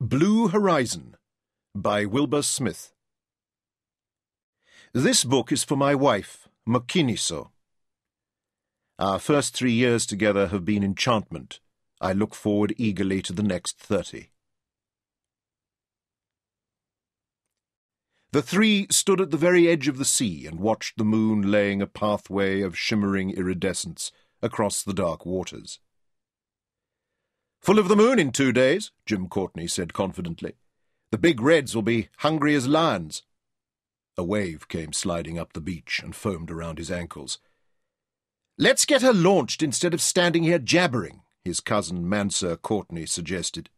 Blue Horizon by Wilbur Smith. This book is for my wife, Mokhiniso. Our first three years together have been enchantment. I look forward eagerly to the next thirty. The three stood at the very edge of the sea and watched the moon laying a pathway of shimmering iridescence across the dark waters. Full of the moon in two days, Jim Courtney said confidently. The big reds will be hungry as lions. A wave came sliding up the beach and foamed around his ankles. Let's get her launched instead of standing here jabbering, his cousin Mansur Courtney suggested.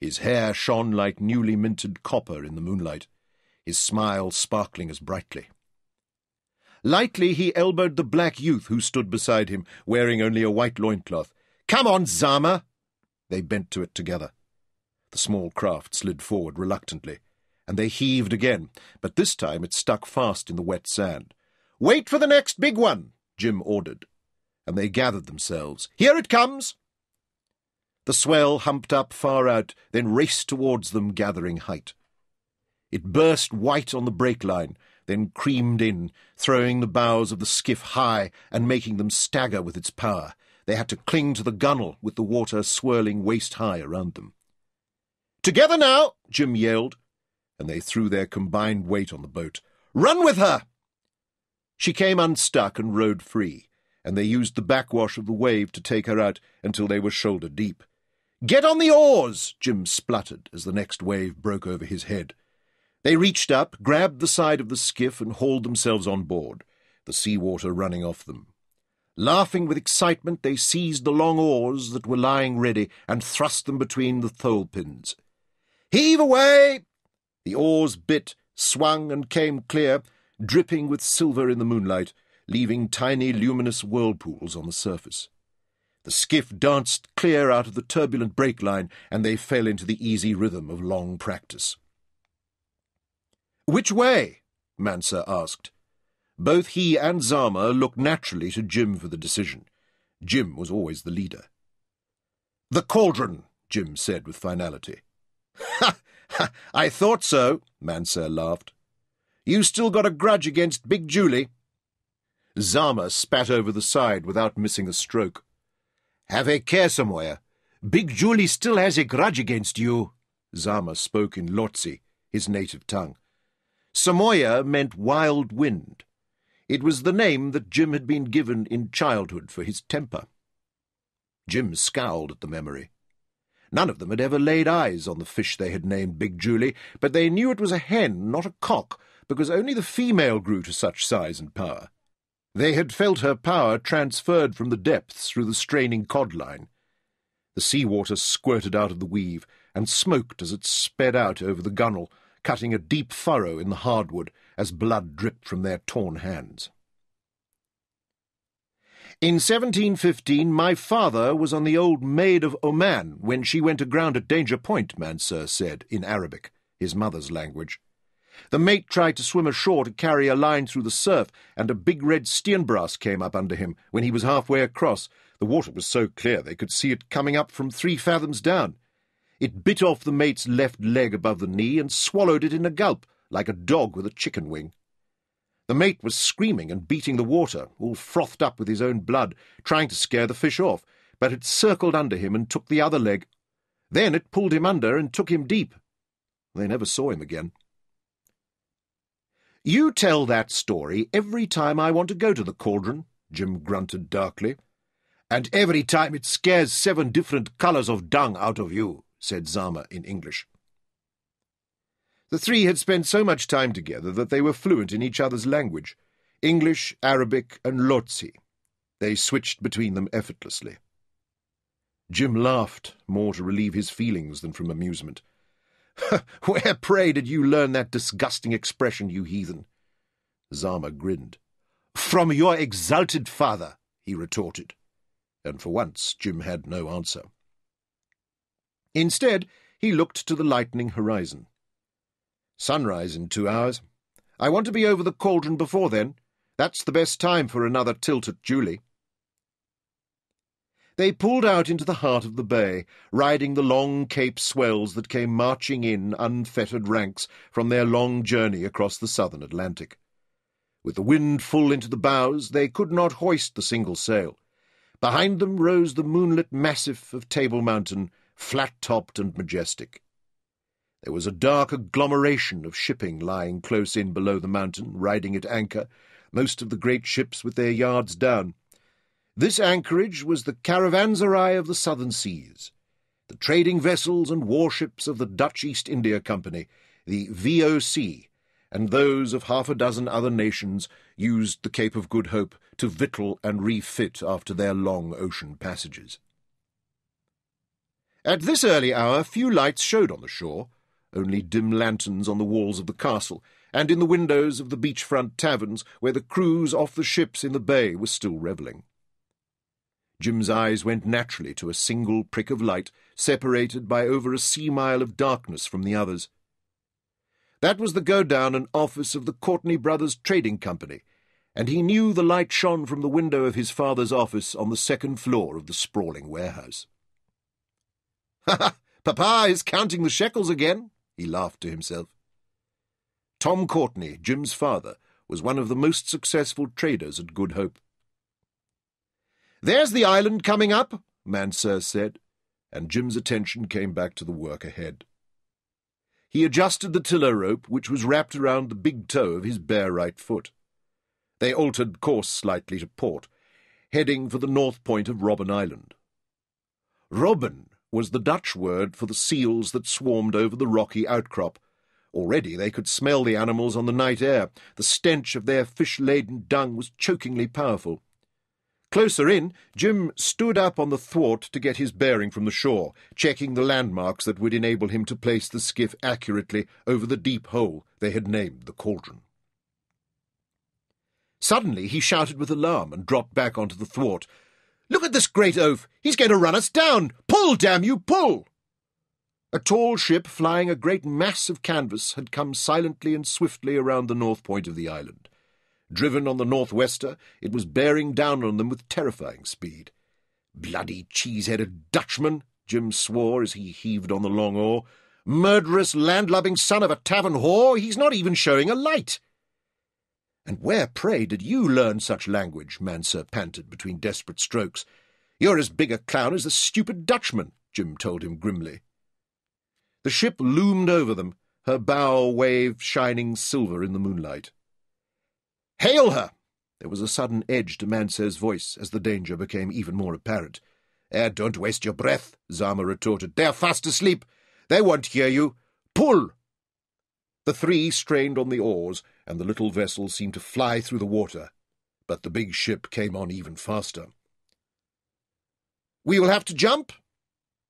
His hair shone like newly minted copper in the moonlight, his smile sparkling as brightly. Lightly he elbowed the black youth who stood beside him, wearing only a white loincloth. Come on, Zama! They bent to it together. The small craft slid forward reluctantly, and they heaved again, but this time it stuck fast in the wet sand. Wait for the next big one, Jim ordered, and they gathered themselves. Here it comes! The swell humped up far out, then raced towards them, gathering height. It burst white on the break line, then creamed in, throwing the bows of the skiff high and making them stagger with its power. They had to cling to the gunwale with the water swirling waist high around them. Together now, Jim yelled, and they threw their combined weight on the boat. Run with her! She came unstuck and rode free, and they used the backwash of the wave to take her out until they were shoulder deep. Get on the oars, Jim spluttered as the next wave broke over his head. They reached up, grabbed the side of the skiff, and hauled themselves on board, the sea water running off them. Laughing with excitement, they seized the long oars that were lying ready and thrust them between the thole pins. Heave away! The oars bit, swung, and came clear, dripping with silver in the moonlight, leaving tiny luminous whirlpools on the surface. The skiff danced clear out of the turbulent break line, and they fell into the easy rhythm of long practice. Which way? Mansur asked. Both he and Zama looked naturally to Jim for the decision. Jim was always the leader. The cauldron, Jim said with finality. Ha! ha! I thought so, Mansur laughed. You still got a grudge against Big Julie? Zama spat over the side without missing a stroke. Have a care Somoya. Big Julie still has a grudge against you. Zama spoke in Lotzi, his native tongue. Somoya meant wild wind. It was the name that Jim had been given in childhood for his temper. Jim scowled at the memory. None of them had ever laid eyes on the fish they had named Big Julie, but they knew it was a hen, not a cock, because only the female grew to such size and power. They had felt her power transferred from the depths through the straining cod line. The sea water squirted out of the weave and smoked as it sped out over the gunwale, cutting a deep furrow in the hardwood as blood dripped from their torn hands. In 1715, my father was on the old Maid of Oman when she went aground at Danger Point, Mansur said, in Arabic, his mother's language. The mate tried to swim ashore to carry a line through the surf, and a big red steenbras came up under him when he was halfway across. The water was so clear they could see it coming up from three fathoms down. It bit off the mate's left leg above the knee and swallowed it in a gulp, like a dog with a chicken wing. The mate was screaming and beating the water, all frothed up with his own blood, trying to scare the fish off, but it circled under him and took the other leg. Then it pulled him under and took him deep. They never saw him again. You tell that story every time I want to go to the cauldron, Jim grunted darkly. And every time it scares seven different colours of dung out of you, said Zama in English. The three had spent so much time together that they were fluent in each other's language English, Arabic, and Lotzi. They switched between them effortlessly. Jim laughed, more to relieve his feelings than from amusement. Where, pray, did you learn that disgusting expression, you heathen? Zama grinned. From your exalted father, he retorted. And for once Jim had no answer. Instead, he looked to the lightening horizon. Sunrise in two hours. I want to be over the cauldron before then. That's the best time for another tilt at Julie. They pulled out into the heart of the bay, riding the long Cape swells that came marching in unfettered ranks from their long journey across the southern Atlantic. With the wind full into the bows, they could not hoist the single sail. Behind them rose the moonlit massif of Table Mountain, flat-topped and majestic. There was a dark agglomeration of shipping lying close in below the mountain, riding at anchor, most of the great ships with their yards down. This anchorage was the caravanserai of the southern seas, the trading vessels and warships of the Dutch East India Company, the VOC, and those of half a dozen other nations used the Cape of Good Hope to victual and refit after their long ocean passages. At this early hour few lights showed on the shore, only dim lanterns on the walls of the castle, and in the windows of the beachfront taverns where the crews off the ships in the bay were still revelling. Jim's eyes went naturally to a single prick of light, separated by over a sea mile of darkness from the others. That was the go-down and office of the Courtney Brothers Trading Company, and he knew the light shone from the window of his father's office on the second floor of the sprawling warehouse. Ha ha! Papa is counting the shekels again, he laughed to himself. Tom Courtney, Jim's father, was one of the most successful traders at Good Hope. There's the island coming up, Mansur said, and Jim's attention came back to the work ahead. He adjusted the tiller rope, which was wrapped around the big toe of his bare right foot. They altered course slightly to port, heading for the north point of Robben Island. Robben was the Dutch word for the seals that swarmed over the rocky outcrop. Already they could smell the animals on the night air. The stench of their fish-laden dung was chokingly powerful. Closer in, Jim stood up on the thwart to get his bearing from the shore, checking the landmarks that would enable him to place the skiff accurately over the deep hole they had named the cauldron. Suddenly he shouted with alarm and dropped back onto the thwart. Look at this great oaf! He's going to run us down! Pull, damn you, pull! A tall ship flying a great mass of canvas had come silently and swiftly around the north point of the island. Driven on the northwester, it was bearing down on them with terrifying speed. Bloody cheese-headed Dutchman, Jim swore as he heaved on the long oar. Murderous, land-lubbing son of a tavern whore, he's not even showing a light. And where, pray, did you learn such language? Mansur panted between desperate strokes. You're as big a clown as the stupid Dutchman, Jim told him grimly. The ship loomed over them, her bow wave shining silver in the moonlight. Hail her! There was a sudden edge to Mansur's voice as the danger became even more apparent. Eh, don't waste your breath, Zama retorted. They are fast asleep. They won't hear you. Pull! The three strained on the oars, and the little vessel seemed to fly through the water. But the big ship came on even faster. We will have to jump?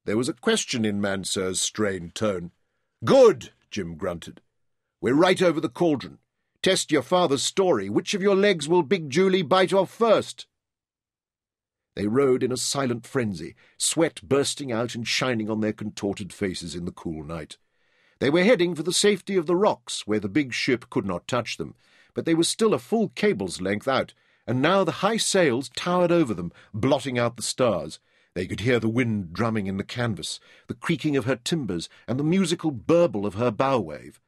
There was a question in Mansur's strained tone. Good, Jim grunted. We're right over the cauldron. Test your father's story. Which of your legs will Big Julie bite off first? They rode in a silent frenzy, sweat bursting out and shining on their contorted faces in the cool night. They were heading for the safety of the rocks, where the big ship could not touch them, but they were still a full cable's length out, and now the high sails towered over them, blotting out the stars. They could hear the wind drumming in the canvas, the creaking of her timbers, and the musical burble of her bow wave.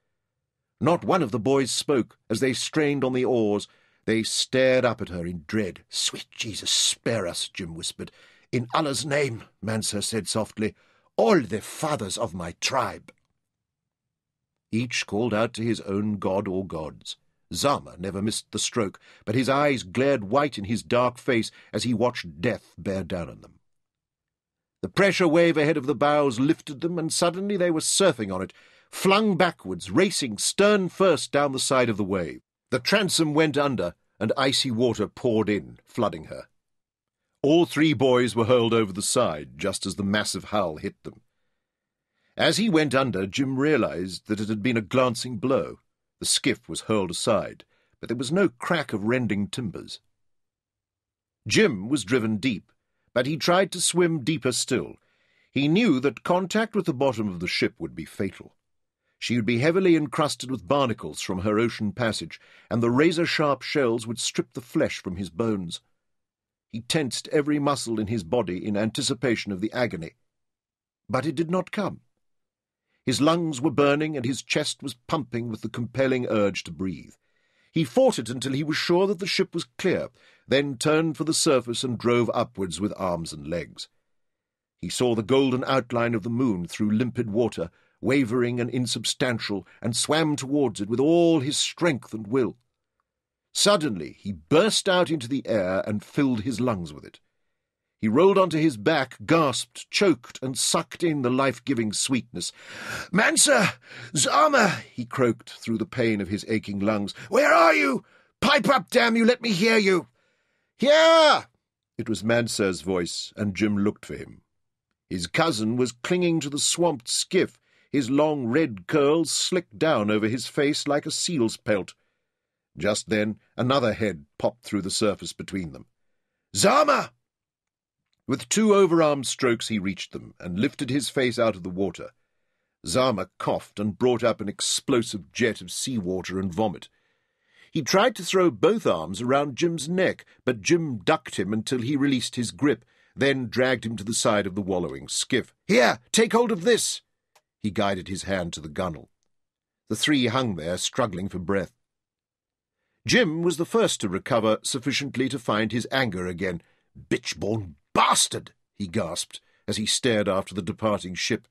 Not one of the boys spoke as they strained on the oars. They stared up at her in dread. Sweet Jesus, spare us, Jim whispered. In Allah's name, Mansur said softly, all the fathers of my tribe. Each called out to his own god or gods. Zama never missed the stroke, but his eyes glared white in his dark face as he watched death bear down on them. The pressure wave ahead of the bows lifted them, and suddenly they were surfing on it, flung backwards, racing stern first down the side of the wave. The transom went under, and icy water poured in, flooding her. All three boys were hurled over the side, just as the massive hull hit them. As he went under, Jim realized that it had been a glancing blow. The skiff was hurled aside, but there was no crack of rending timbers. Jim was driven deep, but he tried to swim deeper still. He knew that contact with the bottom of the ship would be fatal. She would be heavily encrusted with barnacles from her ocean passage, and the razor-sharp shells would strip the flesh from his bones. He tensed every muscle in his body in anticipation of the agony. But it did not come. His lungs were burning and his chest was pumping with the compelling urge to breathe. He fought it until he was sure that the ship was clear, then turned for the surface and drove upwards with arms and legs. He saw the golden outline of the moon through limpid water, wavering and insubstantial, and swam towards it with all his strength and will. Suddenly he burst out into the air and filled his lungs with it. He rolled onto his back, gasped, choked, and sucked in the life-giving sweetness. Mansur! Zama! he croaked through the pain of his aching lungs. Where are you? Pipe up, damn you! Let me hear you! Here! It was Mansur's voice, and Jim looked for him. His cousin was clinging to the swamped skiff, his long red curls slicked down over his face like a seal's pelt. Just then another head popped through the surface between them. Zama! With two overarm strokes he reached them and lifted his face out of the water. Zama coughed and brought up an explosive jet of seawater and vomit. He tried to throw both arms around Jim's neck, but Jim ducked him until he released his grip, then dragged him to the side of the wallowing skiff. Here, take hold of this! He guided his hand to the gunwale. The three hung there, struggling for breath. Jim was the first to recover sufficiently to find his anger again. Bitch-born bastard! he gasped as he stared after the departing ship.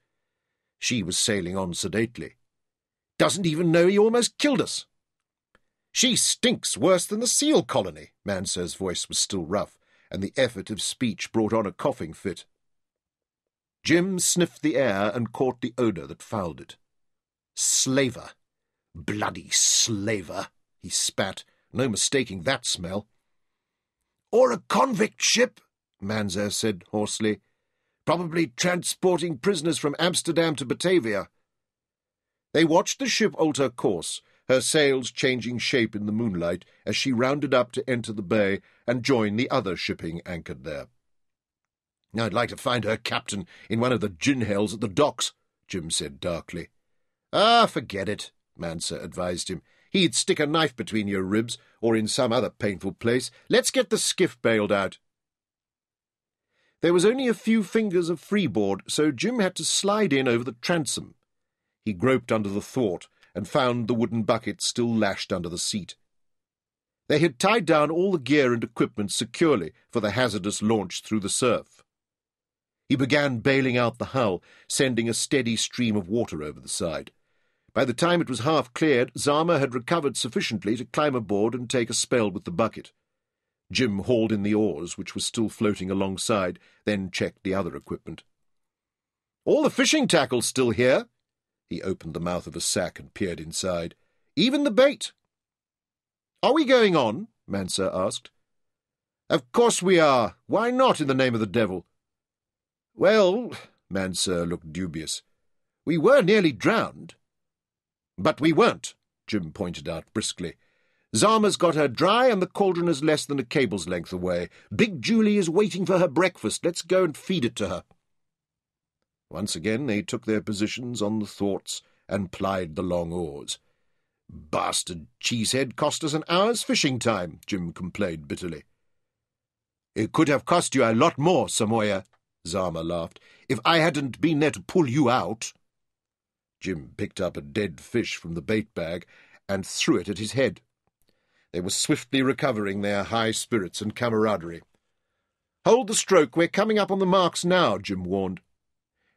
She was sailing on sedately. Doesn't even know he almost killed us. She stinks worse than the seal colony, Mansur's voice was still rough, and the effort of speech brought on a coughing fit. Jim sniffed the air and caught the odour that fouled it. Slaver! Bloody slaver! he spat, no mistaking that smell. Or a convict ship, Mansur said hoarsely. Probably transporting prisoners from Amsterdam to Batavia. They watched the ship alter course, her sails changing shape in the moonlight as she rounded up to enter the bay and join the other shipping anchored there. I'd like to find her captain in one of the gin hells at the docks, Jim said darkly. Ah, forget it, Mansur advised him. He'd stick a knife between your ribs, or in some other painful place. Let's get the skiff bailed out. There was only a few fingers of freeboard, so Jim had to slide in over the transom. He groped under the thwart and found the wooden bucket still lashed under the seat. They had tied down all the gear and equipment securely for the hazardous launch through the surf. He began bailing out the hull, sending a steady stream of water over the side. By the time it was half cleared, Zama had recovered sufficiently to climb aboard and take a spell with the bucket. Jim hauled in the oars, which were still floating alongside, then checked the other equipment. All the fishing tackle's still here. He opened the mouth of a sack and peered inside. Even the bait. Are we going on? Mansur asked. Of course we are. Why not, in the name of the devil? Well, Mansur looked dubious. We were nearly drowned. But we weren't, Jim pointed out briskly. Zama's got her dry, and the cauldron is less than a cable's length away. Big Julie is waiting for her breakfast. Let's go and feed it to her. Once again they took their positions on the thwarts and plied the long oars. Bastard cheesehead cost us an hour's fishing time, Jim complained bitterly. It could have cost you a lot more, Somoya, Zama laughed, if I hadn't been there to pull you out. Jim picked up a dead fish from the bait bag and threw it at his head. They were swiftly recovering their high spirits and camaraderie. Hold the stroke, we're coming up on the marks now, Jim warned.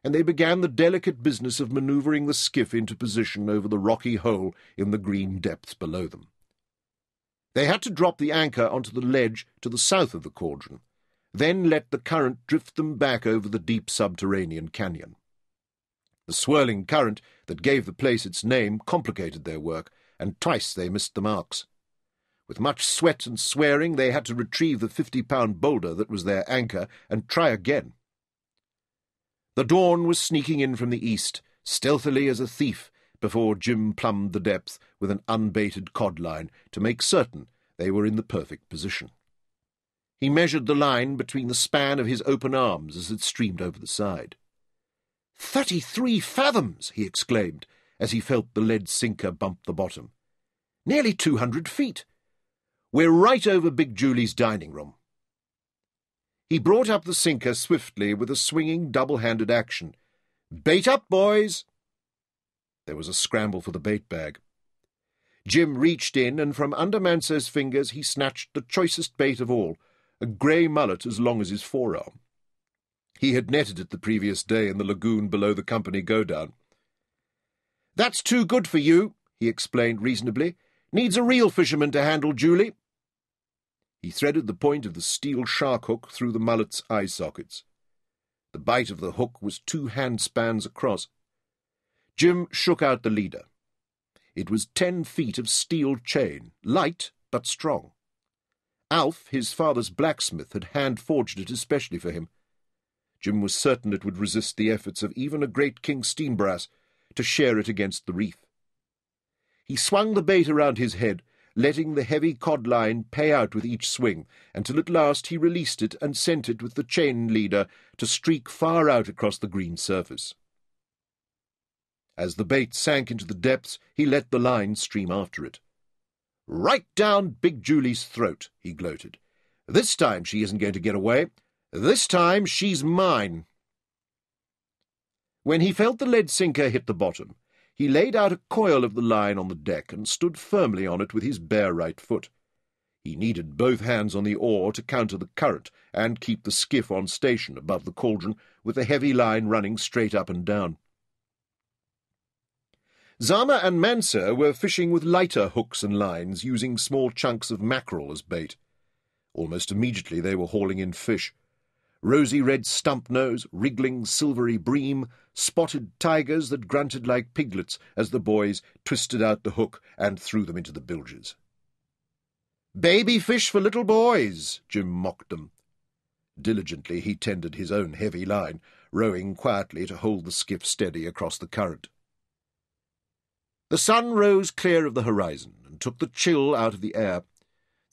And they began the delicate business of manoeuvring the skiff into position over the rocky hole in the green depths below them. They had to drop the anchor onto the ledge to the south of the cauldron, then let the current drift them back over the deep subterranean canyon. The swirling current that gave the place its name complicated their work, and twice they missed the marks. With much sweat and swearing, they had to retrieve the fifty-pound boulder that was their anchor and try again. The dawn was sneaking in from the east, stealthily as a thief, before Jim plumbed the depth with an unbaited cod line to make certain they were in the perfect position. He measured the line between the span of his open arms as it streamed over the side. Thirty-three fathoms! he exclaimed, as he felt the lead sinker bump the bottom. Nearly two hundred feet. We're right over Big Julie's dining room. He brought up the sinker swiftly with a swinging double-handed action. Bait up, boys! There was a scramble for the bait bag. Jim reached in, and from under Mansur's fingers he snatched the choicest bait of all, a grey mullet as long as his forearm. He had netted it the previous day in the lagoon below the company go-down. That's too good for you, he explained reasonably. Needs a real fisherman to handle, Julie. He threaded the point of the steel shark hook through the mullet's eye sockets. The bite of the hook was two hand spans across. Jim shook out the leader. It was ten feet of steel chain, light but strong. Alf, his father's blacksmith, had hand-forged it especially for him. Jim was certain it would resist the efforts of even a great King Steenbras to share it against the reef. He swung the bait around his head, letting the heavy cod line pay out with each swing, until at last he released it and sent it with the chain leader to streak far out across the green surface. As the bait sank into the depths, he let the line stream after it. Right down Big Julie's throat, he gloated. This time she isn't going to get away. This time she's mine. When he felt the lead sinker hit the bottom, he laid out a coil of the line on the deck and stood firmly on it with his bare right foot. He needed both hands on the oar to counter the current and keep the skiff on station above the cauldron with the heavy line running straight up and down. Zama and Mansur were fishing with lighter hooks and lines, using small chunks of mackerel as bait. Almost immediately they were hauling in fish. Rosy red stump nose, wriggling silvery bream, spotted tigers that grunted like piglets as the boys twisted out the hook and threw them into the bilges. Baby fish for little boys, Jim mocked them. Diligently he tended his own heavy line, rowing quietly to hold the skiff steady across the current. The sun rose clear of the horizon and took the chill out of the air.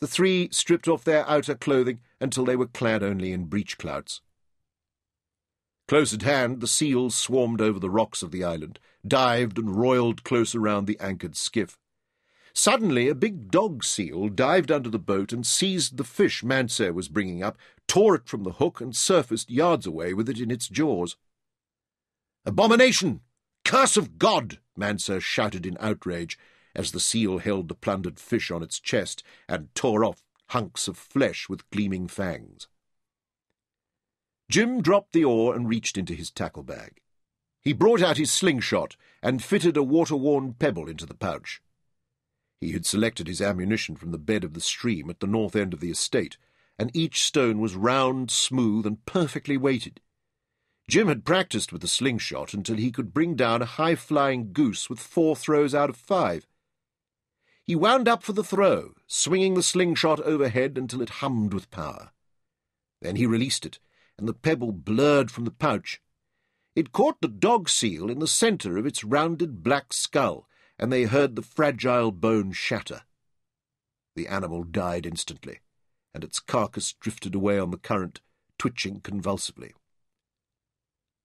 The three stripped off their outer clothing until they were clad only in breech-clouts. Close at hand, the seals swarmed over the rocks of the island, dived and roiled close around the anchored skiff. Suddenly, a big dog seal dived under the boat and seized the fish Mansur was bringing up, tore it from the hook, and surfaced yards away with it in its jaws. Abomination! Curse of God! Mansur shouted in outrage as the seal held the plundered fish on its chest and tore off hunks of flesh with gleaming fangs. Jim dropped the oar and reached into his tackle bag. He brought out his slingshot and fitted a water-worn pebble into the pouch. He had selected his ammunition from the bed of the stream at the north end of the estate, and each stone was round, smooth, and perfectly weighted. Jim had practiced with the slingshot until he could bring down a high-flying goose with four throws out of five. He wound up for the throw, swinging the slingshot overhead until it hummed with power. Then he released it, and the pebble blurred from the pouch. It caught the dog seal in the centre of its rounded black skull, and they heard the fragile bone shatter. The animal died instantly, and its carcass drifted away on the current, twitching convulsively.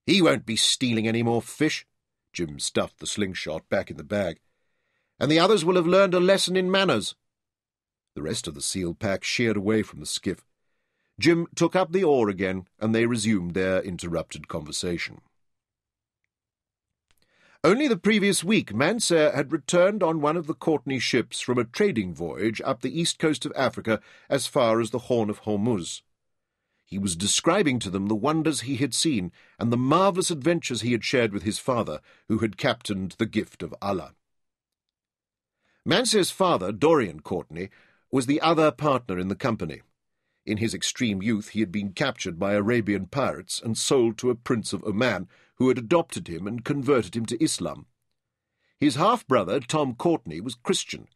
He won't be stealing any more fish. Jim stuffed the slingshot back in the bag. And the others will have learned a lesson in manners. The rest of the seal pack sheered away from the skiff. Jim took up the oar again, and they resumed their interrupted conversation. Only the previous week, Mansur had returned on one of the Courtney ships from a trading voyage up the east coast of Africa as far as the Horn of Hormuz. He was describing to them the wonders he had seen and the marvellous adventures he had shared with his father, who had captained the gift of Allah. Mansur's father, Dorian Courtney, was the other partner in the company. In his extreme youth he had been captured by Arabian pirates and sold to a prince of Oman, who had adopted him and converted him to Islam. His half-brother, Tom Courtney, was Christian,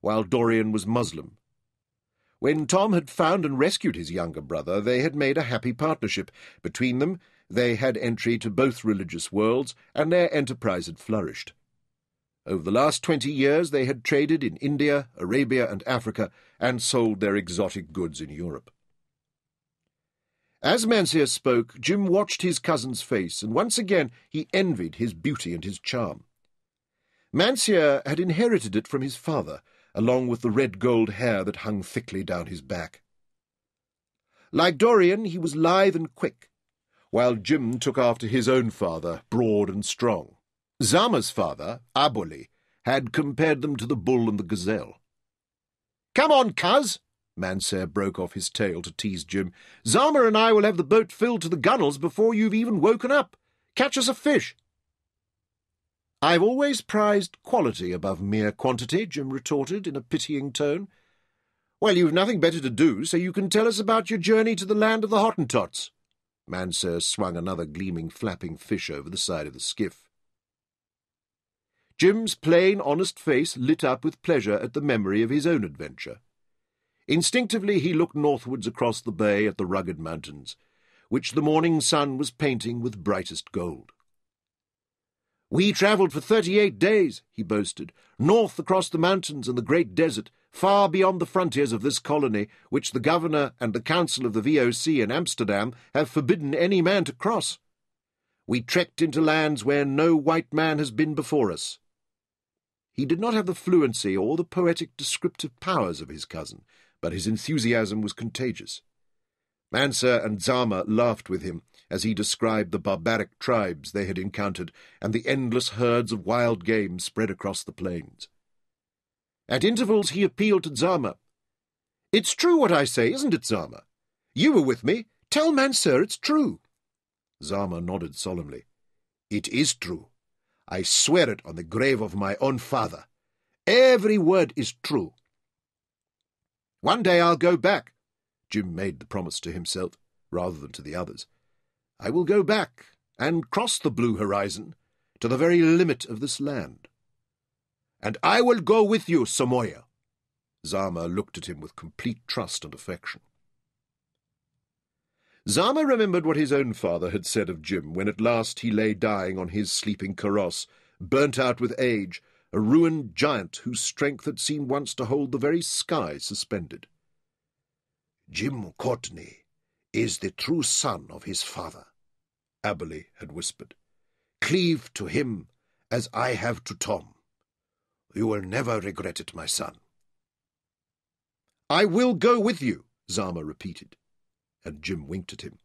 while Dorian was Muslim, when Tom had found and rescued his younger brother, they had made a happy partnership. Between them, they had entry to both religious worlds, and their enterprise had flourished. Over the last twenty years, they had traded in India, Arabia, and Africa, and sold their exotic goods in Europe. As Mansur spoke, Jim watched his cousin's face, and once again he envied his beauty and his charm. Mansur had inherited it from his father, along with the red gold hair that hung thickly down his back. Like Dorian, he was lithe and quick, while Jim took after his own father, broad and strong. Zama's father, Aboli, had compared them to the bull and the gazelle. Come on, cuz! Mansur broke off his tale to tease Jim. Zama and I will have the boat filled to the gunwales before you've even woken up. Catch us a fish. I've always prized quality above mere quantity, Jim retorted in a pitying tone. Well, you've nothing better to do, so you can tell us about your journey to the land of the Hottentots. Mansur swung another gleaming, flapping fish over the side of the skiff. Jim's plain, honest face lit up with pleasure at the memory of his own adventure. Instinctively he looked northwards across the bay at the rugged mountains, which the morning sun was painting with brightest gold. We travelled for thirty-eight days, he boasted, north across the mountains and the great desert, far beyond the frontiers of this colony, which the governor and the council of the VOC in Amsterdam have forbidden any man to cross. We trekked into lands where no white man has been before us. He did not have the fluency or the poetic descriptive powers of his cousin, but his enthusiasm was contagious. Mansur and Zama laughed with him as he described the barbaric tribes they had encountered and the endless herds of wild game spread across the plains. At intervals he appealed to Zama. It's true what I say, isn't it, Zama? You were with me. Tell Mansur it's true. Zama nodded solemnly. It is true. I swear it on the grave of my own father. Every word is true. One day I'll go back. Jim made the promise to himself, rather than to the others. I will go back and cross the blue horizon to the very limit of this land. And I will go with you, Somoya. Zama looked at him with complete trust and affection. Zama remembered what his own father had said of Jim when at last he lay dying on his sleeping kaross, burnt out with age, a ruined giant whose strength had seemed once to hold the very sky suspended. Jim Courtney is the true son of his father, Aboli had whispered. Cleave to him as I have to Tom. You will never regret it, my son. I will go with you, Zama repeated, and Jim winked at him.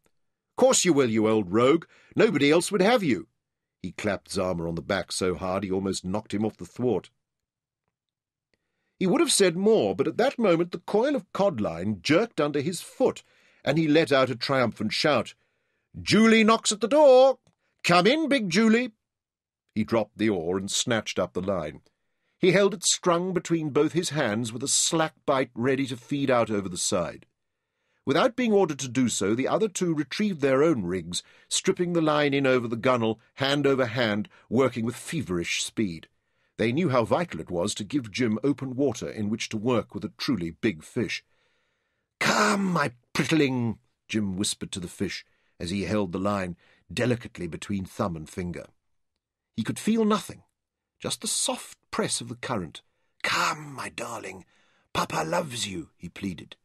Course you will, you old rogue. Nobody else would have you. He clapped Zama on the back so hard he almost knocked him off the thwart. He would have said more, but at that moment the coil of codline jerked under his foot, and he let out a triumphant shout. Julie knocks at the door. Come in, big Julie. He dropped the oar and snatched up the line. He held it strung between both his hands with a slack bite ready to feed out over the side. Without being ordered to do so, the other two retrieved their own rigs, stripping the line in over the gunwale, hand over hand, working with feverish speed. They knew how vital it was to give Jim open water in which to work with a truly big fish. Come, my prickling, Jim whispered to the fish as he held the line delicately between thumb and finger. He could feel nothing, just the soft press of the current. Come, my darling, Papa loves you, he pleaded.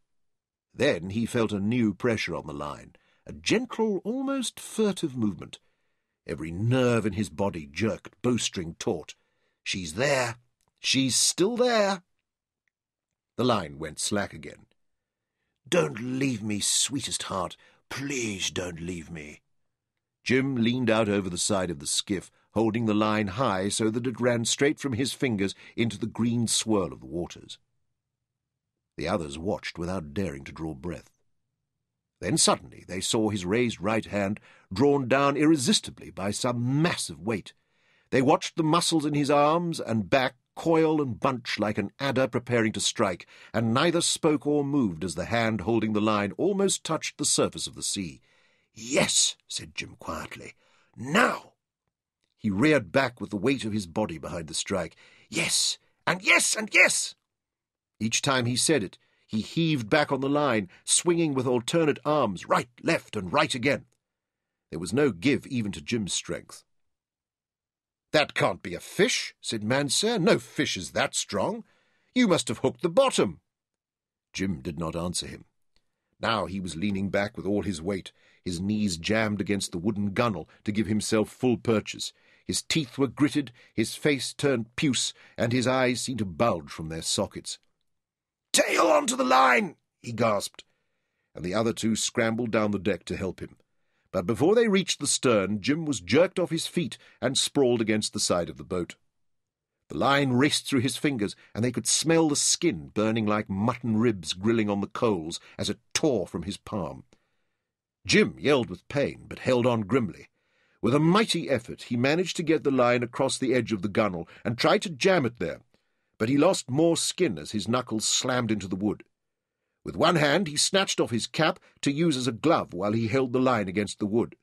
Then he felt a new pressure on the line, a gentle, almost furtive movement. Every nerve in his body jerked, bowstring taut. She's there. She's still there. The line went slack again. Don't leave me, sweetest heart. Please don't leave me. Jim leaned out over the side of the skiff, holding the line high so that it ran straight from his fingers into the green swirl of the waters. The others watched without daring to draw breath. Then suddenly they saw his raised right hand drawn down irresistibly by some massive weight. They watched the muscles in his arms and back coil and bunch like an adder preparing to strike, and neither spoke or moved as the hand holding the line almost touched the surface of the sea. Yes, said Jim quietly. Now! He reared back with the weight of his body behind the strike. Yes, and yes, and yes! Each time he said it, he heaved back on the line, swinging with alternate arms, right, left, and right again. There was no give even to Jim's strength. That can't be a fish, said Mansur. No fish is that strong. You must have hooked the bottom. Jim did not answer him. Now he was leaning back with all his weight, his knees jammed against the wooden gunwale to give himself full purchase. His teeth were gritted, his face turned puce, and his eyes seemed to bulge from their sockets. Tail onto the line, he gasped. and the other two scrambled down the deck to help him. But before they reached the stern, Jim was jerked off his feet and sprawled against the side of the boat. The line raced through his fingers, and they could smell the skin burning like mutton ribs grilling on the coals as it tore from his palm. Jim yelled with pain, but held on grimly. With a mighty effort, he managed to get the line across the edge of the gunwale and tried to jam it there, but he lost more skin as his knuckles slammed into the wood. With one hand, he snatched off his cap to use as a glove while he held the line against the wood.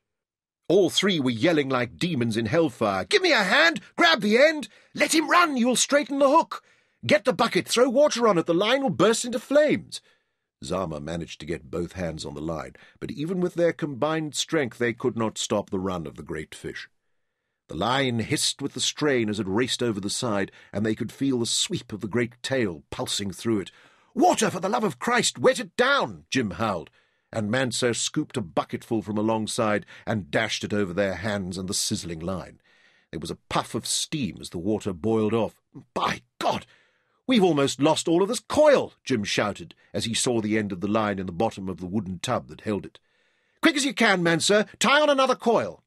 All three were yelling like demons in hellfire. Give me a hand! Grab the end! Let him run! You'll straighten the hook! Get the bucket! Throw water on it! The line will burst into flames! Zama managed to get both hands on the line, but even with their combined strength they could not stop the run of the great fish. The line hissed with the strain as it raced over the side, and they could feel the sweep of the great tail pulsing through it. Water, for the love of Christ! Wet it down! Jim howled and Mansur scooped a bucketful from alongside and dashed it over their hands and the sizzling line. There was a puff of steam as the water boiled off. By God! We've almost lost all of this coil, Jim shouted as he saw the end of the line in the bottom of the wooden tub that held it. Quick as you can, Mansur! Tie on another coil!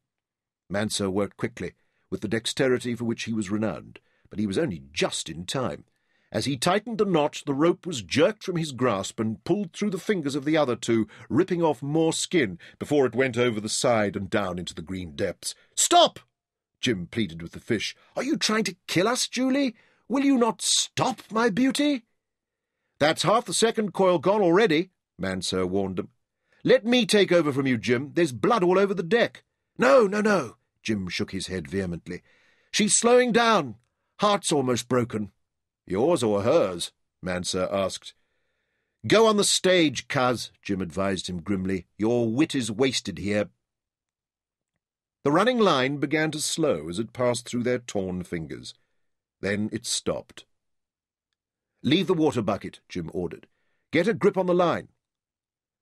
Mansur worked quickly, with the dexterity for which he was renowned, but he was only just in time. As he tightened the knot, the rope was jerked from his grasp and pulled through the fingers of the other two, ripping off more skin before it went over the side and down into the green depths. Stop! Jim pleaded with the fish. Are you trying to kill us, Julie? Will you not stop, my beauty? That's half the second coil gone already, Mansur warned them. Let me take over from you, Jim. There's blood all over the deck. No, no, no. Jim shook his head vehemently. She's slowing down. Heart's almost broken. Yours or hers? Mansur asked. Go on the stage, cuz, Jim advised him grimly. Your wit is wasted here. The running line began to slow as it passed through their torn fingers. Then it stopped. Leave the water bucket, Jim ordered. Get a grip on the line.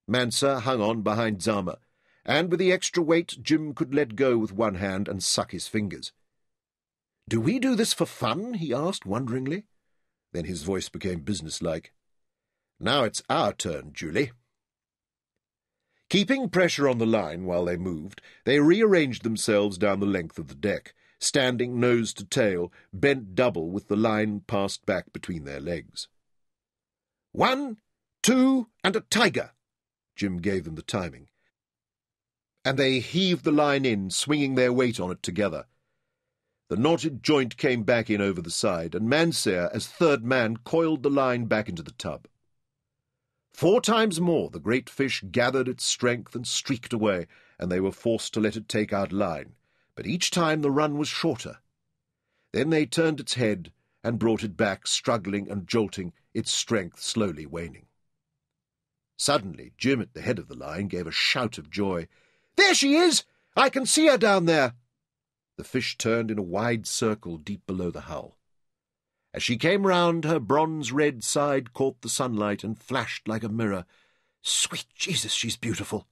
Mansur hung on behind Zama, and with the extra weight Jim could let go with one hand and suck his fingers. Do we do this for fun? he asked wonderingly. Then his voice became businesslike. Now it's our turn, Julie. Keeping pressure on the line while they moved, they rearranged themselves down the length of the deck, standing nose to tail, bent double with the line passed back between their legs. One, two, and a tiger! Jim gave them the timing. And they heaved the line in, swinging their weight on it together. The knotted joint came back in over the side, and Mansur, as third man, coiled the line back into the tub. Four times more the great fish gathered its strength and streaked away, and they were forced to let it take out line, but each time the run was shorter. Then they turned its head and brought it back, struggling and jolting, its strength slowly waning. Suddenly, Jim at the head of the line gave a shout of joy. There she is! I can see her down there! The fish turned in a wide circle deep below the hull. As she came round, her bronze-red side caught the sunlight and flashed like a mirror. Sweet Jesus, she's beautiful!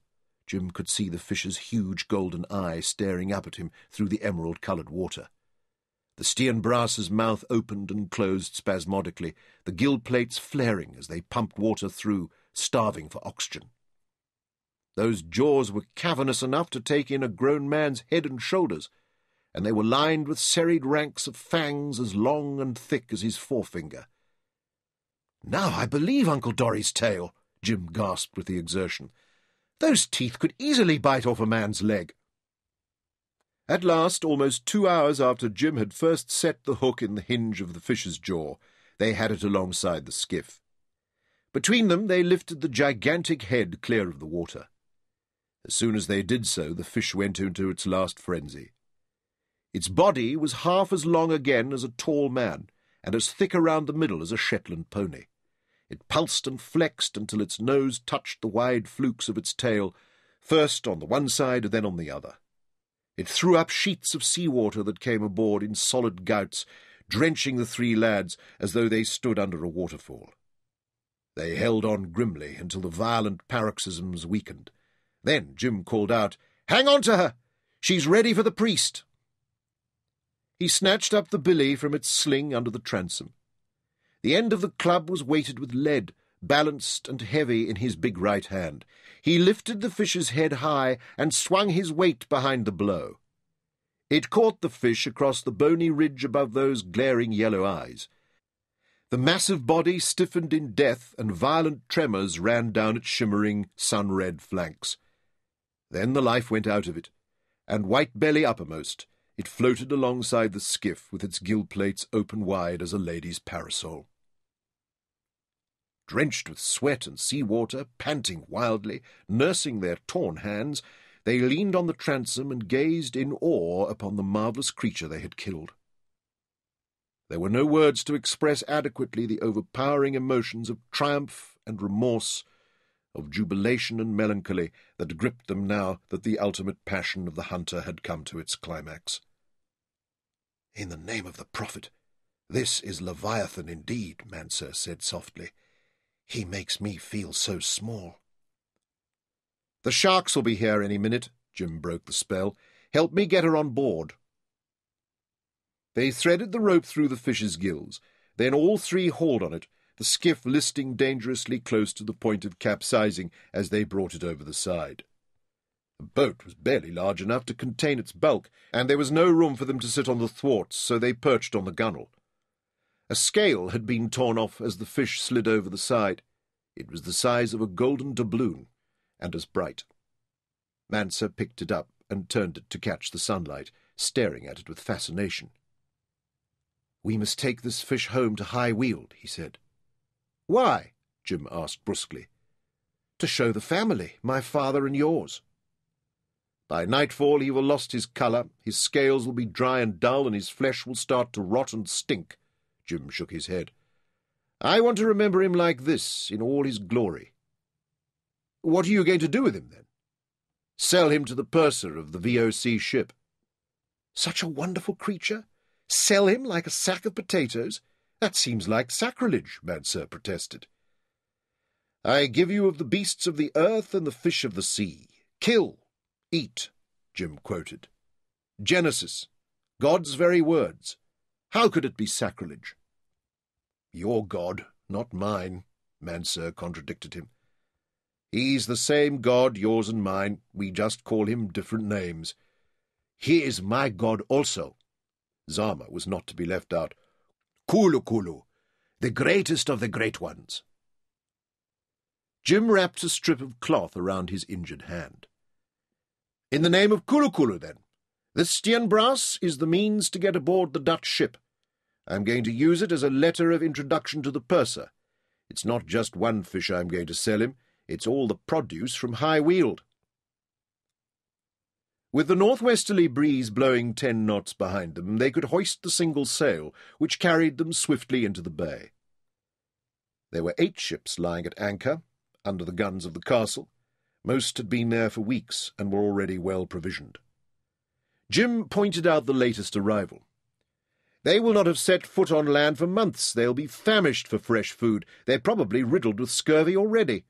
Jim could see the fish's huge golden eye staring up at him through the emerald-coloured water. The Steenbrasse's mouth opened and closed spasmodically, the gill plates flaring as they pumped water through, starving for oxygen. Those jaws were cavernous enough to take in a grown man's head and shoulders and they were lined with serried ranks of fangs as long and thick as his forefinger. Now I believe Uncle Dorry's tale, Jim gasped with the exertion. Those teeth could easily bite off a man's leg. At last, almost two hours after Jim had first set the hook in the hinge of the fish's jaw, they had it alongside the skiff. Between them they lifted the gigantic head clear of the water. As soon as they did so, the fish went into its last frenzy. Its body was half as long again as a tall man, and as thick around the middle as a Shetland pony. It pulsed and flexed until its nose touched the wide flukes of its tail, first on the one side, then on the other. It threw up sheets of sea-water that came aboard in solid gouts, drenching the three lads as though they stood under a waterfall. They held on grimly until the violent paroxysms weakened. Then Jim called out, Hang on to her! She's ready for the priest! He snatched up the billy from its sling under the transom. The end of the club was weighted with lead, balanced and heavy in his big right hand. He lifted the fish's head high and swung his weight behind the blow. It caught the fish across the bony ridge above those glaring yellow eyes. The massive body stiffened in death, and violent tremors ran down its shimmering, sun-red flanks. Then the life went out of it, and white belly uppermost, it floated alongside the skiff with its gill plates open wide as a lady's parasol. Drenched with sweat and sea water, panting wildly, nursing their torn hands, they leaned on the transom and gazed in awe upon the marvellous creature they had killed. There were no words to express adequately the overpowering emotions of triumph and remorse, of jubilation and melancholy that gripped them now that the ultimate passion of the hunter had come to its climax. In the name of the Prophet, this is Leviathan indeed, Mansur said softly. He makes me feel so small. The sharks will be here any minute, Jim broke the spell. Help me get her on board. They threaded the rope through the fish's gills. Then all three hauled on it, the skiff listing dangerously close to the point of capsizing as they brought it over the side. The boat was barely large enough to contain its bulk, and there was no room for them to sit on the thwarts, so they perched on the gunwale. A scale had been torn off as the fish slid over the side. It was the size of a golden doubloon and as bright. Mansur picked it up and turned it to catch the sunlight, staring at it with fascination. We must take this fish home to High Weald, he said. Why? Jim asked brusquely. To show the family, my father and yours. By nightfall he will lost his colour, his scales will be dry and dull, and his flesh will start to rot and stink. Jim shook his head. I want to remember him like this, in all his glory. What are you going to do with him, then? Sell him to the purser of the VOC ship. Such a wonderful creature? Sell him like a sack of potatoes? That seems like sacrilege, Mansur protested. I give you of the beasts of the earth and the fish of the sea. Kill, eat, Jim quoted. Genesis, God's very words. How could it be sacrilege? Your God, not mine, Mansur contradicted him. He's the same God, yours and mine. We just call him different names. He is my God also. Zama was not to be left out. Kulu Kulu, the greatest of the great ones. Jim wrapped a strip of cloth around his injured hand. In the name of Kulu Kulu, then. This Steenbras is the means to get aboard the Dutch ship. I'm going to use it as a letter of introduction to the purser. It's not just one fish I'm going to sell him. It's all the produce from High Weald. With the northwesterly breeze blowing ten knots behind them, they could hoist the single sail, which carried them swiftly into the bay. There were eight ships lying at anchor, under the guns of the castle. Most had been there for weeks and were already well provisioned. Jim pointed out the latest arrival. They will not have set foot on land for months. They'll be famished for fresh food. They're probably riddled with scurvy already.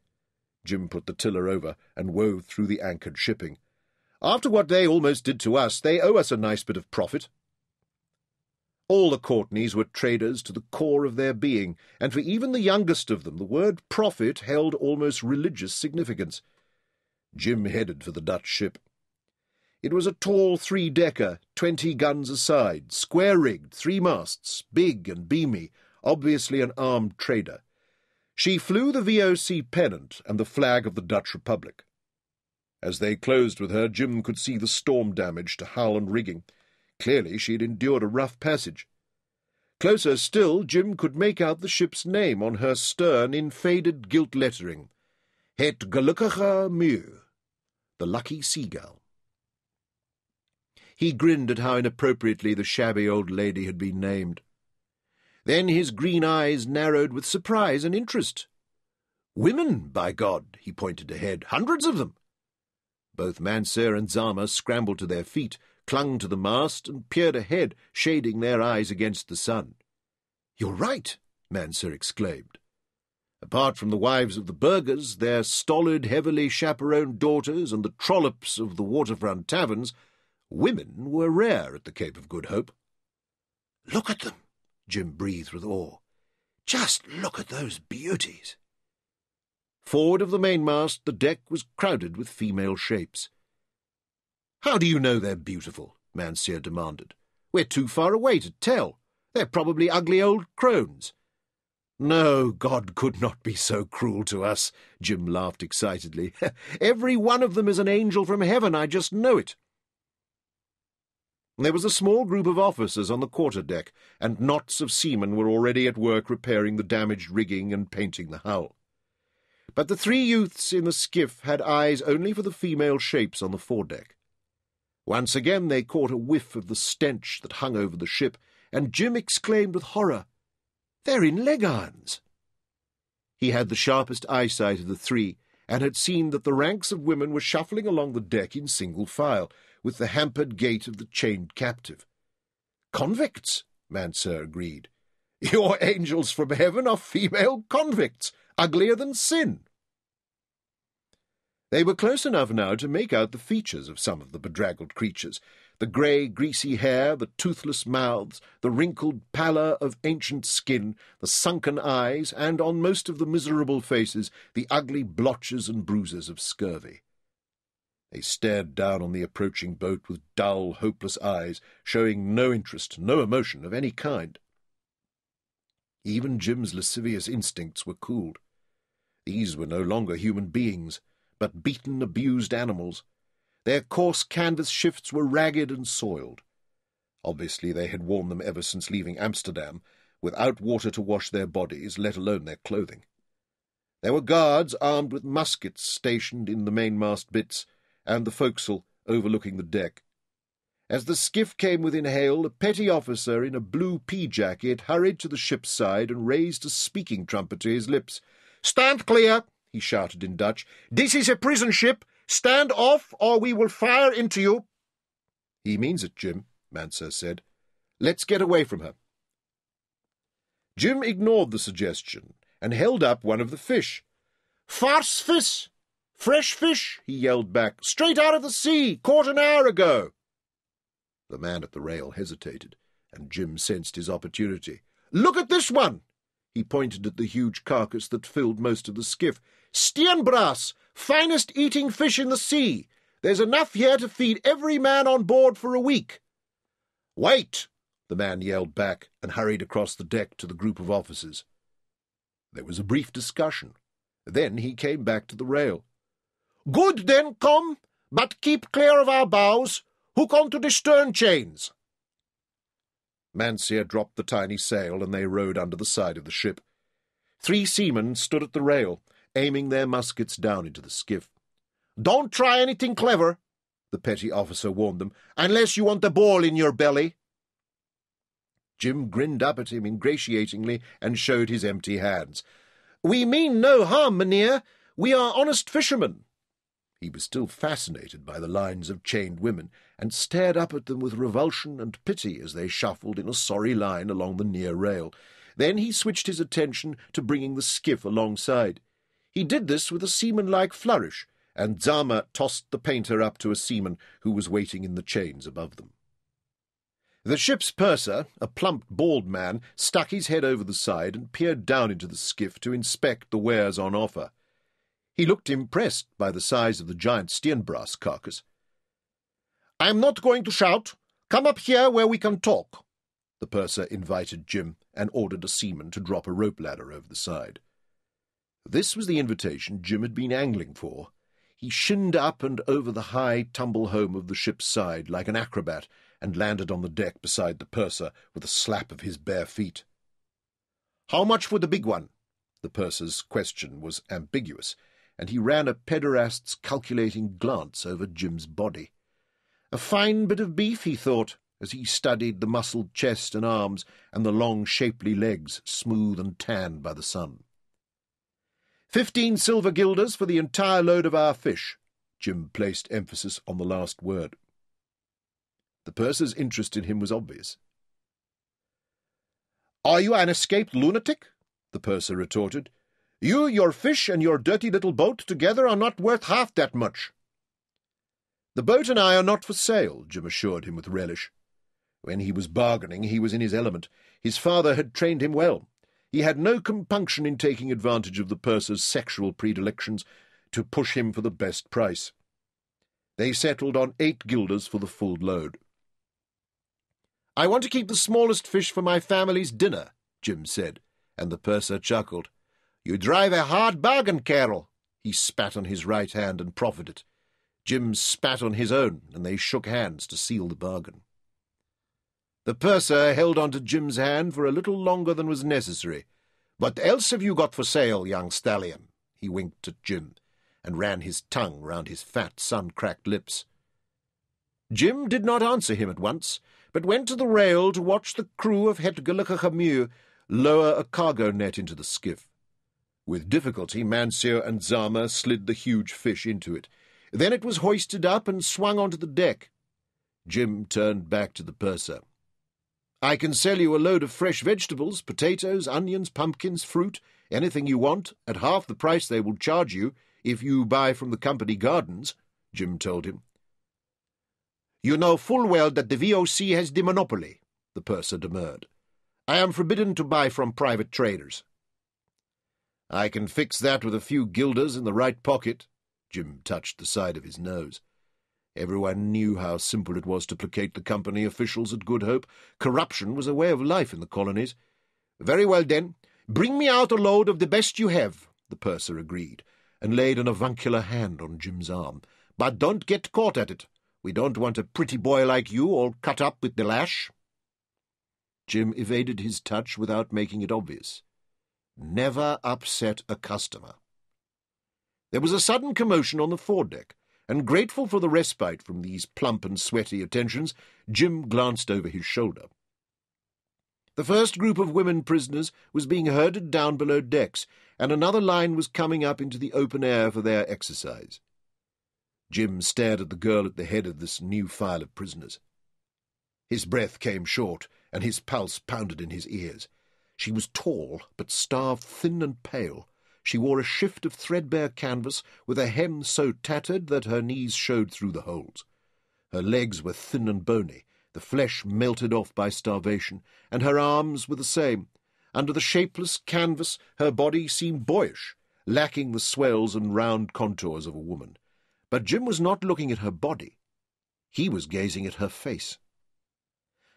Jim put the tiller over and wove through the anchored shipping. After what they almost did to us, they owe us a nice bit of profit. All the Courtneys were traders to the core of their being, and for even the youngest of them the word profit held almost religious significance. Jim headed for the Dutch ship. It was a tall three-decker, twenty guns a side, square-rigged, three masts, big and beamy, obviously an armed trader. She flew the VOC pennant and the flag of the Dutch Republic. As they closed with her, Jim could see the storm damage to hull and rigging. Clearly she had endured a rough passage. Closer still, Jim could make out the ship's name on her stern in faded gilt lettering. Het gelukkige Meeuw, the lucky seagull. He grinned at how inappropriately the shabby old lady had been named. Then his green eyes narrowed with surprise and interest. Women, by God, he pointed ahead, hundreds of them. Both Mansur and Zama scrambled to their feet, clung to the mast, and peered ahead, shading their eyes against the sun. You're right, Mansur exclaimed. Apart from the wives of the burghers, their stolid, heavily chaperoned daughters, and the trollops of the waterfront taverns, women were rare at the Cape of Good Hope. Look at them, Jim breathed with awe. Just look at those beauties. Forward of the mainmast, the deck was crowded with female shapes. How do you know they're beautiful? Mansur demanded. We're too far away to tell. They're probably ugly old crones. No, God could not be so cruel to us, Jim laughed excitedly. Every one of them is an angel from heaven, I just know it. There was a small group of officers on the quarter deck, and knots of seamen were already at work repairing the damaged rigging and painting the hull. But the three youths in the skiff had eyes only for the female shapes on the foredeck. Once again they caught a whiff of the stench that hung over the ship, and Jim exclaimed with horror, They're in leg irons! He had the sharpest eyesight of the three, and had seen that the ranks of women were shuffling along the deck in single file, with the hampered gait of the chained captive. Convicts, Mansur agreed. Your angels from heaven are female convicts, uglier than sin. They were close enough now to make out the features of some of the bedraggled creatures the grey, greasy hair, the toothless mouths, the wrinkled pallor of ancient skin, the sunken eyes, and on most of the miserable faces the ugly blotches and bruises of scurvy. They stared down on the approaching boat with dull, hopeless eyes, showing no interest, no emotion of any kind. Even Jim's lascivious instincts were cooled. These were no longer human beings, but beaten, abused animals. Their coarse canvas shifts were ragged and soiled. Obviously they had worn them ever since leaving Amsterdam, without water to wash their bodies, let alone their clothing. There were guards armed with muskets stationed in the mainmast bitts, and the forecastle overlooking the deck. As the skiff came within hail, a petty officer in a blue pea jacket hurried to the ship's side and raised a speaking trumpet to his lips. Stand clear, he shouted in Dutch. This is a prison ship. Stand off, or we will fire into you. He means it, Jim, Mansur said. Let's get away from her. Jim ignored the suggestion and held up one of the fish. Farce! Fresh fish, he yelled back. Straight out of the sea, caught an hour ago. The man at the rail hesitated, and Jim sensed his opportunity. Look at this one! He pointed at the huge carcass that filled most of the skiff. Steenbras, finest eating fish in the sea. There's enough here to feed every man on board for a week. Wait! the man yelled back and hurried across the deck to the group of officers. There was a brief discussion. Then he came back to the rail. Good, then, come, but keep clear of our bows. Hook on to the stern chains. Mansur dropped the tiny sail, and they rowed under the side of the ship. Three seamen stood at the rail, aiming their muskets down into the skiff. Don't try anything clever, the petty officer warned them, unless you want a ball in your belly. Jim grinned up at him ingratiatingly and showed his empty hands. We mean no harm, mynheer. We are honest fishermen. He was still fascinated by the lines of chained women, and stared up at them with revulsion and pity as they shuffled in a sorry line along the near rail. Then he switched his attention to bringing the skiff alongside. He did this with a seaman-like flourish, and Zama tossed the painter up to a seaman who was waiting in the chains above them. The ship's purser, a plump, bald man, stuck his head over the side and peered down into the skiff to inspect the wares on offer. He looked impressed by the size of the giant Steenbras carcass. I am not going to shout. Come up here where we can talk. The purser invited Jim and ordered a seaman to drop a rope ladder over the side. This was the invitation Jim had been angling for. He shinned up and over the high tumble home of the ship's side like an acrobat and landed on the deck beside the purser with a slap of his bare feet. How much for the big one? The purser's question was ambiguous and he ran a pederast's calculating glance over Jim's body. A fine bit of beef, he thought, as he studied the muscled chest and arms and the long, shapely legs, smooth and tanned by the sun. Fifteen silver guilders for the entire load of our fish. Jim placed emphasis on the last word. The purser's interest in him was obvious. Are you an escaped lunatic? the purser retorted. You, your fish, and your dirty little boat together are not worth half that much. The boat and I are not for sale, Jim assured him with relish. When he was bargaining, he was in his element. His father had trained him well. he had no compunction in taking advantage of the purser's sexual predilections to push him for the best price. They settled on eight guilders for the full load. I want to keep the smallest fish for my family's dinner, Jim said, and the purser chuckled. You drive a hard bargain, kerel. He spat on his right hand and proffered it. Jim spat on his own, and they shook hands to seal the bargain. The purser held on to Jim's hand for a little longer than was necessary. What else have you got for sale, young stallion? He winked at Jim, and ran his tongue round his fat, sun-cracked lips. Jim did not answer him at once, but went to the rail to watch the crew of Het Gelukkige lower a cargo net into the skiff. With difficulty, Mansur and Zama slid the huge fish into it. Then it was hoisted up and swung onto the deck. Jim turned back to the purser. I can sell you a load of fresh vegetables, potatoes, onions, pumpkins, fruit, anything you want, at half the price they will charge you if you buy from the company gardens, Jim told him. You know full well that the VOC has the monopoly, the purser demurred. I am forbidden to buy from private traders. I can fix that with a few guilders in the right pocket. Jim touched the side of his nose. Everyone knew how simple it was to placate the company officials at Good Hope. Corruption was a way of life in the colonies. Very well, then. Bring me out a load of the best you have, the purser agreed, and laid an avuncular hand on Jim's arm. But don't get caught at it. We don't want a pretty boy like you all cut up with the lash. Jim evaded his touch without making it obvious. Never upset a customer. There was a sudden commotion on the foredeck, and grateful for the respite from these plump and sweaty attentions, Jim glanced over his shoulder. The first group of women prisoners was being herded down below decks, and another line was coming up into the open air for their exercise. Jim stared at the girl at the head of this new file of prisoners. His breath came short, and his pulse pounded in his ears. She was tall, but starved thin and pale. She wore a shift of threadbare canvas, with a hem so tattered that her knees showed through the holes. Her legs were thin and bony, the flesh melted off by starvation, and her arms were the same. Under the shapeless canvas, her body seemed boyish, lacking the swells and round contours of a woman. But Jim was not looking at her body. He was gazing at her face.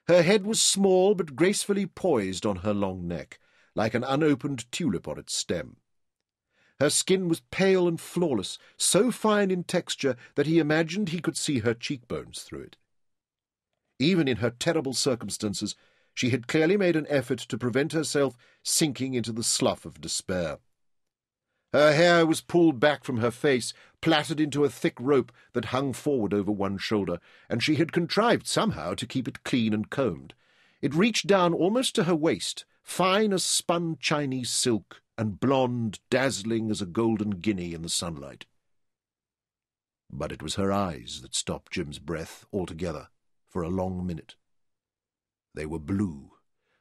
Her head was small but gracefully poised on her long neck, like an unopened tulip on its stem. Her skin was pale and flawless, so fine in texture that he imagined he could see her cheekbones through it. Even in her terrible circumstances, she had clearly made an effort to prevent herself sinking into the slough of despair. Her hair was pulled back from her face, plaited into a thick rope that hung forward over one shoulder, and she had contrived somehow to keep it clean and combed. It reached down almost to her waist, fine as spun Chinese silk, and blonde, dazzling as a golden guinea in the sunlight. But it was her eyes that stopped Jim's breath altogether for a long minute. They were blue,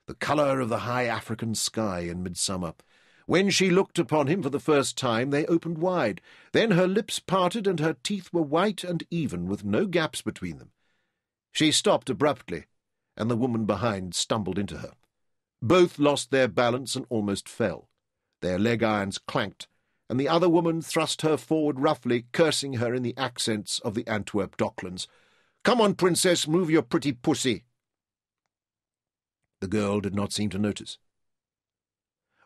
the colour of the high African sky in midsummer, when she looked upon him for the first time, they opened wide. Then her lips parted, and her teeth were white and even, with no gaps between them. She stopped abruptly, and the woman behind stumbled into her. Both lost their balance and almost fell. Their leg irons clanked, and the other woman thrust her forward roughly, cursing her in the accents of the Antwerp docklands. Come on, princess, move your pretty pussy. The girl did not seem to notice.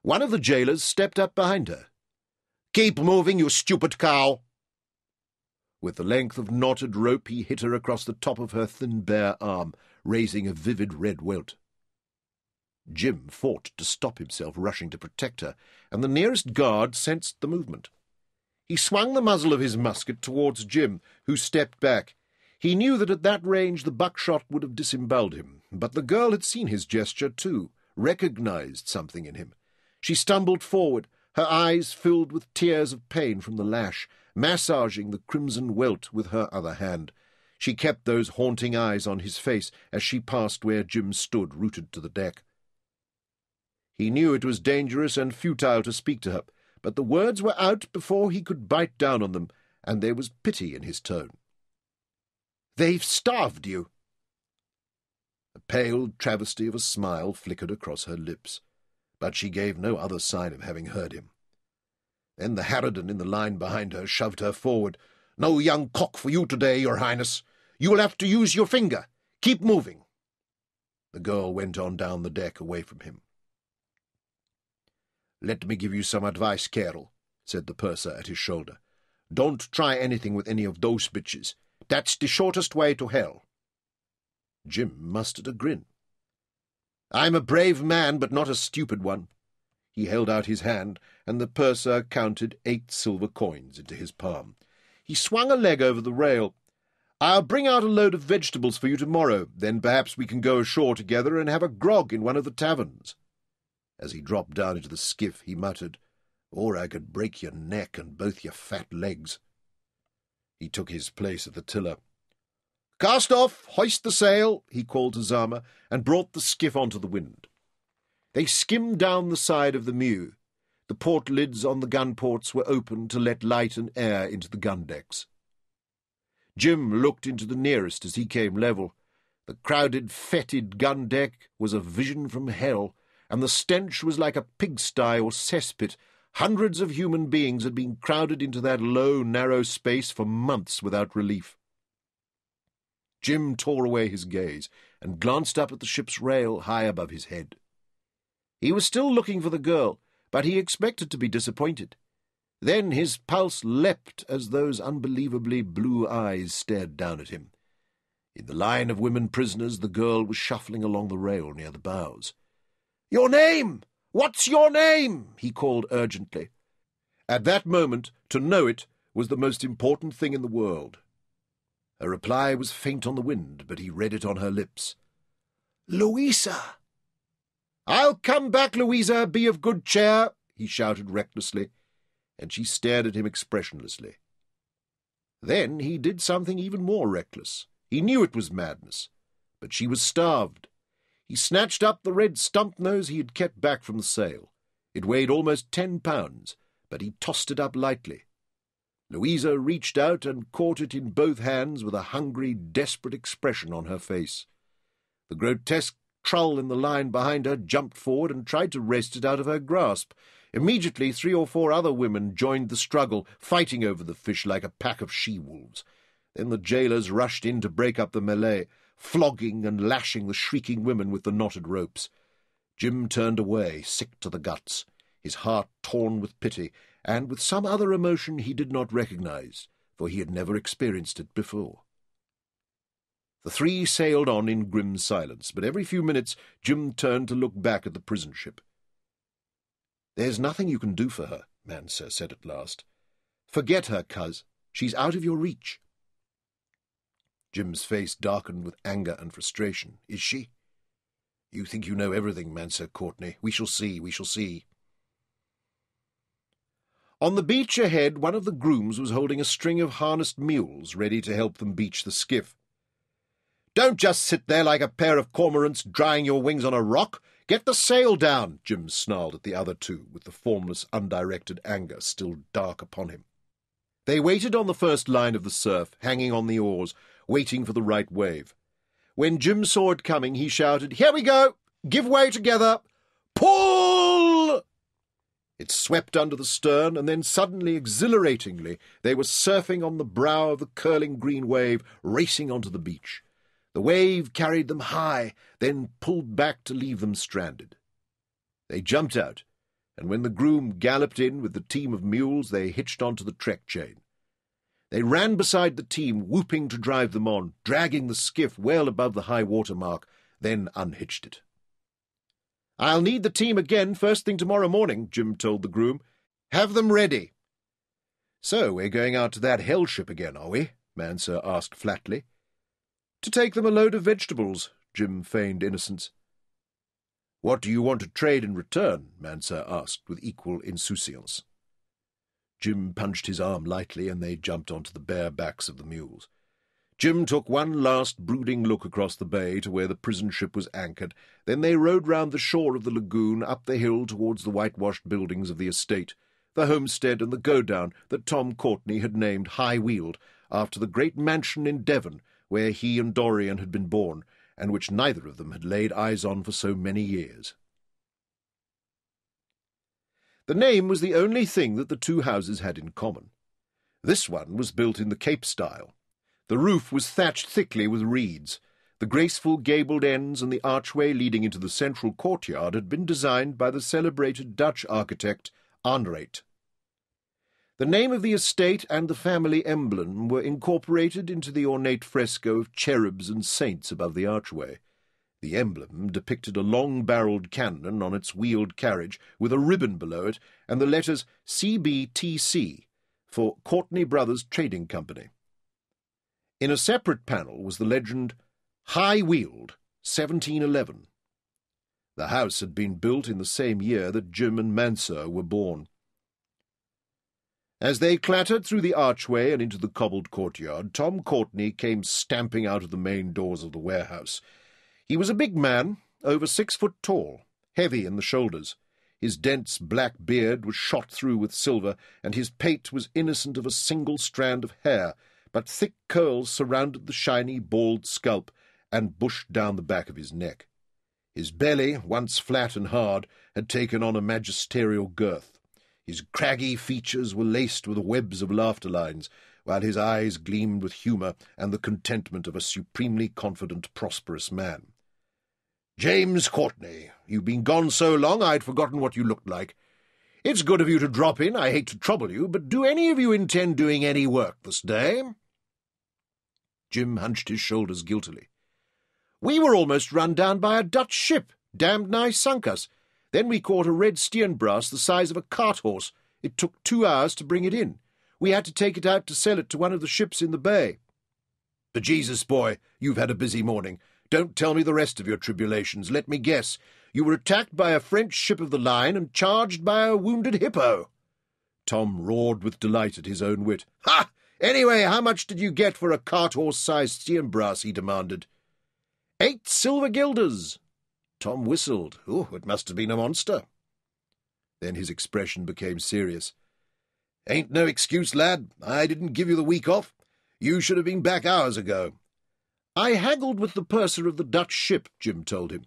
One of the jailers stepped up behind her. Keep moving, you stupid cow! With the length of knotted rope, he hit her across the top of her thin bare arm, raising a vivid red welt. Jim fought to stop himself rushing to protect her, and the nearest guard sensed the movement. He swung the muzzle of his musket towards Jim, who stepped back. He knew that at that range the buckshot would have disemboweled him, but the girl had seen his gesture too, recognized something in him. She stumbled forward, her eyes filled with tears of pain from the lash, massaging the crimson welt with her other hand. She kept those haunting eyes on his face as she passed where Jim stood, rooted to the deck. He knew it was dangerous and futile to speak to her, but the words were out before he could bite down on them, and there was pity in his tone. They've starved you. A pale travesty of a smile flickered across her lips. But she gave no other sign of having heard him. Then the harridan in the line behind her shoved her forward. No young cock for you today, your highness. You will have to use your finger. Keep moving. The girl went on down the deck away from him. Let me give you some advice, kerel, said the purser at his shoulder. Don't try anything with any of those bitches. That's the shortest way to hell. Jim mustered a grin. I'm a brave man, but not a stupid one. He held out his hand, and the purser counted eight silver coins into his palm. He swung a leg over the rail. I'll bring out a load of vegetables for you tomorrow. Then perhaps we can go ashore together and have a grog in one of the taverns. As he dropped down into the skiff, he muttered, Or I could break your neck and both your fat legs. He took his place at the tiller. Cast off, hoist the sail, he called to Zama, and brought the skiff onto the wind. They skimmed down the side of the Mew. The port lids on the gun ports were open to let light and air into the gun decks. Jim looked into the nearest as he came level. The crowded, fetid gun deck was a vision from hell, and the stench was like a pigsty or cesspit. Hundreds of human beings had been crowded into that low, narrow space for months without relief. Jim tore away his gaze and glanced up at the ship's rail high above his head. He was still looking for the girl, but he expected to be disappointed. Then his pulse leapt as those unbelievably blue eyes stared down at him. In the line of women prisoners, the girl was shuffling along the rail near the bows. Your name! What's your name? he called urgently. At that moment, to know it was the most important thing in the world. Her reply was faint on the wind, but he read it on her lips. Louisa! I'll come back, Louisa, be of good cheer, he shouted recklessly, and she stared at him expressionlessly. Then he did something even more reckless. He knew it was madness, but she was starved. He snatched up the red stump nose he had kept back from the sail. It weighed almost ten pounds, but he tossed it up lightly. Louisa reached out and caught it in both hands with a hungry, desperate expression on her face. The grotesque trull in the line behind her jumped forward and tried to wrest it out of her grasp. Immediately, three or four other women joined the struggle, fighting over the fish like a pack of she-wolves. Then the jailers rushed in to break up the melee, flogging and lashing the shrieking women with the knotted ropes. Jim turned away, sick to the guts, his heart torn with pity, and with some other emotion he did not recognize, for he had never experienced it before. The three sailed on in grim silence, but every few minutes Jim turned to look back at the prison ship. There's nothing you can do for her, Mansur said at last. Forget her, cuz. She's out of your reach. Jim's face darkened with anger and frustration. Is she? You think you know everything, Mansur Courtney. We shall see, we shall see. On the beach ahead, one of the grooms was holding a string of harnessed mules ready to help them beach the skiff. Don't just sit there like a pair of cormorants drying your wings on a rock. Get the sail down, Jim snarled at the other two, with the formless, undirected anger still dark upon him. They waited on the first line of the surf, hanging on the oars, waiting for the right wave. When Jim saw it coming, he shouted, Here we go! Give way together! Pull! It swept under the stern, and then suddenly, exhilaratingly, they were surfing on the brow of the curling green wave, racing onto the beach. The wave carried them high, then pulled back to leave them stranded. They jumped out, and when the groom galloped in with the team of mules, they hitched onto the trek chain. They ran beside the team, whooping to drive them on, dragging the skiff well above the high water mark, then unhitched it. I'll need the team again first thing tomorrow morning, Jim told the groom. Have them ready. So we're going out to that hell ship again, are we? Mansur asked flatly. To take them a load of vegetables, Jim feigned innocence. What do you want to trade in return? Mansur asked with equal insouciance. Jim punched his arm lightly, and they jumped onto the bare backs of the mules. Jim took one last brooding look across the bay to where the prison ship was anchored. Then they rowed round the shore of the lagoon, up the hill towards the whitewashed buildings of the estate, the homestead and the go-down that Tom Courtney had named High Weald, after the great mansion in Devon where he and Dorian had been born, and which neither of them had laid eyes on for so many years. The name was the only thing that the two houses had in common. This one was built in the Cape style. The roof was thatched thickly with reeds. The graceful gabled ends and the archway leading into the central courtyard had been designed by the celebrated Dutch architect Anreith. The name of the estate and the family emblem were incorporated into the ornate fresco of cherubs and saints above the archway. The emblem depicted a long barreled cannon on its wheeled carriage with a ribbon below it and the letters CBTC for Courtney Brothers Trading Company. In a separate panel was the legend High Weald, 1711. The house had been built in the same year that Jim and Mansur were born. As they clattered through the archway and into the cobbled courtyard, Tom Courtney came stamping out of the main doors of the warehouse. He was a big man, over six foot tall, heavy in the shoulders. His dense black beard was shot through with silver, and his pate was innocent of a single strand of hair, but thick curls surrounded the shiny, bald scalp and bushed down the back of his neck. His belly, once flat and hard, had taken on a magisterial girth. His craggy features were laced with webs of laughter lines, while his eyes gleamed with humour and the contentment of a supremely confident, prosperous man. James Courtney, you've been gone so long I'd forgotten what you looked like. It's good of you to drop in. I hate to trouble you, but do any of you intend doing any work this day? Jim hunched his shoulders guiltily. We were almost run down by a Dutch ship, damned nigh sunk us. Then we caught a red steenbras the size of a cart horse. It took two hours to bring it in. We had to take it out to sell it to one of the ships in the bay. But Jesus, boy, you've had a busy morning. Don't tell me the rest of your tribulations. Let me guess. You were attacked by a French ship of the line and charged by a wounded hippo. Tom roared with delight at his own wit. Ha! Anyway, how much did you get for a cart horse-sized steenbras? he demanded. Eight silver guilders, Tom whistled. Oh, it must have been a monster. Then his expression became serious. Ain't no excuse, lad. I didn't give you the week off. You should have been back hours ago. I haggled with the purser of the Dutch ship, Jim told him.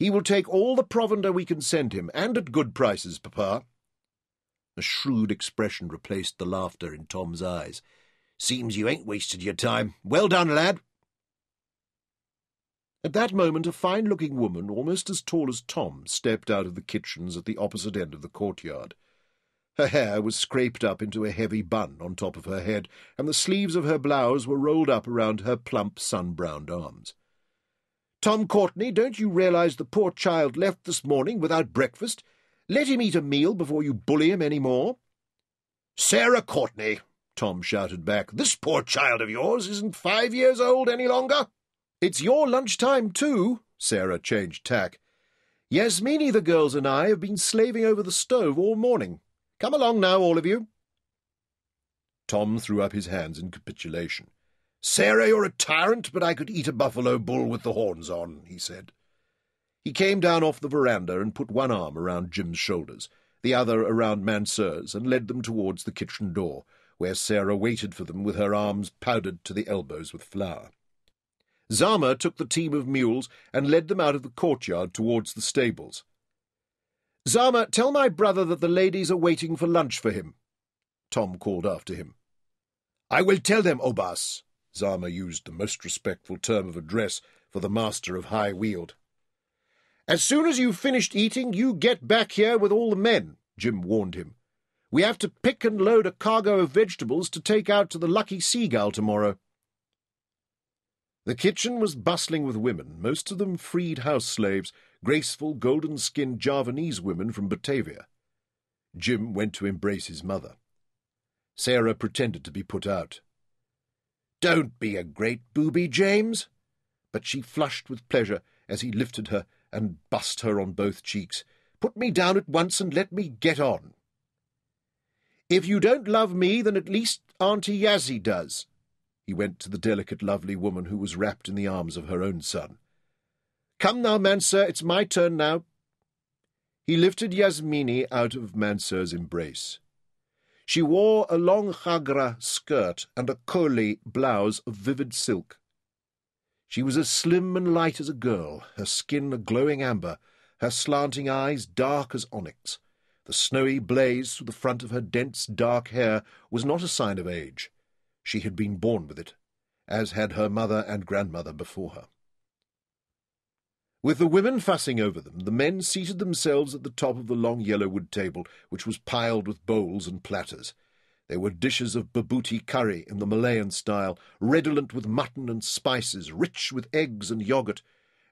He will take all the provender we can send him, and at good prices, Papa. A shrewd expression replaced the laughter in Tom's eyes. Seems you ain't wasted your time. Well done, lad. At that moment, a fine-looking woman, almost as tall as Tom, stepped out of the kitchens at the opposite end of the courtyard. Her hair was scraped up into a heavy bun on top of her head, and the sleeves of her blouse were rolled up around her plump, sun-browned arms. Tom Courtney, don't you realize the poor child left this morning without breakfast? Let him eat a meal before you bully him any more. Sarah Courtney, Tom shouted back, this poor child of yours isn't five years old any longer. It's your lunch time, too, Sarah changed tack. Yasmini, the girls, and I have been slaving over the stove all morning. Come along now, all of you. Tom threw up his hands in capitulation. Sarah, you're a tyrant, but I could eat a buffalo bull with the horns on, he said. He came down off the veranda and put one arm around Jim's shoulders, the other around Mansur's, and led them towards the kitchen door, where Sarah waited for them with her arms powdered to the elbows with flour. Zama took the team of mules and led them out of the courtyard towards the stables. Zama, tell my brother that the ladies are waiting for lunch for him, Tom called after him. I will tell them, Obas. Zama used the most respectful term of address for the master of High Weald. As soon as you've finished eating, you get back here with all the men, Jim warned him. We have to pick and load a cargo of vegetables to take out to the Lucky Seagull tomorrow. The kitchen was bustling with women, most of them freed house slaves, graceful, golden-skinned Javanese women from Batavia. Jim went to embrace his mother. Sarah pretended to be put out. Don't be a great booby, James. But she flushed with pleasure as he lifted her and bussed her on both cheeks. Put me down at once and let me get on. If you don't love me, then at least Auntie Yazzie does, he went to the delicate, lovely woman who was wrapped in the arms of her own son. Come now, Mansur, it's my turn now. He lifted Yasmini out of Mansur's embrace. She wore a long ghagra skirt and a choli blouse of vivid silk. She was as slim and light as a girl, her skin a glowing amber, her slanting eyes dark as onyx. The snowy blaze through the front of her dense, dark hair was not a sign of age. She had been born with it, as had her mother and grandmother before her. With the women fussing over them, the men seated themselves at the top of the long yellow wood table, which was piled with bowls and platters. There were dishes of bobotie curry in the Malayan style, redolent with mutton and spices, rich with eggs and yoghurt,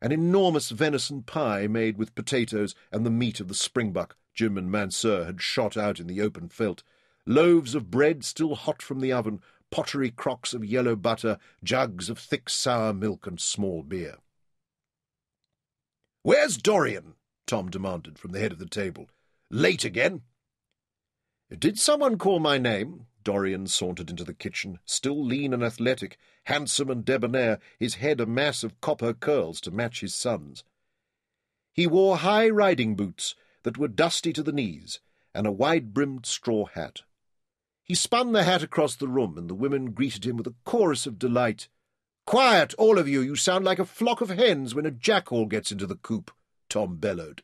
an enormous venison pie made with potatoes and the meat of the springbuck Jim and Mansur had shot out in the open veldt, loaves of bread still hot from the oven, pottery crocks of yellow butter, jugs of thick sour milk and small beer. Where's Dorian? Tom demanded from the head of the table. Late again? Did someone call my name? Dorian sauntered into the kitchen, still lean and athletic, handsome and debonair, his head a mass of copper curls to match his son's. He wore high riding boots that were dusty to the knees, and a wide-brimmed straw hat. He spun the hat across the room, and the women greeted him with a chorus of delight. Quiet, all of you! You sound like a flock of hens when a jackal gets into the coop, Tom bellowed.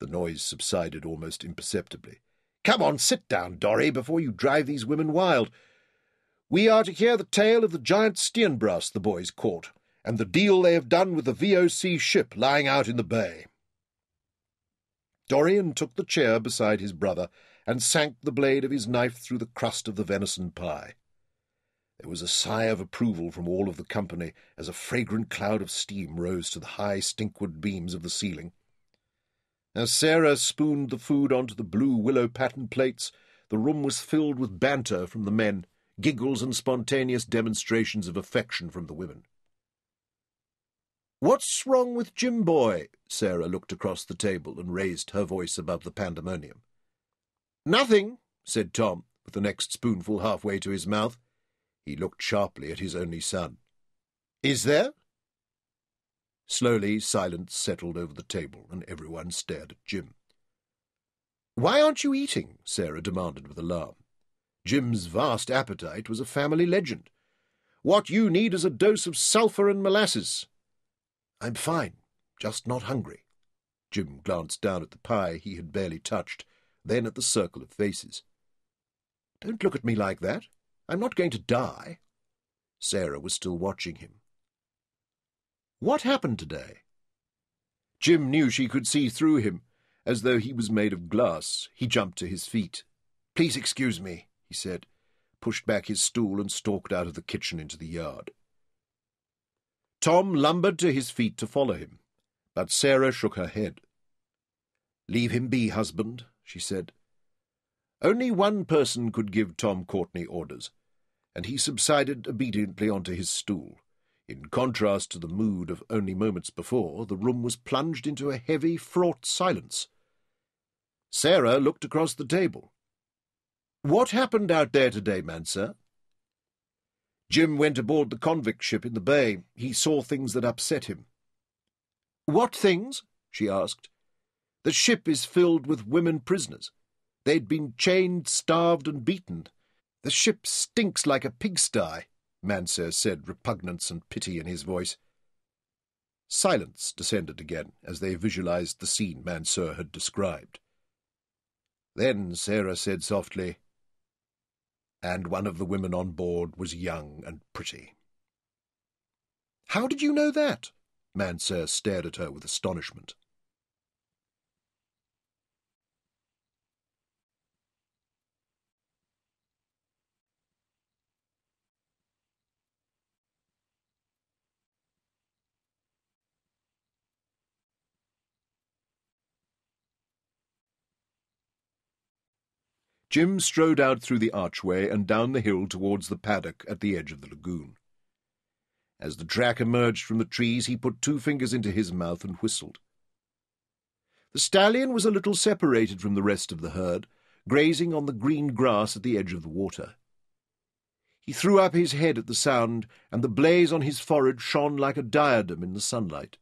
The noise subsided almost imperceptibly. Come on, sit down, Dorry, before you drive these women wild. We are to hear the tale of the giant Steenbras the boys caught, and the deal they have done with the VOC ship lying out in the bay. Dorian took the chair beside his brother and sank the blade of his knife through the crust of the venison pie. There was a sigh of approval from all of the company as a fragrant cloud of steam rose to the high stinkwood beams of the ceiling. As Sarah spooned the food onto the blue willow pattern plates, the room was filled with banter from the men, giggles and spontaneous demonstrations of affection from the women. What's wrong with Jim Boy? Sarah looked across the table and raised her voice above the pandemonium. Nothing, said Tom, with the next spoonful halfway to his mouth. He looked sharply at his only son. Is there? Slowly, silence settled over the table, and everyone stared at Jim. Why aren't you eating? Sarah demanded with alarm. Jim's vast appetite was a family legend. What you need is a dose of sulphur and molasses. I'm fine, just not hungry. Jim glanced down at the pie he had barely touched, then at the circle of faces. Don't look at me like that. I'm not going to die. Sarah was still watching him. What happened today? Jim knew she could see through him, as though he was made of glass. He jumped to his feet. Please excuse me, he said, pushed back his stool and stalked out of the kitchen into the yard. Tom lumbered to his feet to follow him, but Sarah shook her head. Leave him be, husband, she said. Only one person could give Tom Courtney orders, and he subsided obediently onto his stool. In contrast to the mood of only moments before, the room was plunged into a heavy, fraught silence. Sarah looked across the table. What happened out there today, Mansur? Jim went aboard the convict ship in the bay. He saw things that upset him. What things? she asked. The ship is filled with women prisoners. They'd been chained, starved, and beaten. The ship stinks like a pigsty. Mansur said, repugnance and pity in his voice. Silence descended again as they visualized the scene Mansur had described. Then Sarah said softly, And one of the women on board was young and pretty. How did you know that? Mansur stared at her with astonishment. Jim strode out through the archway and down the hill towards the paddock at the edge of the lagoon. As the track emerged from the trees, he put two fingers into his mouth and whistled. The stallion was a little separated from the rest of the herd, grazing on the green grass at the edge of the water. He threw up his head at the sound, and the blaze on his forehead shone like a diadem in the sunlight.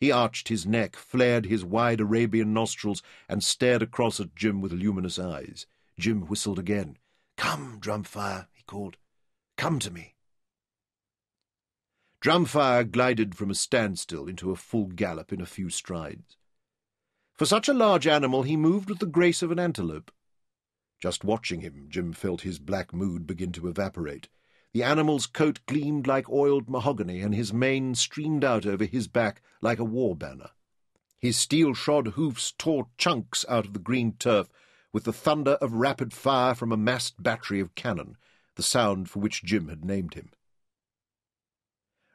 He arched his neck, flared his wide Arabian nostrils, and stared across at Jim with luminous eyes. Jim whistled again. Come, Drumfire, he called. Come to me. Drumfire glided from a standstill into a full gallop in a few strides. For such a large animal, he moved with the grace of an antelope. Just watching him, Jim felt his black mood begin to evaporate. The animal's coat gleamed like oiled mahogany, and his mane streamed out over his back like a war banner. His steel-shod hoofs tore chunks out of the green turf with the thunder of rapid fire from a massed battery of cannon, the sound for which Jim had named him.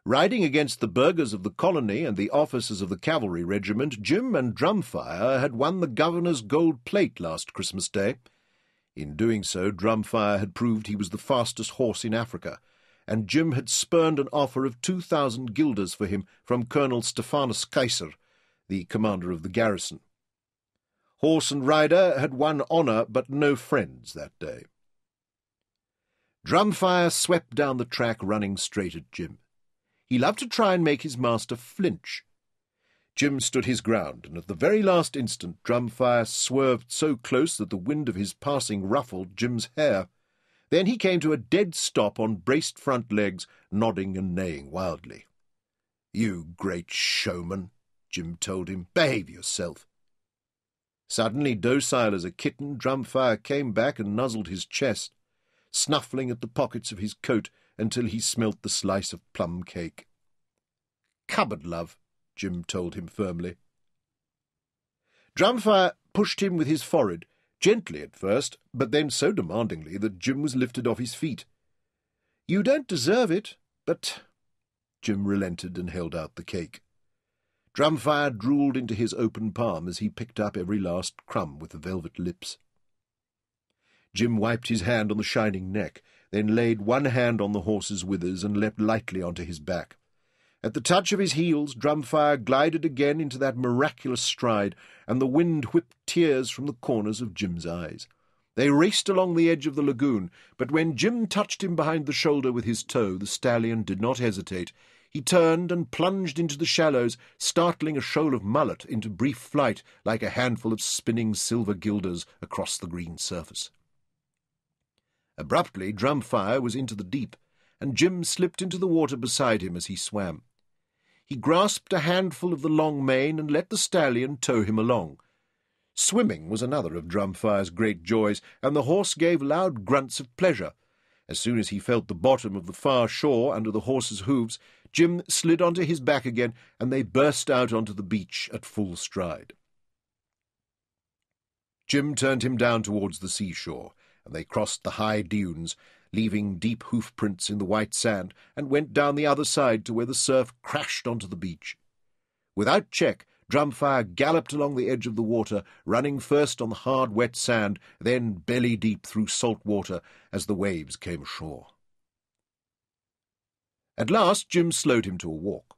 Riding against the burghers of the colony and the officers of the cavalry regiment, Jim and Drumfire had won the governor's gold plate last Christmas Day. In doing so, Drumfire had proved he was the fastest horse in Africa, and Jim had spurned an offer of two thousand guilders for him from Colonel Stephanus Kaiser, the commander of the garrison. Horse and rider had won honour but no friends that day. Drumfire swept down the track running straight at Jim. He loved to try and make his master flinch. Jim stood his ground, and at the very last instant Drumfire swerved so close that the wind of his passing ruffled Jim's hair. Then he came to a dead stop on braced front legs, nodding and neighing wildly. You great showman, Jim told him, behave yourself. Suddenly, docile as a kitten, Drumfire came back and nuzzled his chest, snuffling at the pockets of his coat until he smelt the slice of plum cake. Cupboard love, Jim told him firmly. Drumfire pushed him with his forehead, gently at first, but then so demandingly that Jim was lifted off his feet. You don't deserve it, but... Jim relented and held out the cake. Drumfire drooled into his open palm as he picked up every last crumb with velvet lips. Jim wiped his hand on the shining neck, then laid one hand on the horse's withers and leapt lightly onto his back. At the touch of his heels, Drumfire glided again into that miraculous stride, and the wind whipped tears from the corners of Jim's eyes. They raced along the edge of the lagoon, but when Jim touched him behind the shoulder with his toe, the stallion did not hesitate. He turned and plunged into the shallows, startling a shoal of mullet into brief flight like a handful of spinning silver guilders across the green surface. Abruptly, Drumfire was into the deep, and Jim slipped into the water beside him as he swam. He grasped a handful of the long mane and let the stallion tow him along. Swimming was another of Drumfire's great joys, and the horse gave loud grunts of pleasure. As soon as he felt the bottom of the far shore under the horse's hoofs, Jim slid onto his back again, and they burst out onto the beach at full stride. Jim turned him down towards the seashore and they crossed the high dunes, leaving deep hoof prints in the white sand, and went down the other side to where the surf crashed onto the beach. Without check, Drumfire galloped along the edge of the water, running first on the hard, wet sand, then belly deep through salt water as the waves came ashore. At last Jim slowed him to a walk.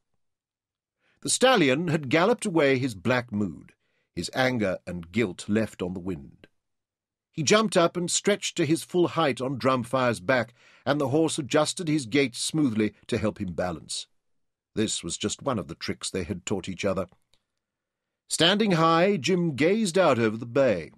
The stallion had galloped away his black mood, his anger and guilt left on the wind. He jumped up and stretched to his full height on Drumfire's back, and the horse adjusted his gait smoothly to help him balance. This was just one of the tricks they had taught each other. Standing high, Jim gazed out over the bay.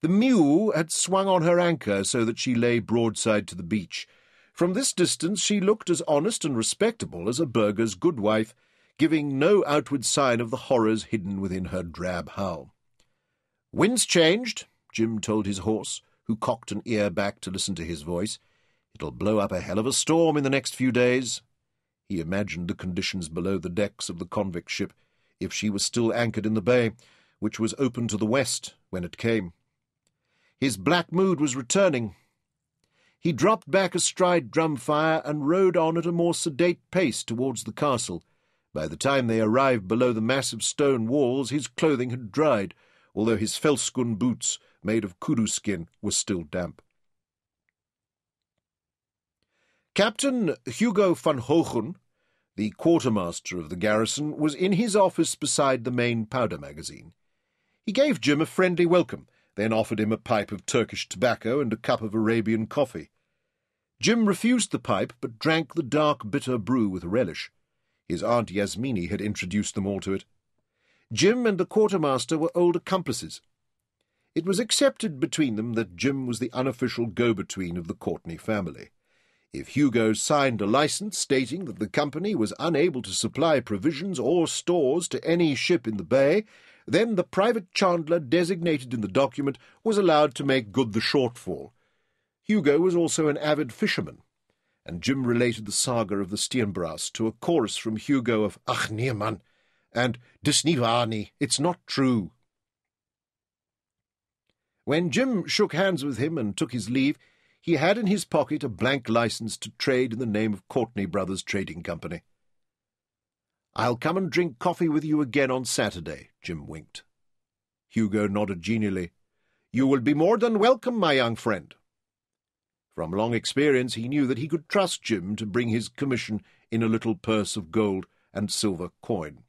The Mew had swung on her anchor so that she lay broadside to the beach. From this distance she looked as honest and respectable as a burgher's good wife, giving no outward sign of the horrors hidden within her drab hull. Wind's changed, Jim told his horse, who cocked an ear back to listen to his voice. It'll blow up a hell of a storm in the next few days. He imagined the conditions below the decks of the convict ship, if she was still anchored in the bay, which was open to the west when it came. His black mood was returning. He dropped back astride Drumfire and rode on at a more sedate pace towards the castle. By the time they arrived below the massive stone walls, his clothing had dried, although his velschoen boots made of kudu skin, was still damp. Captain Hugo van Hogen, the quartermaster of the garrison, was in his office beside the main powder magazine. He gave Jim a friendly welcome, then offered him a pipe of Turkish tobacco and a cup of Arabian coffee. Jim refused the pipe, but drank the dark, bitter brew with relish. His aunt Yasmini had introduced them all to it. Jim and the quartermaster were old accomplices, it was accepted between them that Jim was the unofficial go-between of the Courtney family. If Hugo signed a license stating that the company was unable to supply provisions or stores to any ship in the bay, then the private chandler designated in the document was allowed to make good the shortfall. Hugo was also an avid fisherman, and Jim related the saga of the Steenbras to a chorus from Hugo of Ach nee and Disnivani, it's not true. When Jim shook hands with him and took his leave, he had in his pocket a blank license to trade in the name of Courtney Brothers Trading Company. I'll come and drink coffee with you again on Saturday, Jim winked. Hugo nodded genially. You will be more than welcome, my young friend. From long experience, he knew that he could trust Jim to bring his commission in a little purse of gold and silver coin.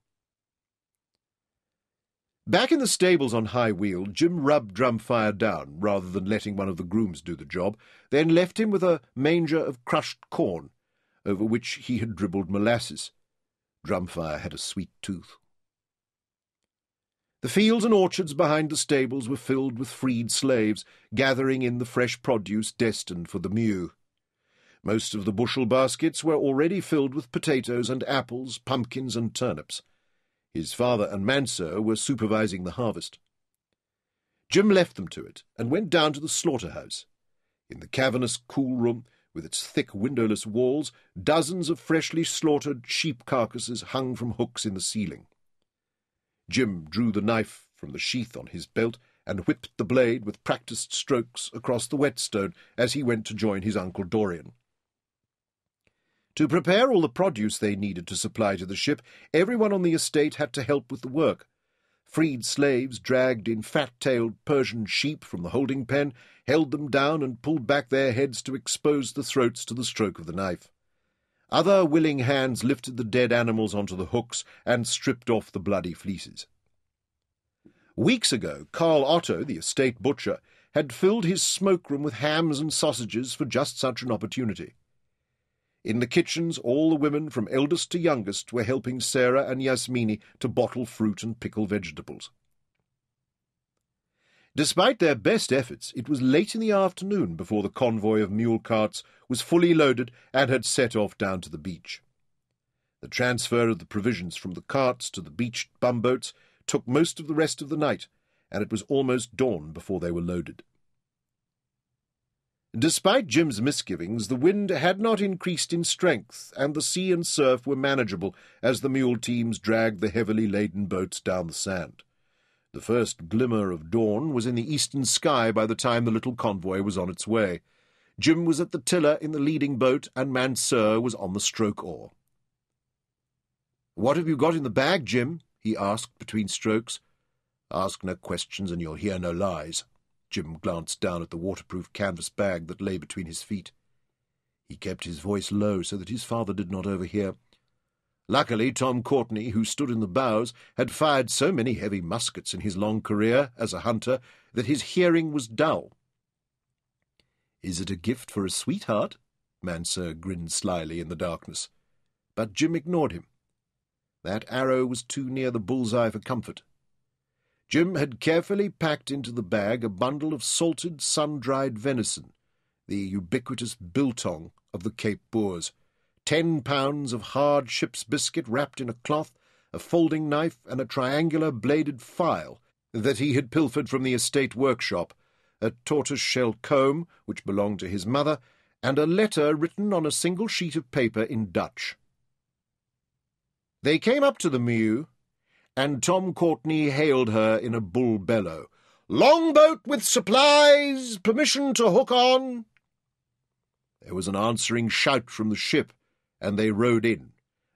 Back in the stables on High Weald, Jim rubbed Drumfire down rather than letting one of the grooms do the job, then left him with a manger of crushed corn, over which he had dribbled molasses. Drumfire had a sweet tooth. The fields and orchards behind the stables were filled with freed slaves, gathering in the fresh produce destined for the mew. Most of the bushel baskets were already filled with potatoes and apples, pumpkins and turnips. His father and Mansur were supervising the harvest. Jim left them to it and went down to the slaughterhouse. In the cavernous cool room, with its thick windowless walls, dozens of freshly slaughtered sheep carcasses hung from hooks in the ceiling. Jim drew the knife from the sheath on his belt and whipped the blade with practised strokes across the whetstone as he went to join his Uncle Dorian. To prepare all the produce they needed to supply to the ship, everyone on the estate had to help with the work. Freed slaves dragged in fat-tailed Persian sheep from the holding pen, held them down and pulled back their heads to expose the throats to the stroke of the knife. Other willing hands lifted the dead animals onto the hooks and stripped off the bloody fleeces. Weeks ago, Carl Otto, the estate butcher, had filled his smoke-room with hams and sausages for just such an opportunity. In the kitchens, all the women, from eldest to youngest, were helping Sarah and Yasmini to bottle fruit and pickle vegetables. Despite their best efforts, it was late in the afternoon before the convoy of mule carts was fully loaded and had set off down to the beach. The transfer of the provisions from the carts to the beached bumboats took most of the rest of the night, and it was almost dawn before they were loaded. Despite Jim's misgivings, the wind had not increased in strength, and the sea and surf were manageable as the mule teams dragged the heavily laden boats down the sand. The first glimmer of dawn was in the eastern sky by the time the little convoy was on its way. Jim was at the tiller in the leading boat, and Mansur was on the stroke oar. What have you got in the bag, Jim? he asked between strokes. Ask no questions, and you'll hear no lies. Jim glanced down at the waterproof canvas bag that lay between his feet. He kept his voice low so that his father did not overhear. Luckily, Tom Courtney, who stood in the bows, had fired so many heavy muskets in his long career as a hunter that his hearing was dull. Is it a gift for a sweetheart? Mansur grinned slyly in the darkness. But Jim ignored him. That arrow was too near the bull's-eye for comfort. Jim had carefully packed into the bag a bundle of salted, sun-dried venison, the ubiquitous biltong of the Cape Boers, ten pounds of hard ship's biscuit wrapped in a cloth, a folding knife, and a triangular bladed file that he had pilfered from the estate workshop, a tortoise-shell comb, which belonged to his mother, and a letter written on a single sheet of paper in Dutch. They came up to the Mew, and Tom Courtney hailed her in a bull bellow. Longboat with supplies! Permission to hook on! There was an answering shout from the ship, and they rowed in,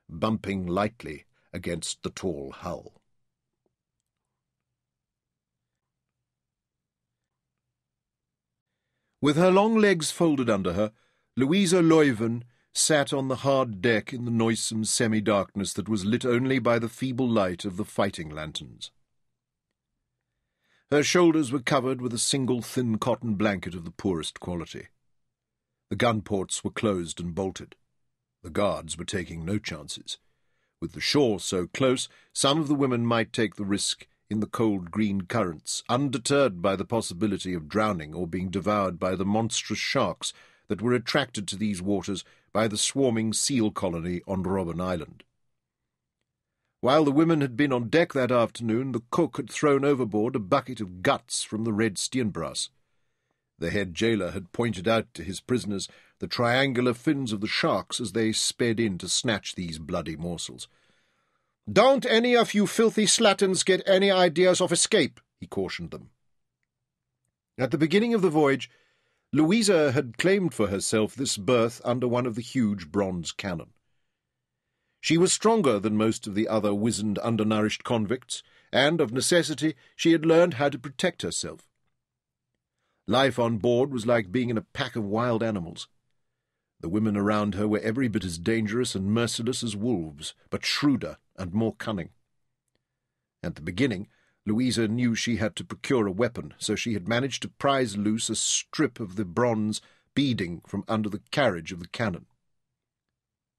bumping lightly against the tall hull. With her long legs folded under her, Louisa Leuven sat on the hard deck in the noisome semi-darkness that was lit only by the feeble light of the fighting lanterns. Her shoulders were covered with a single thin cotton blanket of the poorest quality. The gun ports were closed and bolted. The guards were taking no chances. With the shore so close, some of the women might take the risk in the cold green currents, undeterred by the possibility of drowning or being devoured by the monstrous sharks that were attracted to these waters by the swarming seal colony on Robben Island. While the women had been on deck that afternoon, the cook had thrown overboard a bucket of guts from the red steenbras. The head jailer had pointed out to his prisoners the triangular fins of the sharks as they sped in to snatch these bloody morsels. Don't any of you filthy slatterns get any ideas of escape, he cautioned them. At the beginning of the voyage, Louisa had claimed for herself this berth under one of the huge bronze cannon. She was stronger than most of the other wizened, undernourished convicts, and, of necessity, she had learned how to protect herself. Life on board was like being in a pack of wild animals. The women around her were every bit as dangerous and merciless as wolves, but shrewder and more cunning. At the beginning, Louisa knew she had to procure a weapon, so she had managed to prise loose a strip of the bronze beading from under the carriage of the cannon.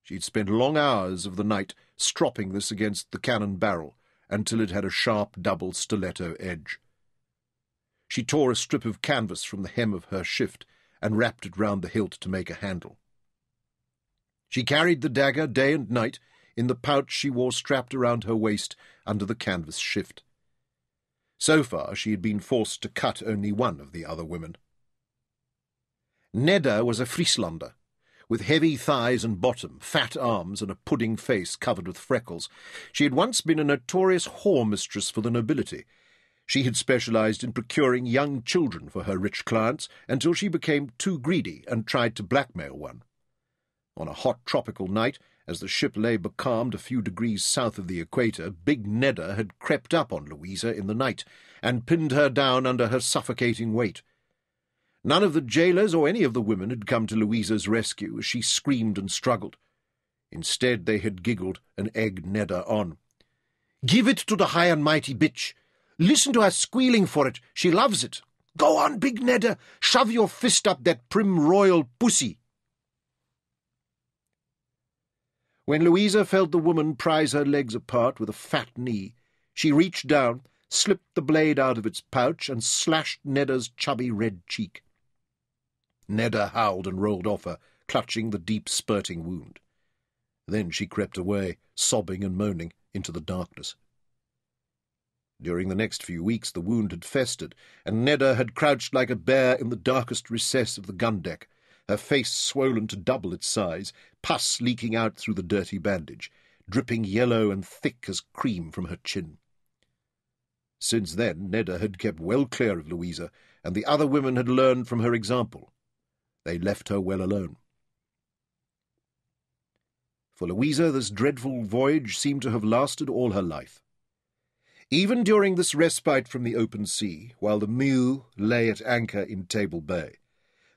She'd spent long hours of the night stropping this against the cannon barrel until it had a sharp double stiletto edge. She tore a strip of canvas from the hem of her shift and wrapped it round the hilt to make a handle. She carried the dagger day and night in the pouch she wore strapped around her waist under the canvas shift. So far she had been forced to cut only one of the other women. Nedda was a Frieslander, with heavy thighs and bottom, fat arms, and a pudding face covered with freckles. She had once been a notorious whore mistress for the nobility. She had specialized in procuring young children for her rich clients until she became too greedy and tried to blackmail one. On a hot tropical night, as the ship lay becalmed a few degrees south of the equator, Big Nedda had crept up on Louisa in the night and pinned her down under her suffocating weight. None of the jailers or any of the women had come to Louisa's rescue as she screamed and struggled. Instead, they had giggled and egged Nedda on. Give it to the high and mighty bitch. Listen to her squealing for it. She loves it. Go on, big Nedda. Shove your fist up that prim royal pussy. When Louisa felt the woman prise her legs apart with a fat knee, she reached down, slipped the blade out of its pouch, and slashed Nedda's chubby red cheek. Nedda howled and rolled off her, clutching the deep spurting wound. Then she crept away, sobbing and moaning, into the darkness. During the next few weeks the wound had festered, and Nedda had crouched like a bear in the darkest recess of the gun deck, her face swollen to double its size, pus leaking out through the dirty bandage, dripping yellow and thick as cream from her chin. Since then, Nedda had kept well clear of Louisa, and the other women had learned from her example. They left her well alone. For Louisa, this dreadful voyage seemed to have lasted all her life. Even during this respite from the open sea, while the Mew lay at anchor in Table Bay,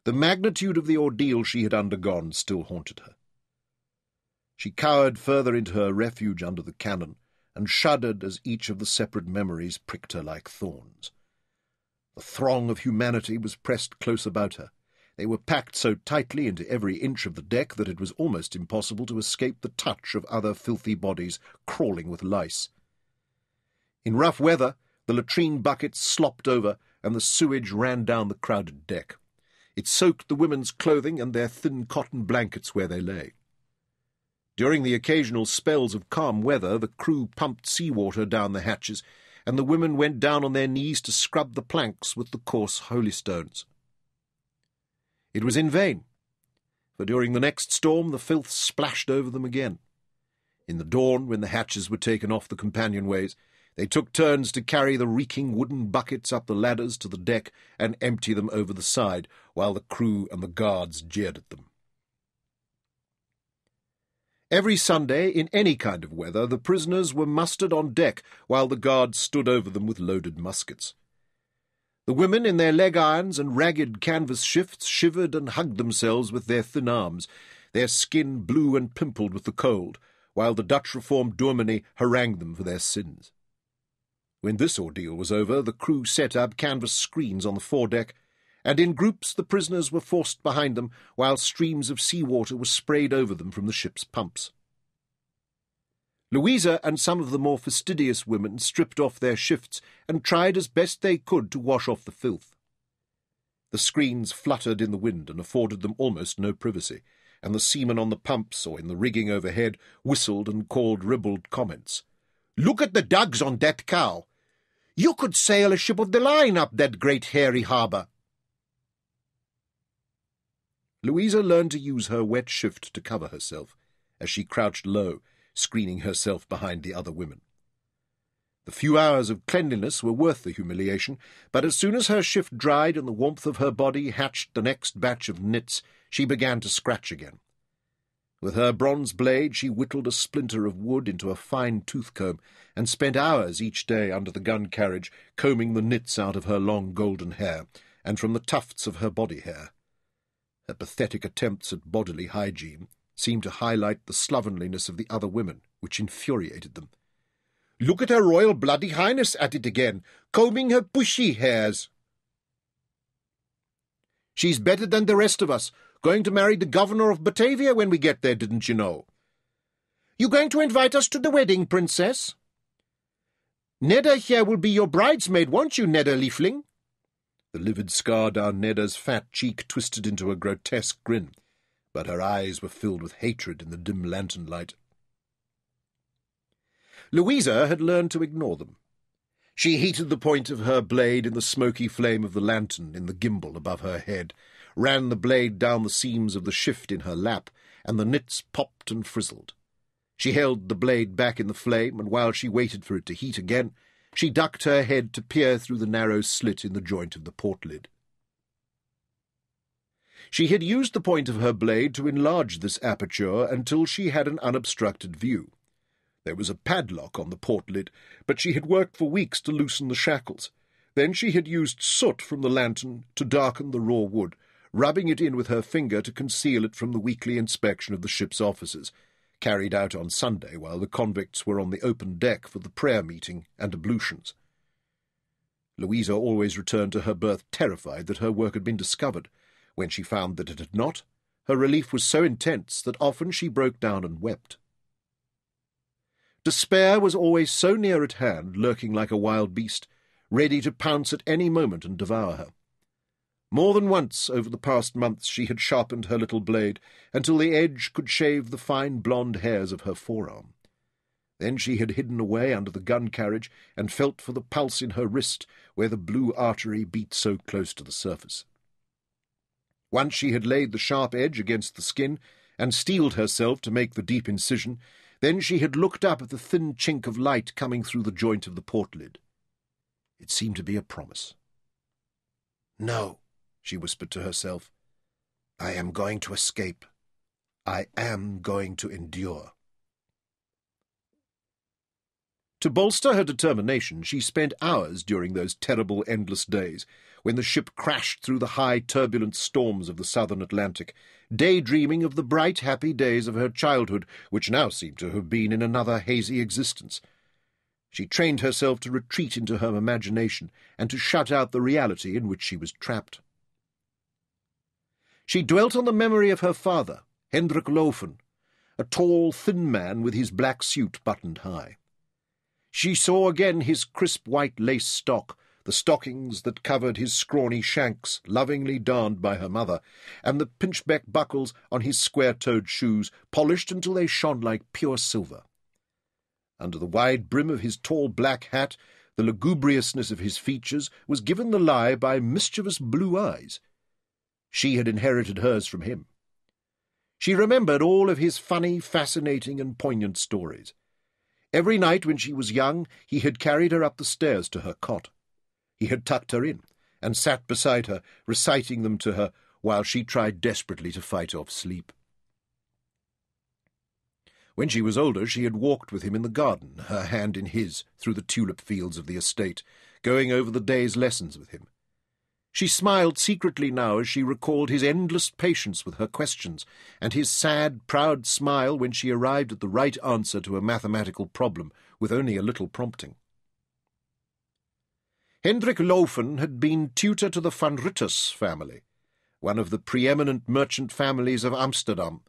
the magnitude of the ordeal she had undergone still haunted her. She cowered further into her refuge under the cannon, and shuddered as each of the separate memories pricked her like thorns. The throng of humanity was pressed close about her, they were packed so tightly into every inch of the deck that it was almost impossible to escape the touch of other filthy bodies crawling with lice. In rough weather, the latrine buckets slopped over and the sewage ran down the crowded deck. It soaked the women's clothing and their thin cotton blankets where they lay. During the occasional spells of calm weather, the crew pumped seawater down the hatches, and the women went down on their knees to scrub the planks with the coarse holystones. It was in vain, for during the next storm the filth splashed over them again. In the dawn, when the hatches were taken off the companionways, they took turns to carry the reeking wooden buckets up the ladders to the deck and empty them over the side, while the crew and the guards jeered at them. Every Sunday, in any kind of weather, the prisoners were mustered on deck while the guards stood over them with loaded muskets. The women in their leg irons and ragged canvas shifts shivered and hugged themselves with their thin arms, their skin blue and pimpled with the cold, while the Dutch reformed dominie harangued them for their sins. When this ordeal was over, the crew set up canvas screens on the foredeck, and in groups the prisoners were forced behind them, while streams of sea water were sprayed over them from the ship's pumps. Louisa and some of the more fastidious women stripped off their shifts and tried as best they could to wash off the filth. The screens fluttered in the wind and afforded them almost no privacy, and the seamen on the pumps or in the rigging overhead whistled and called ribald comments. Look at the dugs on that cow! You could sail a ship of the line up that great hairy harbour. Louisa learned to use her wet shift to cover herself, as she crouched low, screening herself behind the other women. The few hours of cleanliness were worth the humiliation, but as soon as her shift dried and the warmth of her body hatched the next batch of nits, she began to scratch again. With her bronze blade she whittled a splinter of wood into a fine tooth-comb, and spent hours each day under the gun carriage, combing the nits out of her long golden hair, and from the tufts of her body hair. Her pathetic attempts at bodily hygiene seemed to highlight the slovenliness of the other women, which infuriated them. Look at her royal bloody highness at it again, combing her bushy hairs. She's better than the rest of us, going to marry the governor of Batavia when we get there, didn't you know? You going to invite us to the wedding, princess? Nedda here will be your bridesmaid, won't you, Nedda Leafling? The livid scar down Nedda's fat cheek twisted into a grotesque grin, but her eyes were filled with hatred in the dim lantern light. Louisa had learned to ignore them. She heated the point of her blade in the smoky flame of the lantern in the gimbal above her head, ran the blade down the seams of the shift in her lap, and the nits popped and frizzled. She held the blade back in the flame, and while she waited for it to heat again, she ducked her head to peer through the narrow slit in the joint of the port lid. She had used the point of her blade to enlarge this aperture until she had an unobstructed view. There was a padlock on the port lid, but she had worked for weeks to loosen the shackles. Then she had used soot from the lantern to darken the raw wood, rubbing it in with her finger to conceal it from the weekly inspection of the ship's officers, carried out on Sunday while the convicts were on the open deck for the prayer meeting and ablutions. Louisa always returned to her berth terrified that her work had been discovered. When she found that it had not, her relief was so intense that often she broke down and wept. Despair was always so near at hand, lurking like a wild beast, ready to pounce at any moment and devour her. More than once over the past months she had sharpened her little blade until the edge could shave the fine blonde hairs of her forearm. Then she had hidden away under the gun carriage and felt for the pulse in her wrist where the blue artery beat so close to the surface. Once she had laid the sharp edge against the skin and steeled herself to make the deep incision, then she had looked up at the thin chink of light coming through the joint of the port lid. It seemed to be a promise. No, she whispered to herself. I am going to escape. I am going to endure. To bolster her determination, she spent hours during those terrible, endless days when the ship crashed through the high, turbulent storms of the southern Atlantic, daydreaming of the bright, happy days of her childhood, which now seemed to have been in another hazy existence. She trained herself to retreat into her imagination and to shut out the reality in which she was trapped. She dwelt on the memory of her father, Hendrik Leuven, a tall, thin man with his black suit buttoned high. She saw again his crisp white lace stock, the stockings that covered his scrawny shanks, lovingly darned by her mother, and the pinchbeck buckles on his square-toed shoes, polished until they shone like pure silver. Under the wide brim of his tall black hat, the lugubriousness of his features was given the lie by mischievous blue eyes. She had inherited hers from him. She remembered all of his funny, fascinating, and poignant stories. Every night when she was young, he had carried her up the stairs to her cot. He had tucked her in and sat beside her, reciting them to her while she tried desperately to fight off sleep. When she was older, she had walked with him in the garden, her hand in his, through the tulip fields of the estate, going over the day's lessons with him. She smiled secretly now as she recalled his endless patience with her questions, and his sad, proud smile when she arrived at the right answer to a mathematical problem with only a little prompting. Hendrik Leuven had been tutor to the van Ritters family, one of the preeminent merchant families of Amsterdam.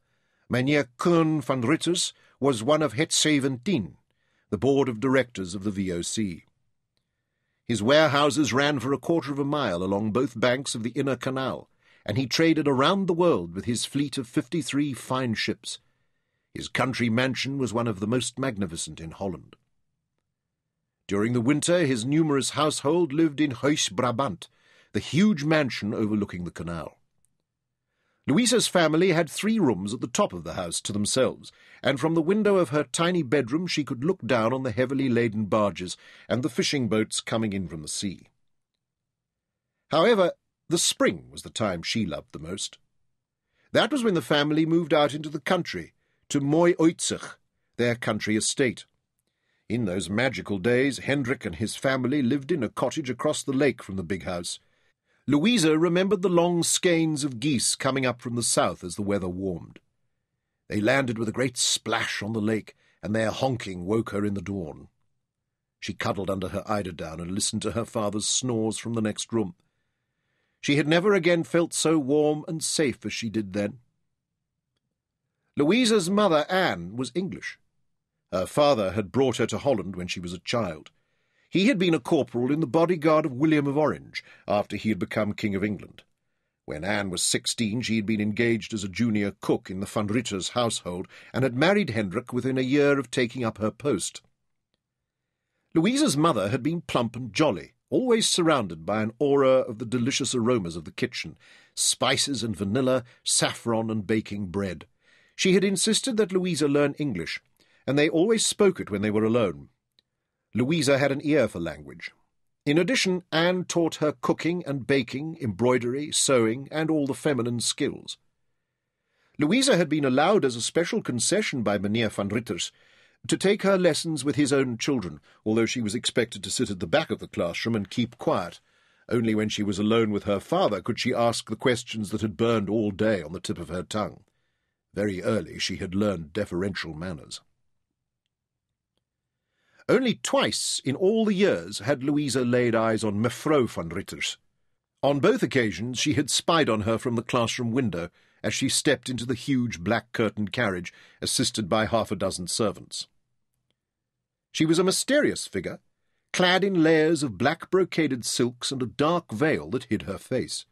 Mynheer Koen van Ritters was one of Het Seventeen, the board of directors of the VOC. His warehouses ran for a quarter of a mile along both banks of the inner canal, and he traded around the world with his fleet of fifty-three fine ships. His country mansion was one of the most magnificent in Holland. During the winter, his numerous household lived in Huis Brabant, the huge mansion overlooking the canal. Louisa's family had three rooms at the top of the house to themselves, and from the window of her tiny bedroom she could look down on the heavily laden barges and the fishing boats coming in from the sea. However, the spring was the time she loved the most. That was when the family moved out into the country, to Mooi Uitzig, their country estate. In those magical days, Hendrik and his family lived in a cottage across the lake from the big house. Louisa remembered the long skeins of geese coming up from the south as the weather warmed. They landed with a great splash on the lake, and their honking woke her in the dawn. She cuddled under her eiderdown and listened to her father's snores from the next room. She had never again felt so warm and safe as she did then. Louisa's mother, Anne, was English. Her father had brought her to Holland when she was a child. He had been a corporal in the bodyguard of William of Orange after he had become King of England. When Anne was sixteen, she had been engaged as a junior cook in the Van Ritters household and had married Hendrik within a year of taking up her post. Louisa's mother had been plump and jolly, always surrounded by an aura of the delicious aromas of the kitchen, spices and vanilla, saffron and baking bread. She had insisted that Louisa learn English, and they always spoke it when they were alone. Louisa had an ear for language. In addition, Anne taught her cooking and baking, embroidery, sewing, and all the feminine skills. Louisa had been allowed as a special concession by Mynheer van Ritters to take her lessons with his own children, although she was expected to sit at the back of the classroom and keep quiet. Only when she was alone with her father could she ask the questions that had burned all day on the tip of her tongue. Very early she had learned deferential manners. Only twice in all the years had Louisa laid eyes on Mevrouw van Ritters. On both occasions she had spied on her from the classroom window as she stepped into the huge black-curtained carriage, assisted by half a dozen servants. She was a mysterious figure, clad in layers of black brocaded silks and a dark veil that hid her face.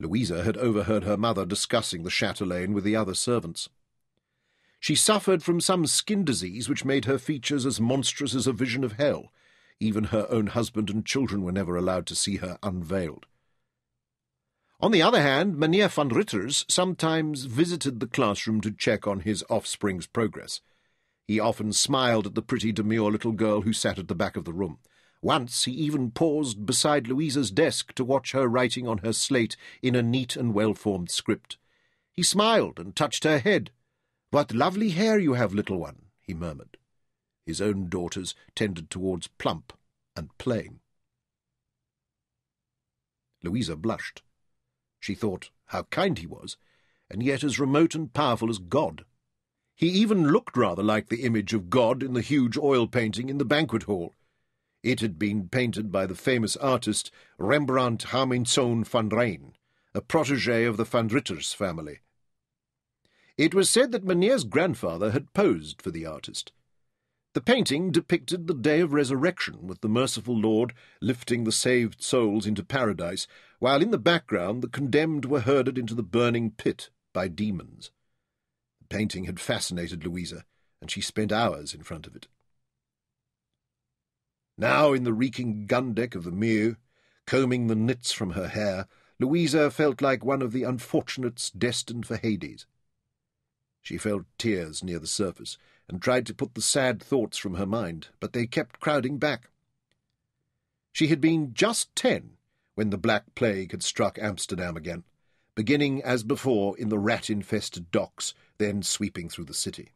Louisa had overheard her mother discussing the chatelaine with the other servants. She suffered from some skin disease which made her features as monstrous as a vision of hell. Even her own husband and children were never allowed to see her unveiled. On the other hand, Mynheer van Ritters sometimes visited the classroom to check on his offspring's progress. He often smiled at the pretty demure little girl who sat at the back of the room. Once he even paused beside Louisa's desk to watch her writing on her slate in a neat and well-formed script. He smiled and touched her head, what lovely hair you have, little one, he murmured. His own daughters tended towards plump and plain. Louisa blushed. She thought how kind he was, and yet as remote and powerful as God. He even looked rather like the image of God in the huge oil painting in the banquet hall. It had been painted by the famous artist Rembrandt Harmenszoon van Rijn, a protege of the Van Ritters family. It was said that Mynheer's grandfather had posed for the artist. The painting depicted the day of resurrection, with the merciful Lord lifting the saved souls into paradise, while in the background the condemned were herded into the burning pit by demons. The painting had fascinated Louisa, and she spent hours in front of it. Now, in the reeking gun deck of the Mew, combing the nits from her hair, Louisa felt like one of the unfortunates destined for Hades. She felt tears near the surface, and tried to put the sad thoughts from her mind, but they kept crowding back. She had been just ten when the Black Plague had struck Amsterdam again, beginning as before in the rat-infested docks, then sweeping through the city.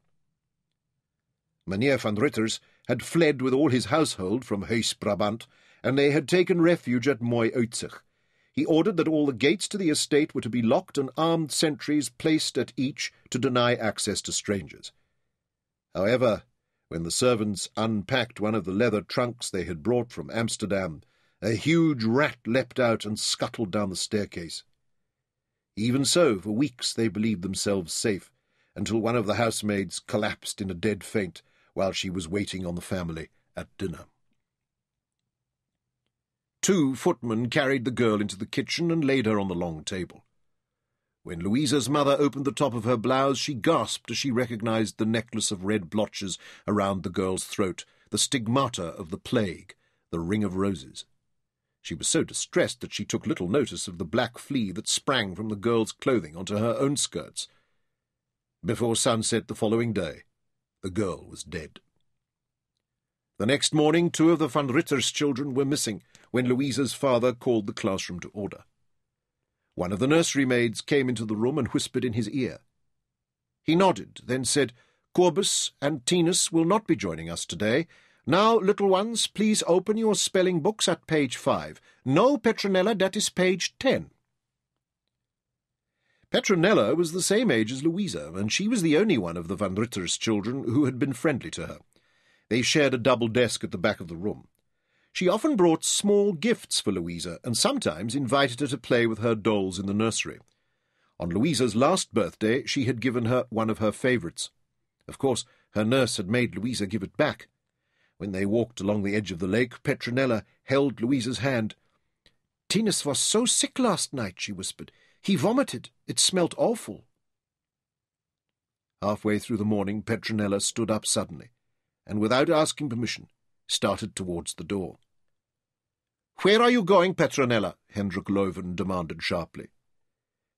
Mynheer van Ritters had fled with all his household from Huis Brabant, and they had taken refuge at Mooi Uitzig, he ordered that all the gates to the estate were to be locked and armed sentries placed at each to deny access to strangers. However, when the servants unpacked one of the leather trunks they had brought from Amsterdam, a huge rat leapt out and scuttled down the staircase. Even so, for weeks they believed themselves safe, until one of the housemaids collapsed in a dead faint while she was waiting on the family at dinner. Two footmen carried the girl into the kitchen and laid her on the long table. When Louisa's mother opened the top of her blouse, she gasped as she recognized the necklace of red blotches around the girl's throat, the stigmata of the plague, the ring of roses. She was so distressed that she took little notice of the black flea that sprang from the girl's clothing onto her own skirts. Before sunset the following day, the girl was dead. The next morning, two of the van Ritter's children were missing when Louisa's father called the classroom to order. One of the nursery maids came into the room and whispered in his ear. He nodded, then said, Corbus and Tinus will not be joining us today. Now, little ones, please open your spelling books at page five. No, Petronella, that is page ten. Petronella was the same age as Louisa, and she was the only one of the Van Ritter's children who had been friendly to her. They shared a double desk at the back of the room. She often brought small gifts for Louisa, and sometimes invited her to play with her dolls in the nursery. On Louisa's last birthday, she had given her one of her favourites. Of course, her nurse had made Louisa give it back. When they walked along the edge of the lake, Petronella held Louisa's hand. Tinus was so sick last night, she whispered. He vomited. It smelt awful. Halfway through the morning, Petronella stood up suddenly, and without asking permission, started towards the door. Where are you going, Petronella? Hendrik Leuven demanded sharply.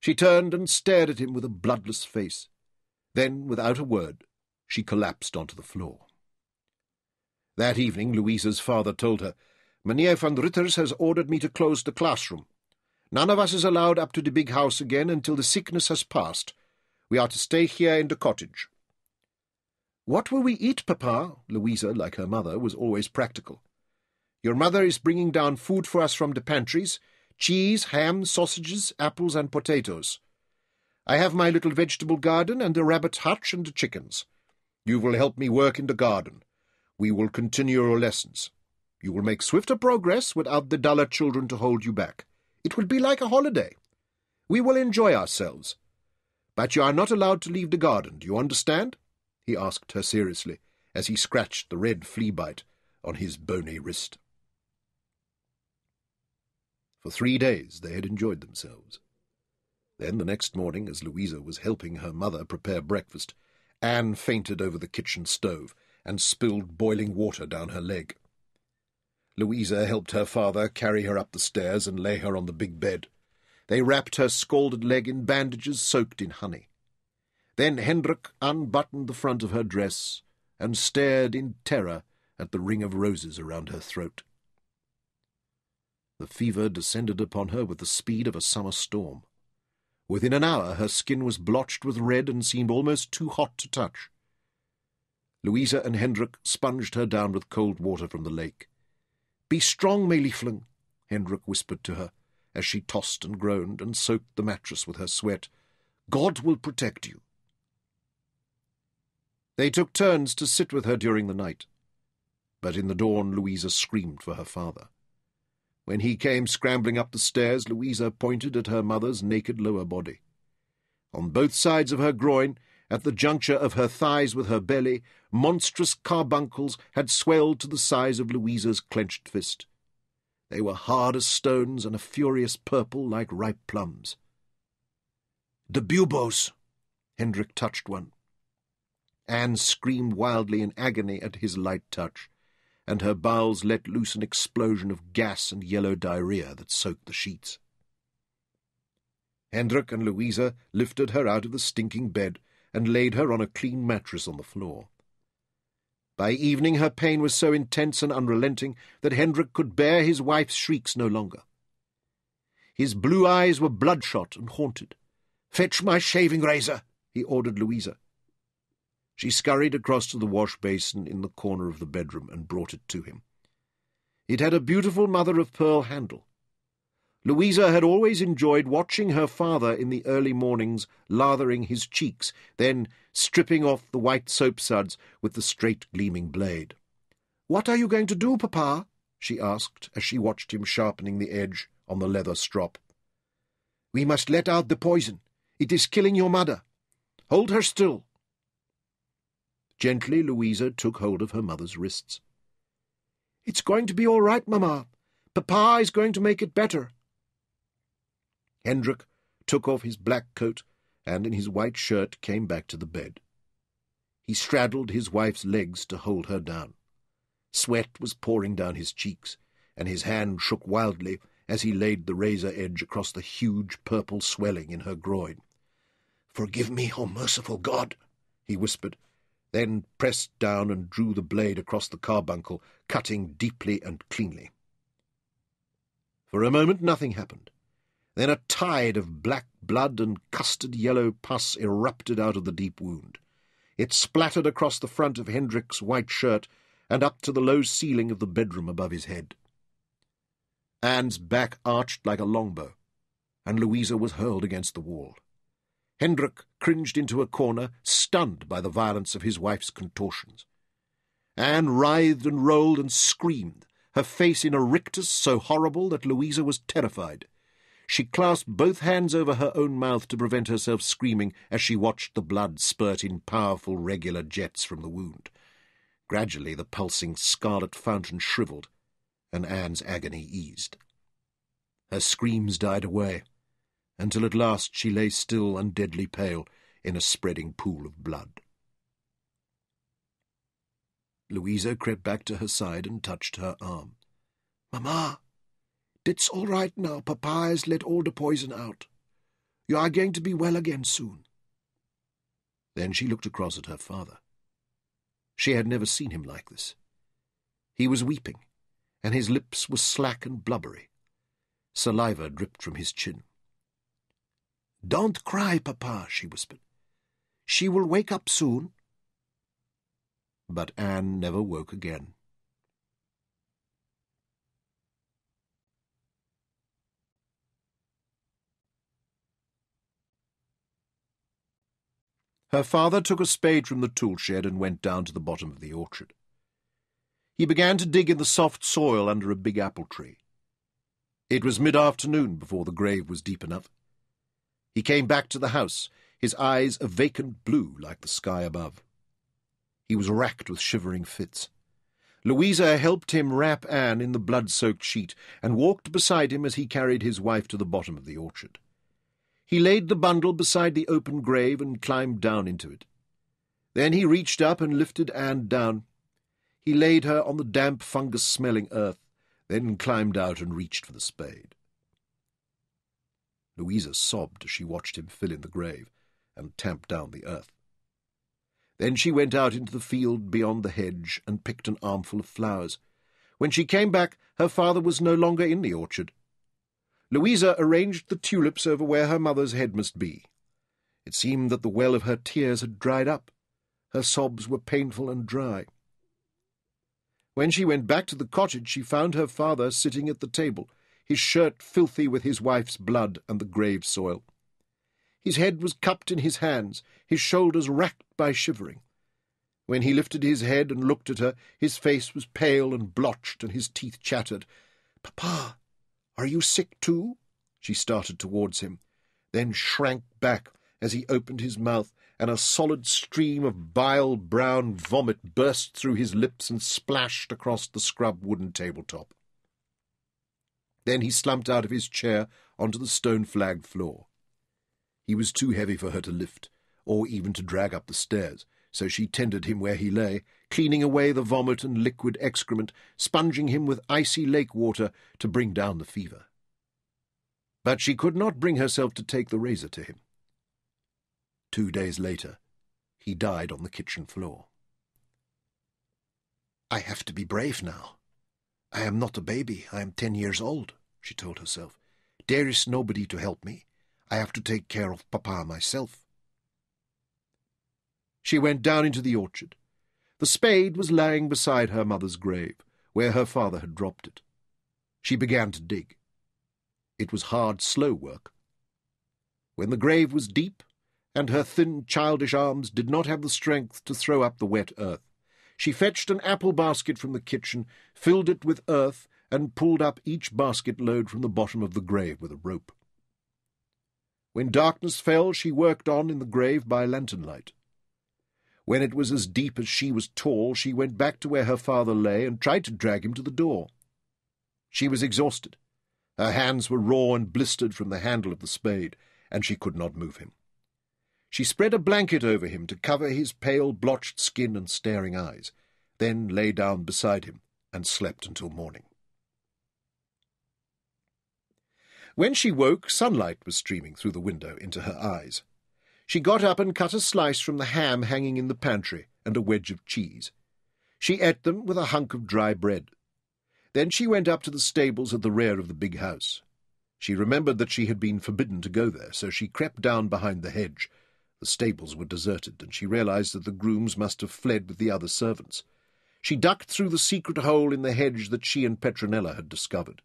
She turned and stared at him with a bloodless face. Then, without a word, she collapsed onto the floor. That evening, Louisa's father told her, Mynheer van Ritters has ordered me to close the classroom. None of us is allowed up to the big house again until the sickness has passed. We are to stay here in the cottage. What will we eat, Papa? Louisa, like her mother, was always practical. Your mother is bringing down food for us from the pantries cheese, ham, sausages, apples, and potatoes. I have my little vegetable garden and a rabbit hutch and the chickens. You will help me work in the garden. We will continue your lessons. You will make swifter progress without the duller children to hold you back. It will be like a holiday. We will enjoy ourselves. But you are not allowed to leave the garden, do you understand? He asked her seriously, as he scratched the red flea bite on his bony wrist. For three days they had enjoyed themselves. Then the next morning, as Louisa was helping her mother prepare breakfast, Anne fainted over the kitchen stove and spilled boiling water down her leg. Louisa helped her father carry her up the stairs and lay her on the big bed. They wrapped her scalded leg in bandages soaked in honey. Then Hendrik unbuttoned the front of her dress and stared in terror at the ring of roses around her throat. The fever descended upon her with the speed of a summer storm. Within an hour her skin was blotched with red and seemed almost too hot to touch. Louisa and Hendrik sponged her down with cold water from the lake. Be strong, Meiliefling, Hendrik whispered to her, as she tossed and groaned and soaked the mattress with her sweat. God will protect you. They took turns to sit with her during the night, but in the dawn Louisa screamed for her father. When he came scrambling up the stairs, Louisa pointed at her mother's naked lower body. On both sides of her groin at the juncture of her thighs with her belly, monstrous carbuncles had swelled to the size of Louisa's clenched fist. They were hard as stones and a furious purple like ripe plums. The buboes! Hendrik touched one. Anne screamed wildly in agony at his light touch, and her bowels let loose an explosion of gas and yellow diarrhea that soaked the sheets. Hendrik and Louisa lifted her out of the stinking bed and laid her on a clean mattress on the floor. By evening her pain was so intense and unrelenting that Hendrik could bear his wife's shrieks no longer. His blue eyes were bloodshot and haunted. Fetch my shaving razor, he ordered Louisa. She scurried across to the wash basin in the corner of the bedroom and brought it to him. It had a beautiful mother of pearl handle. Louisa had always enjoyed watching her father in the early mornings lathering his cheeks, then stripping off the white soap suds with the straight gleaming blade. What are you going to do, Papa? she asked as she watched him sharpening the edge on the leather strop. We must let out the poison. It is killing your mother. Hold her still. Gently, Louisa took hold of her mother's wrists. It's going to be all right, Mamma. Papa is going to make it better. Hendrik took off his black coat and in his white shirt came back to the bed. He straddled his wife's legs to hold her down. Sweat was pouring down his cheeks, and his hand shook wildly as he laid the razor edge across the huge purple swelling in her groin. Forgive me, O oh merciful God, he whispered, then pressed down and drew the blade across the carbuncle, cutting deeply and cleanly. For a moment nothing happened. Then a tide of black blood and custard-yellow pus erupted out of the deep wound. It splattered across the front of Hendrik's white shirt and up to the low ceiling of the bedroom above his head. Anne's back arched like a longbow, and Louisa was hurled against the wall. Hendrik cringed into a corner, stunned by the violence of his wife's contortions. Anne writhed and rolled and screamed, her face in a rictus so horrible that Louisa was terrified. She clasped both hands over her own mouth to prevent herself screaming as she watched the blood spurt in powerful, regular jets from the wound. Gradually the pulsing scarlet fountain shriveled, and Anne's agony eased. Her screams died away, until at last she lay still and deadly pale in a spreading pool of blood. Louisa crept back to her side and touched her arm. Mamma, it's all right now. Papa has let all the poison out. You are going to be well again soon. Then she looked across at her father. She had never seen him like this. He was weeping, and his lips were slack and blubbery. Saliva dripped from his chin. Don't cry, Papa, she whispered. She will wake up soon. But Anne never woke again. Her father took a spade from the tool shed and went down to the bottom of the orchard. He began to dig in the soft soil under a big apple tree. It was mid-afternoon before the grave was deep enough. He came back to the house, his eyes a vacant blue like the sky above. He was racked with shivering fits. Louisa helped him wrap Anne in the blood-soaked sheet and walked beside him as he carried his wife to the bottom of the orchard. He laid the bundle beside the open grave and climbed down into it. Then he reached up and lifted Anne down. He laid her on the damp, fungus-smelling earth, then climbed out and reached for the spade. Louisa sobbed as she watched him fill in the grave and tamp down the earth. Then she went out into the field beyond the hedge and picked an armful of flowers. When she came back, her father was no longer in the orchard. Louisa arranged the tulips over where her mother's head must be. It seemed that the well of her tears had dried up. Her sobs were painful and dry. When she went back to the cottage, she found her father sitting at the table, his shirt filthy with his wife's blood and the grave soil. His head was cupped in his hands, his shoulders racked by shivering. When he lifted his head and looked at her, his face was pale and blotched, and his teeth chattered. Papa, are you sick too? She started towards him, then shrank back as he opened his mouth, and a solid stream of bile brown vomit burst through his lips and splashed across the scrub wooden tabletop. Then he slumped out of his chair onto the stone flagged floor. He was too heavy for her to lift, or even to drag up the stairs, so she tended him where he lay, cleaning away the vomit and liquid excrement, sponging him with icy lake water to bring down the fever. But she could not bring herself to take the razor to him. Two days later, he died on the kitchen floor. I have to be brave now. I am not a baby. I am ten years old, she told herself. There is nobody to help me. I have to take care of Papa myself. She went down into the orchard. The spade was lying beside her mother's grave, where her father had dropped it. She began to dig. It was hard, slow work. When the grave was deep, and her thin, childish arms did not have the strength to throw up the wet earth, she fetched an apple basket from the kitchen, filled it with earth, and pulled up each basket load from the bottom of the grave with a rope. When darkness fell, she worked on in the grave by lantern light. When it was as deep as she was tall, she went back to where her father lay and tried to drag him to the door. She was exhausted. Her hands were raw and blistered from the handle of the spade, and she could not move him. She spread a blanket over him to cover his pale, blotched skin and staring eyes, then lay down beside him and slept until morning. When she woke, sunlight was streaming through the window into her eyes. She got up and cut a slice from the ham hanging in the pantry and a wedge of cheese. She ate them with a hunk of dry bread. Then she went up to the stables at the rear of the big house. She remembered that she had been forbidden to go there, so she crept down behind the hedge. The stables were deserted, and she realized that the grooms must have fled with the other servants. She ducked through the secret hole in the hedge that she and Petronella had discovered.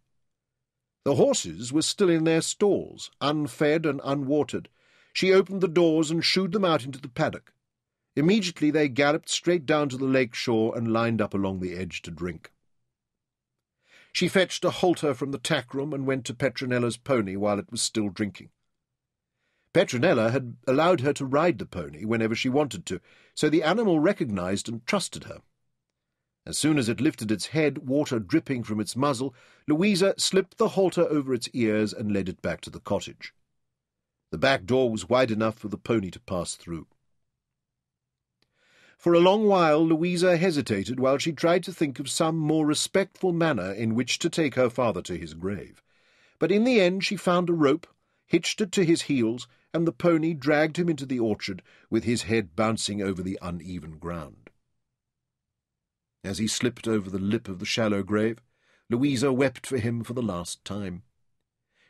The horses were still in their stalls, unfed and unwatered. She opened the doors and shooed them out into the paddock. Immediately they galloped straight down to the lake shore and lined up along the edge to drink. She fetched a halter from the tack room and went to Petronella's pony while it was still drinking. Petronella had allowed her to ride the pony whenever she wanted to, so the animal recognized and trusted her. As soon as it lifted its head, water dripping from its muzzle, Louisa slipped the halter over its ears and led it back to the cottage. The back door was wide enough for the pony to pass through. For a long while Louisa hesitated while she tried to think of some more respectful manner in which to take her father to his grave. But in the end she found a rope, hitched it to his heels, and the pony dragged him into the orchard, with his head bouncing over the uneven ground. As he slipped over the lip of the shallow grave, Louisa wept for him for the last time.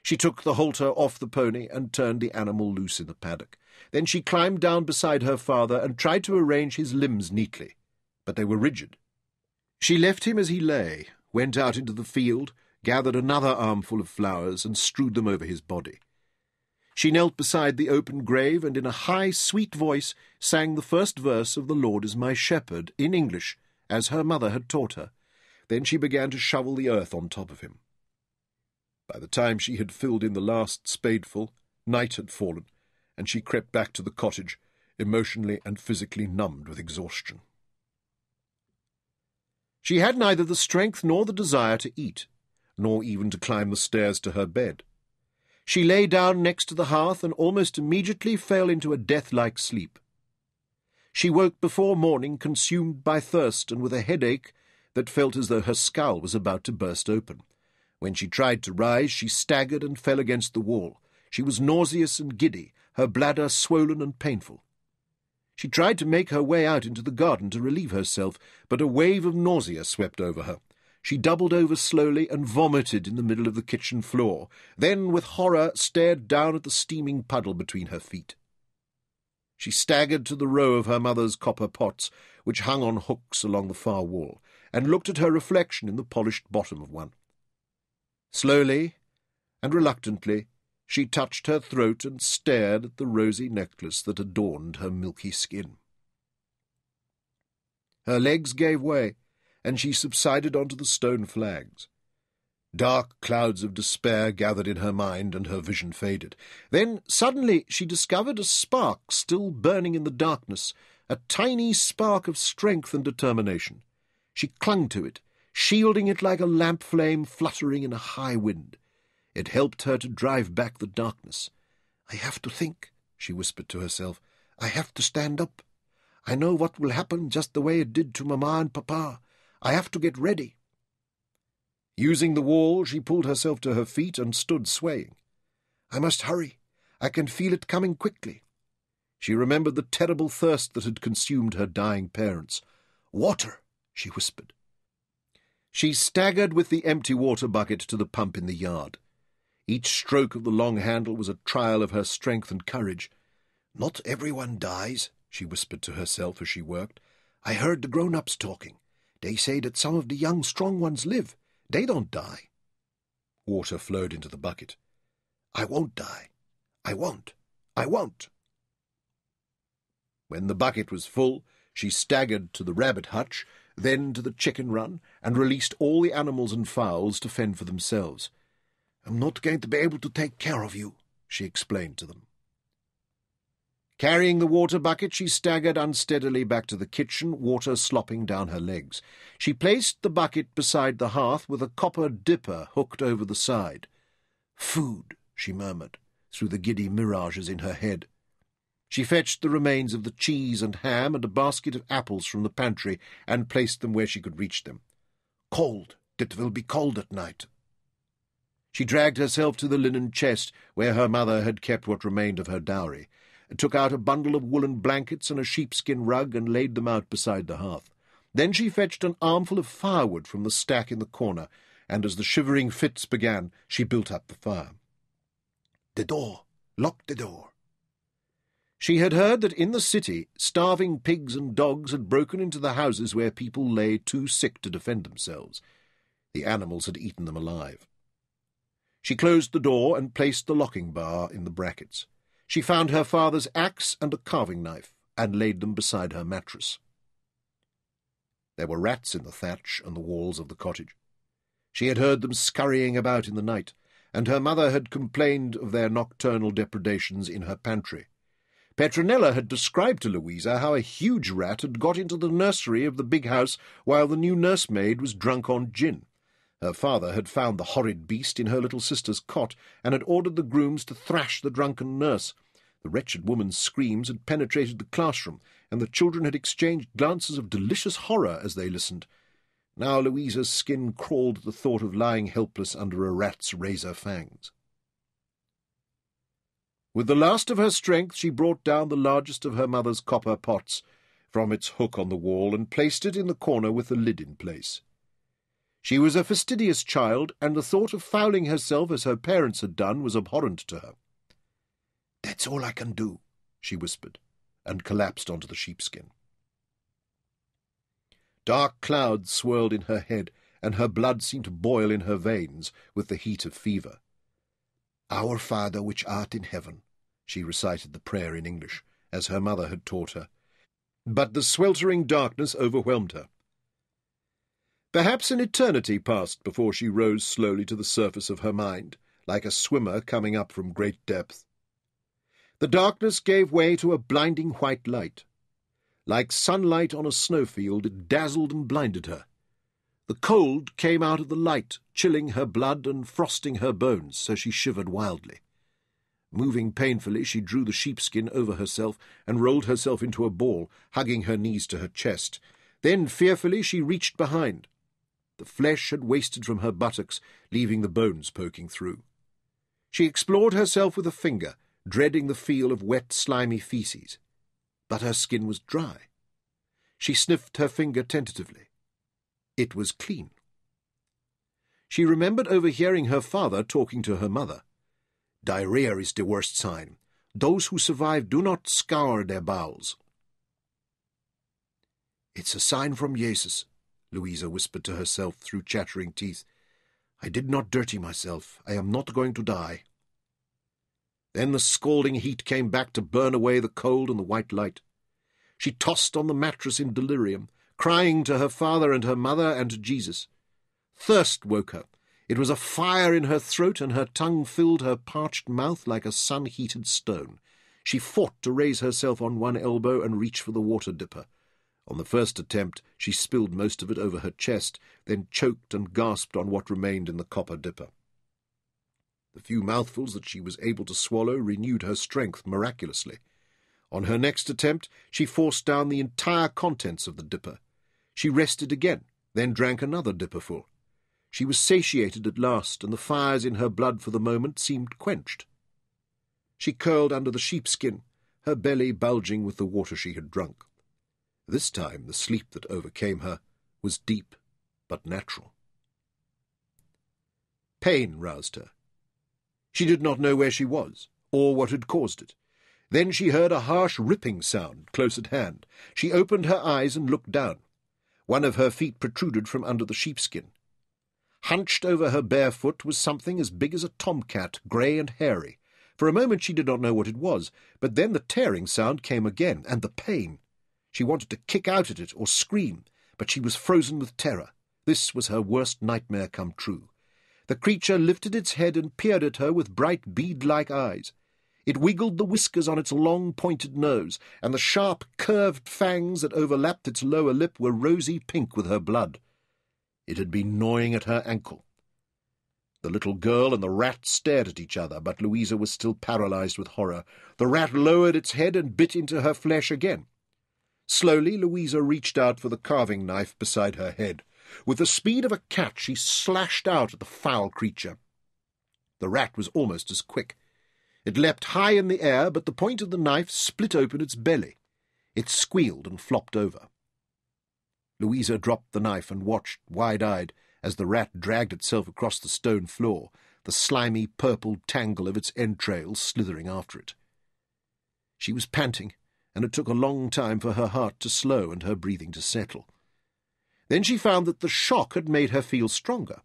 She took the halter off the pony and turned the animal loose in the paddock. Then she climbed down beside her father and tried to arrange his limbs neatly, but they were rigid. She left him as he lay, went out into the field, gathered another armful of flowers, and strewed them over his body. She knelt beside the open grave and in a high, sweet voice sang the first verse of The Lord is my shepherd, in English, as her mother had taught her. Then she began to shovel the earth on top of him. By the time she had filled in the last spadeful, night had fallen, and she crept back to the cottage, emotionally and physically numbed with exhaustion. She had neither the strength nor the desire to eat, nor even to climb the stairs to her bed. She lay down next to the hearth and almost immediately fell into a death-like sleep. She woke before morning consumed by thirst and with a headache that felt as though her skull was about to burst open. When she tried to rise, she staggered and fell against the wall. She was nauseous and giddy, her bladder swollen and painful. She tried to make her way out into the garden to relieve herself, but a wave of nausea swept over her. She doubled over slowly and vomited in the middle of the kitchen floor, then with horror stared down at the steaming puddle between her feet. She staggered to the row of her mother's copper pots, which hung on hooks along the far wall, and looked at her reflection in the polished bottom of one. Slowly and reluctantly, she touched her throat and stared at the rosy necklace that adorned her milky skin. Her legs gave way, and she subsided onto the stone flags. Dark clouds of despair gathered in her mind, and her vision faded. Then suddenly she discovered a spark still burning in the darkness, a tiny spark of strength and determination. She clung to it, shielding it like a lamp flame fluttering in a high wind. It helped her to drive back the darkness. I have to think, she whispered to herself. I have to stand up. I know what will happen just the way it did to Mamma and Papa. I have to get ready. Using the wall, she pulled herself to her feet and stood swaying. I must hurry. I can feel it coming quickly. She remembered the terrible thirst that had consumed her dying parents. Water, she whispered. She staggered with the empty water bucket to the pump in the yard. Each stroke of the long handle was a trial of her strength and courage. Not everyone dies, she whispered to herself as she worked. I heard the grown-ups talking. They say that some of the young, strong ones live. They don't die. Water flowed into the bucket. I won't die. I won't. I won't. When the bucket was full, she staggered to the rabbit hutch, then to the chicken run, and released all the animals and fowls to fend for themselves. I'm not going to be able to take care of you, she explained to them. Carrying the water bucket, she staggered unsteadily back to the kitchen, water slopping down her legs. She placed the bucket beside the hearth with a copper dipper hooked over the side. Food, she murmured, through the giddy mirages in her head. She fetched the remains of the cheese and ham and a basket of apples from the pantry and placed them where she could reach them. Cold. It will be cold at night. She dragged herself to the linen chest where her mother had kept what remained of her dowry took out a bundle of woolen blankets and a sheepskin rug and laid them out beside the hearth. Then she fetched an armful of firewood from the stack in the corner, and as the shivering fits began, she built up the fire. The door! Lock the door! She had heard that in the city starving pigs and dogs had broken into the houses where people lay too sick to defend themselves. The animals had eaten them alive. She closed the door and placed the locking bar in the brackets. She found her father's axe and a carving knife, and laid them beside her mattress. There were rats in the thatch and the walls of the cottage. She had heard them scurrying about in the night, and her mother had complained of their nocturnal depredations in her pantry. Petronella had described to Louisa how a huge rat had got into the nursery of the big house while the new nursemaid was drunk on gin. Her father had found the horrid beast in her little sister's cot, and had ordered the grooms to thrash the drunken nurse. The wretched woman's screams had penetrated the classroom, and the children had exchanged glances of delicious horror as they listened. Now Louisa's skin crawled at the thought of lying helpless under a rat's razor fangs. With the last of her strength, she brought down the largest of her mother's copper pots from its hook on the wall and placed it in the corner with the lid in place. She was a fastidious child, and the thought of fouling herself as her parents had done was abhorrent to her. That's all I can do, she whispered, and collapsed onto the sheepskin. Dark clouds swirled in her head, and her blood seemed to boil in her veins with the heat of fever. Our Father which art in heaven, she recited the prayer in English, as her mother had taught her. But the sweltering darkness overwhelmed her. Perhaps an eternity passed before she rose slowly to the surface of her mind, like a swimmer coming up from great depth. The darkness gave way to a blinding white light. Like sunlight on a snowfield, it dazzled and blinded her. The cold came out of the light, chilling her blood and frosting her bones, so she shivered wildly. Moving painfully, she drew the sheepskin over herself and rolled herself into a ball, hugging her knees to her chest. Then, fearfully, she reached behind. The flesh had wasted from her buttocks, leaving the bones poking through. She explored herself with a finger, dreading the feel of wet, slimy feces. But her skin was dry. She sniffed her finger tentatively. It was clean. She remembered overhearing her father talking to her mother. Diarrhea is the worst sign. Those who survive do not scour their bowels. It's a sign from Jesus, Louisa whispered to herself through chattering teeth. I did not dirty myself. I am not going to die. Then the scalding heat came back to burn away the cold and the white light. She tossed on the mattress in delirium, crying to her father and her mother and to Jesus. Thirst woke her. It was a fire in her throat, and her tongue filled her parched mouth like a sun-heated stone. She fought to raise herself on one elbow and reach for the water dipper. On the first attempt, she spilled most of it over her chest, then choked and gasped on what remained in the copper dipper. The few mouthfuls that she was able to swallow renewed her strength miraculously. On her next attempt, she forced down the entire contents of the dipper. She rested again, then drank another dipperful. She was satiated at last, and the fires in her blood for the moment seemed quenched. She curled under the sheepskin, her belly bulging with the water she had drunk. This time the sleep that overcame her was deep but natural. Pain roused her. She did not know where she was, or what had caused it. Then she heard a harsh ripping sound close at hand. She opened her eyes and looked down. One of her feet protruded from under the sheepskin. Hunched over her bare foot was something as big as a tomcat, grey and hairy. For a moment she did not know what it was, but then the tearing sound came again, and the pain. She wanted to kick out at it or scream, but she was frozen with terror. This was her worst nightmare come true. The creature lifted its head and peered at her with bright bead-like eyes. It wiggled the whiskers on its long pointed nose, and the sharp curved fangs that overlapped its lower lip were rosy pink with her blood. It had been gnawing at her ankle. The little girl and the rat stared at each other, but Louisa was still paralyzed with horror. The rat lowered its head and bit into her flesh again. Slowly, Louisa reached out for the carving knife beside her head. With the speed of a cat, she slashed out at the foul creature. The rat was almost as quick. It leapt high in the air, but the point of the knife split open its belly. It squealed and flopped over. Louisa dropped the knife and watched, wide-eyed, as the rat dragged itself across the stone floor, the slimy purple tangle of its entrails slithering after it. She was panting, and it took a long time for her heart to slow and her breathing to settle. Then she found that the shock had made her feel stronger.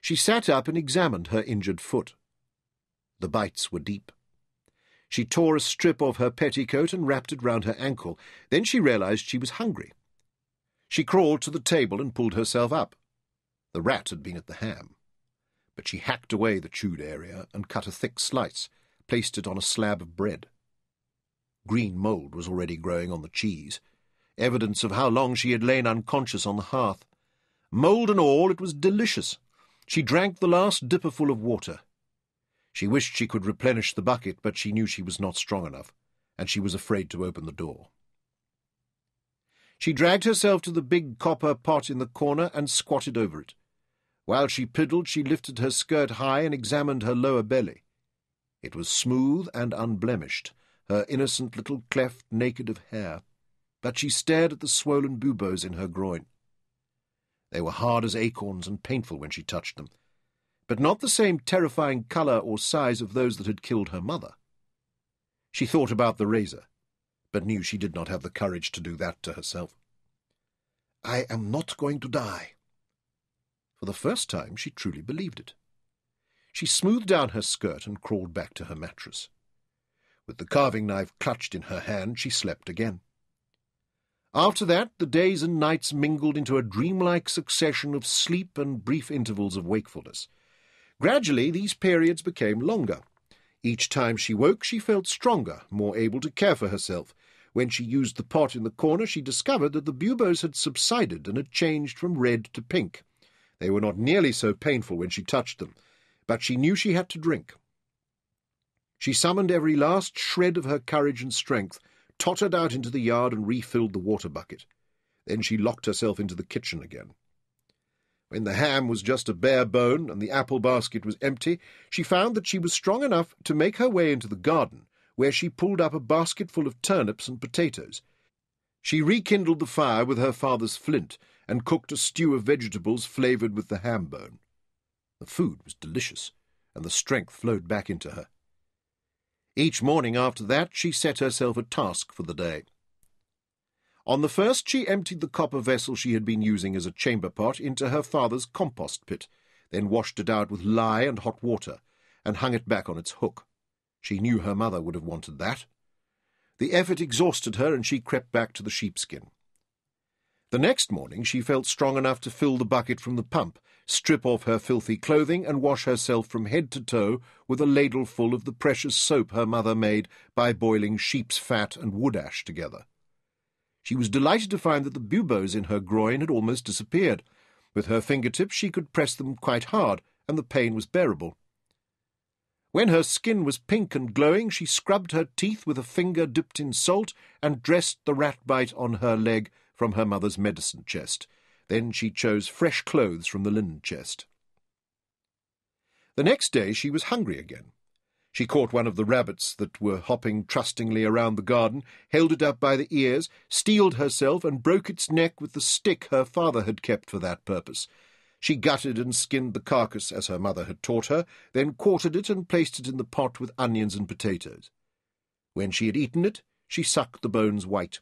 She sat up and examined her injured foot. The bites were deep. She tore a strip off her petticoat and wrapped it round her ankle. Then she realized she was hungry. She crawled to the table and pulled herself up. The rat had been at the ham. But she hacked away the chewed area and cut a thick slice, placed it on a slab of bread. Green mould was already growing on the cheese, evidence of how long she had lain unconscious on the hearth. Mould and all, it was delicious. She drank the last dipperful of water. She wished she could replenish the bucket, but she knew she was not strong enough, and she was afraid to open the door. She dragged herself to the big copper pot in the corner and squatted over it. While she piddled, she lifted her skirt high and examined her lower belly. It was smooth and unblemished, her innocent little cleft naked of hair, but she stared at the swollen buboes in her groin. They were hard as acorns and painful when she touched them, but not the same terrifying colour or size of those that had killed her mother. She thought about the razor, but knew she did not have the courage to do that to herself. I am not going to die. For the first time she truly believed it. She smoothed down her skirt and crawled back to her mattress. With the carving knife clutched in her hand, she slept again. After that, the days and nights mingled into a dreamlike succession of sleep and brief intervals of wakefulness. Gradually, these periods became longer. Each time she woke, she felt stronger, more able to care for herself. When she used the pot in the corner, she discovered that the buboes had subsided and had changed from red to pink. They were not nearly so painful when she touched them, but she knew she had to drink. She summoned every last shred of her courage and strength, tottered out into the yard and refilled the water bucket. Then she locked herself into the kitchen again. When the ham was just a bare bone and the apple basket was empty, she found that she was strong enough to make her way into the garden, where she pulled up a basketful of turnips and potatoes. She rekindled the fire with her father's flint and cooked a stew of vegetables flavoured with the ham bone. The food was delicious, and the strength flowed back into her. Each morning after that she set herself a task for the day. On the first, she emptied the copper vessel she had been using as a chamber pot into her father's compost pit, then washed it out with lye and hot water, and hung it back on its hook. She knew her mother would have wanted that. The effort exhausted her, and she crept back to the sheepskin. The next morning she felt strong enough to fill the bucket from the pump, strip off her filthy clothing, and wash herself from head to toe with a ladleful of the precious soap her mother made by boiling sheep's fat and wood ash together. She was delighted to find that the buboes in her groin had almost disappeared. With her fingertips she could press them quite hard, and the pain was bearable. When her skin was pink and glowing, she scrubbed her teeth with a finger dipped in salt and dressed the rat bite on her leg from her mother's medicine chest. Then she chose fresh clothes from the linen chest. The next day she was hungry again. She caught one of the rabbits that were hopping trustingly around the garden, held it up by the ears, steeled herself, and broke its neck with the stick her father had kept for that purpose. She gutted and skinned the carcass as her mother had taught her, then quartered it and placed it in the pot with onions and potatoes. When she had eaten it, she sucked the bones white.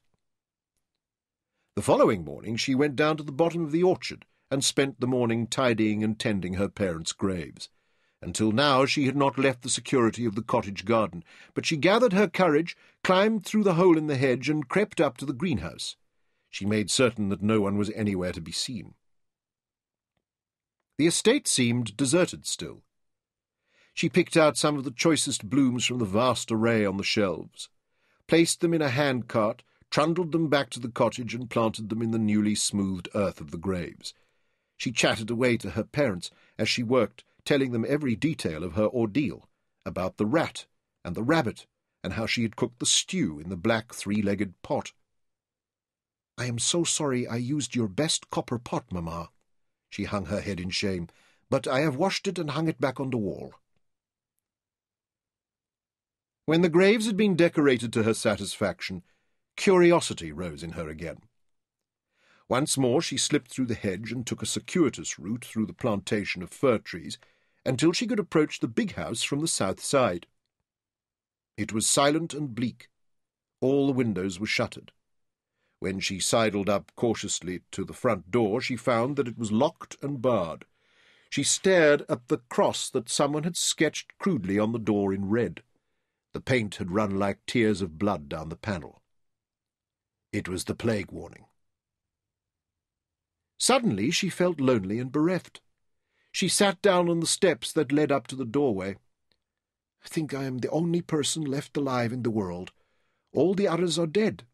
The following morning she went down to the bottom of the orchard and spent the morning tidying and tending her parents' graves. Until now she had not left the security of the cottage garden, but she gathered her courage, climbed through the hole in the hedge, and crept up to the greenhouse. She made certain that no one was anywhere to be seen. The estate seemed deserted still. She picked out some of the choicest blooms from the vast array on the shelves, placed them in a hand cart, trundled them back to the cottage, and planted them in the newly smoothed earth of the graves. She chatted away to her parents as she worked, telling them every detail of her ordeal, about the rat and the rabbit, and how she had cooked the stew in the black three-legged pot. I am so sorry I used your best copper pot, mamma. She hung her head in shame, but I have washed it and hung it back on the wall. When the graves had been decorated to her satisfaction, curiosity rose in her again. Once more she slipped through the hedge and took a circuitous route through the plantation of fir trees until she could approach the big house from the south side. It was silent and bleak. All the windows were shuttered. When she sidled up cautiously to the front door, she found that it was locked and barred. She stared at the cross that someone had sketched crudely on the door in red. The paint had run like tears of blood down the panel. It was the plague warning. Suddenly she felt lonely and bereft. She sat down on the steps that led up to the doorway. I think I am the only person left alive in the world. All the others are dead.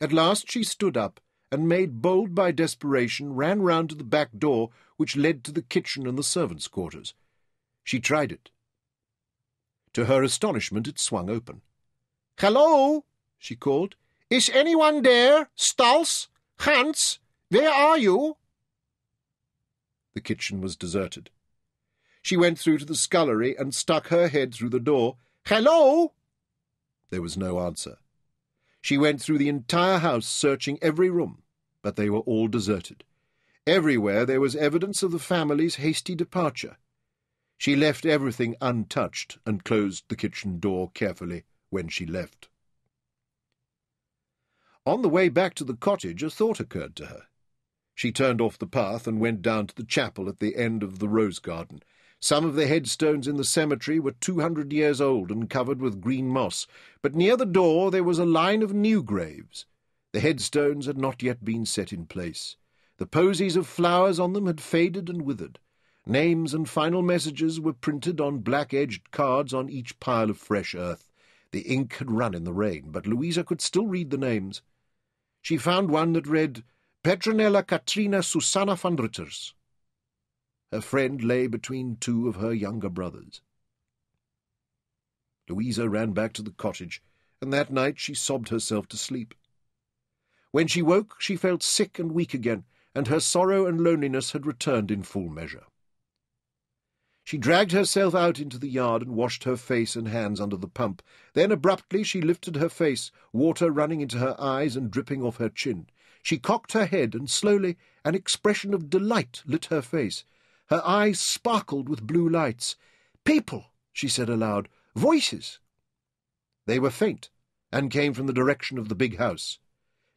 At last she stood up, and, made bold by desperation, ran round to the back door which led to the kitchen and the servants' quarters. She tried it. To her astonishment, it swung open. Hello, she called. Is anyone there? Stals? Hans? Where are you? The kitchen was deserted. She went through to the scullery and stuck her head through the door. Hello! There was no answer. She went through the entire house, searching every room, but they were all deserted. Everywhere there was evidence of the family's hasty departure. She left everything untouched and closed the kitchen door carefully when she left. On the way back to the cottage, a thought occurred to her. She turned off the path and went down to the chapel at the end of the rose garden. Some of the headstones in the cemetery were two hundred years old and covered with green moss, but near the door there was a line of new graves. The headstones had not yet been set in place. The posies of flowers on them had faded and withered. Names and final messages were printed on black-edged cards on each pile of fresh earth. The ink had run in the rain, but Louisa could still read the names. She found one that read, Petronella Katrina Susanna van Ritters. Her friend lay between two of her younger brothers. Louisa ran back to the cottage, and that night she sobbed herself to sleep. When she woke, she felt sick and weak again, and her sorrow and loneliness had returned in full measure. She dragged herself out into the yard and washed her face and hands under the pump. Then abruptly she lifted her face, water running into her eyes and dripping off her chin. She cocked her head, and slowly an expression of delight lit her face. Her eyes sparkled with blue lights. People, she said aloud. Voices. They were faint, and came from the direction of the big house.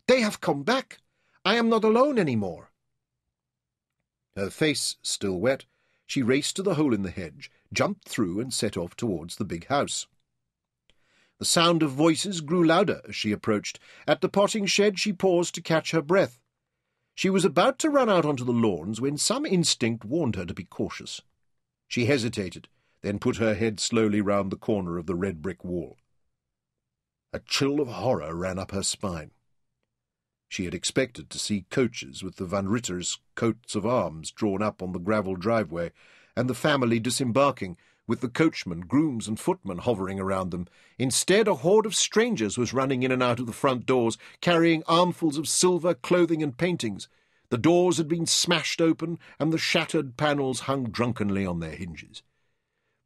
They have come back. I am not alone any more. Her face still wet, she raced to the hole in the hedge, jumped through, and set off towards the big house. The sound of voices grew louder as she approached. At the potting shed she paused to catch her breath. She was about to run out onto the lawns when some instinct warned her to be cautious. She hesitated, then put her head slowly round the corner of the red brick wall. A chill of horror ran up her spine. She had expected to see coaches with the Van Ritters' coats of arms drawn up on the gravel driveway, and the family disembarking, with the coachman, grooms, and footmen hovering around them. Instead, a horde of strangers was running in and out of the front doors, carrying armfuls of silver, clothing, and paintings. The doors had been smashed open, and the shattered panels hung drunkenly on their hinges.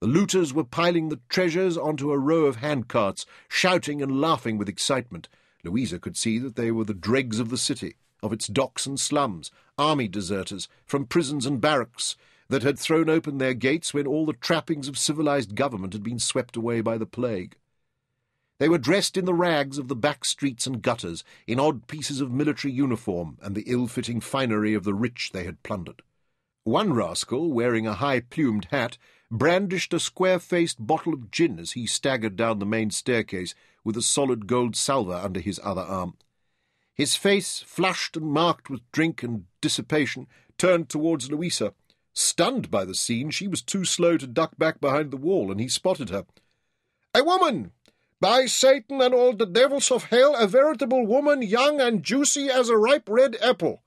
The looters were piling the treasures onto a row of handcarts, shouting and laughing with excitement. Louisa could see that they were the dregs of the city, of its docks and slums, army deserters, from prisons and barracks, that had thrown open their gates when all the trappings of civilized government had been swept away by the plague. They were dressed in the rags of the back streets and gutters, in odd pieces of military uniform and the ill-fitting finery of the rich they had plundered. One rascal, wearing a high-plumed hat, brandished a square-faced bottle of gin as he staggered down the main staircase with a solid gold salver under his other arm. His face, flushed and marked with drink and dissipation, turned towards Louisa, Stunned by the scene, she was too slow to duck back behind the wall, and he spotted her. A woman! By Satan and all the devils of hell, a veritable woman, young and juicy as a ripe red apple.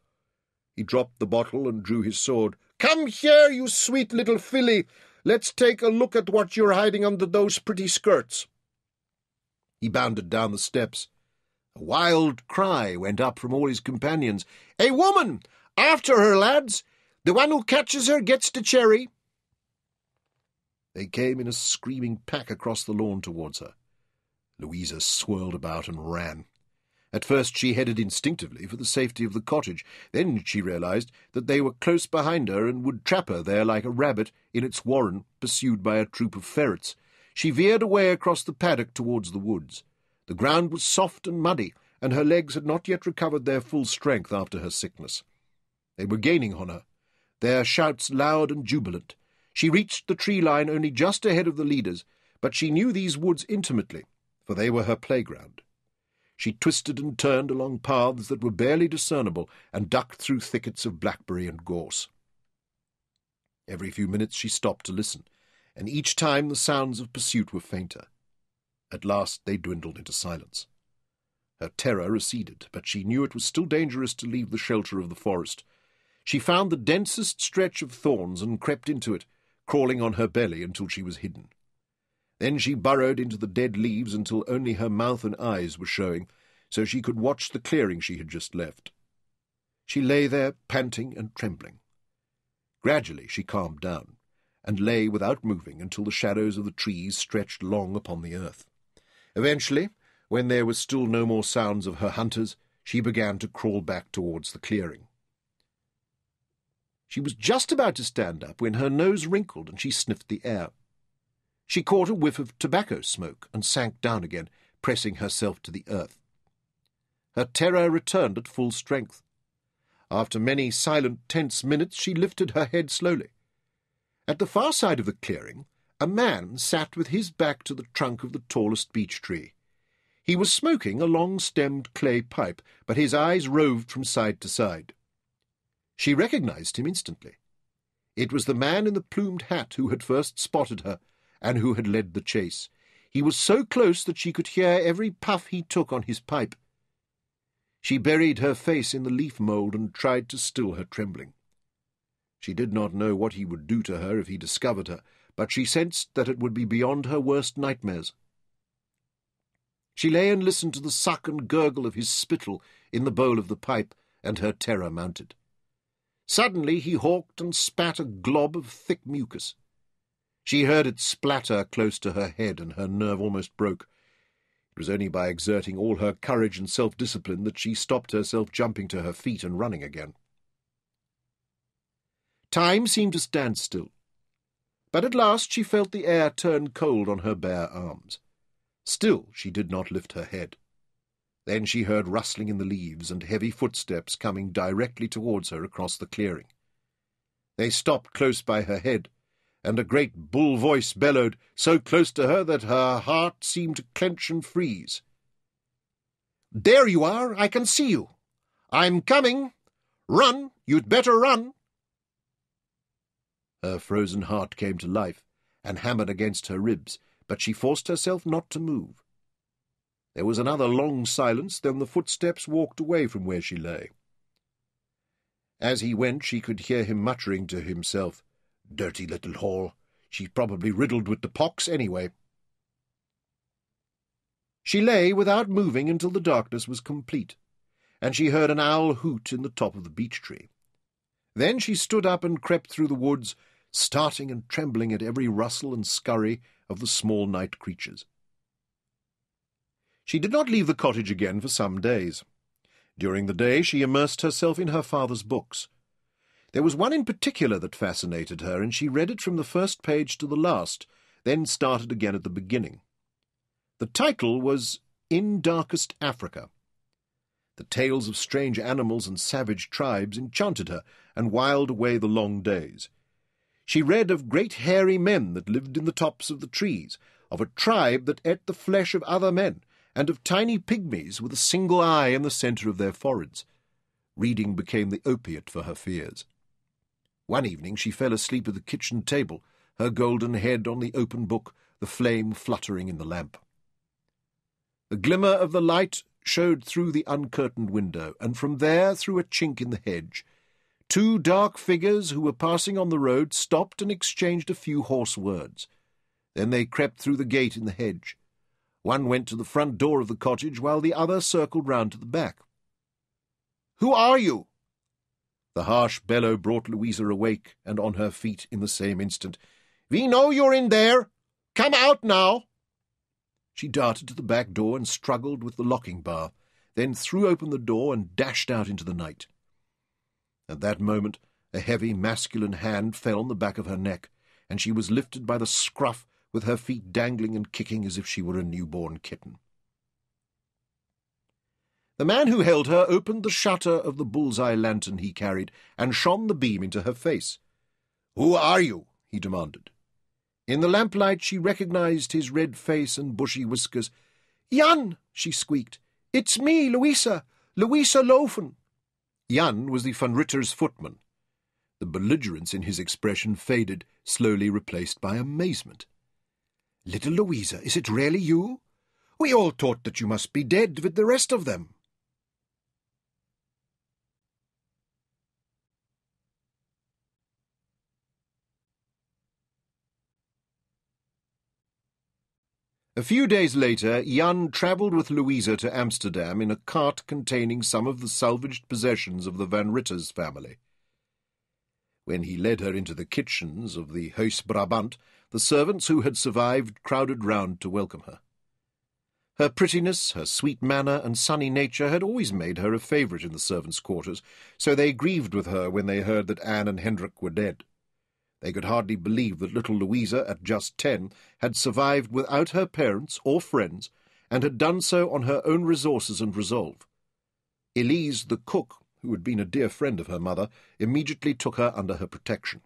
He dropped the bottle and drew his sword. Come here, you sweet little filly. Let's take a look at what you're hiding under those pretty skirts. He bounded down the steps. A wild cry went up from all his companions. A woman! After her, lads! The one who catches her gets the cherry. They came in a screaming pack across the lawn towards her. Louisa swirled about and ran. At first she headed instinctively for the safety of the cottage. Then she realized that they were close behind her and would trap her there like a rabbit in its warren pursued by a troop of ferrets. She veered away across the paddock towards the woods. The ground was soft and muddy, and her legs had not yet recovered their full strength after her sickness. They were gaining on her, their shouts loud and jubilant. She reached the tree line only just ahead of the leaders, but she knew these woods intimately, for they were her playground. She twisted and turned along paths that were barely discernible and ducked through thickets of blackberry and gorse. Every few minutes she stopped to listen, and each time the sounds of pursuit were fainter. At last they dwindled into silence. Her terror receded, but she knew it was still dangerous to leave the shelter of the forest. She found the densest stretch of thorns and crept into it, crawling on her belly until she was hidden. Then she burrowed into the dead leaves until only her mouth and eyes were showing, so she could watch the clearing she had just left. She lay there, panting and trembling. Gradually she calmed down, and lay without moving until the shadows of the trees stretched long upon the earth. Eventually, when there were still no more sounds of her hunters, she began to crawl back towards the clearing. She was just about to stand up when her nose wrinkled and she sniffed the air. She caught a whiff of tobacco smoke and sank down again, pressing herself to the earth. Her terror returned at full strength. After many silent, tense minutes, she lifted her head slowly. At the far side of the clearing, a man sat with his back to the trunk of the tallest beech tree. He was smoking a long-stemmed clay pipe, but his eyes roved from side to side. She recognized him instantly. It was the man in the plumed hat who had first spotted her and who had led the chase. He was so close that she could hear every puff he took on his pipe. She buried her face in the leaf mould and tried to still her trembling. She did not know what he would do to her if he discovered her, but she sensed that it would be beyond her worst nightmares. She lay and listened to the suck and gurgle of his spittle in the bowl of the pipe, and her terror mounted. Suddenly he hawked and spat a glob of thick mucus. She heard it splatter close to her head, and her nerve almost broke. It was only by exerting all her courage and self-discipline that she stopped herself jumping to her feet and running again. Time seemed to stand still, but at last she felt the air turn cold on her bare arms. Still she did not lift her head. Then she heard rustling in the leaves and heavy footsteps coming directly towards her across the clearing. They stopped close by her head, and a great bull voice bellowed, so close to her that her heart seemed to clench and freeze. There you are, I can see you. I'm coming. Run, you'd better run. Her frozen heart came to life and hammered against her ribs, but she forced herself not to move. There was another long silence, then the footsteps walked away from where she lay. As he went, she could hear him muttering to himself, Dirty little hole. She's probably riddled with the pox anyway. She lay without moving until the darkness was complete, and she heard an owl hoot in the top of the beech tree. Then she stood up and crept through the woods, starting and trembling at every rustle and scurry of the small night creatures. She did not leave the cottage again for some days. During the day she immersed herself in her father's books, there was one in particular that fascinated her, and she read it from the first page to the last, then started again at the beginning. The title was In Darkest Africa. The tales of strange animals and savage tribes enchanted her and whiled away the long days. She read of great hairy men that lived in the tops of the trees, of a tribe that ate the flesh of other men, and of tiny pygmies with a single eye in the centre of their foreheads. Reading became the opiate for her fears. One evening she fell asleep at the kitchen table, her golden head on the open book, the flame fluttering in the lamp. The glimmer of the light showed through the uncurtained window, and from there, through a chink in the hedge, two dark figures who were passing on the road stopped and exchanged a few hoarse words. Then they crept through the gate in the hedge. One went to the front door of the cottage, while the other circled round to the back. Who are you? The harsh bellow brought Louisa awake and on her feet in the same instant. We know you're in there. Come out now. She darted to the back door and struggled with the locking bar, then threw open the door and dashed out into the night. At that moment, a heavy masculine hand fell on the back of her neck, and she was lifted by the scruff with her feet dangling and kicking as if she were a newborn kitten. The man who held her opened the shutter of the bull's-eye lantern he carried and shone the beam into her face. Who are you? he demanded. In the lamplight she recognized his red face and bushy whiskers. Jan, she squeaked. It's me, Louisa, Louisa Leuven. Jan was the von Ritter's footman. The belligerence in his expression faded, slowly replaced by amazement. Little Louisa, is it really you? We all thought that you must be dead with the rest of them. A few days later, Jan travelled with Louisa to Amsterdam in a cart containing some of the salvaged possessions of the Van Ritters family. When he led her into the kitchens of the Huis Brabant, the servants who had survived crowded round to welcome her. Her prettiness, her sweet manner, and sunny nature had always made her a favourite in the servants' quarters, so they grieved with her when they heard that Anne and Hendrik were dead. They could hardly believe that little Louisa, at just ten, had survived without her parents or friends, and had done so on her own resources and resolve. Elise, the cook, who had been a dear friend of her mother, immediately took her under her protection.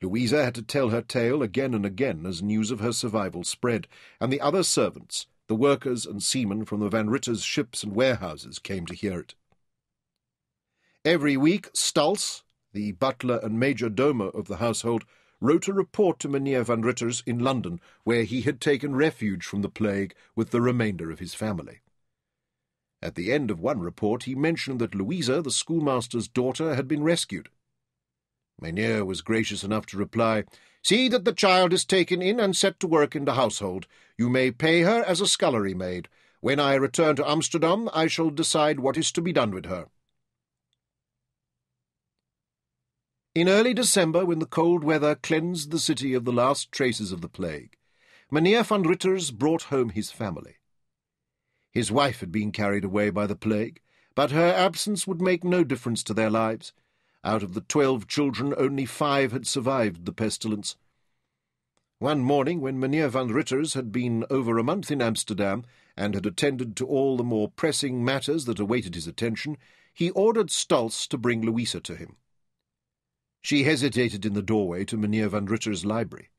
Louisa had to tell her tale again and again as news of her survival spread, and the other servants, the workers and seamen from the Van Ritter's ships and warehouses, came to hear it. Every week, Stulz, the butler and major domo of the household, wrote a report to Mynheer Van Ritters in London, where he had taken refuge from the plague with the remainder of his family. At the end of one report, he mentioned that Louisa, the schoolmaster's daughter, had been rescued. Mynheer was gracious enough to reply, See that the child is taken in and set to work in the household. You may pay her as a scullery maid. When I return to Amsterdam, I shall decide what is to be done with her. In early December, when the cold weather cleansed the city of the last traces of the plague, Mynheer van Ritters brought home his family. His wife had been carried away by the plague, but her absence would make no difference to their lives. Out of the twelve children, only five had survived the pestilence. One morning, when Mynheer van Ritters had been over a month in Amsterdam and had attended to all the more pressing matters that awaited his attention, he ordered Stulz to bring Louisa to him. She hesitated in the doorway to Mynheer van Ritter's library.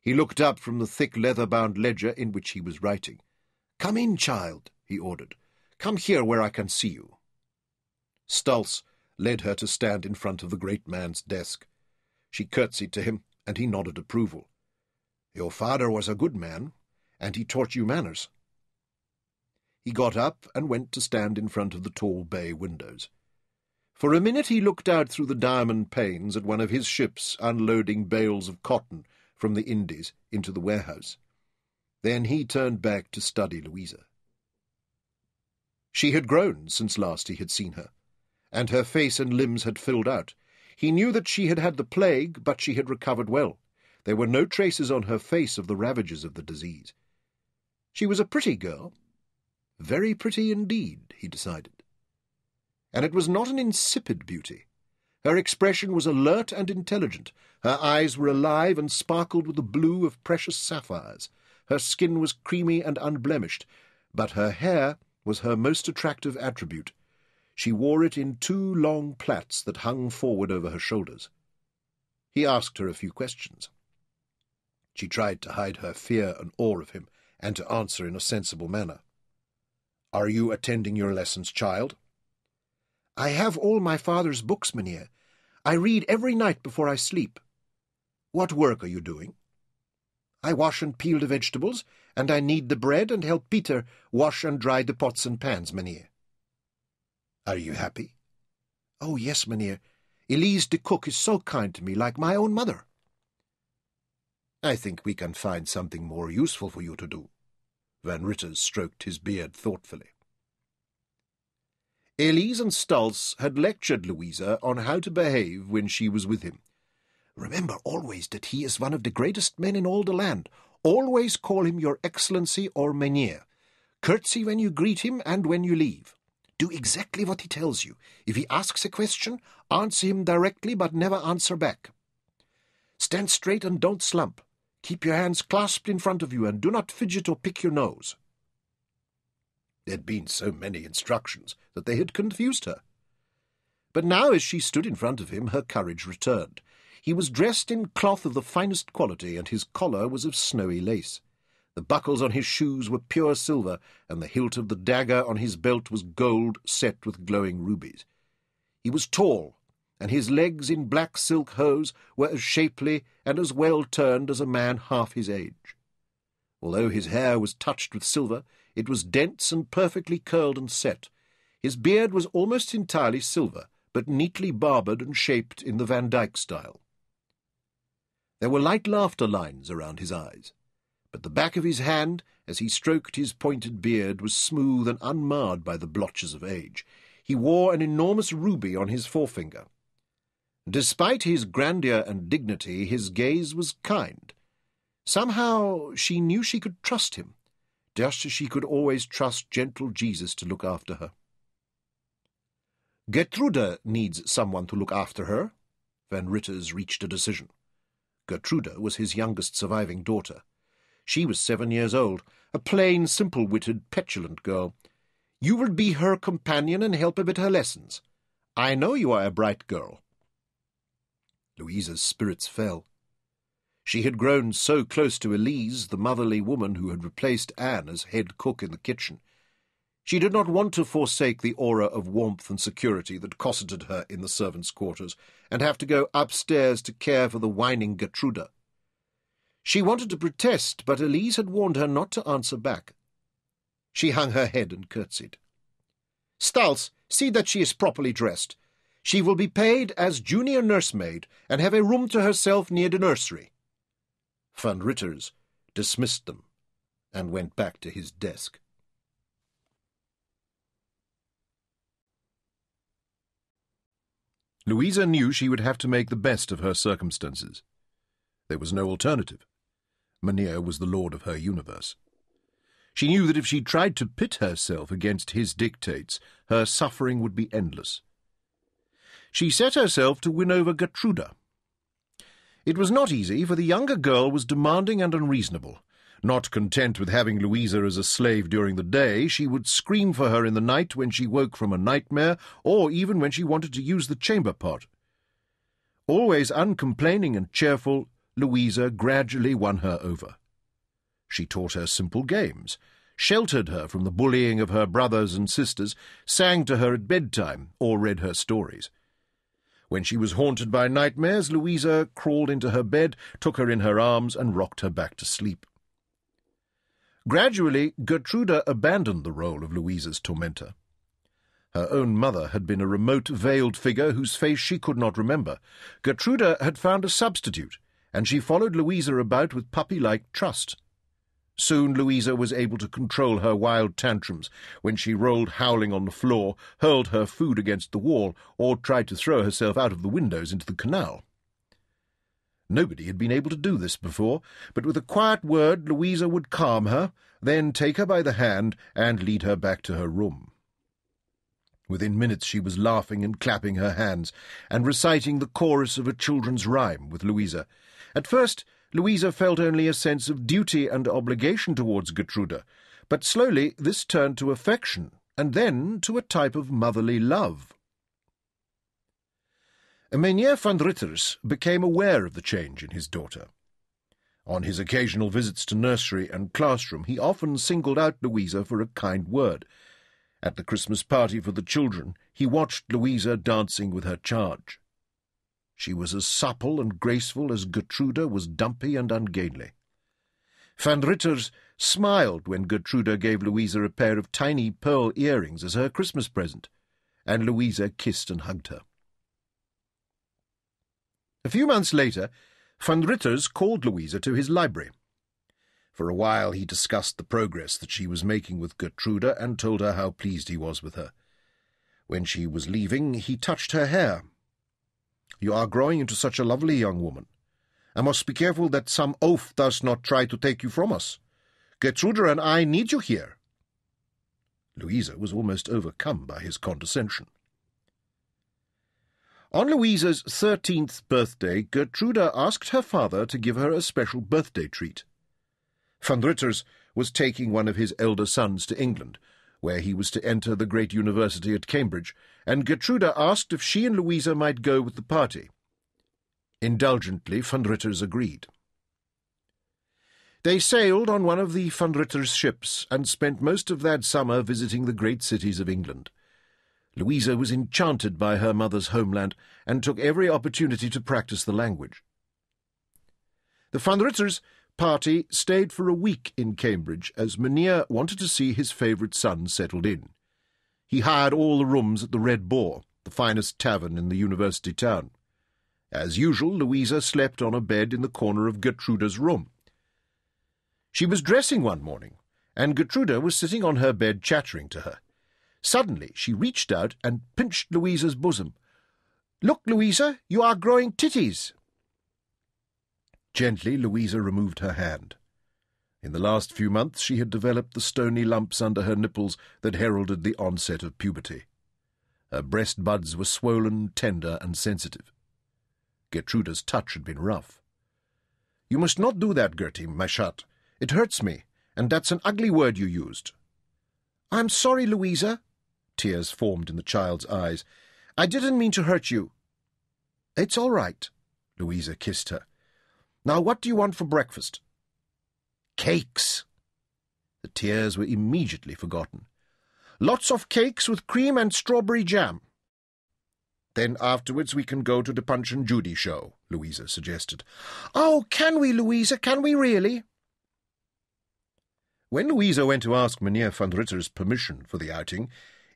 He looked up from the thick leather-bound ledger in which he was writing. Come in, child, he ordered. Come here where I can see you. Stulz led her to stand in front of the great man's desk. She curtsied to him, and he nodded approval. Your father was a good man, and he taught you manners. He got up and went to stand in front of the tall bay windows. For a minute he looked out through the diamond panes at one of his ships unloading bales of cotton from the Indies into the warehouse. Then he turned back to study Louisa. She had grown since last he had seen her and her face and limbs had filled out. He knew that she had had the plague, but she had recovered well. There were no traces on her face of the ravages of the disease. She was a pretty girl. Very pretty indeed, he decided. And it was not an insipid beauty. Her expression was alert and intelligent. Her eyes were alive and sparkled with the blue of precious sapphires. Her skin was creamy and unblemished, but her hair was her most attractive attribute, she wore it in two long plaits that hung forward over her shoulders. He asked her a few questions. She tried to hide her fear and awe of him, and to answer in a sensible manner. Are you attending your lessons, child? I have all my father's books, Mynheer. I read every night before I sleep. What work are you doing? I wash and peel the vegetables, and I knead the bread and help Peter wash and dry the pots and pans, mynheer. Are you happy? Oh, yes, mynheer. Elise the cook is so kind to me, like my own mother. I think we can find something more useful for you to do. Van Ritters stroked his beard thoughtfully. Elise and Stulz had lectured Louisa on how to behave when she was with him. Remember always that he is one of the greatest men in all the land. Always call him your excellency or mynheer. Curtsy when you greet him and when you leave. Do exactly what he tells you. If he asks a question, answer him directly but never answer back. Stand straight and don't slump. Keep your hands clasped in front of you and do not fidget or pick your nose. There had been so many instructions that they had confused her. But now, as she stood in front of him, her courage returned. He was dressed in cloth of the finest quality, and his collar was of snowy lace. The buckles on his shoes were pure silver, and the hilt of the dagger on his belt was gold set with glowing rubies. He was tall, and his legs in black silk hose were as shapely and as well turned as a man half his age. Although his hair was touched with silver, it was dense and perfectly curled and set. His beard was almost entirely silver, but neatly barbered and shaped in the Van Dyck style. There were light laughter lines around his eyes, but the back of his hand, as he stroked his pointed beard, was smooth and unmarred by the blotches of age. He wore an enormous ruby on his forefinger. Despite his grandeur and dignity, his gaze was kind. Somehow she knew she could trust him, just as she could always trust gentle Jesus to look after her. Gertrude needs someone to look after her. Van Ritters reached a decision. Gertrude was his youngest surviving daughter. She was seven years old, a plain, simple-witted, petulant girl. You will be her companion and help her with her lessons. I know you are a bright girl. Louisa's spirits fell. She had grown so close to Elise, the motherly woman who had replaced Anne as head cook in the kitchen. She did not want to forsake the aura of warmth and security that cosseted her in the servants' quarters, and have to go upstairs to care for the whining Gertrude. She wanted to protest, but Elise had warned her not to answer back. She hung her head and curtsied. Stulz, see that she is properly dressed. She will be paid as junior nursemaid and have a room to herself near the nursery. Van Ritters dismissed them and went back to his desk. Louisa knew she would have to make the best of her circumstances. There was no alternative. Mynheer was the lord of her universe. She knew that if she tried to pit herself against his dictates, her suffering would be endless. She set herself to win over Gertrude. It was not easy, for the younger girl was demanding and unreasonable. Not content with having Louisa as a slave during the day, she would scream for her in the night when she woke from a nightmare, or even when she wanted to use the chamber pot. Always uncomplaining and cheerful, Louisa gradually won her over. She taught her simple games, sheltered her from the bullying of her brothers and sisters, sang to her at bedtime, or read her stories. When she was haunted by nightmares, Louisa crawled into her bed, took her in her arms, and rocked her back to sleep. Gradually, Gertruda abandoned the role of Louisa's tormentor. Her own mother had been a remote, veiled figure whose face she could not remember. Gertruda had found a substitute, and she followed Louisa about with puppy-like trust. Soon Louisa was able to control her wild tantrums when she rolled howling on the floor, hurled her food against the wall, or tried to throw herself out of the windows into the canal. Nobody had been able to do this before, but with a quiet word Louisa would calm her, then take her by the hand and lead her back to her room. Within minutes she was laughing and clapping her hands, and reciting the chorus of a children's rhyme with Louisa. At first Louisa felt only a sense of duty and obligation towards Gertruda, but slowly this turned to affection, and then to a type of motherly love. Mynheer van Ritters became aware of the change in his daughter. On his occasional visits to nursery and classroom, he often singled out Louisa for a kind word. At the Christmas party for the children, he watched Louisa dancing with her charge. She was as supple and graceful as Gertruda was dumpy and ungainly. Van Ritters smiled when Gertruda gave Louisa a pair of tiny pearl earrings as her Christmas present, and Louisa kissed and hugged her. A few months later, Van Ritters called Louisa to his library. For a while he discussed the progress that she was making with Gertruda and told her how pleased he was with her. When she was leaving, he touched her hair. You are growing into such a lovely young woman. I must be careful that some oaf does not try to take you from us. Gertrude and I need you here. Louisa was almost overcome by his condescension. On Louisa's thirteenth birthday, Gertruda asked her father to give her a special birthday treat. Van Ritters was taking one of his elder sons to England, where he was to enter the great university at Cambridge, and Gertruda asked if she and Louisa might go with the party. Indulgently, Van Ritters agreed. They sailed on one of the Van Ritters' ships and spent most of that summer visiting the great cities of England. Louisa was enchanted by her mother's homeland and took every opportunity to practice the language. The Van Ritters party stayed for a week in Cambridge as Mynheer wanted to see his favourite son settled in. He hired all the rooms at the Red Boar, the finest tavern in the university town. As usual, Louisa slept on a bed in the corner of Gertruda's room. She was dressing one morning, and Gertruda was sitting on her bed chattering to her. Suddenly she reached out and pinched Louisa's bosom. Look, Louisa, you are growing titties. Gently, Louisa removed her hand. In the last few months she had developed the stony lumps under her nipples that heralded the onset of puberty. Her breast buds were swollen, tender, and sensitive. Gertrude's touch had been rough. You must not do that, Gertie, my chat. It hurts me, and that's an ugly word you used. I'm sorry, Louisa. Tears formed in the child's eyes. I didn't mean to hurt you. It's all right. Louisa kissed her. Now, what do you want for breakfast? Cakes. The tears were immediately forgotten. Lots of cakes with cream and strawberry jam. Then afterwards we can go to the Punch and Judy show, Louisa suggested. Oh, can we, Louisa? Can we really? When Louisa went to ask Mynheer van Ritter's permission for the outing,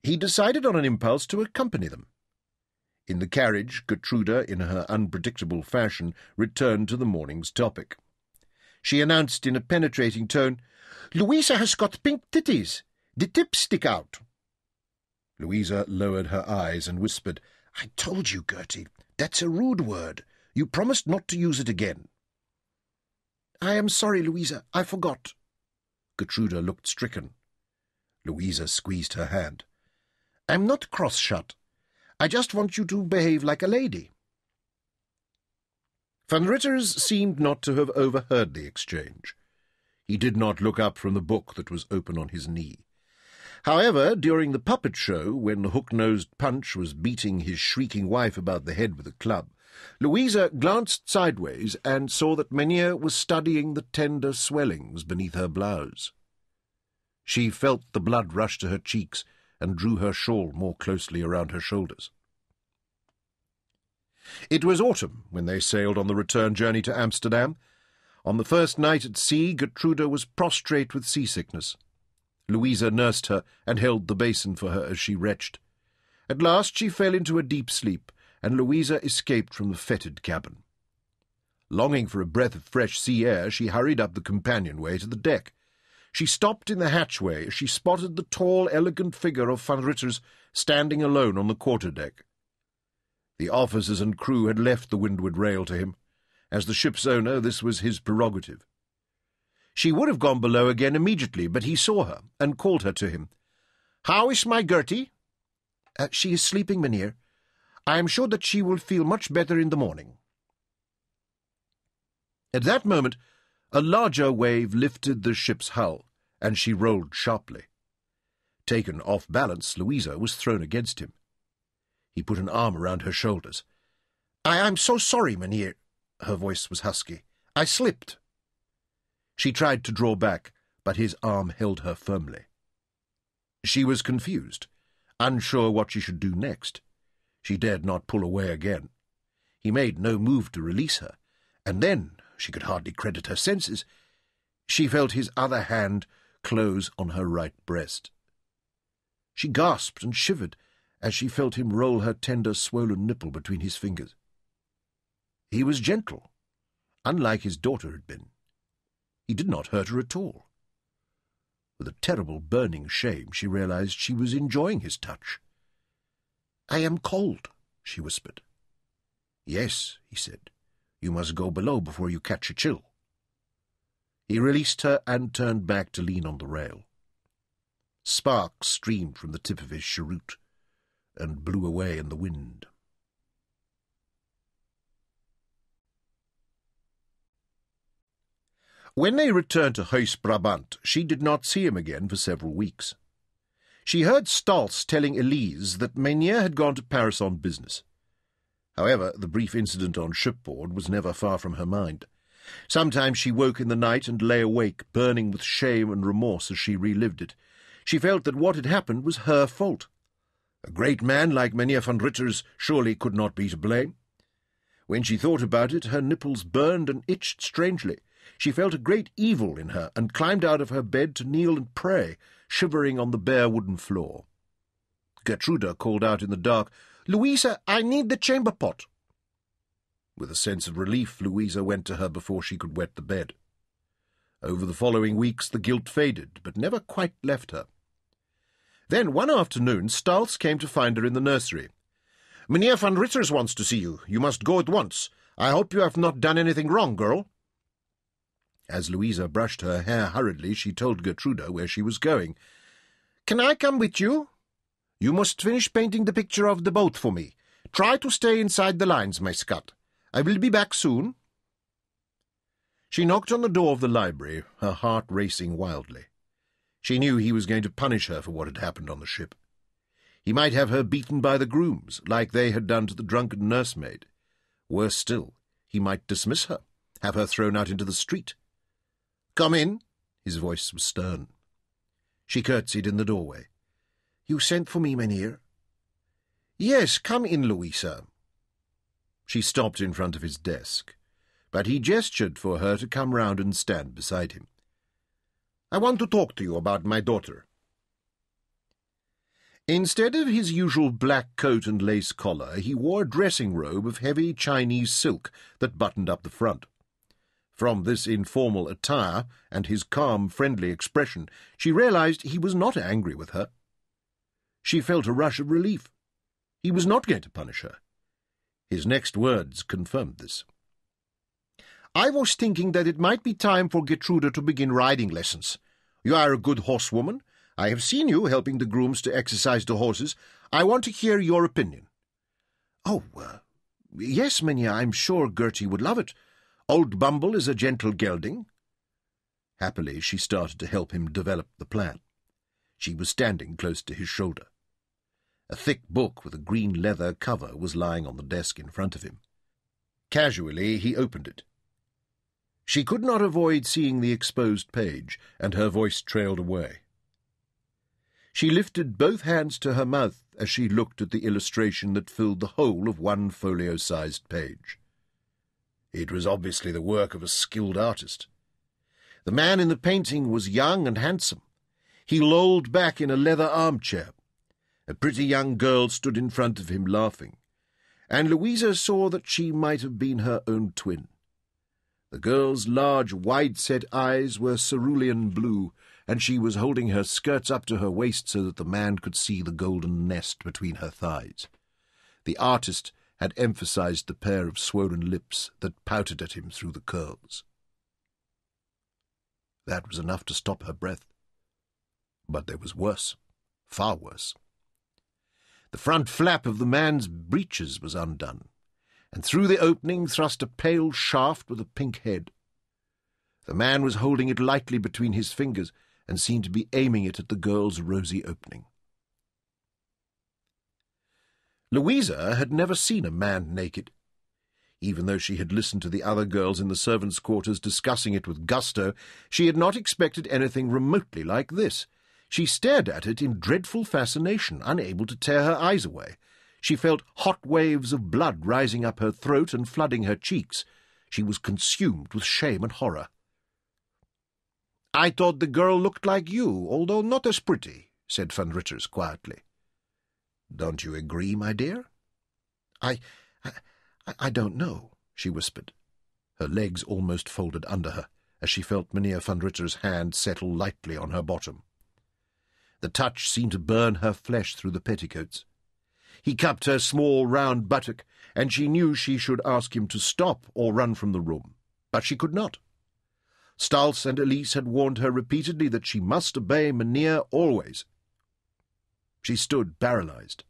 he decided on an impulse to accompany them. In the carriage, Gertrude, in her unpredictable fashion, returned to the morning's topic. She announced in a penetrating tone, Louisa has got pink titties. The tips stick out. Louisa lowered her eyes and whispered, I told you, Gertie, that's a rude word. You promised not to use it again. I am sorry, Louisa, I forgot. Gertrude looked stricken. Louisa squeezed her hand. I'm not cross-shut. I just want you to behave like a lady. Van Ritters seemed not to have overheard the exchange. He did not look up from the book that was open on his knee. However, during the puppet show, when the hook-nosed Punch was beating his shrieking wife about the head with a club, Louisa glanced sideways and saw that Mynheer was studying the tender swellings beneath her blouse. She felt the blood rush to her cheeks and drew her shawl more closely around her shoulders. It was autumn when they sailed on the return journey to Amsterdam. On the first night at sea, Gertruda was prostrate with seasickness. Louisa nursed her and held the basin for her as she retched. At last she fell into a deep sleep, and Louisa escaped from the fetid cabin. Longing for a breath of fresh sea air, she hurried up the companionway to the deck. She stopped in the hatchway as she spotted the tall, elegant figure of Van Ritters standing alone on the quarter-deck. The officers and crew had left the windward rail to him. As the ship's owner, this was his prerogative. She would have gone below again immediately, but he saw her and called her to him. How is my Gertie? Uh, she is sleeping, Mynheer. I am sure that she will feel much better in the morning. At that moment, a larger wave lifted the ship's hull, and she rolled sharply. Taken off balance, Louisa was thrown against him. He put an arm around her shoulders. I am so sorry, Mynheer. Her voice was husky. I slipped. She tried to draw back, but his arm held her firmly. She was confused, unsure what she should do next. She dared not pull away again. He made no move to release her, and then, she could hardly credit her senses, she felt his other hand close on her right breast. She gasped and shivered as she felt him roll her tender, swollen nipple between his fingers. He was gentle, unlike his daughter had been. He did not hurt her at all. With a terrible burning shame, she realized she was enjoying his touch. I am cold, she whispered. Yes, he said. You must go below before you catch a chill. He released her and turned back to lean on the rail. Sparks streamed from the tip of his cheroot and blew away in the wind. When they returned to Huis Brabant, she did not see him again for several weeks. She heard Stals telling Elise that Mynheer had gone to Paris on business. However, the brief incident on shipboard was never far from her mind. Sometimes she woke in the night and lay awake, burning with shame and remorse as she relived it. She felt that what had happened was her fault. A great man like Mynheer van Ritters surely could not be to blame. When she thought about it, her nipples burned and itched strangely. She felt a great evil in her, and climbed out of her bed to kneel and pray, shivering on the bare wooden floor. Gertruda called out in the dark, Louisa, I need the chamber pot. With a sense of relief, Louisa went to her before she could wet the bed. Over the following weeks the guilt faded, but never quite left her. Then one afternoon Stals came to find her in the nursery. Mynheer van Ritters wants to see you. You must go at once. I hope you have not done anything wrong, girl. As Louisa brushed her hair hurriedly, she told Gertrude where she was going. Can I come with you? You must finish painting the picture of the boat for me. Try to stay inside the lines, my scut. I will be back soon. She knocked on the door of the library, her heart racing wildly. She knew he was going to punish her for what had happened on the ship. He might have her beaten by the grooms, like they had done to the drunken nursemaid. Worse still, he might dismiss her, have her thrown out into the street. Come in. His voice was stern. She curtsied in the doorway. You sent for me, Mynheer? Yes, come in, Louisa. She stopped in front of his desk, but he gestured for her to come round and stand beside him. I want to talk to you about my daughter. Instead of his usual black coat and lace collar, he wore a dressing robe of heavy Chinese silk that buttoned up the front. From this informal attire and his calm, friendly expression, she realized he was not angry with her. She felt a rush of relief. He was not going to punish her. His next words confirmed this. I was thinking that it might be time for Gertrude to begin riding lessons. You are a good horsewoman. I have seen you helping the grooms to exercise the horses. I want to hear your opinion. Oh, uh, yes, Mynheer, I'm sure Gertie would love it. Old Bumble is a gentle gelding. Happily, she started to help him develop the plan. She was standing close to his shoulder. A thick book with a green leather cover was lying on the desk in front of him. Casually, he opened it. She could not avoid seeing the exposed page, and her voice trailed away. She lifted both hands to her mouth as she looked at the illustration that filled the whole of one folio-sized page. It was obviously the work of a skilled artist. The man in the painting was young and handsome. He lolled back in a leather armchair. A pretty young girl stood in front of him laughing, and Louisa saw that she might have been her own twin. The girl's large, wide-set eyes were cerulean blue, and she was holding her skirts up to her waist so that the man could see the golden nest between her thighs. The artist had emphasized the pair of swollen lips that pouted at him through the curls. That was enough to stop her breath. But there was worse, far worse. The front flap of the man's breeches was undone, and through the opening thrust a pale shaft with a pink head. The man was holding it lightly between his fingers and seemed to be aiming it at the girl's rosy opening. Louisa had never seen a man naked. Even though she had listened to the other girls in the servants' quarters discussing it with gusto, she had not expected anything remotely like this. She stared at it in dreadful fascination, unable to tear her eyes away. She felt hot waves of blood rising up her throat and flooding her cheeks. She was consumed with shame and horror. I thought the girl looked like you, although not as pretty, said Van Ritters quietly. Don't you agree, my dear? I, I, I don't know, she whispered. Her legs almost folded under her as she felt Mynheer van Ritter's hand settle lightly on her bottom. The touch seemed to burn her flesh through the petticoats. He cupped her small round buttock, and she knew she should ask him to stop or run from the room, but she could not. Stals and Elise had warned her repeatedly that she must obey Mynheer always. She stood paralyzed.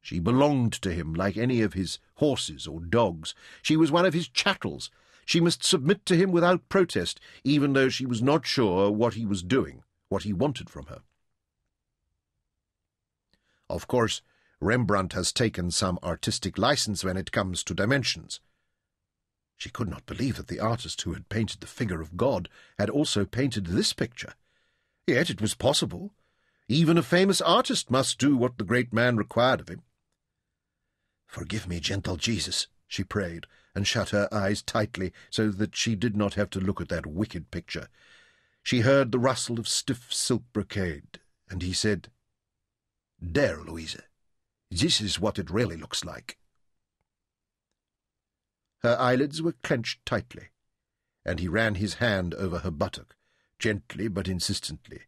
She belonged to him like any of his horses or dogs. She was one of his chattels. She must submit to him without protest, even though she was not sure what he was doing, what he wanted from her. Of course, Rembrandt has taken some artistic license when it comes to dimensions. She could not believe that the artist who had painted the figure of God had also painted this picture. Yet it was possible. Even a famous artist must do what the great man required of him. Forgive me, gentle Jesus, she prayed, and shut her eyes tightly so that she did not have to look at that wicked picture. She heard the rustle of stiff silk brocade, and he said, There, Louisa, this is what it really looks like. Her eyelids were clenched tightly, and he ran his hand over her buttock, gently but insistently.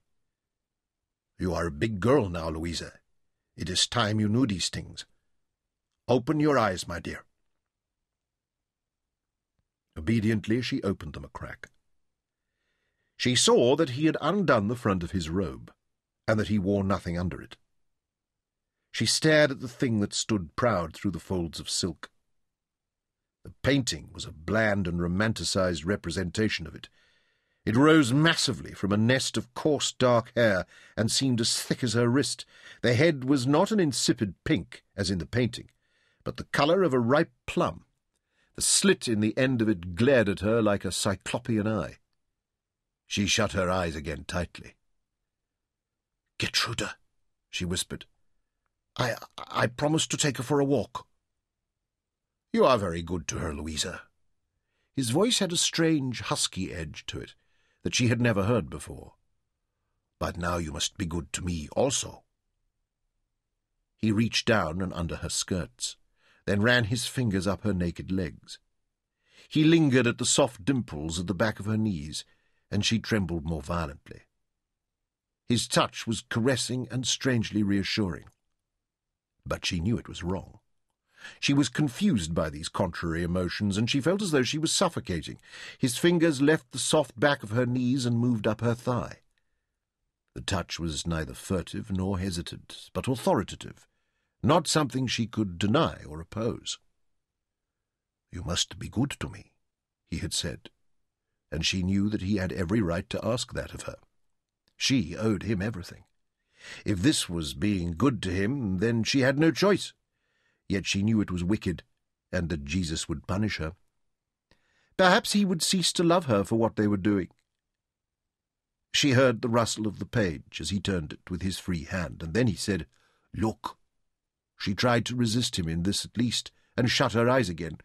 You are a big girl now, Louisa. It is time you knew these things. Open your eyes, my dear. Obediently she opened them a crack. She saw that he had undone the front of his robe, and that he wore nothing under it. She stared at the thing that stood proud through the folds of silk. The painting was a bland and romanticized representation of it, it rose massively from a nest of coarse dark hair and seemed as thick as her wrist. The head was not an insipid pink, as in the painting, but the colour of a ripe plum. The slit in the end of it glared at her like a cyclopean eye. She shut her eyes again tightly. Gertrude, she whispered. I I promised to take her for a walk. You are very good to her, Louisa. His voice had a strange, husky edge to it that she had never heard before. But now you must be good to me also. He reached down and under her skirts, then ran his fingers up her naked legs. He lingered at the soft dimples at the back of her knees, and she trembled more violently. His touch was caressing and strangely reassuring. But she knew it was wrong. She was confused by these contrary emotions, and she felt as though she was suffocating. His fingers left the soft back of her knees and moved up her thigh. The touch was neither furtive nor hesitant, but authoritative, not something she could deny or oppose. You must be good to me, he had said, and she knew that he had every right to ask that of her. She owed him everything. If this was being good to him, then she had no choice yet she knew it was wicked, and that Jesus would punish her. Perhaps he would cease to love her for what they were doing. She heard the rustle of the page as he turned it with his free hand, and then he said, Look. She tried to resist him in this at least, and shut her eyes again.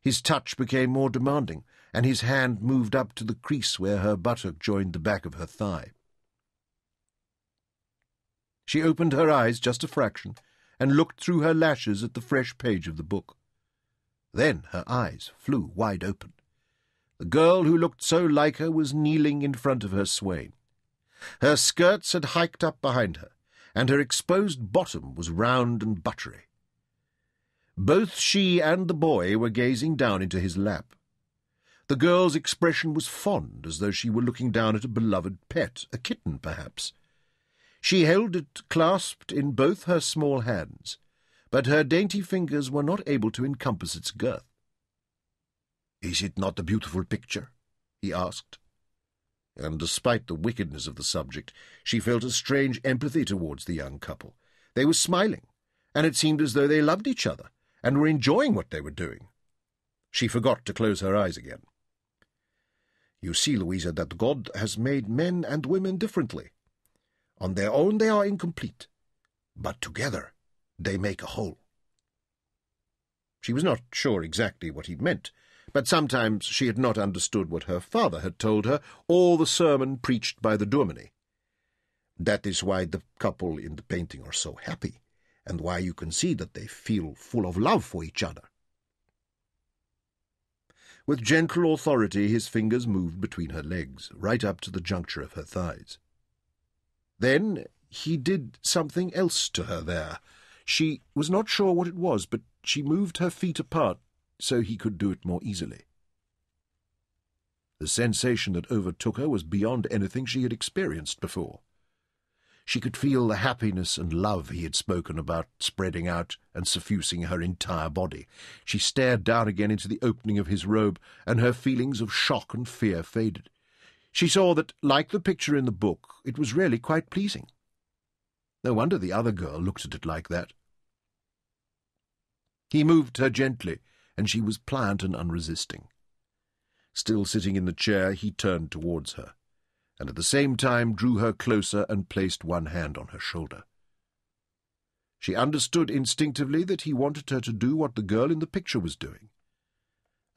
His touch became more demanding, and his hand moved up to the crease where her buttock joined the back of her thigh. She opened her eyes just a fraction, and looked through her lashes at the fresh page of the book. Then her eyes flew wide open. The girl who looked so like her was kneeling in front of her swain. Her skirts had hiked up behind her, and her exposed bottom was round and buttery. Both she and the boy were gazing down into his lap. The girl's expression was fond, as though she were looking down at a beloved pet, a kitten, perhaps. She held it clasped in both her small hands, but her dainty fingers were not able to encompass its girth. Is it not a beautiful picture? he asked. And despite the wickedness of the subject, she felt a strange empathy towards the young couple. They were smiling, and it seemed as though they loved each other and were enjoying what they were doing. She forgot to close her eyes again. You see, Louisa, that God has made men and women differently. On their own they are incomplete, but together they make a whole. She was not sure exactly what he meant, but sometimes she had not understood what her father had told her, or the sermon preached by the dominie. That is why the couple in the painting are so happy, and why you can see that they feel full of love for each other. With gentle authority, his fingers moved between her legs, right up to the juncture of her thighs. Then he did something else to her there. She was not sure what it was, but she moved her feet apart so he could do it more easily. The sensation that overtook her was beyond anything she had experienced before. She could feel the happiness and love he had spoken about spreading out and suffusing her entire body. She stared down again into the opening of his robe, and her feelings of shock and fear faded. She saw that, like the picture in the book, it was really quite pleasing. No wonder the other girl looked at it like that. He moved her gently, and she was pliant and unresisting. Still sitting in the chair, he turned towards her and at the same time drew her closer and placed one hand on her shoulder. She understood instinctively that he wanted her to do what the girl in the picture was doing.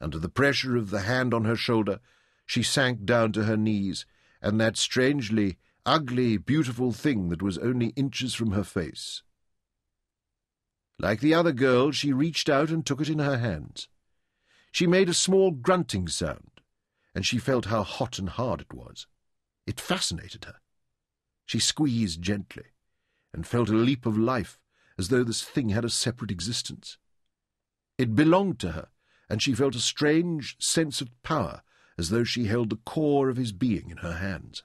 Under the pressure of the hand on her shoulder, she sank down to her knees, and that strangely ugly, beautiful thing that was only inches from her face. Like the other girl, she reached out and took it in her hands. She made a small grunting sound, and she felt how hot and hard it was. It fascinated her. She squeezed gently, and felt a leap of life, as though this thing had a separate existence. It belonged to her, and she felt a strange sense of power, as though she held the core of his being in her hands.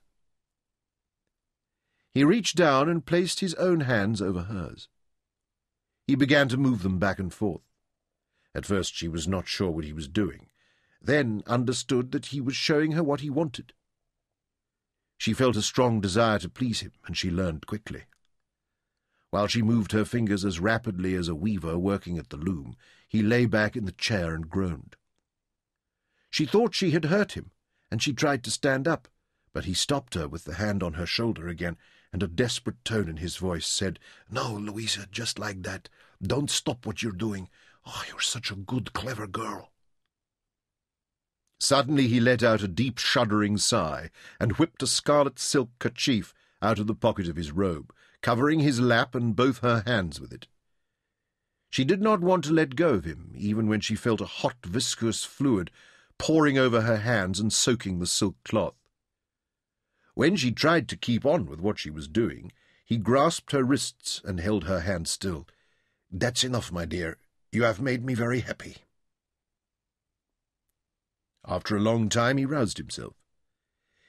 He reached down and placed his own hands over hers. He began to move them back and forth. At first she was not sure what he was doing, then understood that he was showing her what he wanted. She felt a strong desire to please him, and she learned quickly. While she moved her fingers as rapidly as a weaver working at the loom, he lay back in the chair and groaned. She thought she had hurt him, and she tried to stand up, but he stopped her with the hand on her shoulder again, and a desperate tone in his voice said, No, Louisa, just like that. Don't stop what you're doing. Oh, you're such a good, clever girl. Suddenly he let out a deep shuddering sigh, and whipped a scarlet silk kerchief out of the pocket of his robe, covering his lap and both her hands with it. She did not want to let go of him, even when she felt a hot viscous fluid pouring over her hands and soaking the silk cloth. When she tried to keep on with what she was doing, he grasped her wrists and held her hand still. That's enough, my dear. You have made me very happy. After a long time he roused himself.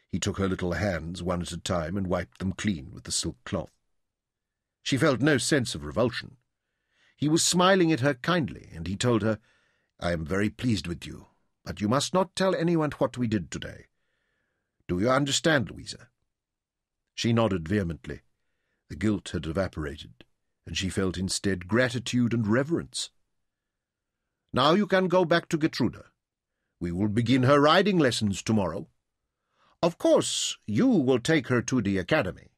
He took her little hands one at a time and wiped them clean with the silk cloth. She felt no sense of revulsion. He was smiling at her kindly, and he told her, I am very pleased with you, but you must not tell anyone what we did today. Do you understand, Louisa? She nodded vehemently. The guilt had evaporated, and she felt instead gratitude and reverence. Now you can go back to Gertruda. We will begin her riding lessons tomorrow. Of course, you will take her to the academy.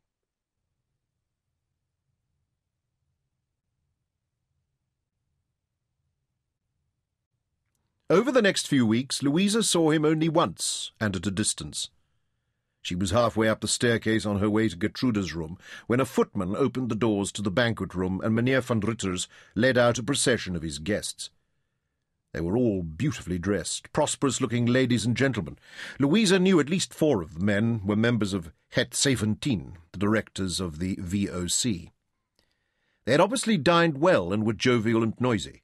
Over the next few weeks, Louisa saw him only once, and at a distance. She was halfway up the staircase on her way to Gertruda's room when a footman opened the doors to the banquet room and Mynheer van Ritters led out a procession of his guests. They were all beautifully dressed, prosperous-looking ladies and gentlemen. Louisa knew at least four of the men were members of Het Seventeen, the directors of the VOC. They had obviously dined well and were jovial and noisy.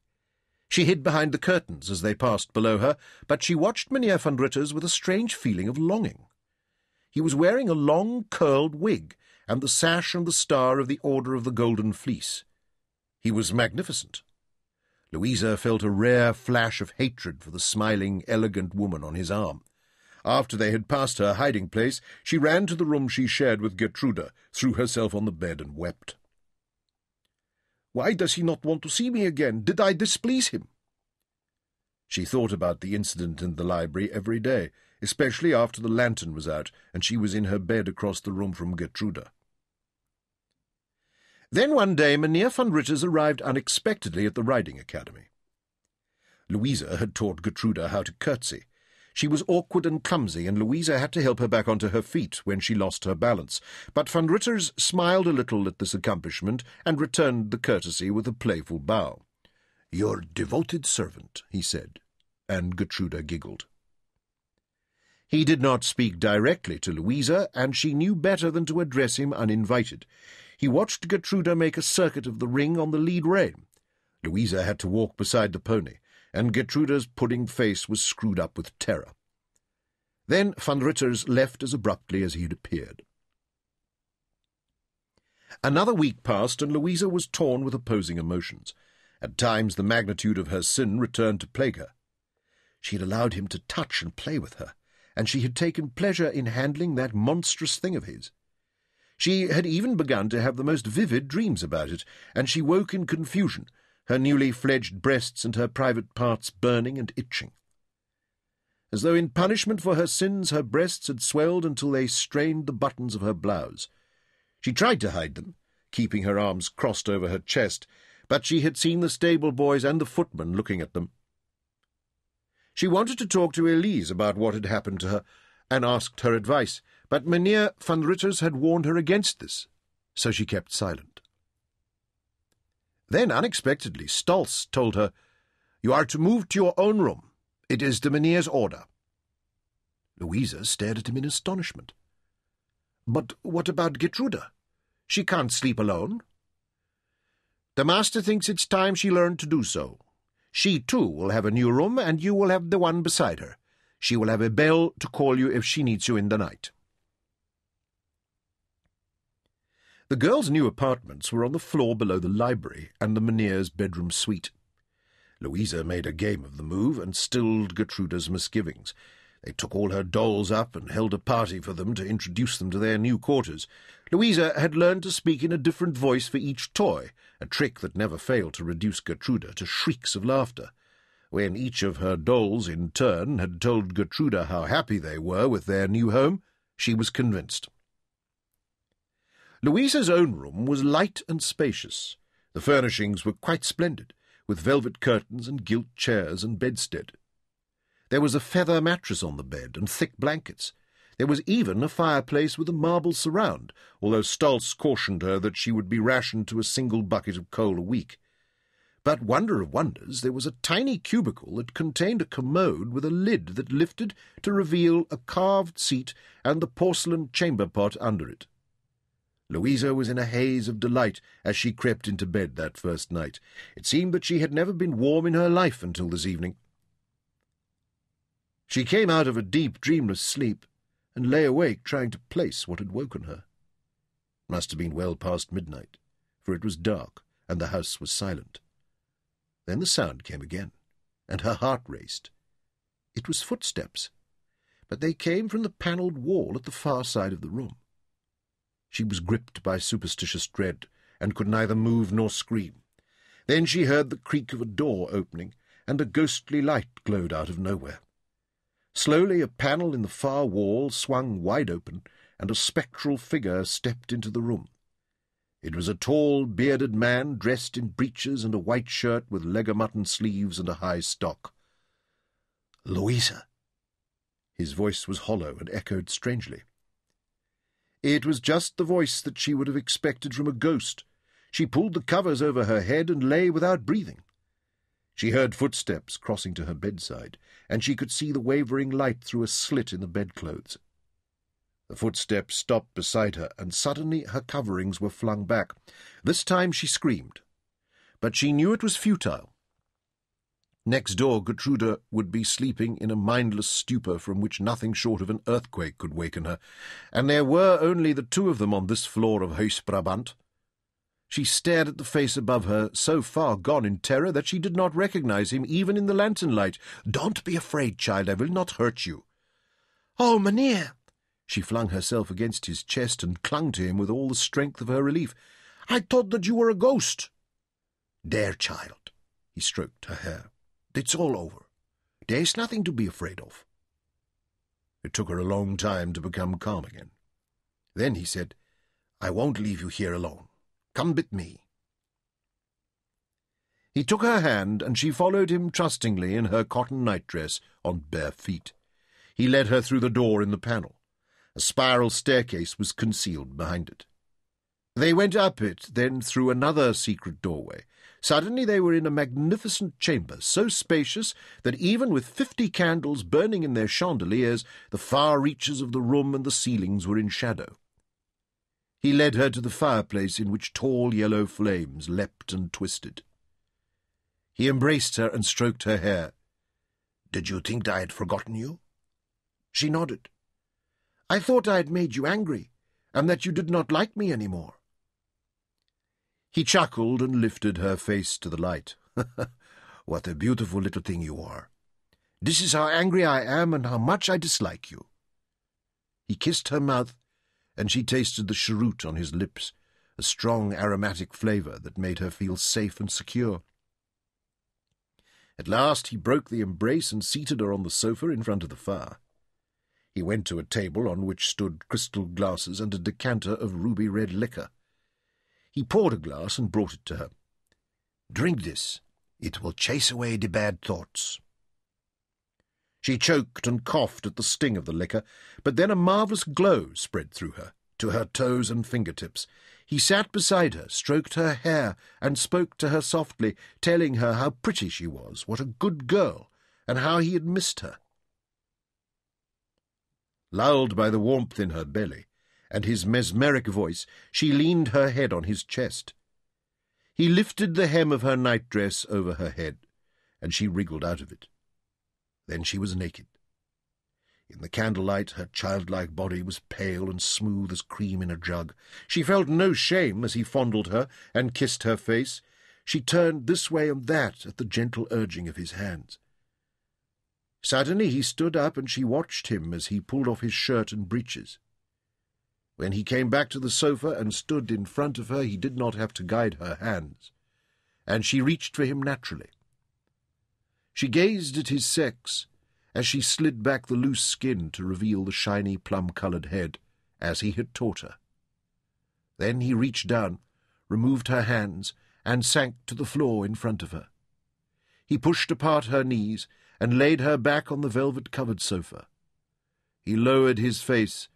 She hid behind the curtains as they passed below her, but she watched Mynheer van Ritters with a strange feeling of longing. He was wearing a long, curled wig, and the sash and the star of the Order of the Golden Fleece. He was magnificent. Louisa felt a rare flash of hatred for the smiling, elegant woman on his arm. After they had passed her hiding place, she ran to the room she shared with Gertruda, threw herself on the bed, and wept. Why does he not want to see me again? Did I displease him? She thought about the incident in the library every day, especially after the lantern was out and she was in her bed across the room from Gertruda. Then one day Mynheer van Ritters arrived unexpectedly at the riding academy. Louisa had taught Gertruda how to curtsy. She was awkward and clumsy, and Louisa had to help her back onto her feet when she lost her balance. But van Ritters smiled a little at this accomplishment and returned the courtesy with a playful bow. Your devoted servant, he said, and Gertruda giggled. He did not speak directly to Louisa, and she knew better than to address him uninvited. He watched Gertruda make a circuit of the ring on the lead rein. Louisa had to walk beside the pony, and Gertruda's pudding face was screwed up with terror. Then van Ritters left as abruptly as he had appeared. Another week passed, and Louisa was torn with opposing emotions. At times the magnitude of her sin returned to plague her. She had allowed him to touch and play with her, and she had taken pleasure in handling that monstrous thing of his. She had even begun to have the most vivid dreams about it, and she woke in confusion, her newly fledged breasts and her private parts burning and itching. As though in punishment for her sins, her breasts had swelled until they strained the buttons of her blouse. She tried to hide them, keeping her arms crossed over her chest, but she had seen the stable boys and the footman looking at them. She wanted to talk to Elise about what had happened to her, and asked her advice, but Mynheer van Ritters had warned her against this, so she kept silent. Then, unexpectedly, Stolz told her, You are to move to your own room. It is the Mynheer's order. Louisa stared at him in astonishment. But what about Gertruda? She can't sleep alone. The master thinks it's time she learned to do so. She, too, will have a new room, and you will have the one beside her. She will have a bell to call you if she needs you in the night. The girls' new apartments were on the floor below the library and the Mynheer's bedroom suite. Louisa made a game of the move and stilled Gertruda's misgivings. They took all her dolls up and held a party for them to introduce them to their new quarters. Louisa had learned to speak in a different voice for each toy, a trick that never failed to reduce Gertruda to shrieks of laughter. When each of her dolls in turn had told Gertruda how happy they were with their new home, she was convinced. Louisa's own room was light and spacious. The furnishings were quite splendid, with velvet curtains and gilt chairs and bedstead. There was a feather mattress on the bed and thick blankets. There was even a fireplace with a marble surround, although Stolz cautioned her that she would be rationed to a single bucket of coal a week. But wonder of wonders, there was a tiny cubicle that contained a commode with a lid that lifted to reveal a carved seat and the porcelain chamber pot under it. Louisa was in a haze of delight as she crept into bed that first night. It seemed that she had never been warm in her life until this evening. She came out of a deep, dreamless sleep and lay awake trying to place what had woken her. It must have been well past midnight, for it was dark and the house was silent. Then the sound came again, and her heart raced. It was footsteps, but they came from the panelled wall at the far side of the room. She was gripped by superstitious dread, and could neither move nor scream. Then she heard the creak of a door opening, and a ghostly light glowed out of nowhere. Slowly a panel in the far wall swung wide open, and a spectral figure stepped into the room. It was a tall, bearded man dressed in breeches and a white shirt with leg-o-mutton sleeves and a high stock. Louisa! His voice was hollow and echoed strangely. It was just the voice that she would have expected from a ghost. She pulled the covers over her head and lay without breathing. She heard footsteps crossing to her bedside, and she could see the wavering light through a slit in the bedclothes. The footsteps stopped beside her, and suddenly her coverings were flung back. This time she screamed, but she knew it was futile. Next door, Gertruda would be sleeping in a mindless stupor from which nothing short of an earthquake could waken her, and there were only the two of them on this floor of Huis Brabant. She stared at the face above her, so far gone in terror that she did not recognize him even in the lantern light. Don't be afraid, child, I will not hurt you. Oh, Mynheer! She flung herself against his chest and clung to him with all the strength of her relief. I thought that you were a ghost. There, child. He stroked her hair. It's all over. There's nothing to be afraid of. It took her a long time to become calm again. Then he said, I won't leave you here alone. Come with me. He took her hand, and she followed him trustingly in her cotton nightdress on bare feet. He led her through the door in the panel. A spiral staircase was concealed behind it. They went up it, then through another secret doorway. Suddenly they were in a magnificent chamber, so spacious that even with fifty candles burning in their chandeliers, the far reaches of the room and the ceilings were in shadow. He led her to the fireplace in which tall yellow flames leapt and twisted. He embraced her and stroked her hair. Did you think I had forgotten you? She nodded. I thought I had made you angry, and that you did not like me any more. He chuckled and lifted her face to the light. what a beautiful little thing you are. This is how angry I am and how much I dislike you. He kissed her mouth, and she tasted the cheroot on his lips, a strong aromatic flavour that made her feel safe and secure. At last he broke the embrace and seated her on the sofa in front of the fire. He went to a table on which stood crystal glasses and a decanter of ruby red liquor. He poured a glass and brought it to her. Drink this. It will chase away the bad thoughts. She choked and coughed at the sting of the liquor, but then a marvellous glow spread through her, to her toes and fingertips, he sat beside her, stroked her hair, and spoke to her softly, telling her how pretty she was, what a good girl, and how he had missed her. Lulled by the warmth in her belly, and his mesmeric voice, she leaned her head on his chest. He lifted the hem of her nightdress over her head, and she wriggled out of it. Then she was naked. In the candlelight, her childlike body was pale and smooth as cream in a jug. She felt no shame as he fondled her and kissed her face. She turned this way and that at the gentle urging of his hands. Suddenly he stood up, and she watched him as he pulled off his shirt and breeches. When he came back to the sofa and stood in front of her, he did not have to guide her hands, and she reached for him naturally. She gazed at his sex, as she slid back the loose skin to reveal the shiny plum-coloured head, as he had taught her. Then he reached down, removed her hands, and sank to the floor in front of her. He pushed apart her knees and laid her back on the velvet-covered sofa. He lowered his face,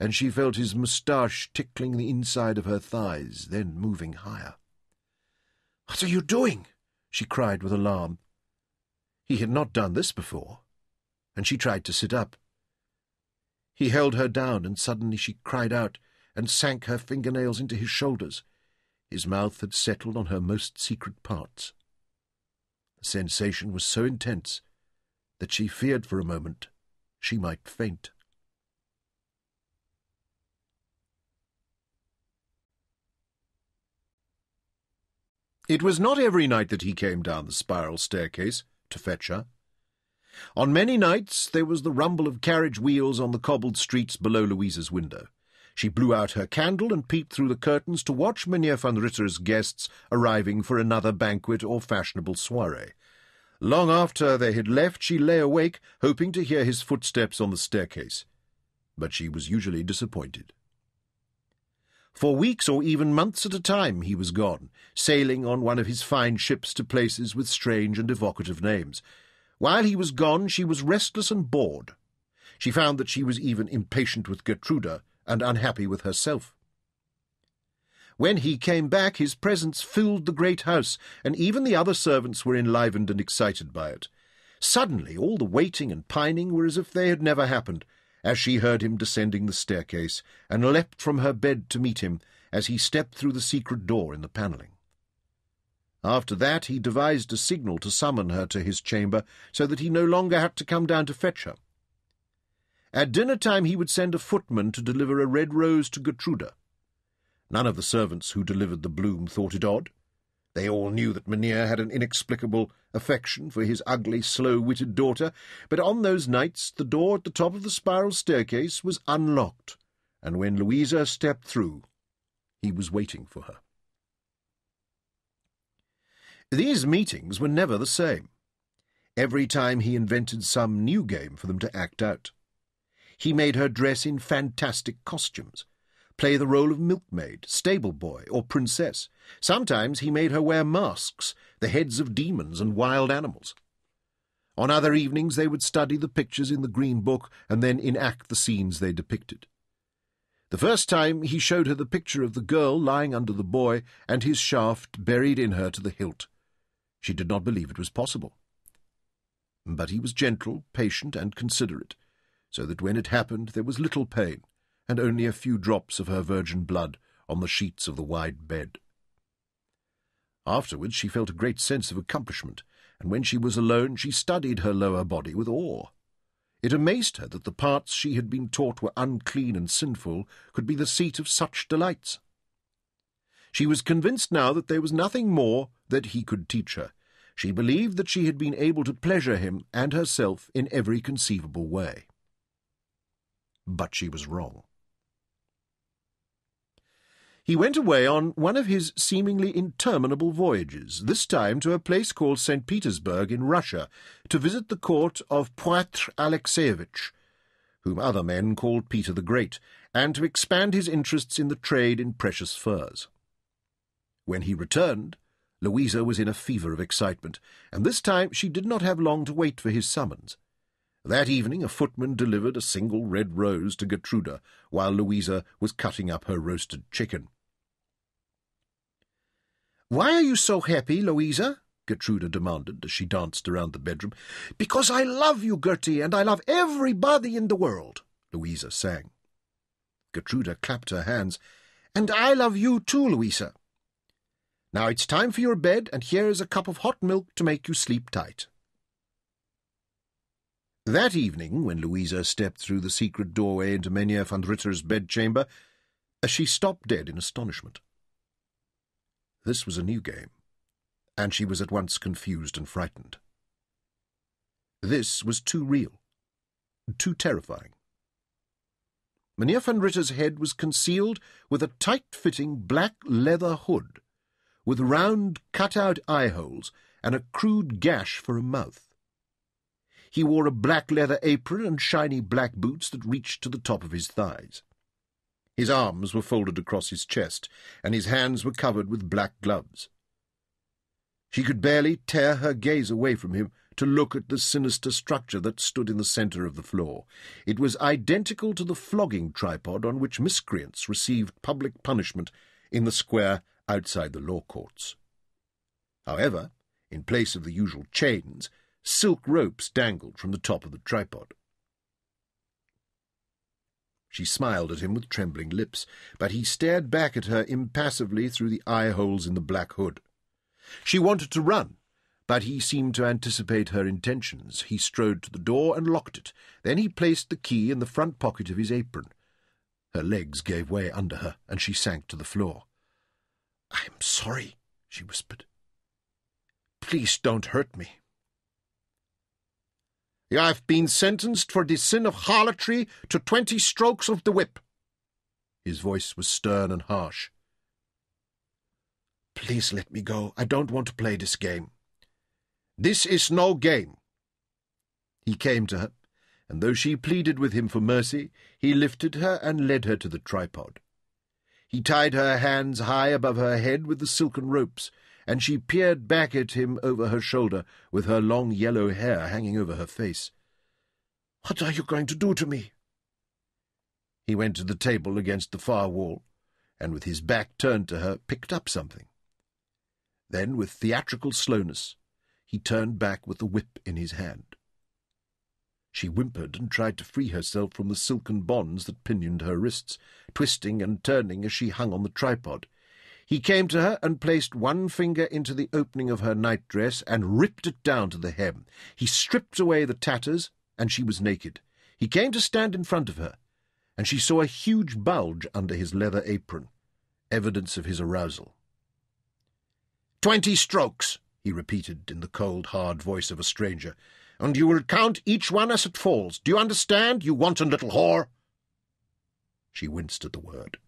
and she felt his moustache tickling the inside of her thighs, then moving higher. "'What are you doing?' she cried with alarm. He had not done this before and she tried to sit up. He held her down, and suddenly she cried out and sank her fingernails into his shoulders. His mouth had settled on her most secret parts. The sensation was so intense that she feared for a moment she might faint. It was not every night that he came down the spiral staircase to fetch her. On many nights there was the rumble of carriage wheels on the cobbled streets below Louisa's window. She blew out her candle and peeped through the curtains to watch Mynheer van Ritter's guests arriving for another banquet or fashionable soiree. Long after they had left, she lay awake, hoping to hear his footsteps on the staircase. But she was usually disappointed. For weeks or even months at a time he was gone, sailing on one of his fine ships to places with strange and evocative names. While he was gone, she was restless and bored. She found that she was even impatient with Gertruda and unhappy with herself. When he came back, his presence filled the great house, and even the other servants were enlivened and excited by it. Suddenly, all the waiting and pining were as if they had never happened, as she heard him descending the staircase, and leapt from her bed to meet him as he stepped through the secret door in the panelling. After that, he devised a signal to summon her to his chamber, so that he no longer had to come down to fetch her. At dinner time, he would send a footman to deliver a red rose to Gertruda. None of the servants who delivered the bloom thought it odd. They all knew that Mynheer had an inexplicable affection for his ugly, slow-witted daughter, but on those nights the door at the top of the spiral staircase was unlocked, and when Louisa stepped through, he was waiting for her. These meetings were never the same. Every time he invented some new game for them to act out. He made her dress in fantastic costumes. Play the role of milkmaid, stable boy, or princess. Sometimes he made her wear masks, the heads of demons and wild animals. On other evenings they would study the pictures in the Green Book and then enact the scenes they depicted. The first time he showed her the picture of the girl lying under the boy and his shaft buried in her to the hilt. She did not believe it was possible. But he was gentle, patient, and considerate, so that when it happened there was little pain, and only a few drops of her virgin blood on the sheets of the wide bed. Afterwards she felt a great sense of accomplishment, and when she was alone she studied her lower body with awe. It amazed her that the parts she had been taught were unclean and sinful could be the seat of such delights. She was convinced now that there was nothing more that he could teach her. She believed that she had been able to pleasure him and herself in every conceivable way. But she was wrong. He went away on one of his seemingly interminable voyages, this time to a place called St. Petersburg in Russia, to visit the court of Pyotr Alexeyevich, whom other men called Peter the Great, and to expand his interests in the trade in precious furs. When he returned, Louisa was in a fever of excitement, and this time she did not have long to wait for his summons. That evening a footman delivered a single red rose to Gertruda, while Louisa was cutting up her roasted chicken. Why are you so happy, Louisa? Gertruda demanded as she danced around the bedroom. Because I love you, Gertie, and I love everybody in the world, Louisa sang. Gertruda clapped her hands. And I love you too, Louisa. Now it's time for your bed, and here is a cup of hot milk to make you sleep tight. That evening, when Louisa stepped through the secret doorway into Mynheer van Ritter's bedchamber, she stopped dead in astonishment. This was a new game, and she was at once confused and frightened. This was too real, too terrifying. Mynheer van Ritter's head was concealed with a tight-fitting black leather hood, with round cut-out eye-holes and a crude gash for a mouth. He wore a black leather apron and shiny black boots that reached to the top of his thighs. His arms were folded across his chest, and his hands were covered with black gloves. She could barely tear her gaze away from him to look at the sinister structure that stood in the centre of the floor. It was identical to the flogging tripod on which miscreants received public punishment in the square outside the law courts. However, in place of the usual chains, Silk ropes dangled from the top of the tripod. She smiled at him with trembling lips, but he stared back at her impassively through the eye holes in the black hood. She wanted to run, but he seemed to anticipate her intentions. He strode to the door and locked it. Then he placed the key in the front pocket of his apron. Her legs gave way under her, and she sank to the floor. I am sorry, she whispered. Please don't hurt me. You have been sentenced for the sin of harlotry to twenty strokes of the whip. His voice was stern and harsh. Please let me go. I don't want to play this game. This is no game. He came to her, and though she pleaded with him for mercy, he lifted her and led her to the tripod. He tied her hands high above her head with the silken ropes, and she peered back at him over her shoulder, with her long yellow hair hanging over her face. What are you going to do to me? He went to the table against the far wall, and with his back turned to her, picked up something. Then, with theatrical slowness, he turned back with the whip in his hand. She whimpered and tried to free herself from the silken bonds that pinioned her wrists, twisting and turning as she hung on the tripod. He came to her and placed one finger into the opening of her nightdress and ripped it down to the hem. He stripped away the tatters, and she was naked. He came to stand in front of her, and she saw a huge bulge under his leather apron, evidence of his arousal. Twenty strokes, he repeated in the cold, hard voice of a stranger, and you will count each one as it falls. Do you understand, you wanton little whore? She winced at the word.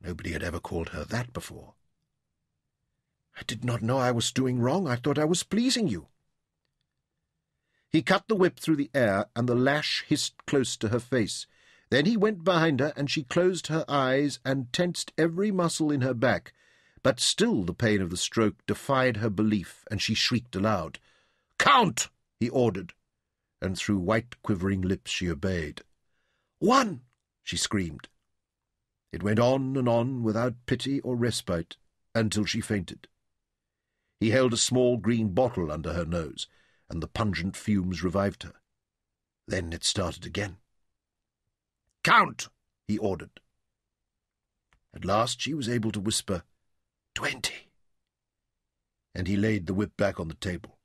Nobody had ever called her that before. I did not know I was doing wrong. I thought I was pleasing you. He cut the whip through the air, and the lash hissed close to her face. Then he went behind her, and she closed her eyes and tensed every muscle in her back. But still the pain of the stroke defied her belief, and she shrieked aloud. Count! he ordered, and through white quivering lips she obeyed. One! she screamed. It went on and on without pity or respite until she fainted. He held a small green bottle under her nose, and the pungent fumes revived her. Then it started again. Count! he ordered. At last she was able to whisper, Twenty. And he laid the whip back on the table.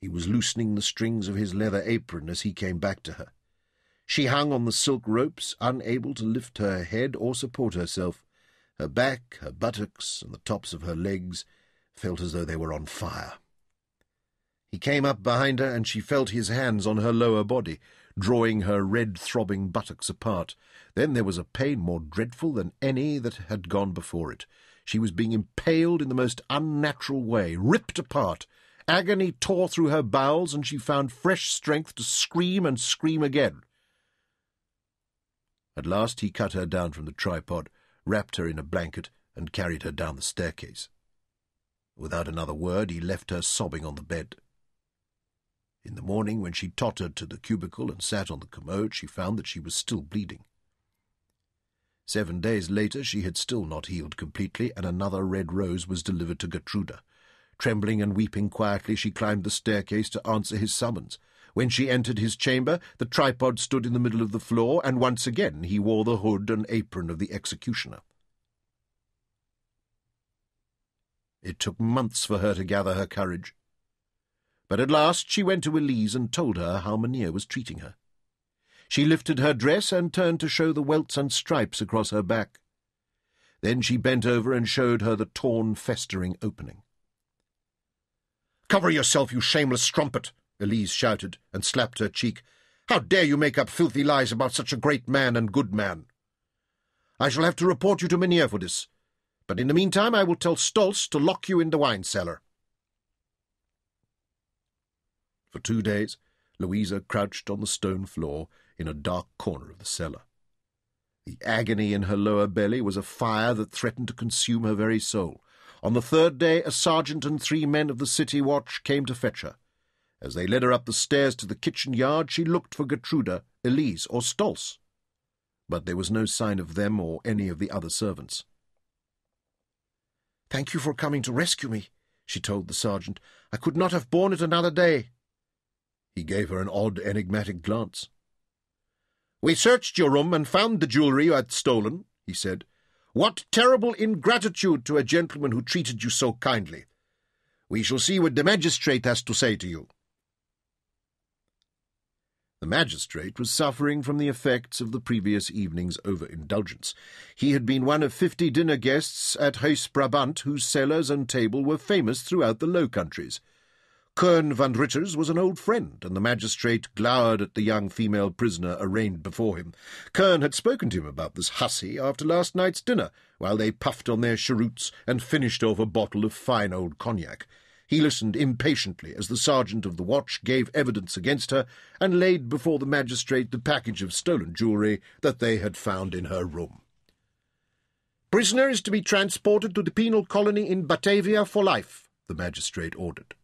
He was loosening the strings of his leather apron as he came back to her. She hung on the silk ropes, unable to lift her head or support herself. Her back, her buttocks, and the tops of her legs felt as though they were on fire. He came up behind her, and she felt his hands on her lower body, drawing her red throbbing buttocks apart. Then there was a pain more dreadful than any that had gone before it. She was being impaled in the most unnatural way, ripped apart. Agony tore through her bowels, and she found fresh strength to scream and scream again. At last he cut her down from the tripod, wrapped her in a blanket, and carried her down the staircase. Without another word, he left her sobbing on the bed. In the morning, when she tottered to the cubicle and sat on the commode, she found that she was still bleeding. Seven days later, she had still not healed completely, and another red rose was delivered to Gertruda. Trembling and weeping quietly, she climbed the staircase to answer his summons. When she entered his chamber, the tripod stood in the middle of the floor, and once again he wore the hood and apron of the executioner. It took months for her to gather her courage. But at last she went to Elise and told her how Mynheer was treating her. She lifted her dress and turned to show the welts and stripes across her back. Then she bent over and showed her the torn, festering opening. Cover yourself, you shameless strumpet! Elise shouted, and slapped her cheek. How dare you make up filthy lies about such a great man and good man? I shall have to report you to Mynheer for this, but in the meantime I will tell Stolz to lock you in the wine cellar. For two days, Louisa crouched on the stone floor in a dark corner of the cellar. The agony in her lower belly was a fire that threatened to consume her very soul. On the third day, a sergeant and three men of the city watch came to fetch her. As they led her up the stairs to the kitchen yard, she looked for Gertruda, Elise, or Stolz. But there was no sign of them or any of the other servants. Thank you for coming to rescue me, she told the sergeant. I could not have borne it another day. He gave her an odd, enigmatic glance. We searched your room and found the jewellery you had stolen, he said. What terrible ingratitude to a gentleman who treated you so kindly. We shall see what the magistrate has to say to you. The magistrate was suffering from the effects of the previous evening's overindulgence. He had been one of fifty dinner guests at Huis Brabant, whose cellars and table were famous throughout the Low Countries. Koen van Ritters was an old friend, and the magistrate glowered at the young female prisoner arraigned before him. Kern had spoken to him about this hussy after last night's dinner, while they puffed on their cheroots and finished off a bottle of fine old cognac. He listened impatiently as the sergeant of the watch gave evidence against her and laid before the magistrate the package of stolen jewellery that they had found in her room. Prisoner is to be transported to the penal colony in Batavia for life, the magistrate ordered.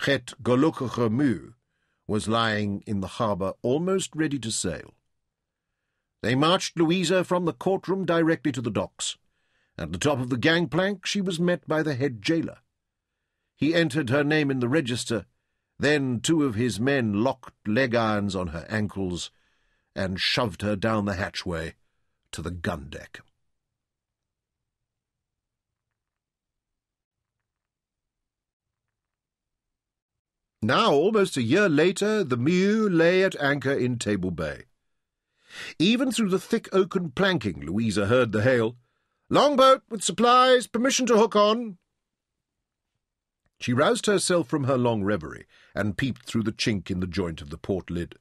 Het Gelukkige Meeuw was lying in the harbour almost ready to sail. They marched Louisa from the courtroom directly to the docks. At the top of the gangplank she was met by the head jailer. He entered her name in the register, then two of his men locked leg irons on her ankles and shoved her down the hatchway to the gun deck. Now, almost a year later, the Meeuw lay at anchor in Table Bay. Even through the thick oaken planking, Louisa heard the hail, Longboat with supplies, permission to hook on. She roused herself from her long reverie and peeped through the chink in the joint of the port lid.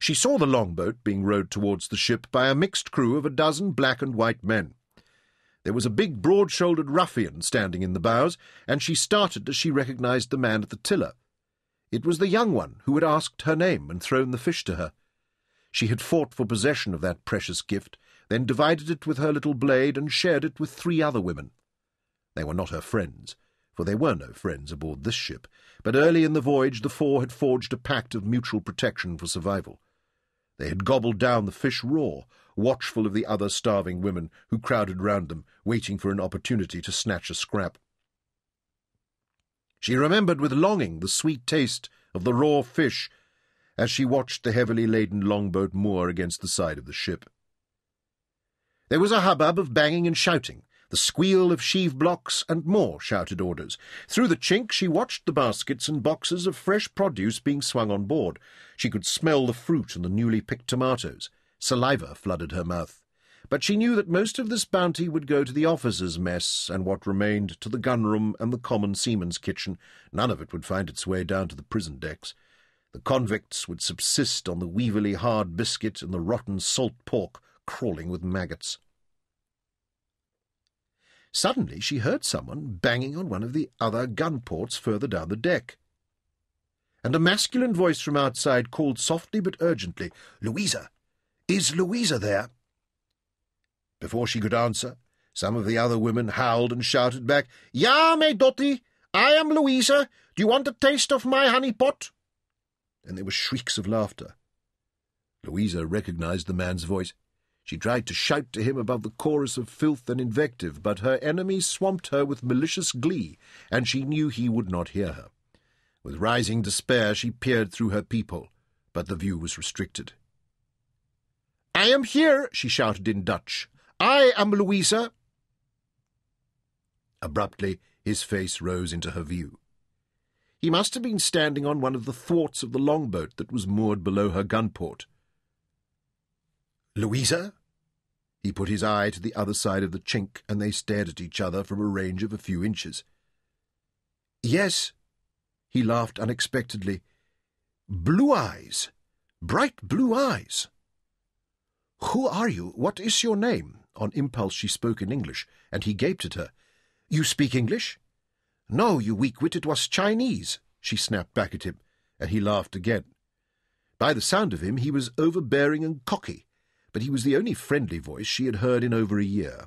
She saw the longboat being rowed towards the ship by a mixed crew of a dozen black and white men. There was a big, broad-shouldered ruffian standing in the bows, and she started as she recognized the man at the tiller. It was the young one who had asked her name and thrown the fish to her. She had fought for possession of that precious gift, then divided it with her little blade and shared it with three other women. They were not her friends, for there were no friends aboard this ship, but early in the voyage the four had forged a pact of mutual protection for survival. They had gobbled down the fish raw, watchful of the other starving women who crowded round them, waiting for an opportunity to snatch a scrap. She remembered with longing the sweet taste of the raw fish as she watched the heavily laden longboat moor against the side of the ship. There was a hubbub of banging and shouting, the squeal of sheave blocks, and more shouted orders. Through the chink she watched the baskets and boxes of fresh produce being swung on board. She could smell the fruit and the newly picked tomatoes. Saliva flooded her mouth. But she knew that most of this bounty would go to the officers' mess, and what remained to the gunroom and the common seaman's kitchen. None of it would find its way down to the prison decks. The convicts would subsist on the weevilly hard biscuit and the rotten salt pork crawling with maggots. Suddenly she heard someone banging on one of the other gun ports further down the deck. And a masculine voice from outside called softly but urgently, Louisa! Is Louisa there? Before she could answer, some of the other women howled and shouted back, Ja, me dotty! I am Louisa! Do you want a taste of my honey pot? Then there were shrieks of laughter. Louisa recognized the man's voice. She tried to shout to him above the chorus of filth and invective, but her enemies swamped her with malicious glee, and she knew he would not hear her. With rising despair she peered through her peephole, but the view was restricted. I am here, she shouted in Dutch. I am Louisa. Abruptly his face rose into her view. He must have been standing on one of the thwarts of the longboat that was moored below her gunport. Louisa? He put his eye to the other side of the chink, and they stared at each other from a range of a few inches. Yes, he laughed unexpectedly. Blue eyes. Bright blue eyes. Who are you? What is your name? On impulse she spoke in English, and he gaped at her. You speak English? No, you weak-wit, it was Chinese, she snapped back at him, and he laughed again. By the sound of him, he was overbearing and cocky, but he was the only friendly voice she had heard in over a year.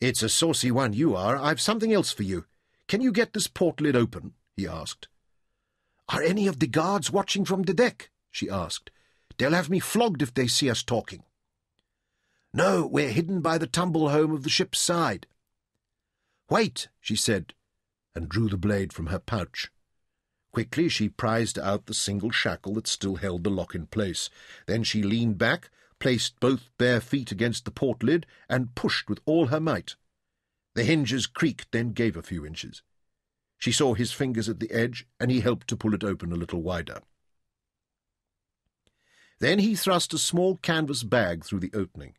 It's a saucy one you are. I've something else for you. Can you get this port lid open? he asked. Are any of the guards watching from the deck? she asked. They'll have me flogged if they see us talking. No, we're hidden by the tumble home of the ship's side. Wait, she said, and drew the blade from her pouch. Quickly she prized out the single shackle that still held the lock in place. Then she leaned back, placed both bare feet against the port lid, and pushed with all her might. The hinges creaked, then gave a few inches. She saw his fingers at the edge, and he helped to pull it open a little wider. Then he thrust a small canvas bag through the opening.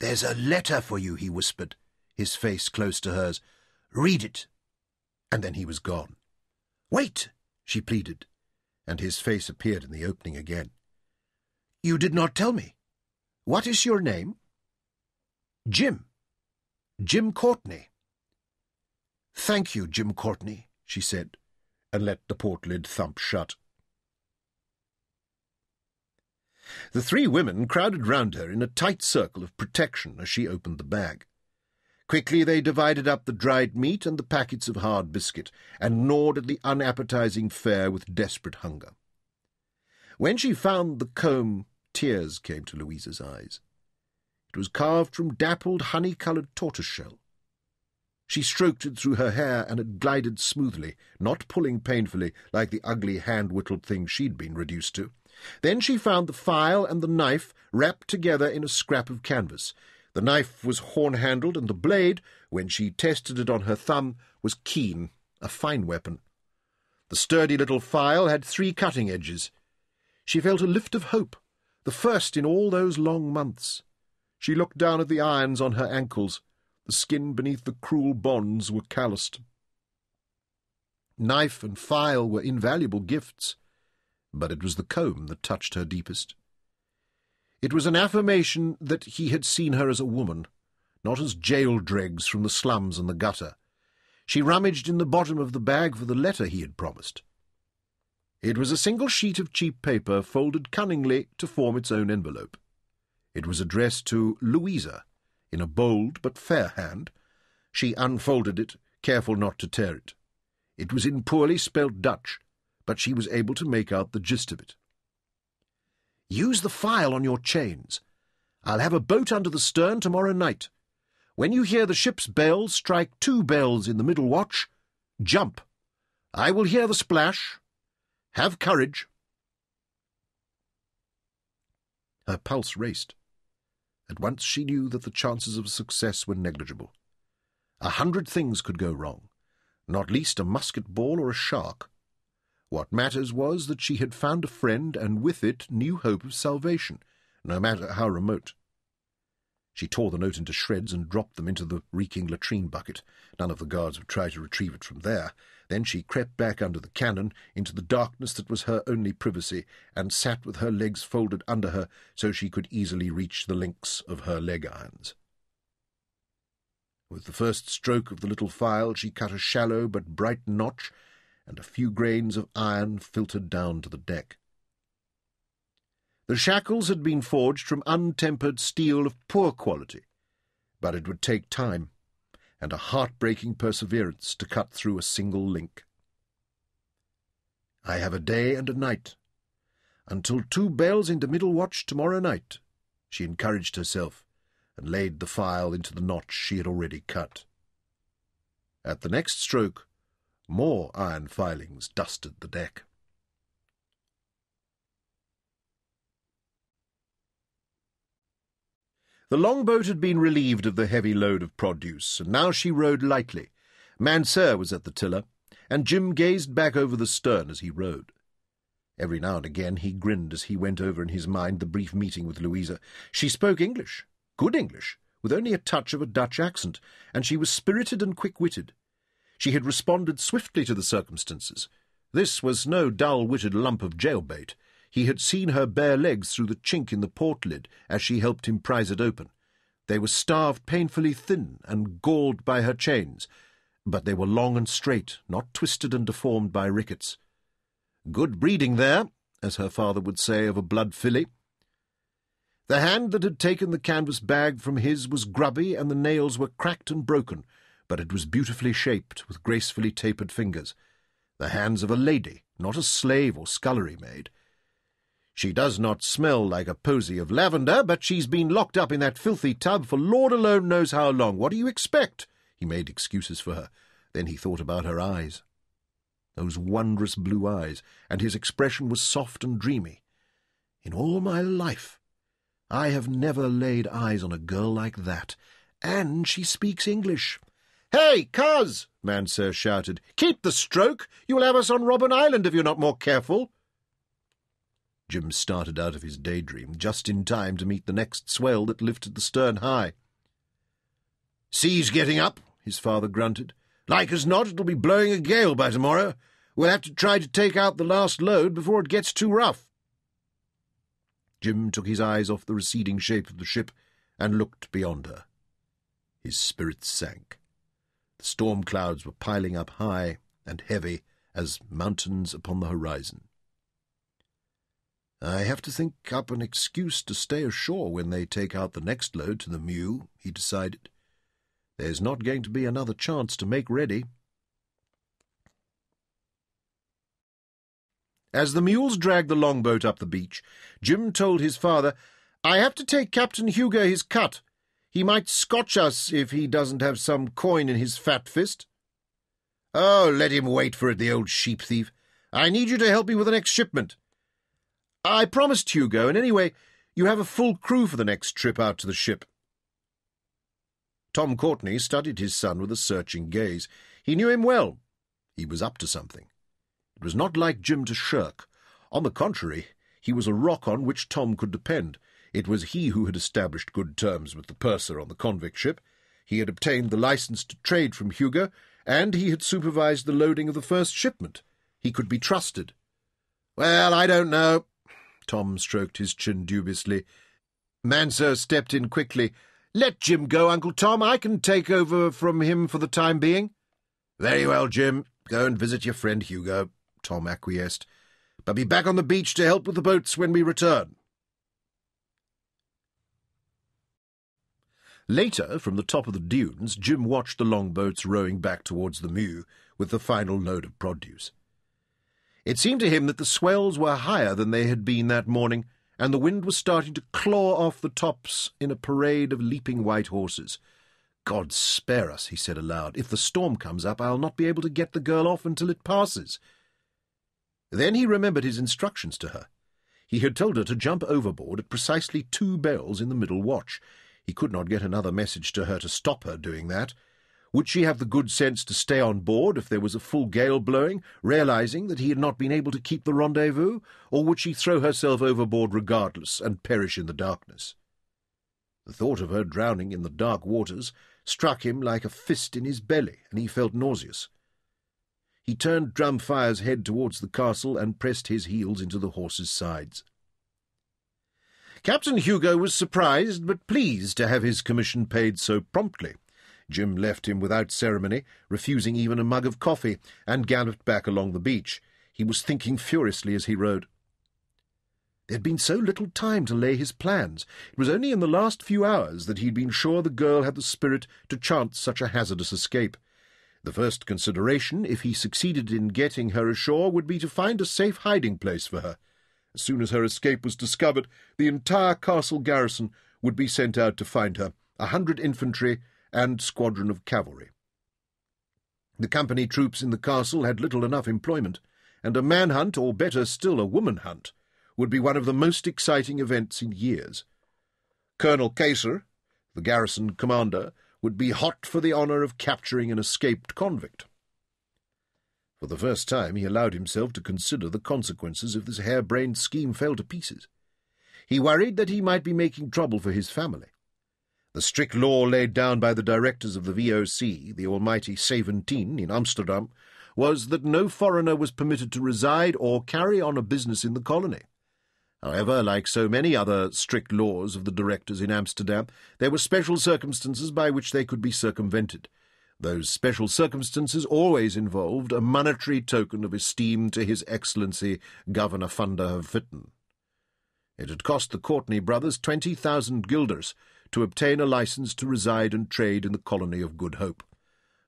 There's a letter for you, he whispered his face close to hers. Read it. And then he was gone. Wait, she pleaded, and his face appeared in the opening again. You did not tell me. What is your name? Jim. Jim Courtney. Thank you, Jim Courtney, she said, and let the port lid thump shut. The three women crowded round her in a tight circle of protection as she opened the bag. Quickly they divided up the dried meat and the packets of hard biscuit, and gnawed at the unappetizing fare with desperate hunger. When she found the comb, tears came to Louisa's eyes. It was carved from dappled honey-coloured tortoiseshell. She stroked it through her hair, and it glided smoothly, not pulling painfully like the ugly hand-whittled thing she'd been reduced to. Then she found the file and the knife wrapped together in a scrap of canvas. The knife was horn-handled, and the blade, when she tested it on her thumb, was keen, a fine weapon. The sturdy little file had three cutting edges. She felt a lift of hope, the first in all those long months. She looked down at the irons on her ankles. The skin beneath the cruel bonds were calloused. Knife and file were invaluable gifts, but it was the comb that touched her deepest. It was an affirmation that he had seen her as a woman, not as jail dregs from the slums and the gutter. She rummaged in the bottom of the bag for the letter he had promised. It was a single sheet of cheap paper folded cunningly to form its own envelope. It was addressed to Louisa, in a bold but fair hand. She unfolded it, careful not to tear it. It was in poorly spelt Dutch, but she was able to make out the gist of it. Use the file on your chains. I'll have a boat under the stern tomorrow night. When you hear the ship's bell strike two bells in the middle watch, jump. I will hear the splash. Have courage. Her pulse raced. At once she knew that the chances of success were negligible. A hundred things could go wrong, not least a musket ball or a shark. What matters was that she had found a friend, and with it new hope of salvation, no matter how remote. She tore the note into shreds and dropped them into the reeking latrine bucket. None of the guards would try to retrieve it from there. Then she crept back under the cannon, into the darkness that was her only privacy, and sat with her legs folded under her so she could easily reach the links of her leg irons. With the first stroke of the little file she cut a shallow but bright notch and a few grains of iron filtered down to the deck. The shackles had been forged from untempered steel of poor quality, but it would take time and a heart-breaking perseverance to cut through a single link. I have a day and a night, until two bells into middle watch tomorrow night, she encouraged herself, and laid the file into the notch she had already cut. At the next stroke, more iron filings dusted the deck. The longboat had been relieved of the heavy load of produce, and now she rowed lightly. Mansur was at the tiller, and Jim gazed back over the stern as he rowed. Every now and again he grinned as he went over in his mind the brief meeting with Louisa. She spoke English, good English, with only a touch of a Dutch accent, and she was spirited and quick-witted. She had responded swiftly to the circumstances. This was no dull-witted lump of jailbait. He had seen her bare legs through the chink in the port lid as she helped him prise it open. They were starved painfully thin and galled by her chains, but they were long and straight, not twisted and deformed by rickets. Good breeding there, as her father would say of a blood filly. The hand that had taken the canvas bag from his was grubby, and the nails were cracked and broken, but it was beautifully shaped, with gracefully tapered fingers. The hands of a lady, not a slave or scullery maid. She does not smell like a posy of lavender, but she's been locked up in that filthy tub for Lord alone knows how long. What do you expect? He made excuses for her. Then he thought about her eyes. Those wondrous blue eyes, and his expression was soft and dreamy. In all my life, I have never laid eyes on a girl like that. And she speaks English. Hey, cuz! Mansur shouted. Keep the stroke! You'll have us on Robben Island if you're not more careful. Jim started out of his daydream just in time to meet the next swell that lifted the stern high. Sea's getting up, his father grunted. Like as not, it'll be blowing a gale by tomorrow. We'll have to try to take out the last load before it gets too rough. Jim took his eyes off the receding shape of the ship and looked beyond her. His spirits sank. Storm clouds were piling up high and heavy as mountains upon the horizon. I have to think up an excuse to stay ashore when they take out the next load to the Meeuw, he decided. There's not going to be another chance to make ready. As the mules dragged the longboat up the beach, Jim told his father, I have to take Captain Hugo his cut. He might scotch us if he doesn't have some coin in his fat fist. Oh, let him wait for it, the old sheep thief. I need you to help me with the next shipment. I promised Hugo, and anyway, you have a full crew for the next trip out to the ship. Tom Courtney studied his son with a searching gaze. He knew him well. He was up to something. It was not like Jim to shirk. On the contrary, he was a rock on which Tom could depend. It was he who had established good terms with the purser on the convict ship. He had obtained the license to trade from Hugo, and he had supervised the loading of the first shipment. He could be trusted. Well, I don't know. Tom stroked his chin dubiously. Mansur stepped in quickly. Let Jim go, Uncle Tom. I can take over from him for the time being. Very well, Jim. Go and visit your friend Hugo, Tom acquiesced. but be back on the beach to help with the boats when we return. Later, from the top of the dunes, Jim watched the longboats rowing back towards the Meeuw with the final load of produce. It seemed to him that the swells were higher than they had been that morning, and the wind was starting to claw off the tops in a parade of leaping white horses. God spare us, he said aloud. If the storm comes up, I'll not be able to get the girl off until it passes. Then he remembered his instructions to her. He had told her to jump overboard at precisely two bells in the middle watch. He could not get another message to her to stop her doing that. Would she have the good sense to stay on board if there was a full gale blowing, realizing that he had not been able to keep the rendezvous, or would she throw herself overboard regardless and perish in the darkness? The thought of her drowning in the dark waters struck him like a fist in his belly, and he felt nauseous. He turned Drumfire's head towards the castle and pressed his heels into the horse's sides. Captain Hugo was surprised but pleased to have his commission paid so promptly. Jim left him without ceremony, refusing even a mug of coffee, and galloped back along the beach. He was thinking furiously as he rode. There had been so little time to lay his plans. It was only in the last few hours that he had been sure the girl had the spirit to chance such a hazardous escape. The first consideration, if he succeeded in getting her ashore, would be to find a safe hiding place for her. As soon as her escape was discovered, the entire castle garrison would be sent out to find her, a hundred infantry and squadron of cavalry. The company troops in the castle had little enough employment, and a manhunt, or better still, a woman hunt, would be one of the most exciting events in years. Colonel Keyser, the garrison commander, would be hot for the honour of capturing an escaped convict. For the first time he allowed himself to consider the consequences if this hare-brained scheme fell to pieces. He worried that he might be making trouble for his family. The strict law laid down by the directors of the VOC, the almighty Seventeen, in Amsterdam, was that no foreigner was permitted to reside or carry on a business in the colony. However, like so many other strict laws of the directors in Amsterdam, there were special circumstances by which they could be circumvented. Those special circumstances always involved a monetary token of esteem to His Excellency Governor van der Witten. It had cost the Courtney brothers twenty thousand guilders to obtain a license to reside and trade in the colony of Good Hope.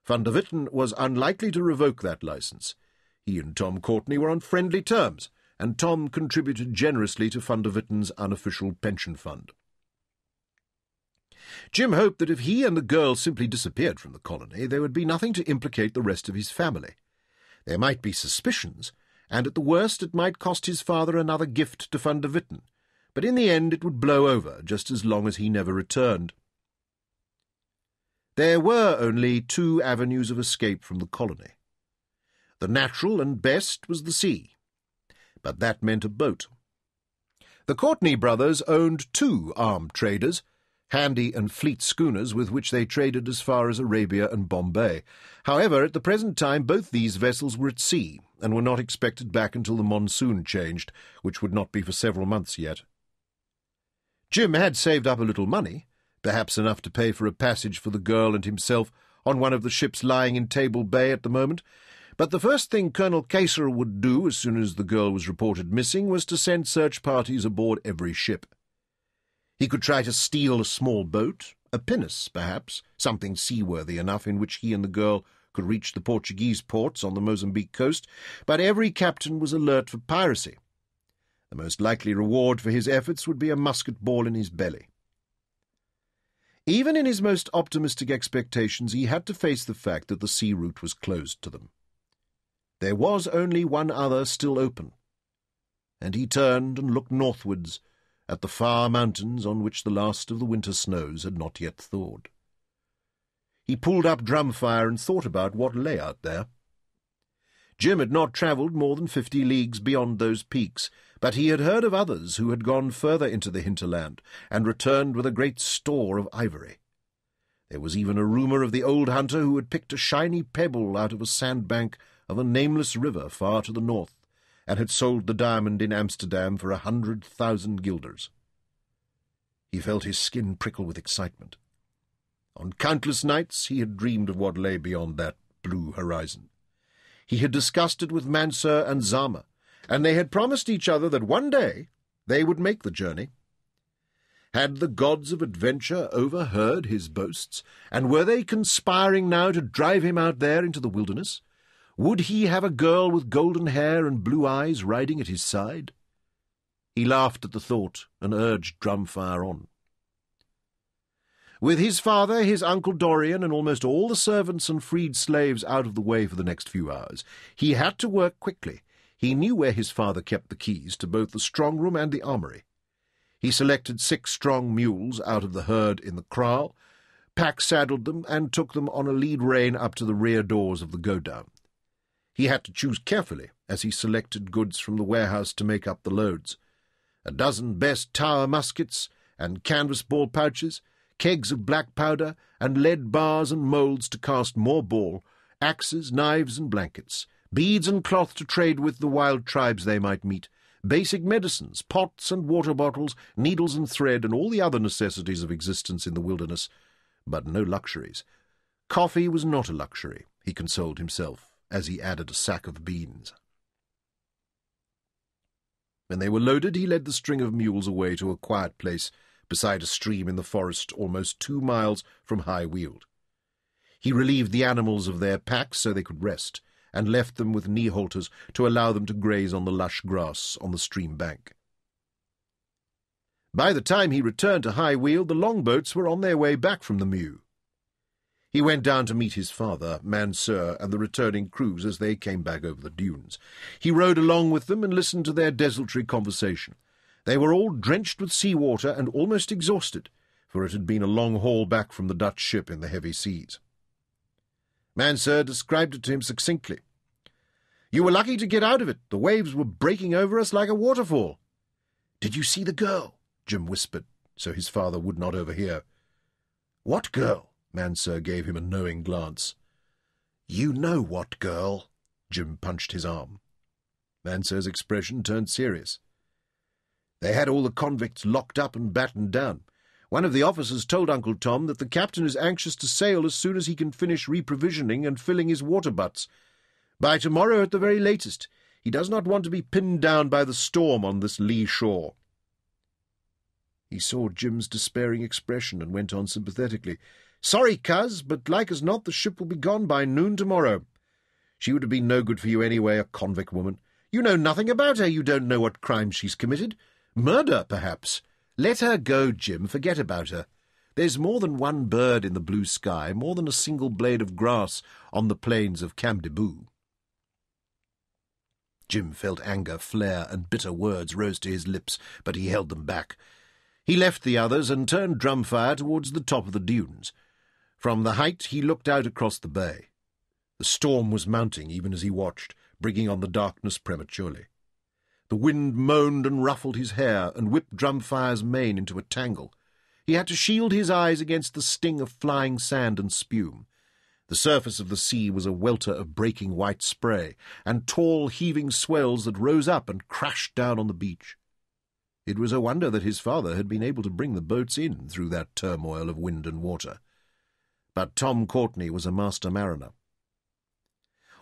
Van der Witten was unlikely to revoke that license. He and Tom Courtney were on friendly terms, and Tom contributed generously to Van der Witten's unofficial pension fund. Jim hoped that if he and the girl simply disappeared from the colony, there would be nothing to implicate the rest of his family. There might be suspicions, and at the worst it might cost his father another gift to Van der Witten, but in the end it would blow over just as long as he never returned. There were only two avenues of escape from the colony. The natural and best was the sea, but that meant a boat. The Courtney brothers owned two armed traders, handy and fleet schooners with which they traded as far as Arabia and Bombay. However, at the present time both these vessels were at sea, and were not expected back until the monsoon changed, which would not be for several months yet. Jim had saved up a little money, perhaps enough to pay for a passage for the girl and himself on one of the ships lying in Table Bay at the moment, but the first thing Colonel Keyser would do as soon as the girl was reported missing was to send search parties aboard every ship. He could try to steal a small boat, a pinnace, perhaps, something seaworthy enough in which he and the girl could reach the Portuguese ports on the Mozambique coast, but every captain was alert for piracy. The most likely reward for his efforts would be a musket ball in his belly. Even in his most optimistic expectations, he had to face the fact that the sea route was closed to them. There was only one other still open, and he turned and looked northwards at the far mountains on which the last of the winter snows had not yet thawed. He pulled up Drumfire and thought about what lay out there. Jim had not travelled more than fifty leagues beyond those peaks, but he had heard of others who had gone further into the hinterland and returned with a great store of ivory. There was even a rumour of the old hunter who had picked a shiny pebble out of a sandbank of a nameless river far to the north and had sold the diamond in Amsterdam for a hundred thousand guilders. He felt his skin prickle with excitement. On countless nights he had dreamed of what lay beyond that blue horizon. He had discussed it with Mansur and Zama, and they had promised each other that one day they would make the journey. Had the gods of adventure overheard his boasts, and were they conspiring now to drive him out there into the wilderness? Would he have a girl with golden hair and blue eyes riding at his side? He laughed at the thought and urged Drumfire on. With his father, his uncle Dorian, and almost all the servants and freed slaves out of the way for the next few hours, he had to work quickly. He knew where his father kept the keys to both the strong room and the armory. He selected six strong mules out of the herd in the kraal, pack saddled them, and took them on a lead rein up to the rear doors of the godown. He had to choose carefully as he selected goods from the warehouse to make up the loads. A dozen best tower muskets and canvas ball pouches, kegs of black powder, and lead bars and moulds to cast more ball, axes, knives, and blankets, beads and cloth to trade with the wild tribes they might meet, basic medicines, pots and water bottles, needles and thread, and all the other necessities of existence in the wilderness, but no luxuries. Coffee was not a luxury, he consoled himself, as he added a sack of beans. When they were loaded, he led the string of mules away to a quiet place beside a stream in the forest almost two miles from High Weald. He relieved the animals of their packs so they could rest, and left them with knee halters to allow them to graze on the lush grass on the stream bank. By the time he returned to High Weald, the longboats were on their way back from the Meeuw. He went down to meet his father, Mansur, and the returning crews as they came back over the dunes. He rode along with them and listened to their desultory conversation. They were all drenched with sea water and almost exhausted, for it had been a long haul back from the Dutch ship in the heavy seas. Mansur described it to him succinctly. You were lucky to get out of it. The waves were breaking over us like a waterfall. Did you see the girl? Jim whispered, so his father would not overhear. What girl? Mansur gave him a knowing glance. You know what girl? Jim punched his arm. Mansur's expression turned serious. They had all the convicts locked up and battened down. One of the officers told Uncle Tom that the captain is anxious to sail as soon as he can finish reprovisioning and filling his water butts. By tomorrow at the very latest. He does not want to be pinned down by the storm on this lee shore. He saw Jim's despairing expression and went on sympathetically. Sorry, cuz, but like as not the ship will be gone by noon tomorrow. She would have been no good for you anyway, a convict woman. You know nothing about her. You don't know what crime she's committed. Murder, perhaps. Let her go, Jim. Forget about her. There's more than one bird in the blue sky, more than a single blade of grass on the plains of Camdeboo. Jim felt anger flare, and bitter words rose to his lips, but he held them back. He left the others and turned Drumfire towards the top of the dunes. From the height he looked out across the bay. The storm was mounting even as he watched, bringing on the darkness prematurely. The wind moaned and ruffled his hair and whipped Drumfire's mane into a tangle. He had to shield his eyes against the sting of flying sand and spume. The surface of the sea was a welter of breaking white spray, and tall heaving swells that rose up and crashed down on the beach. It was a wonder that his father had been able to bring the boats in through that turmoil of wind and water. But Tom Courtney was a master mariner.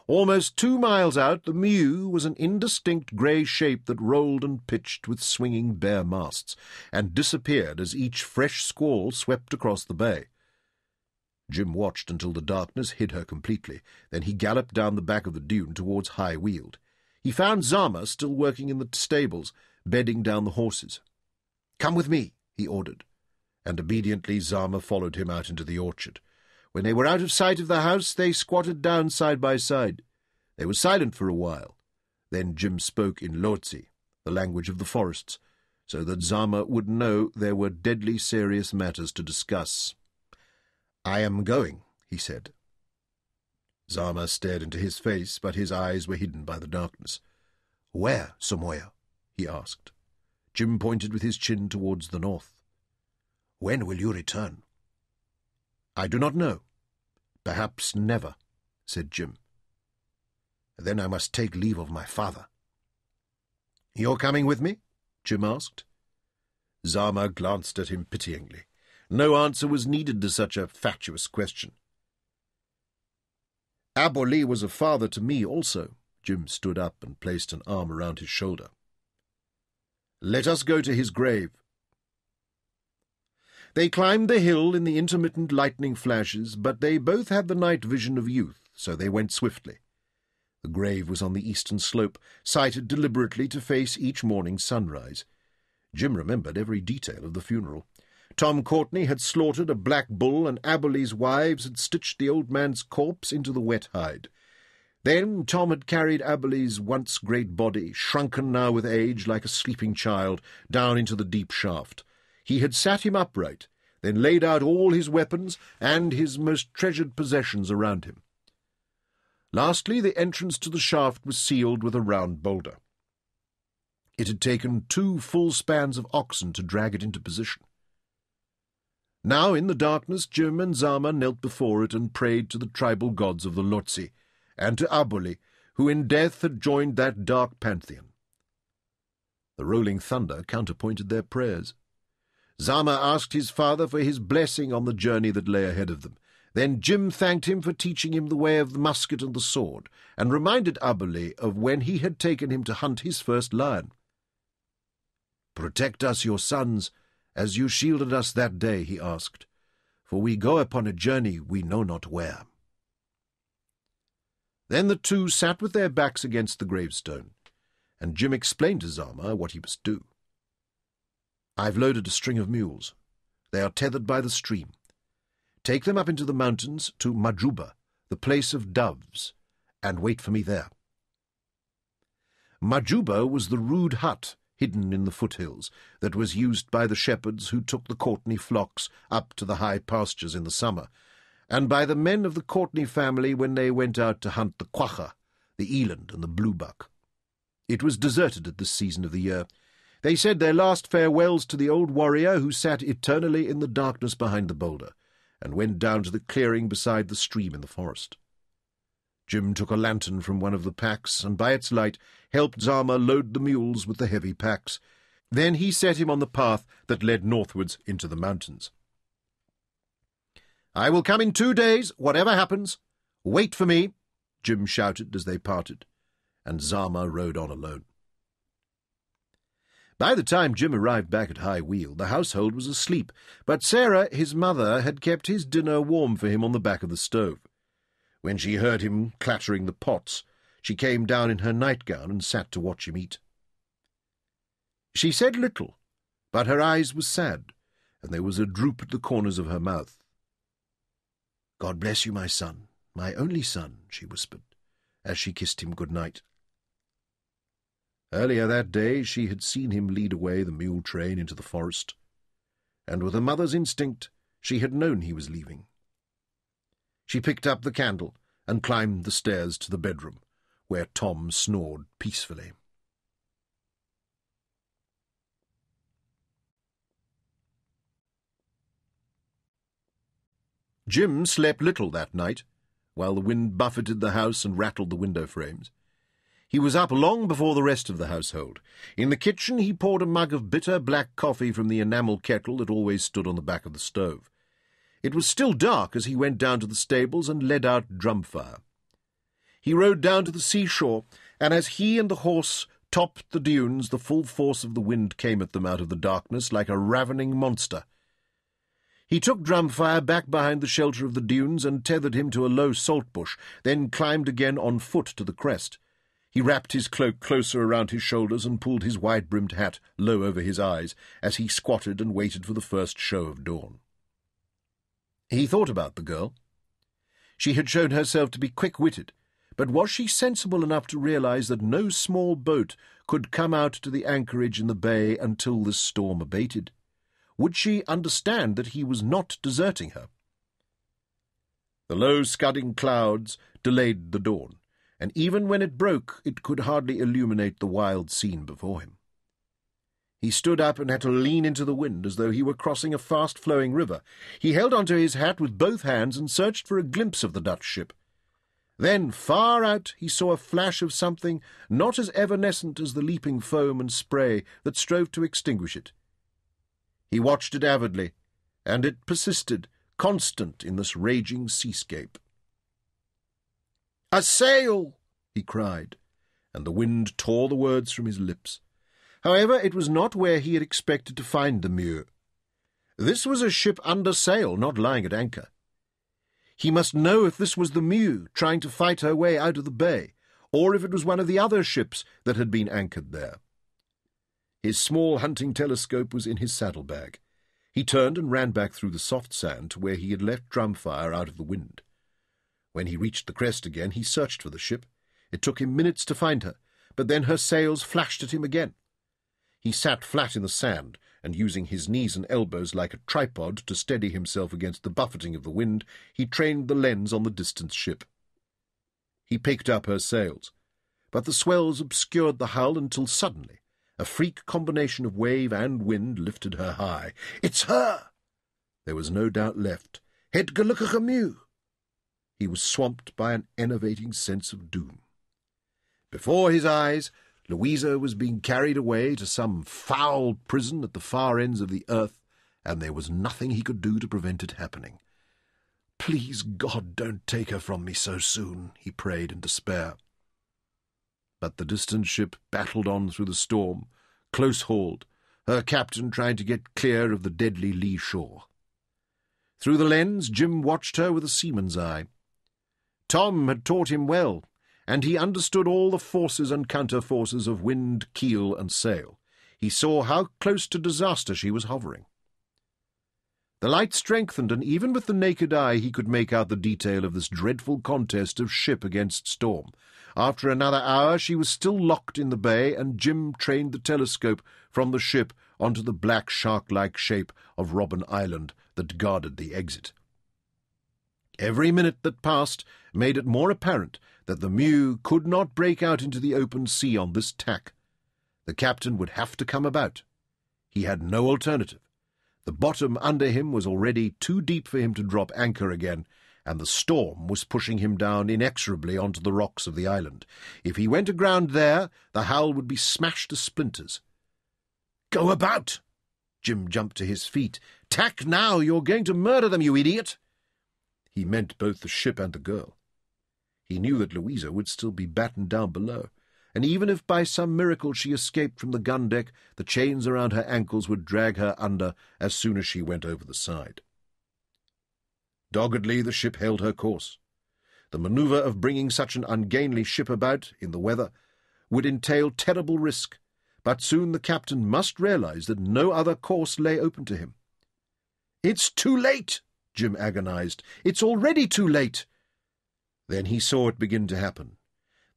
Almost two miles out, the Meeuw was an indistinct grey shape that rolled and pitched with swinging bare masts, and disappeared as each fresh squall swept across the bay. Jim watched until the darkness hid her completely. Then he galloped down the back of the dune towards High Weald. He found Zama still working in the stables, bedding down the horses. Come with me, he ordered, and obediently Zama followed him out into the orchard. When they were out of sight of the house, they squatted down side by side. They were silent for a while. Then Jim spoke in Lotzi, the language of the forests, so that Zama would know there were deadly serious matters to discuss. I am going, he said. Zama stared into his face, but his eyes were hidden by the darkness. Where, Somoya? he asked. Jim pointed with his chin towards the north. When will you return? I do not know. Perhaps never, said Jim. Then I must take leave of my father. You're coming with me? Jim asked. Zama glanced at him pityingly. No answer was needed to such a fatuous question. Aboli was a father to me also, Jim stood up and placed an arm around his shoulder. Let us go to his grave. They climbed the hill in the intermittent lightning flashes, but they both had the night vision of youth, so they went swiftly. The grave was on the eastern slope, sited deliberately to face each morning's sunrise. Jim remembered every detail of the funeral. Tom Courtney had slaughtered a black bull, and Aboli's wives had stitched the old man's corpse into the wet hide. Then Tom had carried Aboli's once great body, shrunken now with age like a sleeping child, down into the deep shaft. He had sat him upright, then laid out all his weapons and his most treasured possessions around him. Lastly, the entrance to the shaft was sealed with a round boulder. It had taken two full spans of oxen to drag it into position. Now, in the darkness, Jim and Zama knelt before it and prayed to the tribal gods of the Lotzi, and to Aboli, who in death had joined that dark pantheon. The rolling thunder counterpointed their prayers. Zama asked his father for his blessing on the journey that lay ahead of them. Then Jim thanked him for teaching him the way of the musket and the sword, and reminded Aboli of when he had taken him to hunt his first lion. Protect us, your sons, as you shielded us that day, he asked, for we go upon a journey we know not where. Then the two sat with their backs against the gravestone, and Jim explained to Zama what he must do. I've loaded a string of mules. They are tethered by the stream. Take them up into the mountains to Majuba, the place of doves, and wait for me there. Majuba was the rude hut hidden in the foothills that was used by the shepherds who took the Courtney flocks up to the high pastures in the summer, and by the men of the Courtney family when they went out to hunt the quagga, the eland, and the bluebuck. It was deserted at this season of the year, they said their last farewells to the old warrior who sat eternally in the darkness behind the boulder, and went down to the clearing beside the stream in the forest. Jim took a lantern from one of the packs, and by its light helped Zama load the mules with the heavy packs. Then he set him on the path that led northwards into the mountains. I will come in two days, whatever happens. Wait for me, Jim shouted as they parted, and Zama rode on alone. By the time Jim arrived back at High Weald, the household was asleep, but Sarah, his mother, had kept his dinner warm for him on the back of the stove. When she heard him clattering the pots, she came down in her nightgown and sat to watch him eat. She said little, but her eyes were sad, and there was a droop at the corners of her mouth. God bless you, my son, my only son, she whispered, as she kissed him good night. Earlier that day she had seen him lead away the mule train into the forest, and with a mother's instinct she had known he was leaving. She picked up the candle and climbed the stairs to the bedroom, where Tom snored peacefully. Jim slept little that night, while the wind buffeted the house and rattled the window frames. He was up long before the rest of the household. In the kitchen he poured a mug of bitter black coffee from the enamel kettle that always stood on the back of the stove. It was still dark as he went down to the stables and led out Drumfire. He rode down to the seashore, and as he and the horse topped the dunes, the full force of the wind came at them out of the darkness like a ravening monster. He took Drumfire back behind the shelter of the dunes and tethered him to a low salt bush, then climbed again on foot to the crest. He wrapped his cloak closer around his shoulders and pulled his wide-brimmed hat low over his eyes as he squatted and waited for the first show of dawn. He thought about the girl. She had shown herself to be quick-witted, but was she sensible enough to realize that no small boat could come out to the anchorage in the bay until this storm abated? Would she understand that he was not deserting her? The low scudding clouds delayed the dawn and even when it broke, it could hardly illuminate the wild scene before him. He stood up and had to lean into the wind as though he were crossing a fast-flowing river. He held onto his hat with both hands and searched for a glimpse of the Dutch ship. Then, far out, he saw a flash of something not as evanescent as the leaping foam and spray that strove to extinguish it. He watched it avidly, and it persisted, constant in this raging seascape. A sail! he cried, and the wind tore the words from his lips. However, it was not where he had expected to find the Meeuw. This was a ship under sail, not lying at anchor. He must know if this was the Meeuw trying to fight her way out of the bay, or if it was one of the other ships that had been anchored there. His small hunting telescope was in his saddlebag. He turned and ran back through the soft sand to where he had left Drumfire out of the wind. When he reached the crest again, he searched for the ship. It took him minutes to find her, but then her sails flashed at him again. He sat flat in the sand, and using his knees and elbows like a tripod to steady himself against the buffeting of the wind, he trained the lens on the distant ship. He picked up her sails, but the swells obscured the hull until suddenly a freak combination of wave and wind lifted her high. It's her! There was no doubt left. Het Gelukkige Meeuw! He was swamped by an enervating sense of doom. Before his eyes, Louisa was being carried away to some foul prison at the far ends of the earth, and there was nothing he could do to prevent it happening. Please, God, don't take her from me so soon, he prayed in despair. But the distant ship battled on through the storm, close hauled, her captain trying to get clear of the deadly lee shore. Through the lens, Jim watched her with a seaman's eye. Tom had taught him well, and he understood all the forces and counterforces of wind, keel, and sail. He saw how close to disaster she was hovering. The light strengthened, and even with the naked eye he could make out the detail of this dreadful contest of ship against storm. After another hour she was still locked in the bay, and Jim trained the telescope from the ship onto the black shark-like shape of Robben Island that guarded the exit. Every minute that passed made it more apparent that the Meeuw could not break out into the open sea on this tack. The captain would have to come about. He had no alternative. The bottom under him was already too deep for him to drop anchor again, and the storm was pushing him down inexorably onto the rocks of the island. If he went aground there, the hull would be smashed to splinters. Go about! Jim jumped to his feet. Tack now! You're going to murder them, you idiot! He meant both the ship and the girl. He knew that Louisa would still be battened down below and even if by some miracle she escaped from the gun deck, the chains around her ankles would drag her under as soon as she went over the side. Doggedly the ship held her course. The manoeuvre of bringing such an ungainly ship about, in the weather, would entail terrible risk, but soon the captain must realize that no other course lay open to him. It's too late, Jim agonized. It's already too late. Then he saw it begin to happen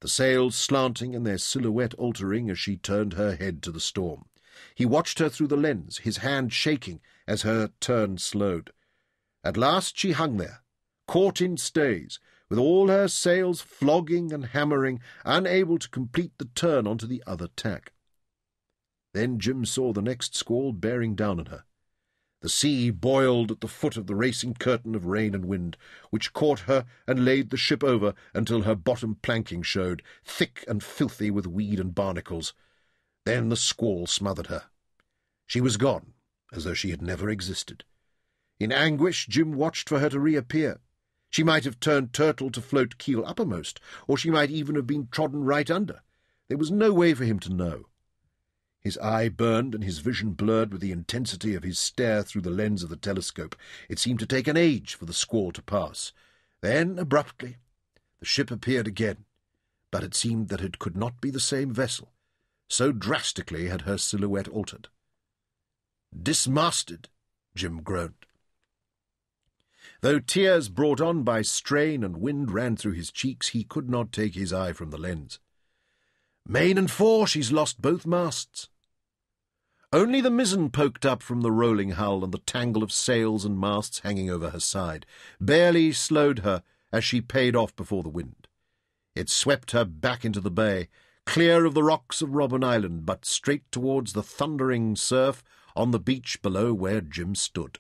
the sails slanting and their silhouette altering as she turned her head to the storm. He watched her through the lens, his hand shaking as her turn slowed. At last she hung there, caught in stays, with all her sails flogging and hammering, unable to complete the turn onto the other tack. Then Jim saw the next squall bearing down on her. The sea boiled at the foot of the racing curtain of rain and wind, which caught her and laid the ship over until her bottom planking showed, thick and filthy with weed and barnacles. Then the squall smothered her. She was gone, as though she had never existed. In anguish, Jim watched for her to reappear. She might have turned turtle to float keel uppermost, or she might even have been trodden right under. There was no way for him to know. His eye burned and his vision blurred with the intensity of his stare through the lens of the telescope. It seemed to take an age for the squall to pass. Then, abruptly, the ship appeared again, but it seemed that it could not be the same vessel. So drastically had her silhouette altered. Dismasted, Jim groaned. Though tears brought on by strain and wind ran through his cheeks, he could not take his eye from the lens. Main and fore, she's lost both masts. Only the mizzen poked up from the rolling hull and the tangle of sails and masts hanging over her side, barely slowed her as she paid off before the wind. It swept her back into the bay, clear of the rocks of Robben Island, but straight towards the thundering surf on the beach below where Jim stood.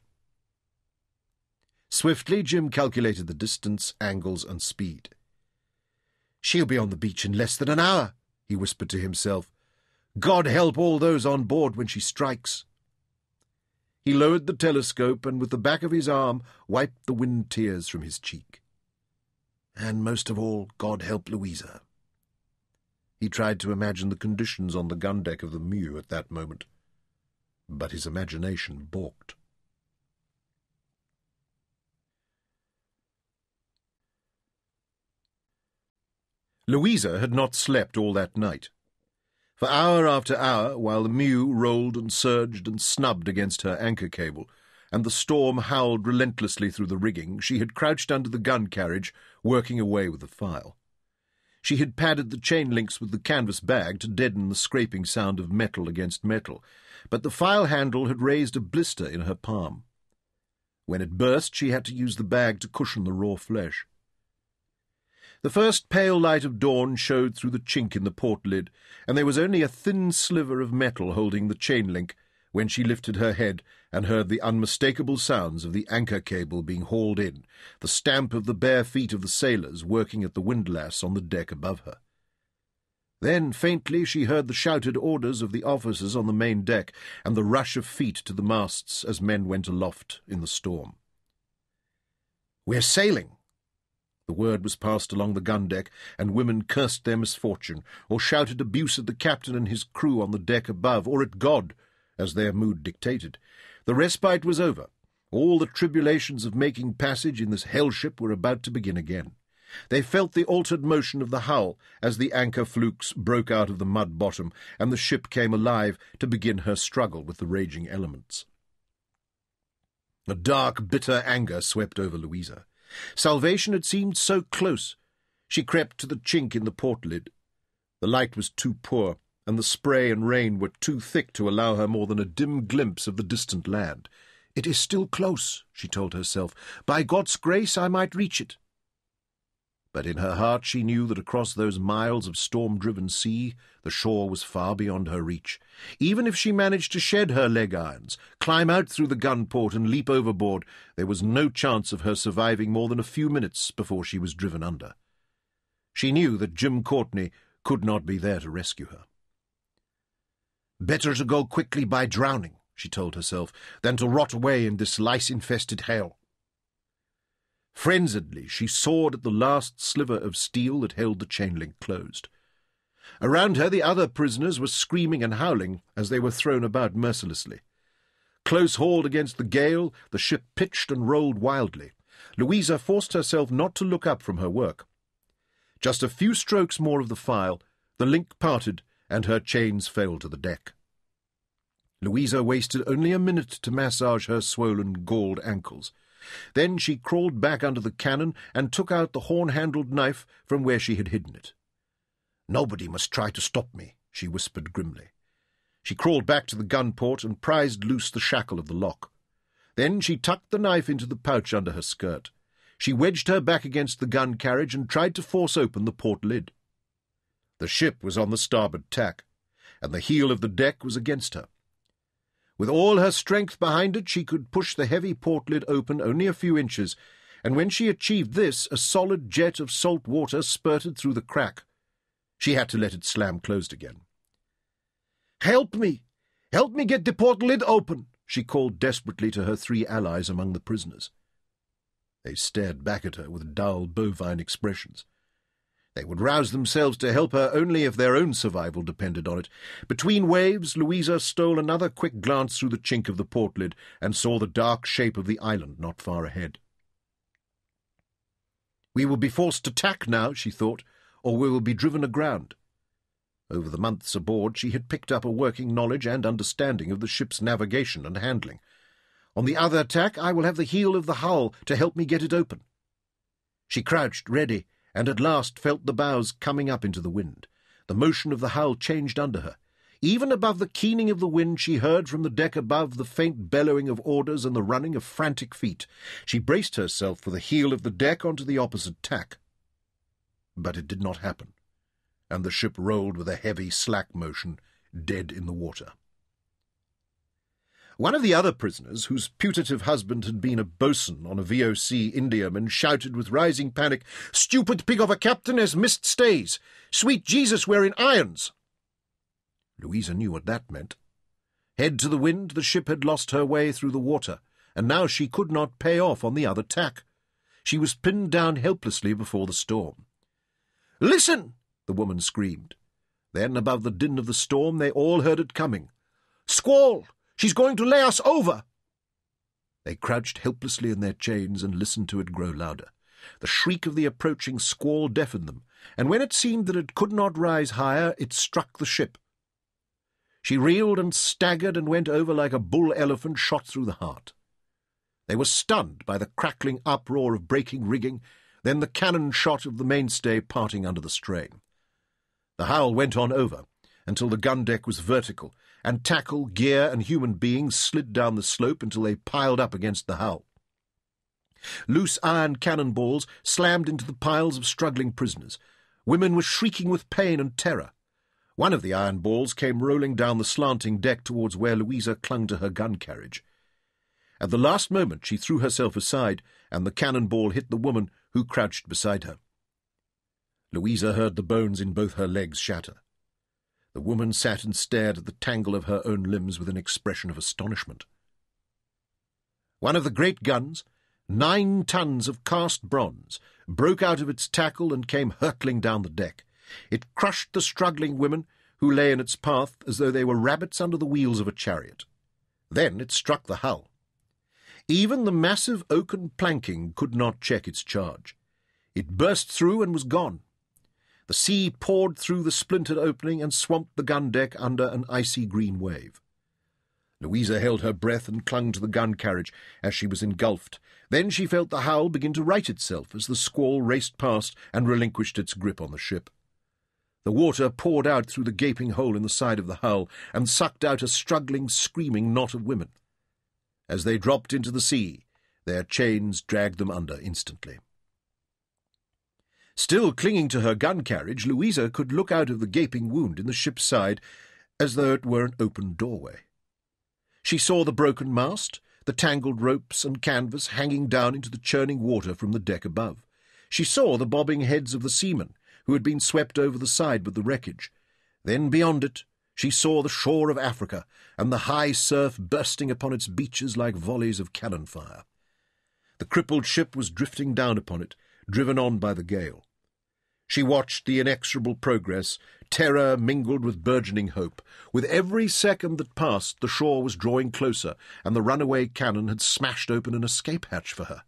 Swiftly, Jim calculated the distance, angles, and speed. She'll be on the beach in less than an hour, he whispered to himself. God help all those on board when she strikes. He lowered the telescope and with the back of his arm wiped the wind tears from his cheek. And most of all, God help Louisa. He tried to imagine the conditions on the gun deck of the Meeuw at that moment, but his imagination balked. Louisa had not slept all that night. For hour after hour, while the Meeuw rolled and surged and snubbed against her anchor cable, and the storm howled relentlessly through the rigging, she had crouched under the gun carriage, working away with the file. She had padded the chain links with the canvas bag to deaden the scraping sound of metal against metal, but the file handle had raised a blister in her palm. When it burst, she had to use the bag to cushion the raw flesh. The first pale light of dawn showed through the chink in the port lid, and there was only a thin sliver of metal holding the chain link when she lifted her head and heard the unmistakable sounds of the anchor cable being hauled in, the stamp of the bare feet of the sailors working at the windlass on the deck above her. Then, faintly, she heard the shouted orders of the officers on the main deck and the rush of feet to the masts as men went aloft in the storm. We're sailing, the word was passed along the gun deck, and women cursed their misfortune, or shouted abuse at the captain and his crew on the deck above, or at God, as their mood dictated. The respite was over. All the tribulations of making passage in this hell ship were about to begin again. They felt the altered motion of the hull as the anchor flukes broke out of the mud bottom, and the ship came alive to begin her struggle with the raging elements. A dark, bitter anger swept over Louisa. Salvation had seemed so close. She crept to the chink in the port lid. The light was too poor, and the spray and rain were too thick to allow her more than a dim glimpse of the distant land. It is still close, she told herself. By God's grace I might reach it. But in her heart she knew that across those miles of storm-driven sea the shore was far beyond her reach. Even if she managed to shed her leg irons, climb out through the gun port and leap overboard, there was no chance of her surviving more than a few minutes before she was driven under. She knew that Jim Courtney could not be there to rescue her. Better to go quickly by drowning, she told herself, than to rot away in this lice-infested hell. Frenziedly, she sawed at the last sliver of steel that held the chain link closed. Around her, the other prisoners were screaming and howling as they were thrown about mercilessly. Close hauled against the gale, the ship pitched and rolled wildly. Louisa forced herself not to look up from her work. Just a few strokes more of the file, the link parted, and her chains fell to the deck. Louisa wasted only a minute to massage her swollen, galled ankles. Then she crawled back under the cannon and took out the horn-handled knife from where she had hidden it. Nobody must try to stop me, she whispered grimly. She crawled back to the gun port and prized loose the shackle of the lock. Then she tucked the knife into the pouch under her skirt. She wedged her back against the gun carriage and tried to force open the port lid. The ship was on the starboard tack, and the heel of the deck was against her. With all her strength behind it, she could push the heavy port lid open only a few inches, and when she achieved this, a solid jet of salt water spurted through the crack. She had to let it slam closed again. Help me! Help me get the port lid open! she called desperately to her three allies among the prisoners. They stared back at her with dull, bovine expressions. They would rouse themselves to help her only if their own survival depended on it. Between waves, Louisa stole another quick glance through the chink of the port lid and saw the dark shape of the island not far ahead. We will be forced to tack now, she thought, or we will be driven aground. Over the months aboard, she had picked up a working knowledge and understanding of the ship's navigation and handling. On the other tack, I will have the heel of the hull to help me get it open. She crouched, ready, and at last felt the bows coming up into the wind. The motion of the hull changed under her. Even above the keening of the wind, she heard from the deck above the faint bellowing of orders and the running of frantic feet. She braced herself for the heel of the deck onto the opposite tack. But it did not happen, and the ship rolled with a heavy, slack motion, dead in the water. One of the other prisoners, whose putative husband had been a boatswain on a VOC Indiaman, shouted with rising panic, Stupid pig of a captain has missed stays! Sweet Jesus, we're in irons! Louisa knew what that meant. Head to the wind, the ship had lost her way through the water, and now she could not pay off on the other tack. She was pinned down helplessly before the storm. Listen! the woman screamed. Then, above the din of the storm, they all heard it coming. Squall! She's going to lay us over! They crouched helplessly in their chains and listened to it grow louder. The shriek of the approaching squall deafened them, and when it seemed that it could not rise higher, it struck the ship. She reeled and staggered and went over like a bull elephant shot through the heart. They were stunned by the crackling uproar of breaking rigging, then the cannon shot of the mainstay parting under the strain. The howl went on over until the gun deck was vertical, and tackle, gear, and human beings slid down the slope until they piled up against the hull. Loose iron cannonballs slammed into the piles of struggling prisoners. Women were shrieking with pain and terror. One of the iron balls came rolling down the slanting deck towards where Louisa clung to her gun carriage. At the last moment she threw herself aside, and the cannonball hit the woman who crouched beside her. Louisa heard the bones in both her legs shatter. The woman sat and stared at the tangle of her own limbs with an expression of astonishment. One of the great guns, nine tons of cast bronze, broke out of its tackle and came hurtling down the deck. It crushed the struggling women who lay in its path as though they were rabbits under the wheels of a chariot. Then it struck the hull. Even the massive oaken planking could not check its charge. It burst through and was gone. The sea poured through the splintered opening and swamped the gun deck under an icy green wave. Louisa held her breath and clung to the gun carriage as she was engulfed. Then she felt the hull begin to right itself as the squall raced past and relinquished its grip on the ship. The water poured out through the gaping hole in the side of the hull and sucked out a struggling, screaming knot of women. As they dropped into the sea, their chains dragged them under instantly. Still clinging to her gun carriage, Louisa could look out of the gaping wound in the ship's side as though it were an open doorway. She saw the broken mast, the tangled ropes and canvas hanging down into the churning water from the deck above. She saw the bobbing heads of the seamen who had been swept over the side with the wreckage. Then beyond it, she saw the shore of Africa and the high surf bursting upon its beaches like volleys of cannon fire. The crippled ship was drifting down upon it, driven on by the gale. She watched the inexorable progress, terror mingled with burgeoning hope. With every second that passed, the shore was drawing closer, and the runaway cannon had smashed open an escape hatch for her.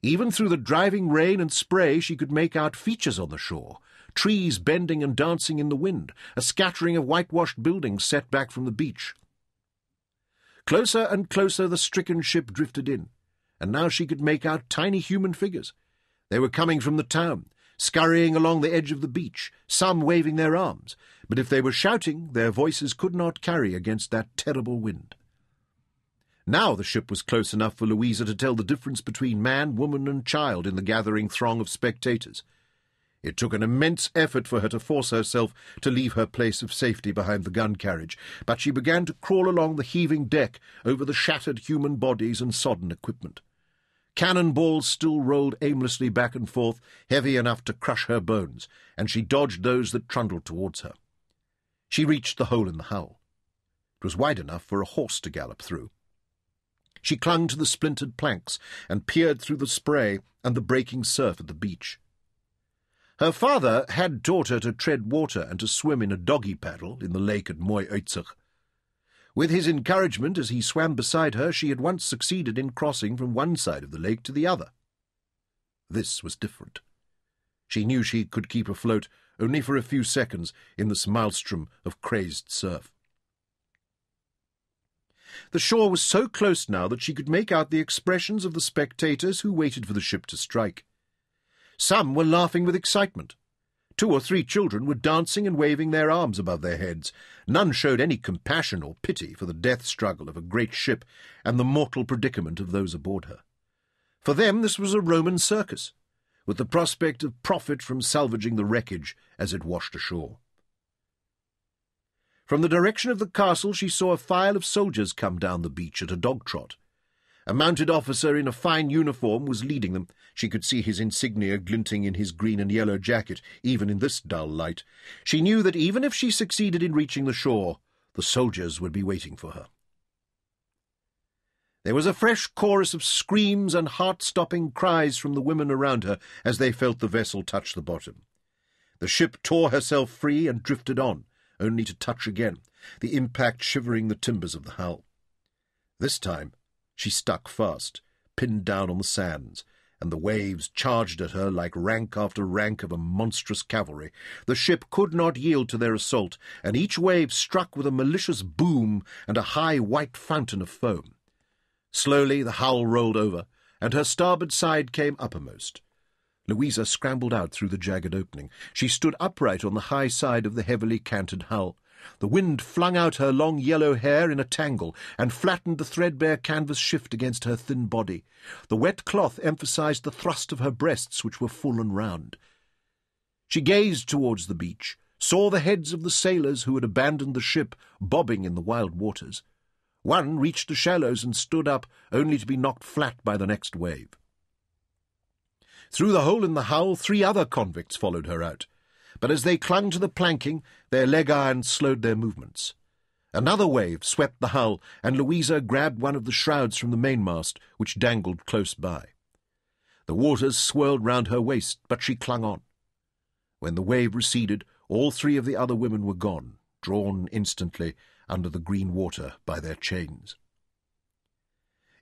Even through the driving rain and spray, she could make out features on the shore trees bending and dancing in the wind, a scattering of whitewashed buildings set back from the beach. Closer and closer the stricken ship drifted in, and now she could make out tiny human figures. They were coming from the town scurrying along the edge of the beach, some waving their arms, but if they were shouting, their voices could not carry against that terrible wind. Now the ship was close enough for Louisa to tell the difference between man, woman, and child in the gathering throng of spectators. It took an immense effort for her to force herself to leave her place of safety behind the gun carriage, but she began to crawl along the heaving deck over the shattered human bodies and sodden equipment. Cannonballs still rolled aimlessly back and forth, heavy enough to crush her bones, and she dodged those that trundled towards her. She reached the hole in the hull. It was wide enough for a horse to gallop through. She clung to the splintered planks and peered through the spray and the breaking surf at the beach. Her father had taught her to tread water and to swim in a doggy paddle in the lake at Mooi Uitzicht. With his encouragement as he swam beside her, she had once succeeded in crossing from one side of the lake to the other. This was different. She knew she could keep afloat only for a few seconds in this maelstrom of crazed surf. The shore was so close now that she could make out the expressions of the spectators who waited for the ship to strike. Some were laughing with excitement. Two or three children were dancing and waving their arms above their heads. None showed any compassion or pity for the death struggle of a great ship and the mortal predicament of those aboard her. For them this was a Roman circus, with the prospect of profit from salvaging the wreckage as it washed ashore. From the direction of the castle she saw a file of soldiers come down the beach at a dog trot. A mounted officer in a fine uniform was leading them. She could see his insignia glinting in his green and yellow jacket, even in this dull light. She knew that even if she succeeded in reaching the shore, the soldiers would be waiting for her. There was a fresh chorus of screams and heart-stopping cries from the women around her as they felt the vessel touch the bottom. The ship tore herself free and drifted on, only to touch again, the impact shivering the timbers of the hull. This time she stuck fast, pinned down on the sands, and the waves charged at her like rank after rank of a monstrous cavalry. The ship could not yield to their assault, and each wave struck with a malicious boom and a high white fountain of foam. Slowly the hull rolled over, and her starboard side came uppermost. Louisa scrambled out through the jagged opening. She stood upright on the high side of the heavily canted hull. The wind flung out her long yellow hair in a tangle and flattened the threadbare canvas shift against her thin body. The wet cloth emphasized the thrust of her breasts, which were full and round. She gazed towards the beach, saw the heads of the sailors who had abandoned the ship bobbing in the wild waters. One reached the shallows and stood up, only to be knocked flat by the next wave. Through the hole in the hull, three other convicts followed her out but as they clung to the planking, their leg irons slowed their movements. Another wave swept the hull, and Louisa grabbed one of the shrouds from the mainmast, which dangled close by. The waters swirled round her waist, but she clung on. When the wave receded, all three of the other women were gone, drawn instantly under the green water by their chains.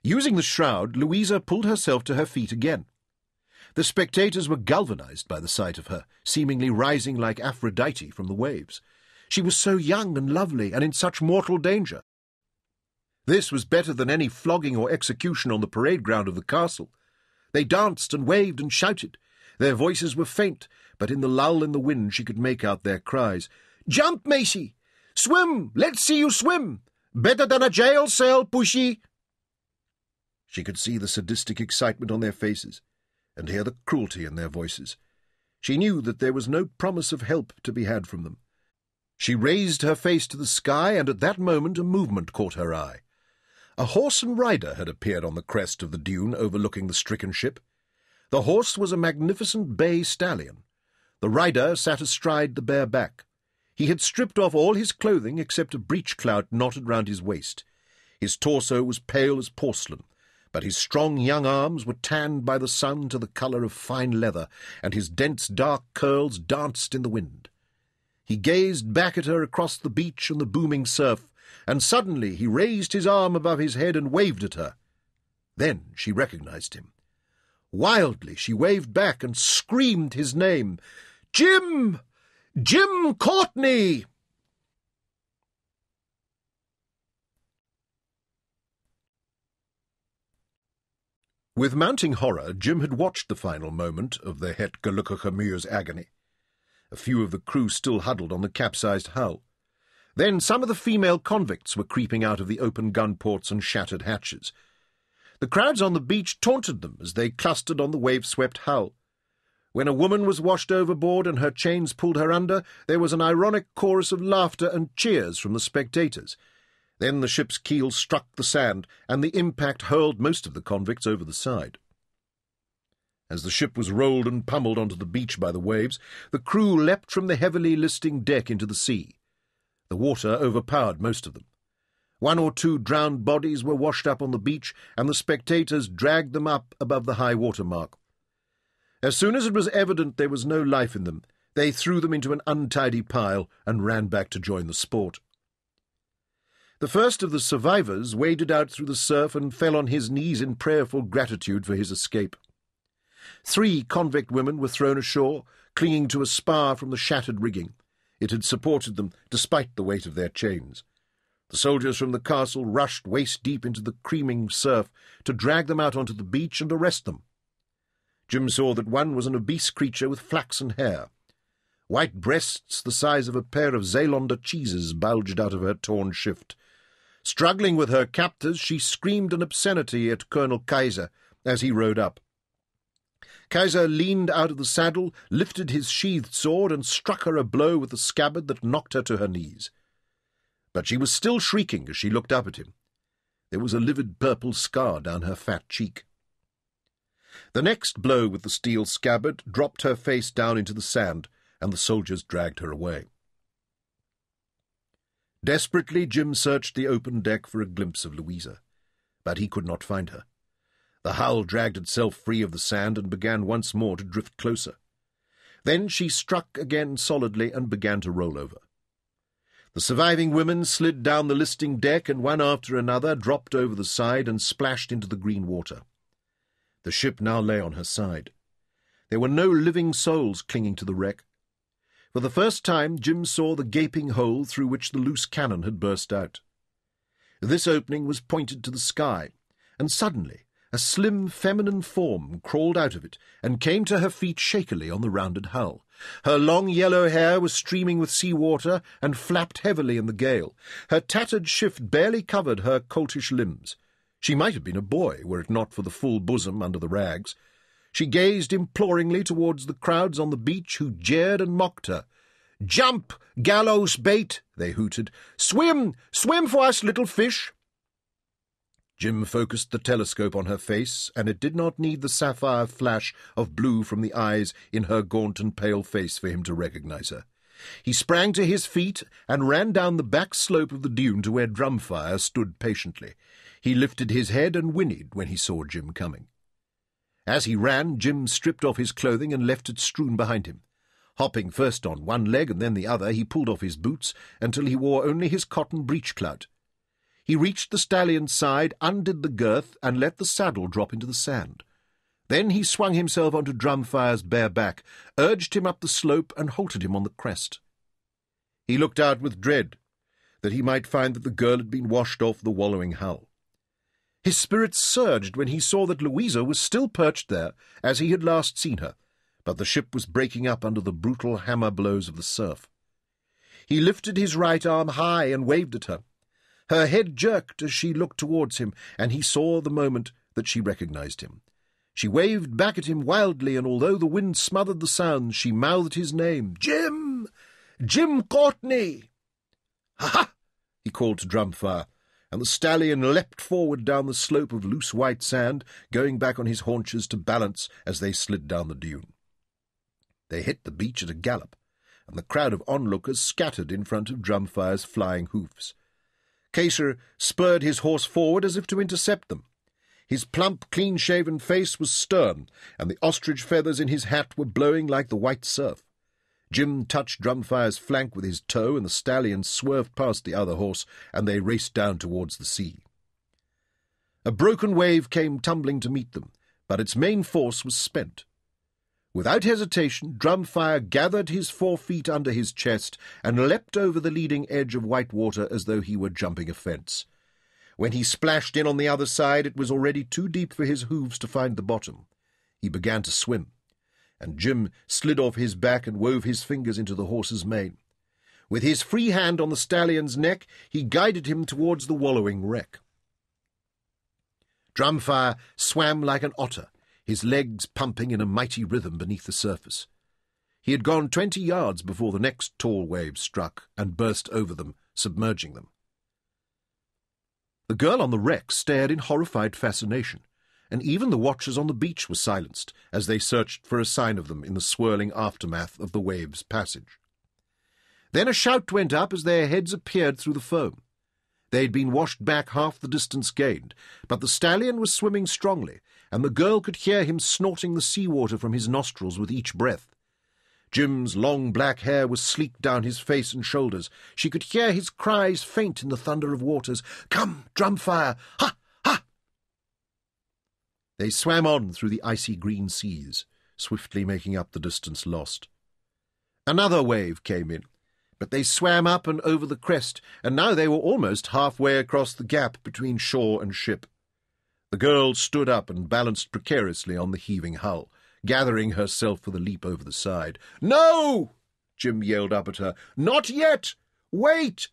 Using the shroud, Louisa pulled herself to her feet again. The spectators were galvanized by the sight of her, seemingly rising like Aphrodite from the waves. She was so young and lovely, and in such mortal danger. This was better than any flogging or execution on the parade ground of the castle. They danced and waved and shouted. Their voices were faint, but in the lull in the wind she could make out their cries. Jump, Maisie! Swim! Let's see you swim! Better than a jail cell, Pushy! She could see the sadistic excitement on their faces and hear the cruelty in their voices. She knew that there was no promise of help to be had from them. She raised her face to the sky, and at that moment a movement caught her eye. A horse and rider had appeared on the crest of the dune overlooking the stricken ship. The horse was a magnificent bay stallion. The rider sat astride the bare back. He had stripped off all his clothing except a breech clout knotted round his waist. His torso was pale as porcelain, but his strong young arms were tanned by the sun to the colour of fine leather, and his dense dark curls danced in the wind. He gazed back at her across the beach and the booming surf, and suddenly he raised his arm above his head and waved at her. Then she recognized him. Wildly she waved back and screamed his name. Jim! Jim Courtney! With mounting horror, Jim had watched the final moment of the Het Gelukkige Meeuw's agony. A few of the crew still huddled on the capsized hull. Then some of the female convicts were creeping out of the open gun ports and shattered hatches. The crowds on the beach taunted them as they clustered on the wave-swept hull. When a woman was washed overboard and her chains pulled her under, there was an ironic chorus of laughter and cheers from the spectators. Then the ship's keel struck the sand, and the impact hurled most of the convicts over the side. As the ship was rolled and pummeled onto the beach by the waves, the crew leapt from the heavily listing deck into the sea. The water overpowered most of them. One or two drowned bodies were washed up on the beach, and the spectators dragged them up above the high water mark. As soon as it was evident there was no life in them, they threw them into an untidy pile and ran back to join the sport. The first of the survivors waded out through the surf and fell on his knees in prayerful gratitude for his escape. Three convict women were thrown ashore, clinging to a spar from the shattered rigging. It had supported them despite the weight of their chains. The soldiers from the castle rushed waist deep into the creaming surf to drag them out onto the beach and arrest them. Jim saw that one was an obese creature with flaxen hair. White breasts the size of a pair of Zeelander cheeses bulged out of her torn shift. Struggling with her captors, she screamed an obscenity at Colonel Keyser as he rode up. Keyser leaned out of the saddle, lifted his sheathed sword, and struck her a blow with the scabbard that knocked her to her knees. But she was still shrieking as she looked up at him. There was a livid purple scar down her fat cheek. The next blow with the steel scabbard dropped her face down into the sand, and the soldiers dragged her away. Desperately, Jim searched the open deck for a glimpse of Louisa, but he could not find her. The hull dragged itself free of the sand and began once more to drift closer. Then she struck again solidly and began to roll over. The surviving women slid down the listing deck and one after another dropped over the side and splashed into the green water. The ship now lay on her side. There were no living souls clinging to the wreck. For the first time, Jim saw the gaping hole through which the loose cannon had burst out. This opening was pointed to the sky, and suddenly a slim feminine form crawled out of it and came to her feet shakily on the rounded hull. Her long yellow hair was streaming with sea water and flapped heavily in the gale. Her tattered shift barely covered her coltish limbs. She might have been a boy, were it not for the full bosom under the rags. She gazed imploringly towards the crowds on the beach who jeered and mocked her. Jump, gallows bait, they hooted. Swim, swim for us, little fish. Jim focused the telescope on her face, and it did not need the sapphire flash of blue from the eyes in her gaunt and pale face for him to recognize her. He sprang to his feet and ran down the back slope of the dune to where Drumfire stood patiently. He lifted his head and whinnied when he saw Jim coming. As he ran, Jim stripped off his clothing and left it strewn behind him. Hopping first on one leg and then the other, he pulled off his boots until he wore only his cotton breech clout. He reached the stallion's side, undid the girth, and let the saddle drop into the sand. Then he swung himself onto Drumfire's bare back, urged him up the slope, and halted him on the crest. He looked out with dread that he might find that the girl had been washed off the wallowing hull. His spirits surged when he saw that Louisa was still perched there as he had last seen her, but the ship was breaking up under the brutal hammer blows of the surf. He lifted his right arm high and waved at her. Her head jerked as she looked towards him, and he saw the moment that she recognized him. She waved back at him wildly, and although the wind smothered the sounds, she mouthed his name. Jim! Jim Courtney! Ha ha! he called to Drumfire, and the stallion leapt forward down the slope of loose white sand, going back on his haunches to balance as they slid down the dune. They hit the beach at a gallop, and the crowd of onlookers scattered in front of Drumfire's flying hoofs. Keyser spurred his horse forward as if to intercept them. His plump, clean-shaven face was stern, and the ostrich feathers in his hat were blowing like the white surf. Jim touched Drumfire's flank with his toe, and the stallion swerved past the other horse, and they raced down towards the sea. A broken wave came tumbling to meet them, but its main force was spent. Without hesitation, Drumfire gathered his four feet under his chest and leapt over the leading edge of white water as though he were jumping a fence. When he splashed in on the other side, it was already too deep for his hooves to find the bottom. He began to swim, and Jim slid off his back and wove his fingers into the horse's mane. With his free hand on the stallion's neck, he guided him towards the wallowing wreck. Drumfire swam like an otter, his legs pumping in a mighty rhythm beneath the surface. He had gone twenty yards before the next tall wave struck and burst over them, submerging them. The girl on the wreck stared in horrified fascination, and even the watchers on the beach were silenced as they searched for a sign of them in the swirling aftermath of the wave's passage. Then a shout went up as their heads appeared through the foam. They had been washed back half the distance gained, but the stallion was swimming strongly, and the girl could hear him snorting the sea water from his nostrils with each breath. Jim's long black hair was sleeked down his face and shoulders. She could hear his cries faint in the thunder of waters. Come, Drumfire! Ha! Ha! They swam on through the icy green seas, swiftly making up the distance lost. Another wave came in, but they swam up and over the crest, and now they were almost halfway across the gap between shore and ship. The girl stood up and balanced precariously on the heaving hull, gathering herself for the leap over the side. No! Jim yelled up at her. Not yet! Wait!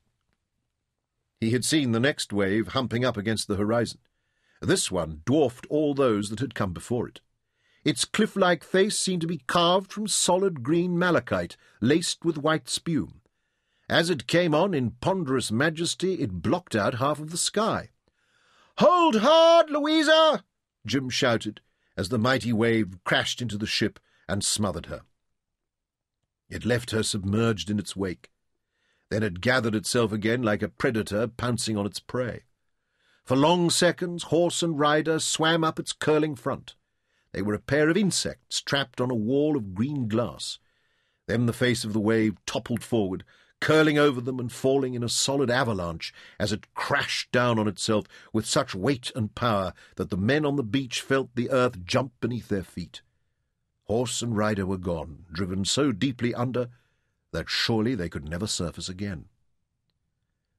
He had seen the next wave humping up against the horizon. This one dwarfed all those that had come before it. Its cliff-like face seemed to be carved from solid green malachite, laced with white spume. As it came on in ponderous majesty, it blocked out half of the sky. Hold hard, Louisa! Jim shouted as the mighty wave crashed into the ship and smothered her. It left her submerged in its wake. Then it gathered itself again like a predator pouncing on its prey. For long seconds, horse and rider swam up its curling front. They were a pair of insects trapped on a wall of green glass. Then the face of the wave toppled forward, curling over them and falling in a solid avalanche as it crashed down on itself with such weight and power that the men on the beach felt the earth jump beneath their feet. Horse and rider were gone, driven so deeply under that surely they could never surface again.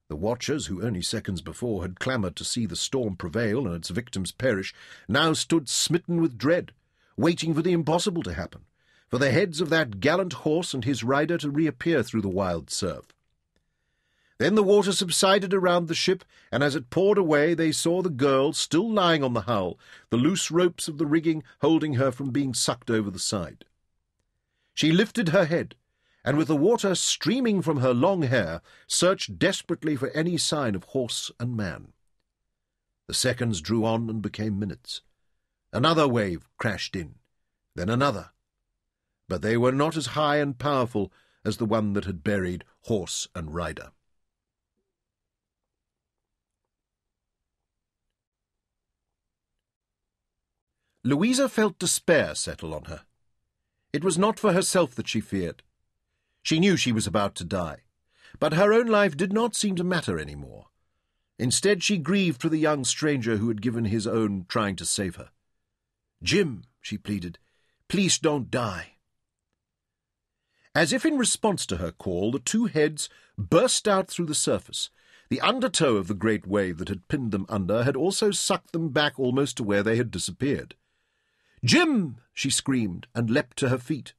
The watchers, who only seconds before had clamoured to see the storm prevail and its victims perish, now stood smitten with dread, waiting for the impossible to happen, for the heads of that gallant horse and his rider to reappear through the wild surf. Then the water subsided around the ship, and as it poured away, they saw the girl still lying on the hull, the loose ropes of the rigging holding her from being sucked over the side. She lifted her head, and with the water streaming from her long hair, searched desperately for any sign of horse and man. The seconds drew on and became minutes. Another wave crashed in, then another. But they were not as high and powerful as the one that had buried horse and rider. Louisa felt despair settle on her. It was not for herself that she feared. She knew she was about to die, but her own life did not seem to matter any more. Instead, she grieved for the young stranger who had given his own trying to save her. Jim, she pleaded, please don't die. As if in response to her call, the two heads burst out through the surface. The undertow of the great wave that had pinned them under had also sucked them back almost to where they had disappeared. Jim! she screamed, and leapt to her feet.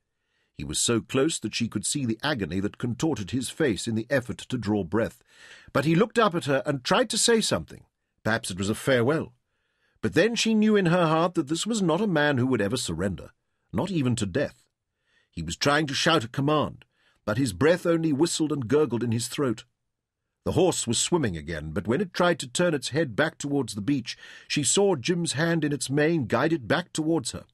He was so close that she could see the agony that contorted his face in the effort to draw breath. But he looked up at her and tried to say something. Perhaps it was a farewell. But then she knew in her heart that this was not a man who would ever surrender, not even to death. He was trying to shout a command, but his breath only whistled and gurgled in his throat. The horse was swimming again, but when it tried to turn its head back towards the beach, she saw Jim's hand in its mane guide it back towards her.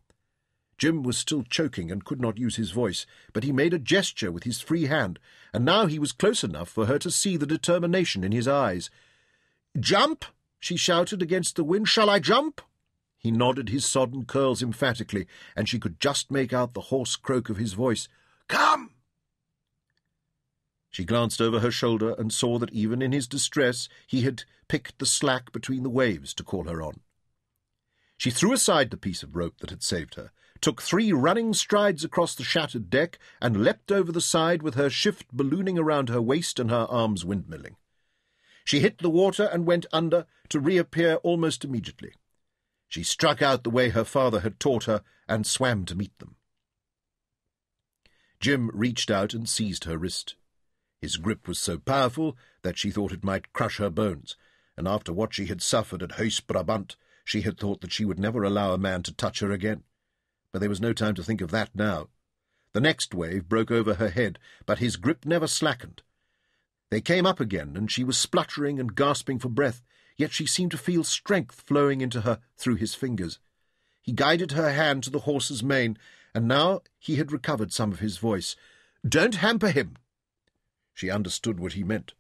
Jim was still choking and could not use his voice, but he made a gesture with his free hand, and now he was close enough for her to see the determination in his eyes. Jump! she shouted against the wind. Shall I jump? He nodded his sodden curls emphatically, and she could just make out the hoarse croak of his voice. Come! She glanced over her shoulder and saw that even in his distress he had picked the slack between the waves to call her on. She threw aside the piece of rope that had saved her, took three running strides across the shattered deck, and leapt over the side with her shift ballooning around her waist and her arms windmilling. She hit the water and went under, to reappear almost immediately. She struck out the way her father had taught her and swam to meet them. Jim reached out and seized her wrist. His grip was so powerful that she thought it might crush her bones, and after what she had suffered at Huis Brabant, she had thought that she would never allow a man to touch her again but there was no time to think of that now. The next wave broke over her head, but his grip never slackened. They came up again, and she was spluttering and gasping for breath, yet she seemed to feel strength flowing into her through his fingers. He guided her hand to the horse's mane, and now he had recovered some of his voice. Don't hamper him! She understood what he meant,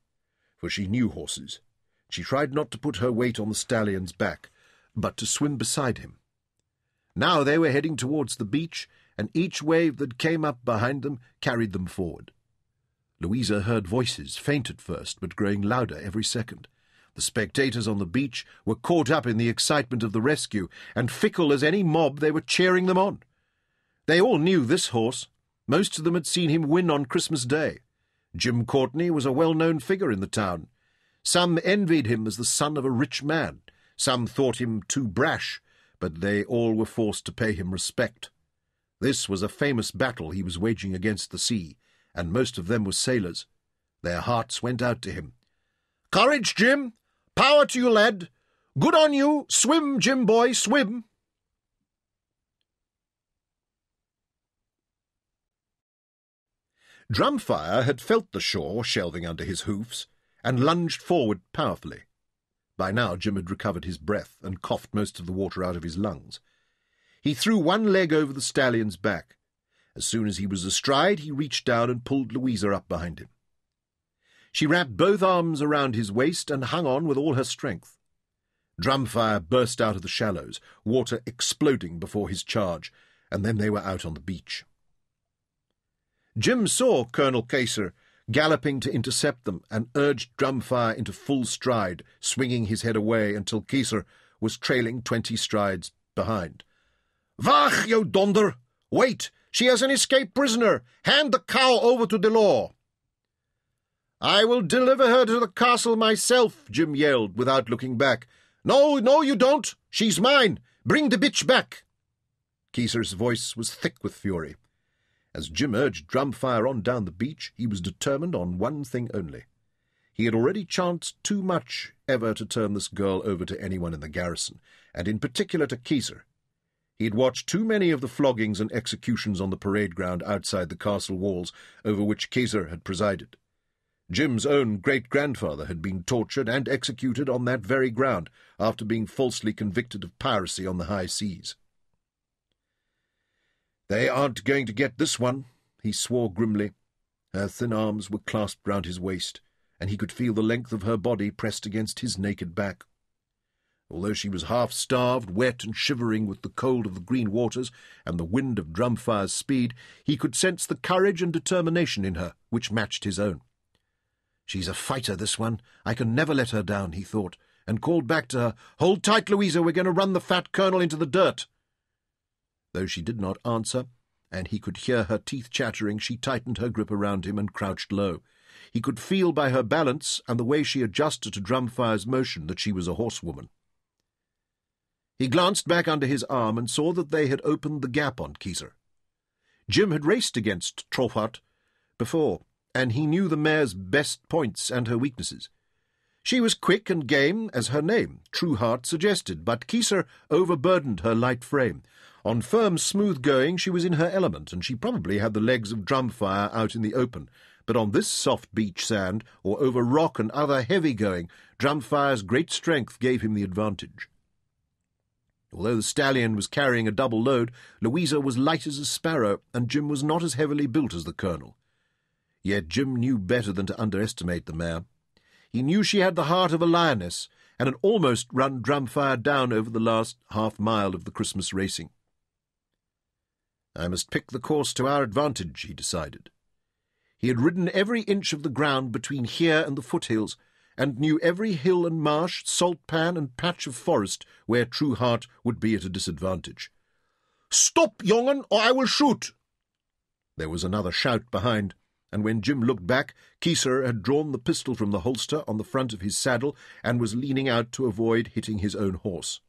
for she knew horses. She tried not to put her weight on the stallion's back, but to swim beside him. Now they were heading towards the beach, and each wave that came up behind them carried them forward. Louisa heard voices, faint at first, but growing louder every second. The spectators on the beach were caught up in the excitement of the rescue, and fickle as any mob, they were cheering them on. They all knew this horse. Most of them had seen him win on Christmas Day. Jim Courtney was a well-known figure in the town. Some envied him as the son of a rich man. Some thought him too brash, but they all were forced to pay him respect. This was a famous battle he was waging against the sea, and most of them were sailors. Their hearts went out to him. Courage, Jim! Power to you, lad! Good on you! Swim, Jim boy, swim! Drumfire had felt the shore shelving under his hoofs, and lunged forward powerfully. By now Jim had recovered his breath and coughed most of the water out of his lungs. He threw one leg over the stallion's back. As soon as he was astride, he reached down and pulled Louisa up behind him. She wrapped both arms around his waist and hung on with all her strength. Drumfire burst out of the shallows, water exploding before his charge, and then they were out on the beach. Jim saw Colonel Keyser galloping to intercept them and urged Drumfire into full stride, swinging his head away until Keyser was trailing twenty strides behind. Wach, you donder! Wait! She has an escaped prisoner! Hand the cow over to the law! I will deliver her to the castle myself, Jim yelled without looking back. No, no, you don't! She's mine! Bring the bitch back! Keyser's voice was thick with fury. As Jim urged Drumfire on down the beach, he was determined on one thing only. He had already chanced too much ever to turn this girl over to anyone in the garrison, and in particular to Keyser. He had watched too many of the floggings and executions on the parade ground outside the castle walls over which Keyser had presided. Jim's own great-grandfather had been tortured and executed on that very ground after being falsely convicted of piracy on the high seas. They aren't going to get this one, he swore grimly. Her thin arms were clasped round his waist, and he could feel the length of her body pressed against his naked back. Although she was half starved, wet and shivering with the cold of the green waters and the wind of Drumfire's speed, he could sense the courage and determination in her which matched his own. She's a fighter, this one. I can never let her down, he thought, and called back to her, Hold tight, Louisa, we're going to run the fat colonel into the dirt. Though she did not answer, and he could hear her teeth chattering, she tightened her grip around him and crouched low. He could feel by her balance and the way she adjusted to Drumfire's motion that she was a horsewoman. He glanced back under his arm and saw that they had opened the gap on Keyser. Jim had raced against Trofart before, and he knew the mare's best points and her weaknesses. She was quick and game, as her name, Trueheart, suggested, but Keyser overburdened her light frame. On firm, smooth going, she was in her element, and she probably had the legs of Drumfire out in the open. But on this soft beach sand, or over rock and other heavy going, Drumfire's great strength gave him the advantage. Although the stallion was carrying a double load, Louisa was light as a sparrow, and Jim was not as heavily built as the colonel. Yet Jim knew better than to underestimate the mare. He knew she had the heart of a lioness, and had almost run Drumfire down over the last half mile of the Christmas racing. I must pick the course to our advantage, he decided. He had ridden every inch of the ground between here and the foothills, and knew every hill and marsh, salt pan, and patch of forest where Trueheart would be at a disadvantage. Stop, young'un, or I will shoot! There was another shout behind, and when Jim looked back, Keyser had drawn the pistol from the holster on the front of his saddle and was leaning out to avoid hitting his own horse.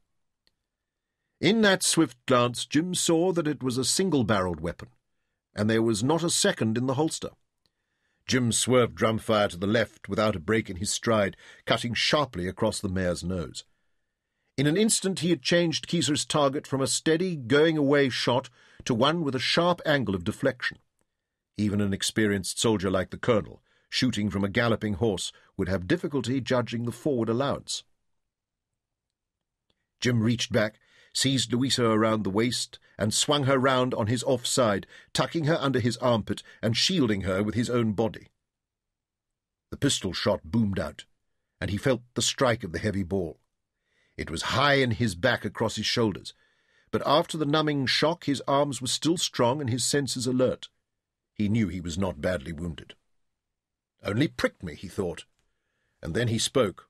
In that swift glance, Jim saw that it was a single-barreled weapon, and there was not a second in the holster. Jim swerved Drumfire to the left without a break in his stride, cutting sharply across the mare's nose. In an instant he had changed Keyser's target from a steady, going-away shot to one with a sharp angle of deflection. Even an experienced soldier like the colonel, shooting from a galloping horse, would have difficulty judging the forward allowance. Jim reached back, seized Louisa around the waist, and swung her round on his off side, tucking her under his armpit and shielding her with his own body. The pistol shot boomed out, and he felt the strike of the heavy ball. It was high in his back across his shoulders, but after the numbing shock his arms were still strong and his senses alert. He knew he was not badly wounded. Only pricked me, he thought, and then he spoke.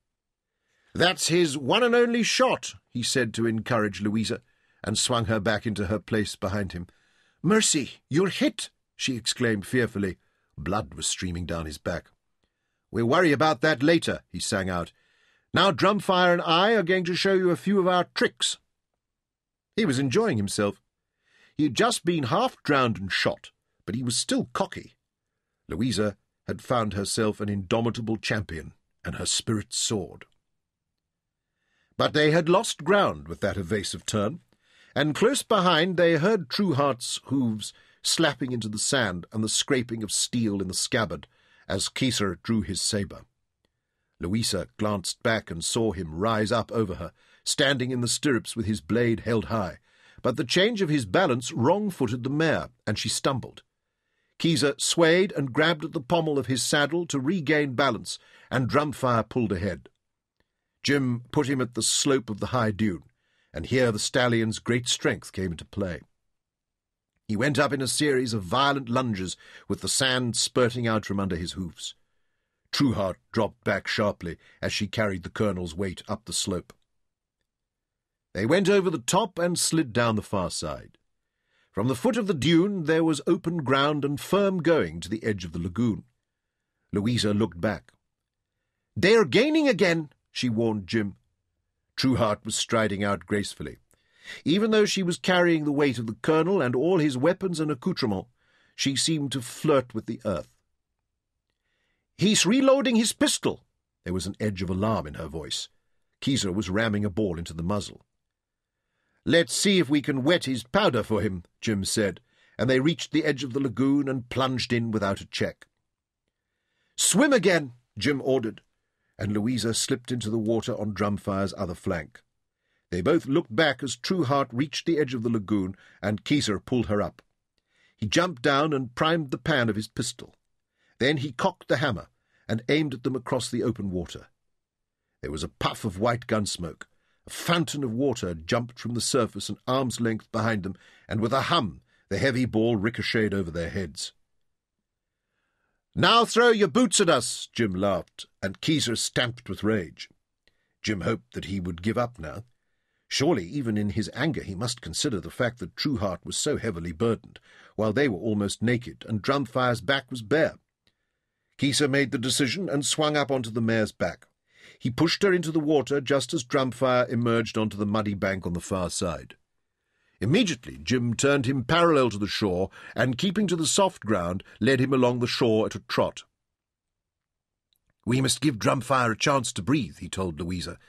That's his one and only shot, he said to encourage Louisa, and swung her back into her place behind him. Mercy, you're hit, she exclaimed fearfully. Blood was streaming down his back. We'll worry about that later, he sang out. Now Drumfire and I are going to show you a few of our tricks. He was enjoying himself. He had just been half drowned and shot, but he was still cocky. Louisa had found herself an indomitable champion, and her spirit soared. But they had lost ground with that evasive turn, and close behind they heard Trueheart's hoofs slapping into the sand and the scraping of steel in the scabbard as Keyser drew his sabre. Louisa glanced back and saw him rise up over her, standing in the stirrups with his blade held high, but the change of his balance wrong-footed the mare, and she stumbled. Keyser swayed and grabbed at the pommel of his saddle to regain balance, and Drumfire pulled ahead. Jim put him at the slope of the high dune, and here the stallion's great strength came into play. He went up in a series of violent lunges, with the sand spurting out from under his hoofs. Trueheart dropped back sharply as she carried the colonel's weight up the slope. They went over the top and slid down the far side. From the foot of the dune there was open ground and firm going to the edge of the lagoon. Louisa looked back. They're gaining again, she warned Jim. Trueheart was striding out gracefully. Even though she was carrying the weight of the colonel and all his weapons and accoutrements, she seemed to flirt with the earth. He's reloading his pistol. There was an edge of alarm in her voice. Keyser was ramming a ball into the muzzle. Let's see if we can wet his powder for him, Jim said, and they reached the edge of the lagoon and plunged in without a check. Swim again, Jim ordered, and Louisa slipped into the water on Drumfire's other flank. They both looked back as Trueheart reached the edge of the lagoon, and Keyser pulled her up. He jumped down and primed the pan of his pistol. Then he cocked the hammer and aimed at them across the open water. There was a puff of white gun smoke. A fountain of water jumped from the surface an arm's length behind them, and with a hum the heavy ball ricocheted over their heads. Now throw your boots at us, Jim laughed, and Keyser stamped with rage. Jim hoped that he would give up now. Surely, even in his anger, he must consider the fact that Trueheart was so heavily burdened, while they were almost naked, and Drumfire's back was bare. Keyser made the decision and swung up onto the mare's back. He pushed her into the water just as Drumfire emerged onto the muddy bank on the far side. Immediately, Jim turned him parallel to the shore, and keeping to the soft ground, led him along the shore at a trot. We must give Drumfire a chance to breathe, he told Louisa,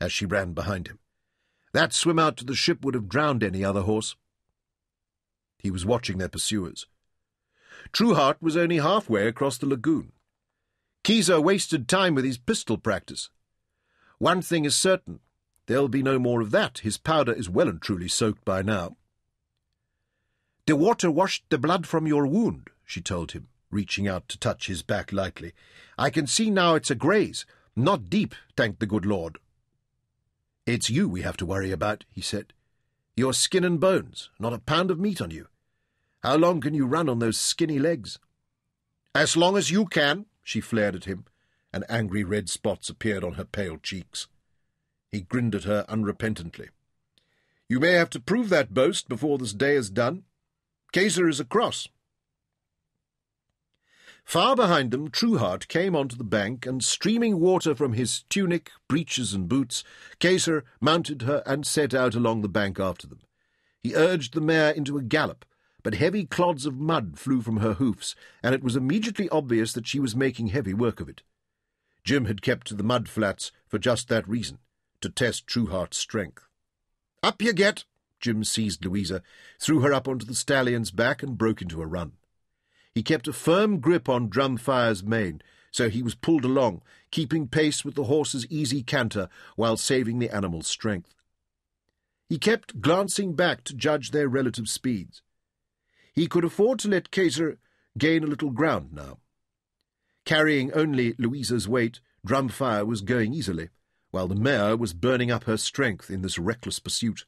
as she ran behind him. That swim out to the ship would have drowned any other horse. He was watching their pursuers. Trueheart was only halfway across the lagoon. Keyser wasted time with his pistol practice. One thing is certain, there'll be no more of that. His powder is well and truly soaked by now. The water washed the blood from your wound, she told him, reaching out to touch his back lightly. I can see now it's a graze, not deep, thank the good Lord. It's you we have to worry about, he said. Your skin and bones, not a pound of meat on you. How long can you run on those skinny legs? As long as you can, she flared at him, and angry red spots appeared on her pale cheeks. He grinned at her unrepentantly. You may have to prove that boast before this day is done. Keyser is across. Far behind them, Trueheart came onto the bank, and streaming water from his tunic, breeches, and boots, Keyser mounted her and set out along the bank after them. He urged the mare into a gallop, but heavy clods of mud flew from her hoofs, and it was immediately obvious that she was making heavy work of it. Jim had kept to the mud flats for just that reason, to test Trueheart's strength. Up you get! Jim seized Louisa, threw her up onto the stallion's back, and broke into a run. He kept a firm grip on Drumfire's mane, so he was pulled along, keeping pace with the horse's easy canter while saving the animal's strength. He kept glancing back to judge their relative speeds. He could afford to let Keyser gain a little ground now. Carrying only Louisa's weight, Drumfire was going easily, while the mare was burning up her strength in this reckless pursuit.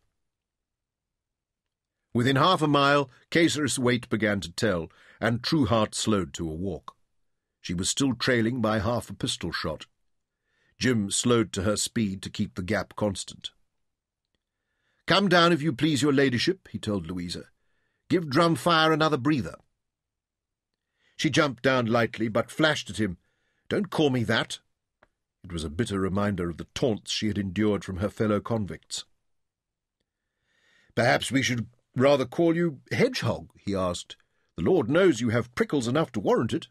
Within half a mile, Keyser's weight began to tell, and Trueheart slowed to a walk. She was still trailing by half a pistol shot. Jim slowed to her speed to keep the gap constant. Come down, if you please, your ladyship, he told Louisa. Give Drumfire another breather. She jumped down lightly, but flashed at him. Don't call me that. It was a bitter reminder of the taunts she had endured from her fellow convicts. Perhaps we should rather call you Hedgehog, he asked, the Lord knows you have prickles enough to warrant it.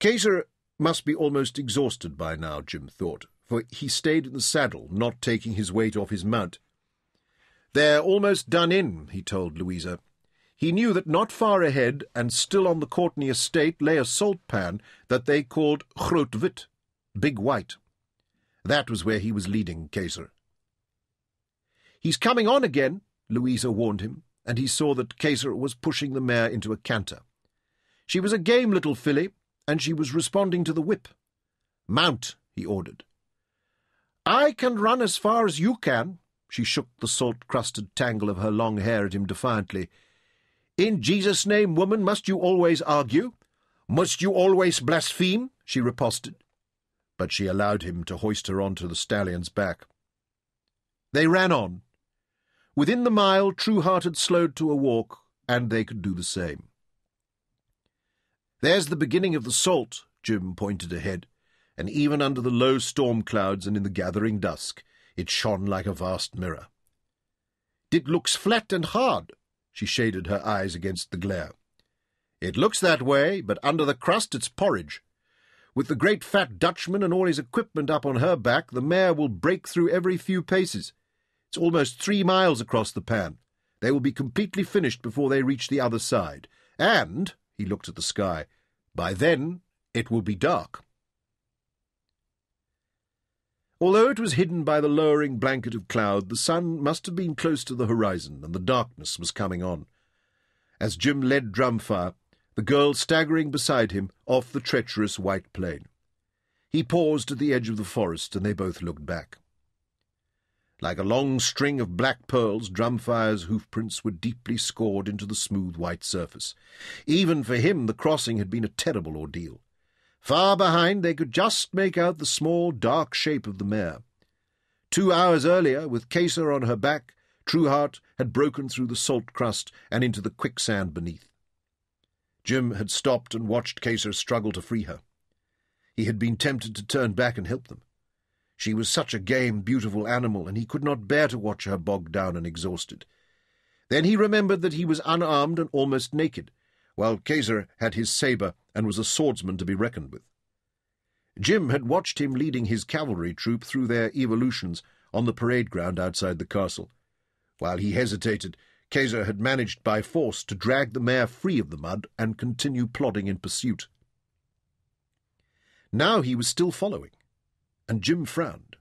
Keyser must be almost exhausted by now, Jim thought, for he stayed in the saddle, not taking his weight off his mount. They're almost done in, he told Louisa. He knew that not far ahead, and still on the Courtney estate, lay a salt pan that they called Groot Wit, Big White. That was where he was leading Keyser. He's coming on again, Louisa warned him and he saw that Keyser was pushing the mare into a canter. She was a game little filly, and she was responding to the whip. Mount, he ordered. I can run as far as you can. She shook the salt-crusted tangle of her long hair at him defiantly. In Jesus' name, woman, must you always argue? Must you always blaspheme? she riposted. But she allowed him to hoist her onto the stallion's back. They ran on. Within the mile, Trueheart had slowed to a walk, and they could do the same. There's the beginning of the salt, Jim pointed ahead, and even under the low storm clouds and in the gathering dusk, it shone like a vast mirror. It looks flat and hard, she shaded her eyes against the glare. It looks that way, but under the crust it's porridge. With the great fat Dutchman and all his equipment up on her back, the mare will break through every few paces. It's almost three miles across the pan. They will be completely finished before they reach the other side. And, he looked at the sky, by then it will be dark. Although it was hidden by the lowering blanket of cloud, the sun must have been close to the horizon, and the darkness was coming on. As Jim led Drumfire, the girl staggering beside him off the treacherous white plain. He paused at the edge of the forest, and they both looked back. Like a long string of black pearls, Drumfire's hoofprints were deeply scored into the smooth white surface. Even for him, the crossing had been a terrible ordeal. Far behind, they could just make out the small, dark shape of the mare. Two hours earlier, with Keyser on her back, Trueheart had broken through the salt crust and into the quicksand beneath. Jim had stopped and watched Keyser struggle to free her. He had been tempted to turn back and help them. She was such a game, beautiful animal, and he could not bear to watch her bogged down and exhausted. Then he remembered that he was unarmed and almost naked, while Keyser had his sabre and was a swordsman to be reckoned with. Jim had watched him leading his cavalry troop through their evolutions on the parade ground outside the castle. While he hesitated, Keyser had managed by force to drag the mare free of the mud and continue plodding in pursuit. Now he was still following, and Jim frowned.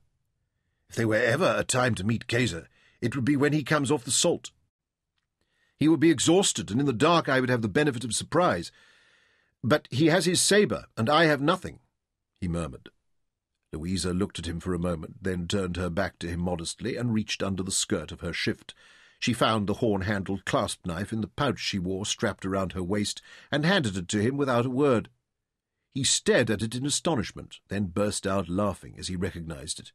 If there were ever a time to meet Keyser, it would be when he comes off the salt. He would be exhausted, and in the dark I would have the benefit of surprise. But he has his sabre, and I have nothing, he murmured. Louisa looked at him for a moment, then turned her back to him modestly and reached under the skirt of her shift. She found the horn-handled clasp knife in the pouch she wore strapped around her waist and handed it to him without a word. He stared at it in astonishment, then burst out laughing as he recognized it.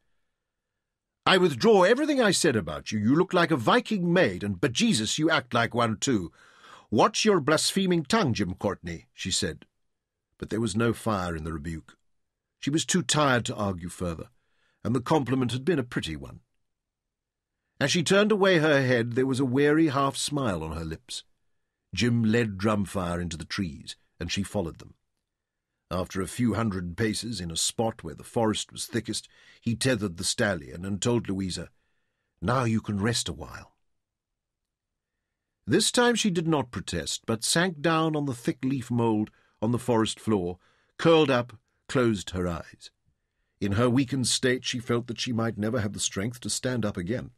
I withdraw everything I said about you. You look like a Viking maid, and bejesus, you act like one too. Watch your blaspheming tongue, Jim Courtney, she said. But there was no fire in the rebuke. She was too tired to argue further, and the compliment had been a pretty one. As she turned away her head, there was a weary half smile on her lips. Jim led Drumfire into the trees, and she followed them. After a few hundred paces, in a spot where the forest was thickest, he tethered the stallion and told Louisa, Now you can rest a while. This time she did not protest, but sank down on the thick leaf mould on the forest floor, curled up, closed her eyes. In her weakened state she felt that she might never have the strength to stand up again.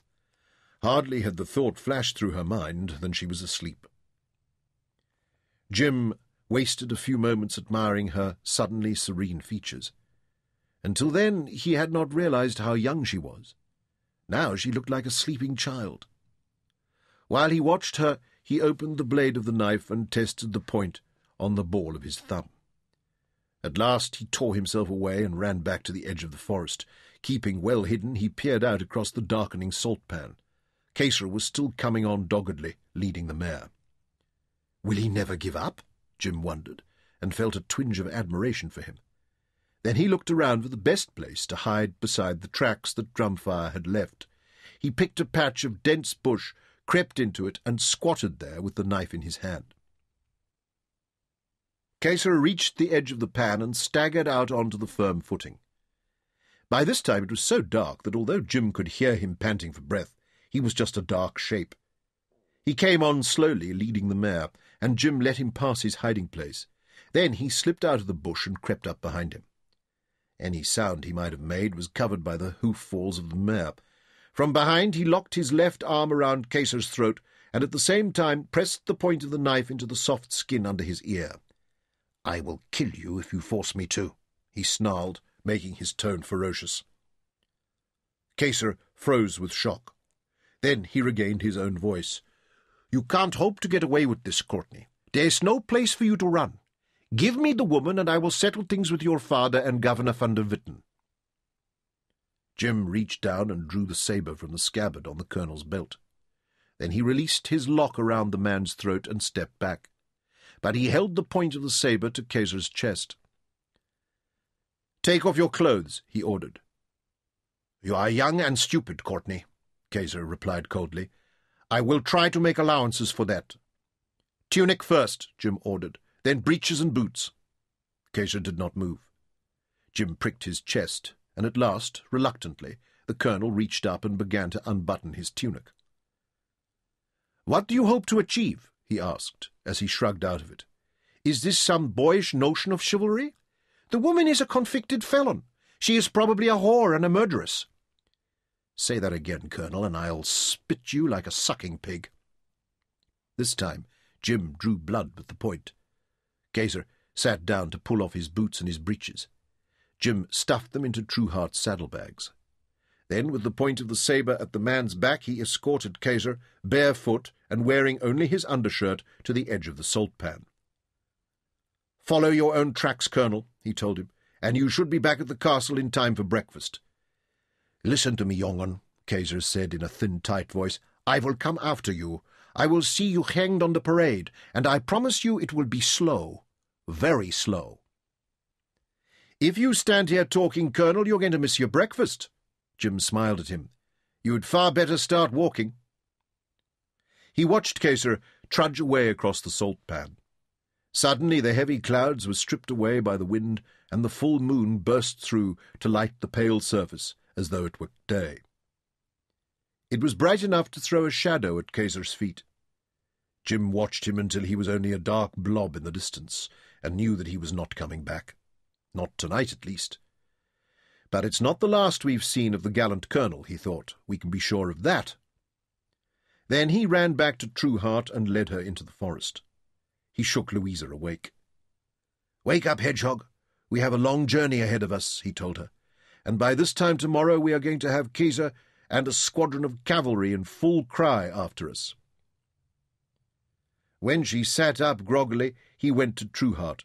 Hardly had the thought flashed through her mind than she was asleep. Jim wasted a few moments admiring her suddenly serene features. Until then, he had not realized how young she was. Now she looked like a sleeping child. While he watched her, he opened the blade of the knife and tested the point on the ball of his thumb. At last he tore himself away and ran back to the edge of the forest. Keeping well hidden, he peered out across the darkening salt pan. Keyser was still coming on doggedly, leading the mare. Will he never give up? Jim wondered, and felt a twinge of admiration for him. Then he looked around for the best place to hide beside the tracks that Drumfire had left. He picked a patch of dense bush, crept into it, and squatted there with the knife in his hand. Keyser reached the edge of the pan and staggered out onto the firm footing. By this time it was so dark that although Jim could hear him panting for breath, he was just a dark shape. He came on slowly, leading the mare, and Jim let him pass his hiding place. Then he slipped out of the bush and crept up behind him. Any sound he might have made was covered by the hoof falls of the mare. From behind he locked his left arm around Keyser's throat, and at the same time pressed the point of the knife into the soft skin under his ear. I will kill you if you force me to, he snarled, making his tone ferocious. Keyser froze with shock. Then he regained his own voice. You can't hope to get away with this, Courtney. There's no place for you to run. Give me the woman, and I will settle things with your father and Governor van der Witten. Jim reached down and drew the sabre from the scabbard on the colonel's belt. Then he released his lock around the man's throat and stepped back. But he held the point of the sabre to Keyser's chest. Take off your clothes, he ordered. You are young and stupid, Courtney, Keyser replied coldly. I will try to make allowances for that. Tunic first, Jim ordered, then breeches and boots. Keyser did not move. Jim pricked his chest, and at last, reluctantly, the colonel reached up and began to unbutton his tunic. What do you hope to achieve? he asked, as he shrugged out of it. Is this some boyish notion of chivalry? The woman is a convicted felon. She is probably a whore and a murderess. Say that again, Colonel, and I'll spit you like a sucking pig. This time Jim drew blood with the point. Keyser sat down to pull off his boots and his breeches. Jim stuffed them into Trueheart's saddlebags. Then, with the point of the sabre at the man's back, he escorted Keyser, barefoot and wearing only his undershirt, to the edge of the salt pan. Follow your own tracks, Colonel, he told him, and you should be back at the castle in time for breakfast. Listen to me, young one, said in a thin, tight voice. I will come after you. I will see you hanged on the parade, and I promise you it will be slow, very slow. If you stand here talking, Colonel, you're going to miss your breakfast. Jim smiled at him. You'd far better start walking. He watched Keyser trudge away across the salt pan. Suddenly the heavy clouds were stripped away by the wind, and the full moon burst through to light the pale surface as though it were day. It was bright enough to throw a shadow at Keyser's feet. Jim watched him until he was only a dark blob in the distance, and knew that he was not coming back. Not tonight, at least. But it's not the last we've seen of the gallant colonel, he thought. We can be sure of that. Then he ran back to Trueheart and led her into the forest. He shook Louisa awake. Wake up, Hedgehog. We have a long journey ahead of us, he told her. And by this time tomorrow we are going to have Keyser and a squadron of cavalry in full cry after us. When she sat up groggily, he went to Trueheart.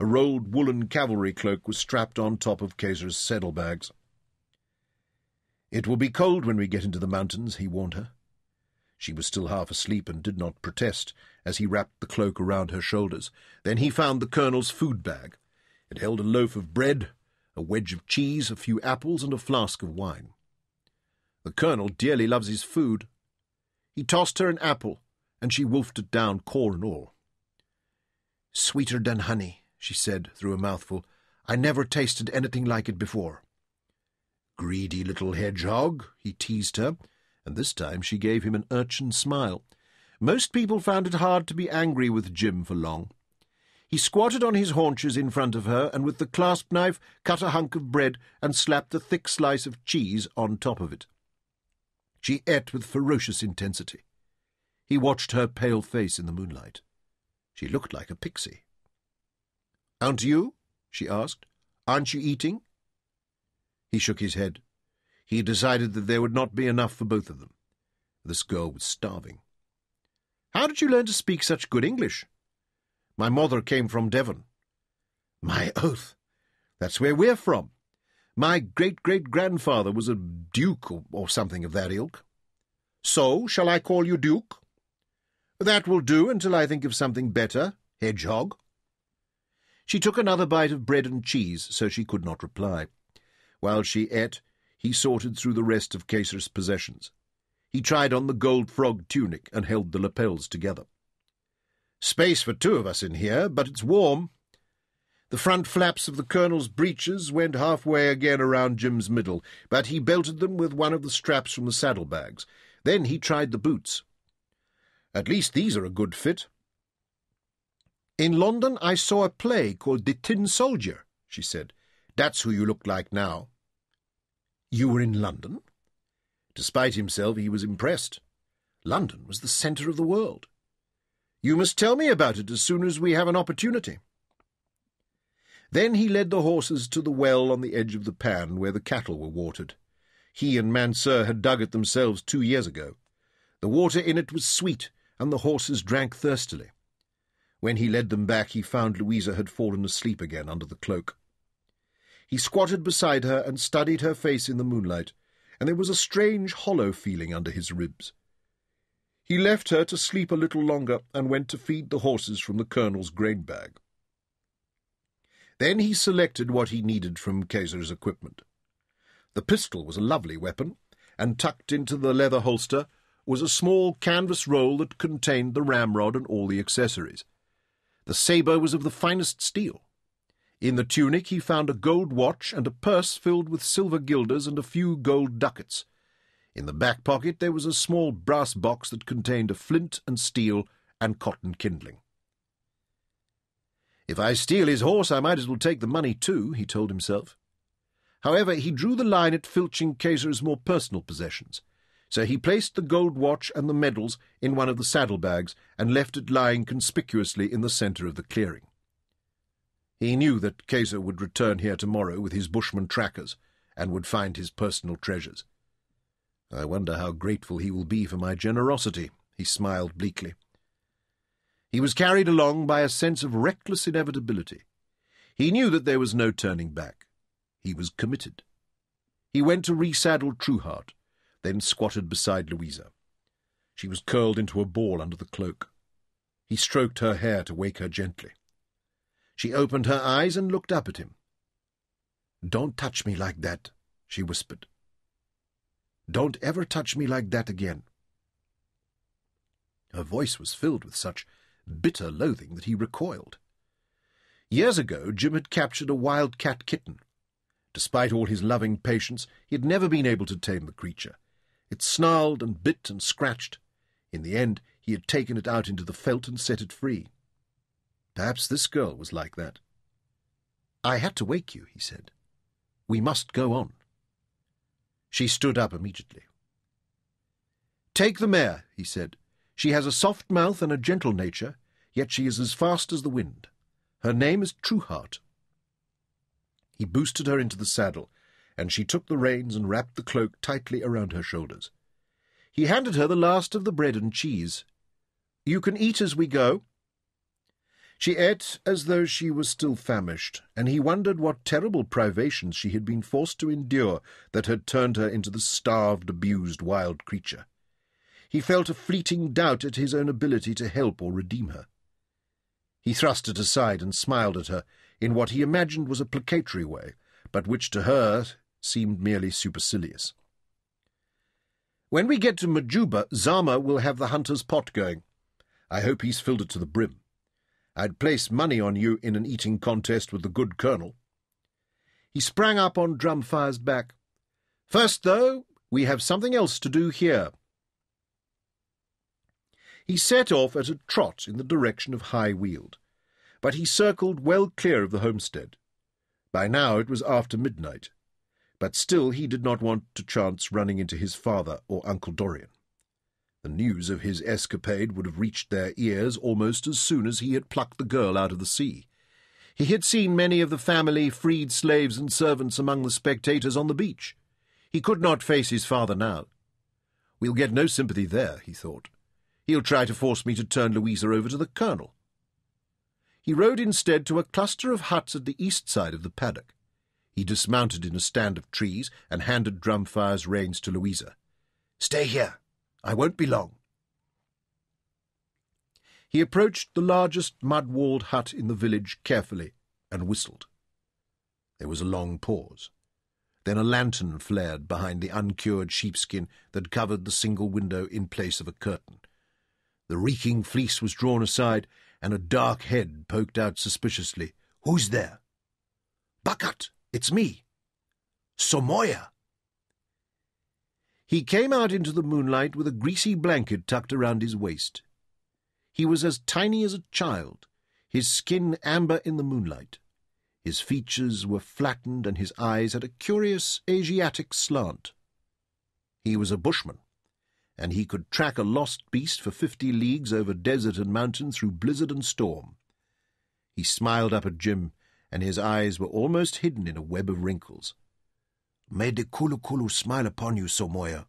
A rolled woolen cavalry cloak was strapped on top of Keyser's saddlebags. It will be cold when we get into the mountains, he warned her. She was still half asleep and did not protest as he wrapped the cloak around her shoulders. Then he found the colonel's food bag. It held a loaf of bread, a wedge of cheese, a few apples, and a flask of wine. The colonel dearly loves his food. He tossed her an apple, and she wolfed it down, core and all. Sweeter than honey, she said through a mouthful. I never tasted anything like it before. Greedy little hedgehog, he teased her, and this time she gave him an urchin smile. Most people found it hard to be angry with Jim for long. He squatted on his haunches in front of her, and with the clasp knife cut a hunk of bread and slapped a thick slice of cheese on top of it. She ate with ferocious intensity. He watched her pale face in the moonlight. She looked like a pixie. Aren't you? she asked. Aren't you eating? He shook his head. He decided that there would not be enough for both of them. This girl was starving. How did you learn to speak such good English? My mother came from Devon. My oath! That's where we're from. My great-great-grandfather was a duke or, something of that ilk. So, shall I call you Duke? That will do until I think of something better, hedgehog. She took another bite of bread and cheese, so she could not reply. While she ate, he sorted through the rest of Keyser's possessions. He tried on the gold frog tunic and held the lapels together. Space for two of us in here, but it's warm. The front flaps of the colonel's breeches went halfway again around Jim's middle, but he belted them with one of the straps from the saddlebags. Then he tried the boots. At least these are a good fit. In London I saw a play called The Tin Soldier, she said. That's who you look like now. You were in London? Despite himself, he was impressed. London was the centre of the world. You must tell me about it as soon as we have an opportunity. Then he led the horses to the well on the edge of the pan where the cattle were watered. He and Mansur had dug it themselves two years ago. The water in it was sweet, and the horses drank thirstily. When he led them back, he found Louisa had fallen asleep again under the cloak. He squatted beside her and studied her face in the moonlight, and there was a strange hollow feeling under his ribs. He left her to sleep a little longer and went to feed the horses from the colonel's grain bag. Then he selected what he needed from Keyser's equipment. The pistol was a lovely weapon, and tucked into the leather holster was a small canvas roll that contained the ramrod and all the accessories. The sabre was of the finest steel. In the tunic he found a gold watch and a purse filled with silver guilders and a few gold ducats. In the back pocket there was a small brass box that contained a flint and steel and cotton kindling. If I steal his horse, I might as well take the money too, he told himself. However, he drew the line at filching Keyser's more personal possessions. So he placed the gold watch and the medals in one of the saddlebags and left it lying conspicuously in the centre of the clearing. He knew that Keyser would return here tomorrow with his bushman trackers and would find his personal treasures. I wonder how grateful he will be for my generosity, he smiled bleakly. He was carried along by a sense of reckless inevitability. He knew that there was no turning back. He was committed. He went to resaddle Trueheart, then squatted beside Louisa. She was curled into a ball under the cloak. He stroked her hair to wake her gently. She opened her eyes and looked up at him. Don't touch me like that, she whispered. Don't ever touch me like that again. Her voice was filled with such bitter loathing that he recoiled. Years ago, Jim had captured a wild cat kitten. Despite all his loving patience, he had never been able to tame the creature. It snarled and bit and scratched. In the end, he had taken it out into the veld and set it free. Perhaps this girl was like that. I had to wake you, he said. We must go on. She stood up immediately. Take the mare, he said. She has a soft mouth and a gentle nature, yet she is as fast as the wind. Her name is Trueheart. He boosted her into the saddle, and she took the reins and wrapped the cloak tightly around her shoulders. He handed her the last of the bread and cheese. You can eat as we go. She ate as though she was still famished, and he wondered what terrible privations she had been forced to endure that had turned her into the starved, abused wild creature. He felt a fleeting doubt at his own ability to help or redeem her. He thrust it aside and smiled at her in what he imagined was a placatory way, but which to her seemed merely supercilious. When we get to Majuba, Zama will have the hunter's pot going. I hope he's filled it to the brim. I'd place money on you in an eating contest with the good colonel. He sprang up on Drumfire's back. First, though, we have something else to do here. He set off at a trot in the direction of High Weald, but he circled well clear of the homestead. By now it was after midnight, but still he did not want to chance running into his father or Uncle Dorian. The news of his escapade would have reached their ears almost as soon as he had plucked the girl out of the sea. He had seen many of the family, freed slaves and servants among the spectators on the beach. He could not face his father now. We'll get no sympathy there, he thought. He'll try to force me to turn Louisa over to the colonel. He rode instead to a cluster of huts at the east side of the paddock. He dismounted in a stand of trees and handed Drumfire's reins to Louisa. Stay here. I won't be long. He approached the largest mud-walled hut in the village carefully and whistled. There was a long pause. Then a lantern flared behind the uncured sheepskin that covered the single window in place of a curtain. The reeking fleece was drawn aside, and a dark head poked out suspiciously. Who's there? Bakkat, it's me. Somoya. He came out into the moonlight with a greasy blanket tucked around his waist. He was as tiny as a child, his skin amber in the moonlight. His features were flattened and his eyes had a curious Asiatic slant. He was a bushman and he could track a lost beast for fifty leagues over desert and mountain through blizzard and storm. He smiled up at Jim, and his eyes were almost hidden in a web of wrinkles. May the Kulu Kulu smile upon you, Somoya.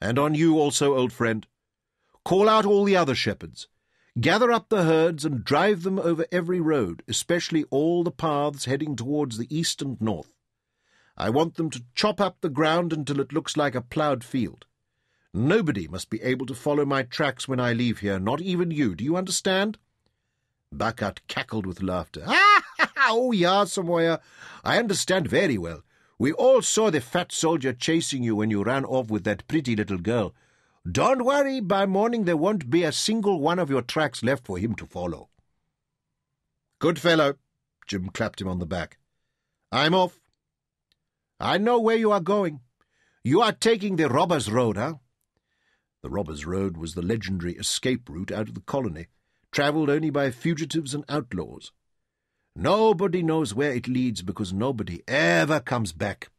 And on you also, old friend. Call out all the other shepherds. Gather up the herds and drive them over every road, especially all the paths heading towards the east and north. I want them to chop up the ground until it looks like a ploughed field. Nobody must be able to follow my tracks when I leave here, not even you. Do you understand? Bakkat cackled with laughter. Ah, oh, yeah, Somoya. I understand very well. We all saw the fat soldier chasing you when you ran off with that pretty little girl. Don't worry, by morning there won't be a single one of your tracks left for him to follow. Good fellow, Jim clapped him on the back. I'm off. I know where you are going. You are taking the Robbers' Road, huh? The Robbers' Road was the legendary escape route out of the colony, travelled only by fugitives and outlaws. Nobody knows where it leads because nobody ever comes back.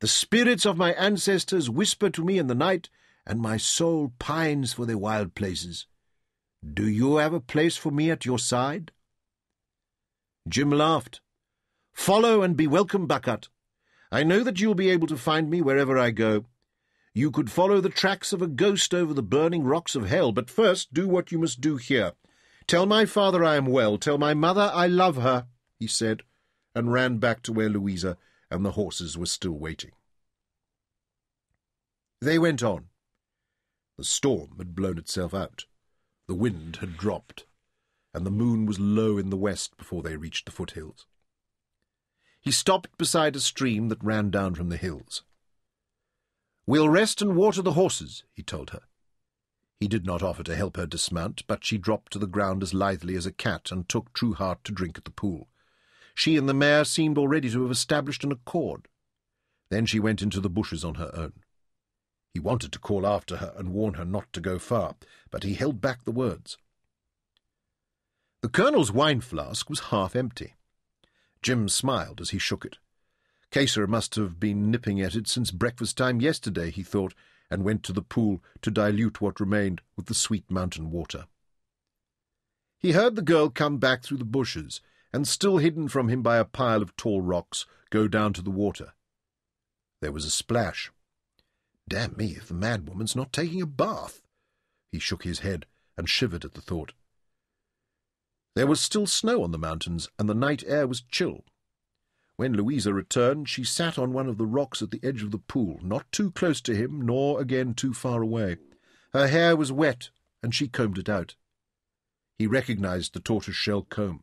The spirits of my ancestors whisper to me in the night, and my soul pines for their wild places. Do you have a place for me at your side? Jim laughed. Follow and be welcome, Bakkat. I know that you'll be able to find me wherever I go. You could follow the tracks of a ghost over the burning rocks of hell, but first do what you must do here. Tell my father I am well. Tell my mother I love her, he said, and ran back to where Louisa and the horses were still waiting. They went on. The storm had blown itself out. The wind had dropped, and the moon was low in the west before they reached the foothills. He stopped beside a stream that ran down from the hills. We'll rest and water the horses, he told her. He did not offer to help her dismount, but she dropped to the ground as lithely as a cat and took Trueheart to drink at the pool. She and the mare seemed already to have established an accord. Then she went into the bushes on her own. He wanted to call after her and warn her not to go far, but he held back the words. The colonel's wine flask was half empty. Jim smiled as he shook it. Keyser must have been nipping at it since breakfast time yesterday, he thought, and went to the pool to dilute what remained with the sweet mountain water. He heard the girl come back through the bushes, and still hidden from him by a pile of tall rocks, go down to the water. There was a splash. Damn me if the madwoman's not taking a bath. He shook his head and shivered at the thought. There was still snow on the mountains, and the night air was chill. When Louisa returned, she sat on one of the rocks at the edge of the pool, not too close to him, nor again too far away. Her hair was wet, and she combed it out. He recognized the tortoise-shell comb.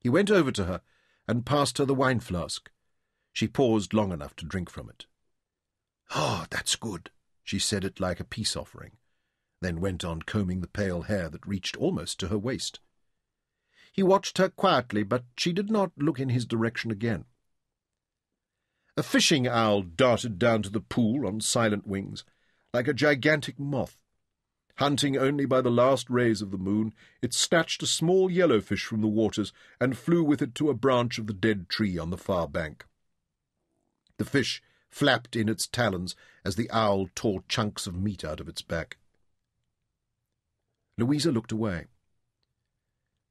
He went over to her and passed her the wine flask. She paused long enough to drink from it. Ah, oh, that's good, she said it like a peace offering, then went on combing the pale hair that reached almost to her waist. He watched her quietly, but she did not look in his direction again. A fishing owl darted down to the pool on silent wings, like a gigantic moth. Hunting only by the last rays of the moon, it snatched a small yellowfish from the waters and flew with it to a branch of the dead tree on the far bank. The fish flapped in its talons as the owl tore chunks of meat out of its back. Louisa looked away.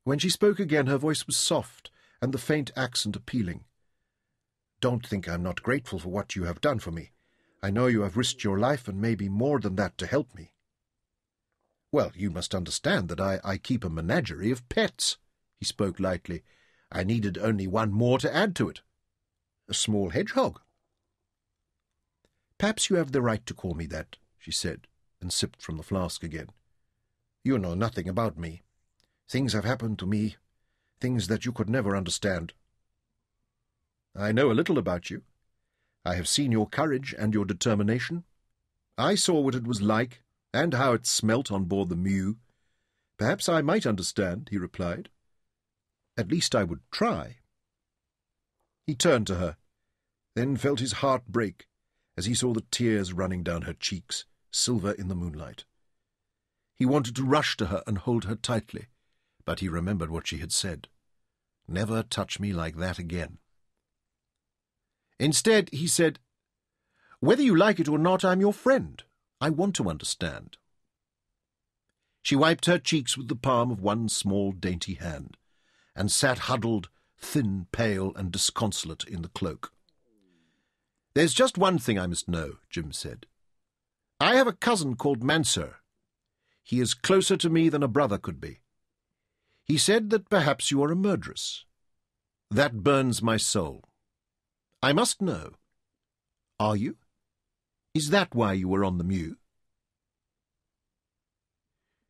When she spoke again, her voice was soft, and the faint accent appealing. Don't think I'm not grateful for what you have done for me. I know you have risked your life and maybe more than that to help me. Well, you must understand that I, I keep a menagerie of pets. He spoke lightly. I needed only one more to add to it. A small hedgehog. Perhaps you have the right to call me that, she said, and sipped from the flask again. You know nothing about me. Things have happened to me, things that you could never understand. I know a little about you. I have seen your courage and your determination. I saw what it was like, and how it smelt on board the Meeuw. Perhaps I might understand, he replied. At least I would try. He turned to her, then felt his heart break as he saw the tears running down her cheeks, silver in the moonlight. He wanted to rush to her and hold her tightly, but he remembered what she had said. Never touch me like that again. Instead, he said, Whether you like it or not, I'm your friend. I want to understand. She wiped her cheeks with the palm of one small, dainty hand, and sat huddled, thin, pale, and disconsolate in the cloak. There's just one thing I must know, Jim said. I have a cousin called Mansur. He is closer to me than a brother could be. He said that perhaps you are a murderess. That burns my soul. I must know. Are you? Is that why you were on the Meeuw?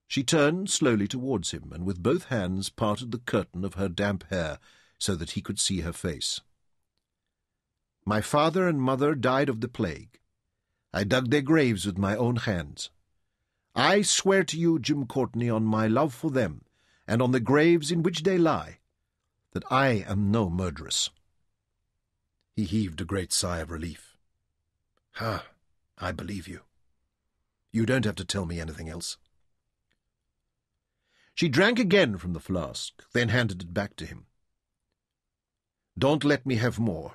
She turned slowly towards him, and with both hands parted the curtain of her damp hair so that he could see her face. My father and mother died of the plague. I dug their graves with my own hands. I swear to you, Jim Courtney, on my love for them, and on the graves in which they lie, that I am no murderess. He heaved a great sigh of relief. Ah, I believe you. You don't have to tell me anything else. She drank again from the flask, then handed it back to him. Don't let me have more.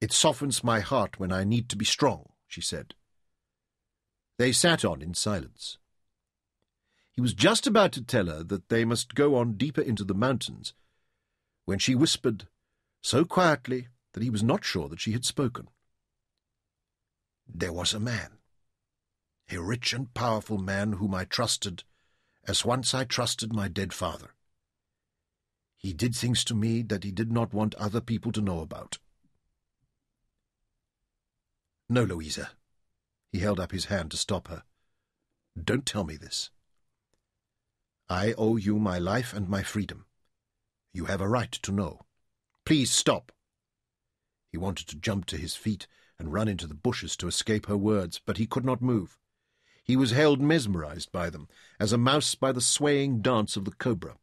It softens my heart when I need to be strong, she said. They sat on in silence. He was just about to tell her that they must go on deeper into the mountains when she whispered, so quietly that he was not sure that she had spoken. There was a man, a rich and powerful man whom I trusted as once I trusted my dead father. He did things to me that he did not want other people to know about. No, Louisa. He held up his hand to stop her. Don't tell me this. I owe you my life and my freedom. You have a right to know. Please stop. He wanted to jump to his feet and run into the bushes to escape her words, but he could not move. He was held mesmerized by them, as a mouse by the swaying dance of the cobra.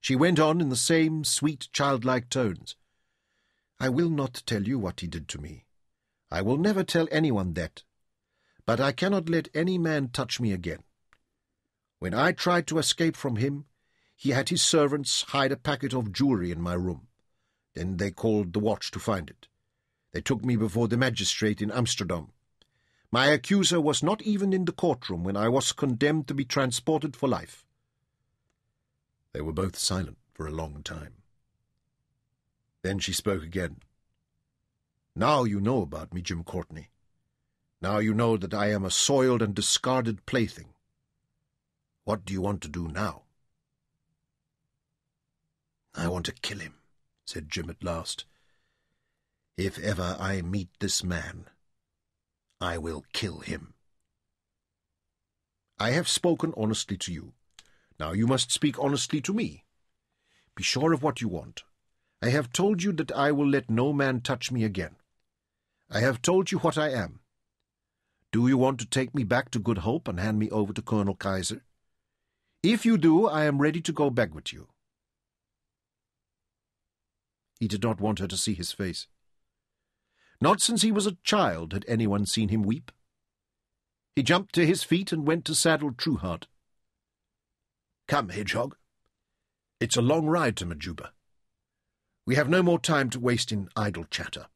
She went on in the same sweet, childlike tones. I will not tell you what he did to me. I will never tell anyone that. But I cannot let any man touch me again. When I tried to escape from him, he had his servants hide a packet of jewelry in my room. Then they called the watch to find it. They took me before the magistrate in Amsterdam. My accuser was not even in the courtroom when I was condemned to be transported for life. They were both silent for a long time. Then she spoke again. Now you know about me, Jim Courtney. Now you know that I am a soiled and discarded plaything. What do you want to do now? I want to kill him, said Jim at last. If ever I meet this man, I will kill him. I have spoken honestly to you. Now you must speak honestly to me. Be sure of what you want. I have told you that I will let no man touch me again. I have told you what I am. Do you want to take me back to Good Hope and hand me over to Colonel Keyser? If you do, I am ready to go back with you. He did not want her to see his face. Not since he was a child had anyone seen him weep. He jumped to his feet and went to saddle Trueheart. Come, Hedgehog. It's a long ride to Majuba. We have no more time to waste in idle chatter.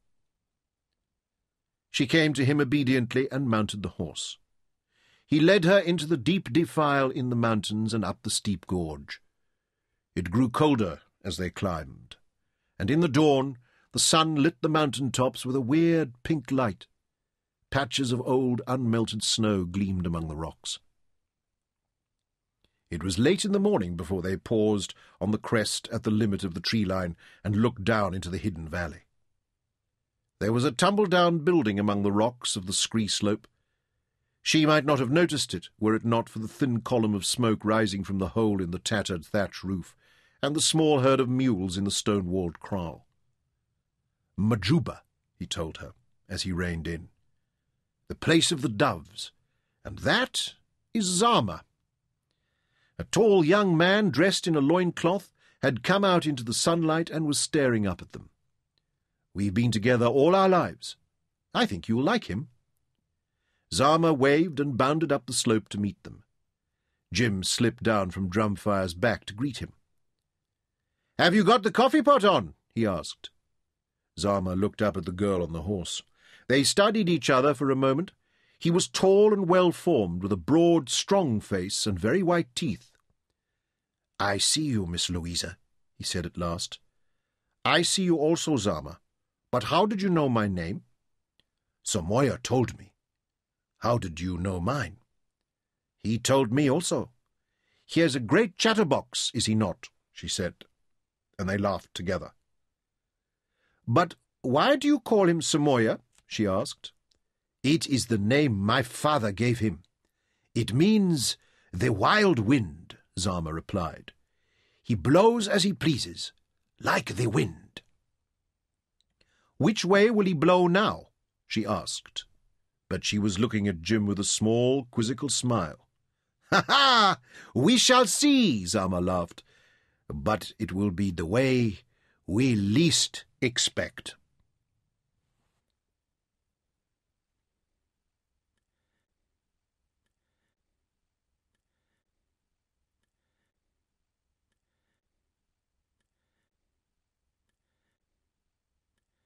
She came to him obediently and mounted the horse. He led her into the deep defile in the mountains and up the steep gorge. It grew colder as they climbed, and in the dawn the sun lit the mountain tops with a weird pink light. Patches of old unmelted snow gleamed among the rocks. It was late in the morning before they paused on the crest at the limit of the tree line and looked down into the hidden valley. There was a tumble-down building among the rocks of the scree slope. She might not have noticed it were it not for the thin column of smoke rising from the hole in the tattered thatch roof, and the small herd of mules in the stone-walled kraal. Majuba, he told her, as he reined in. The place of the doves, and that is Zama. A tall young man dressed in a loincloth had come out into the sunlight and was staring up at them. We've been together all our lives. I think you'll like him. Zama waved and bounded up the slope to meet them. Jim slipped down from Drumfire's back to greet him. Have you got the coffee pot on? he asked. Zama looked up at the girl on the horse. They studied each other for a moment. He was tall and well-formed, with a broad, strong face and very white teeth. I see you, Miss Louisa, he said at last. I see you also, Zama. But how did you know my name? Moya told me. How did you know mine? He told me also. He has a great chatterbox, is he not? she said, and they laughed together. But why do you call him Somoya? she asked. It is the name my father gave him. It means the wild wind, Zama replied. He blows as he pleases, like the wind. Which way will he blow now? she asked. But she was looking at Jim with a small, quizzical smile. Ha ha! We shall see, Zama laughed. But it will be the way we least expect.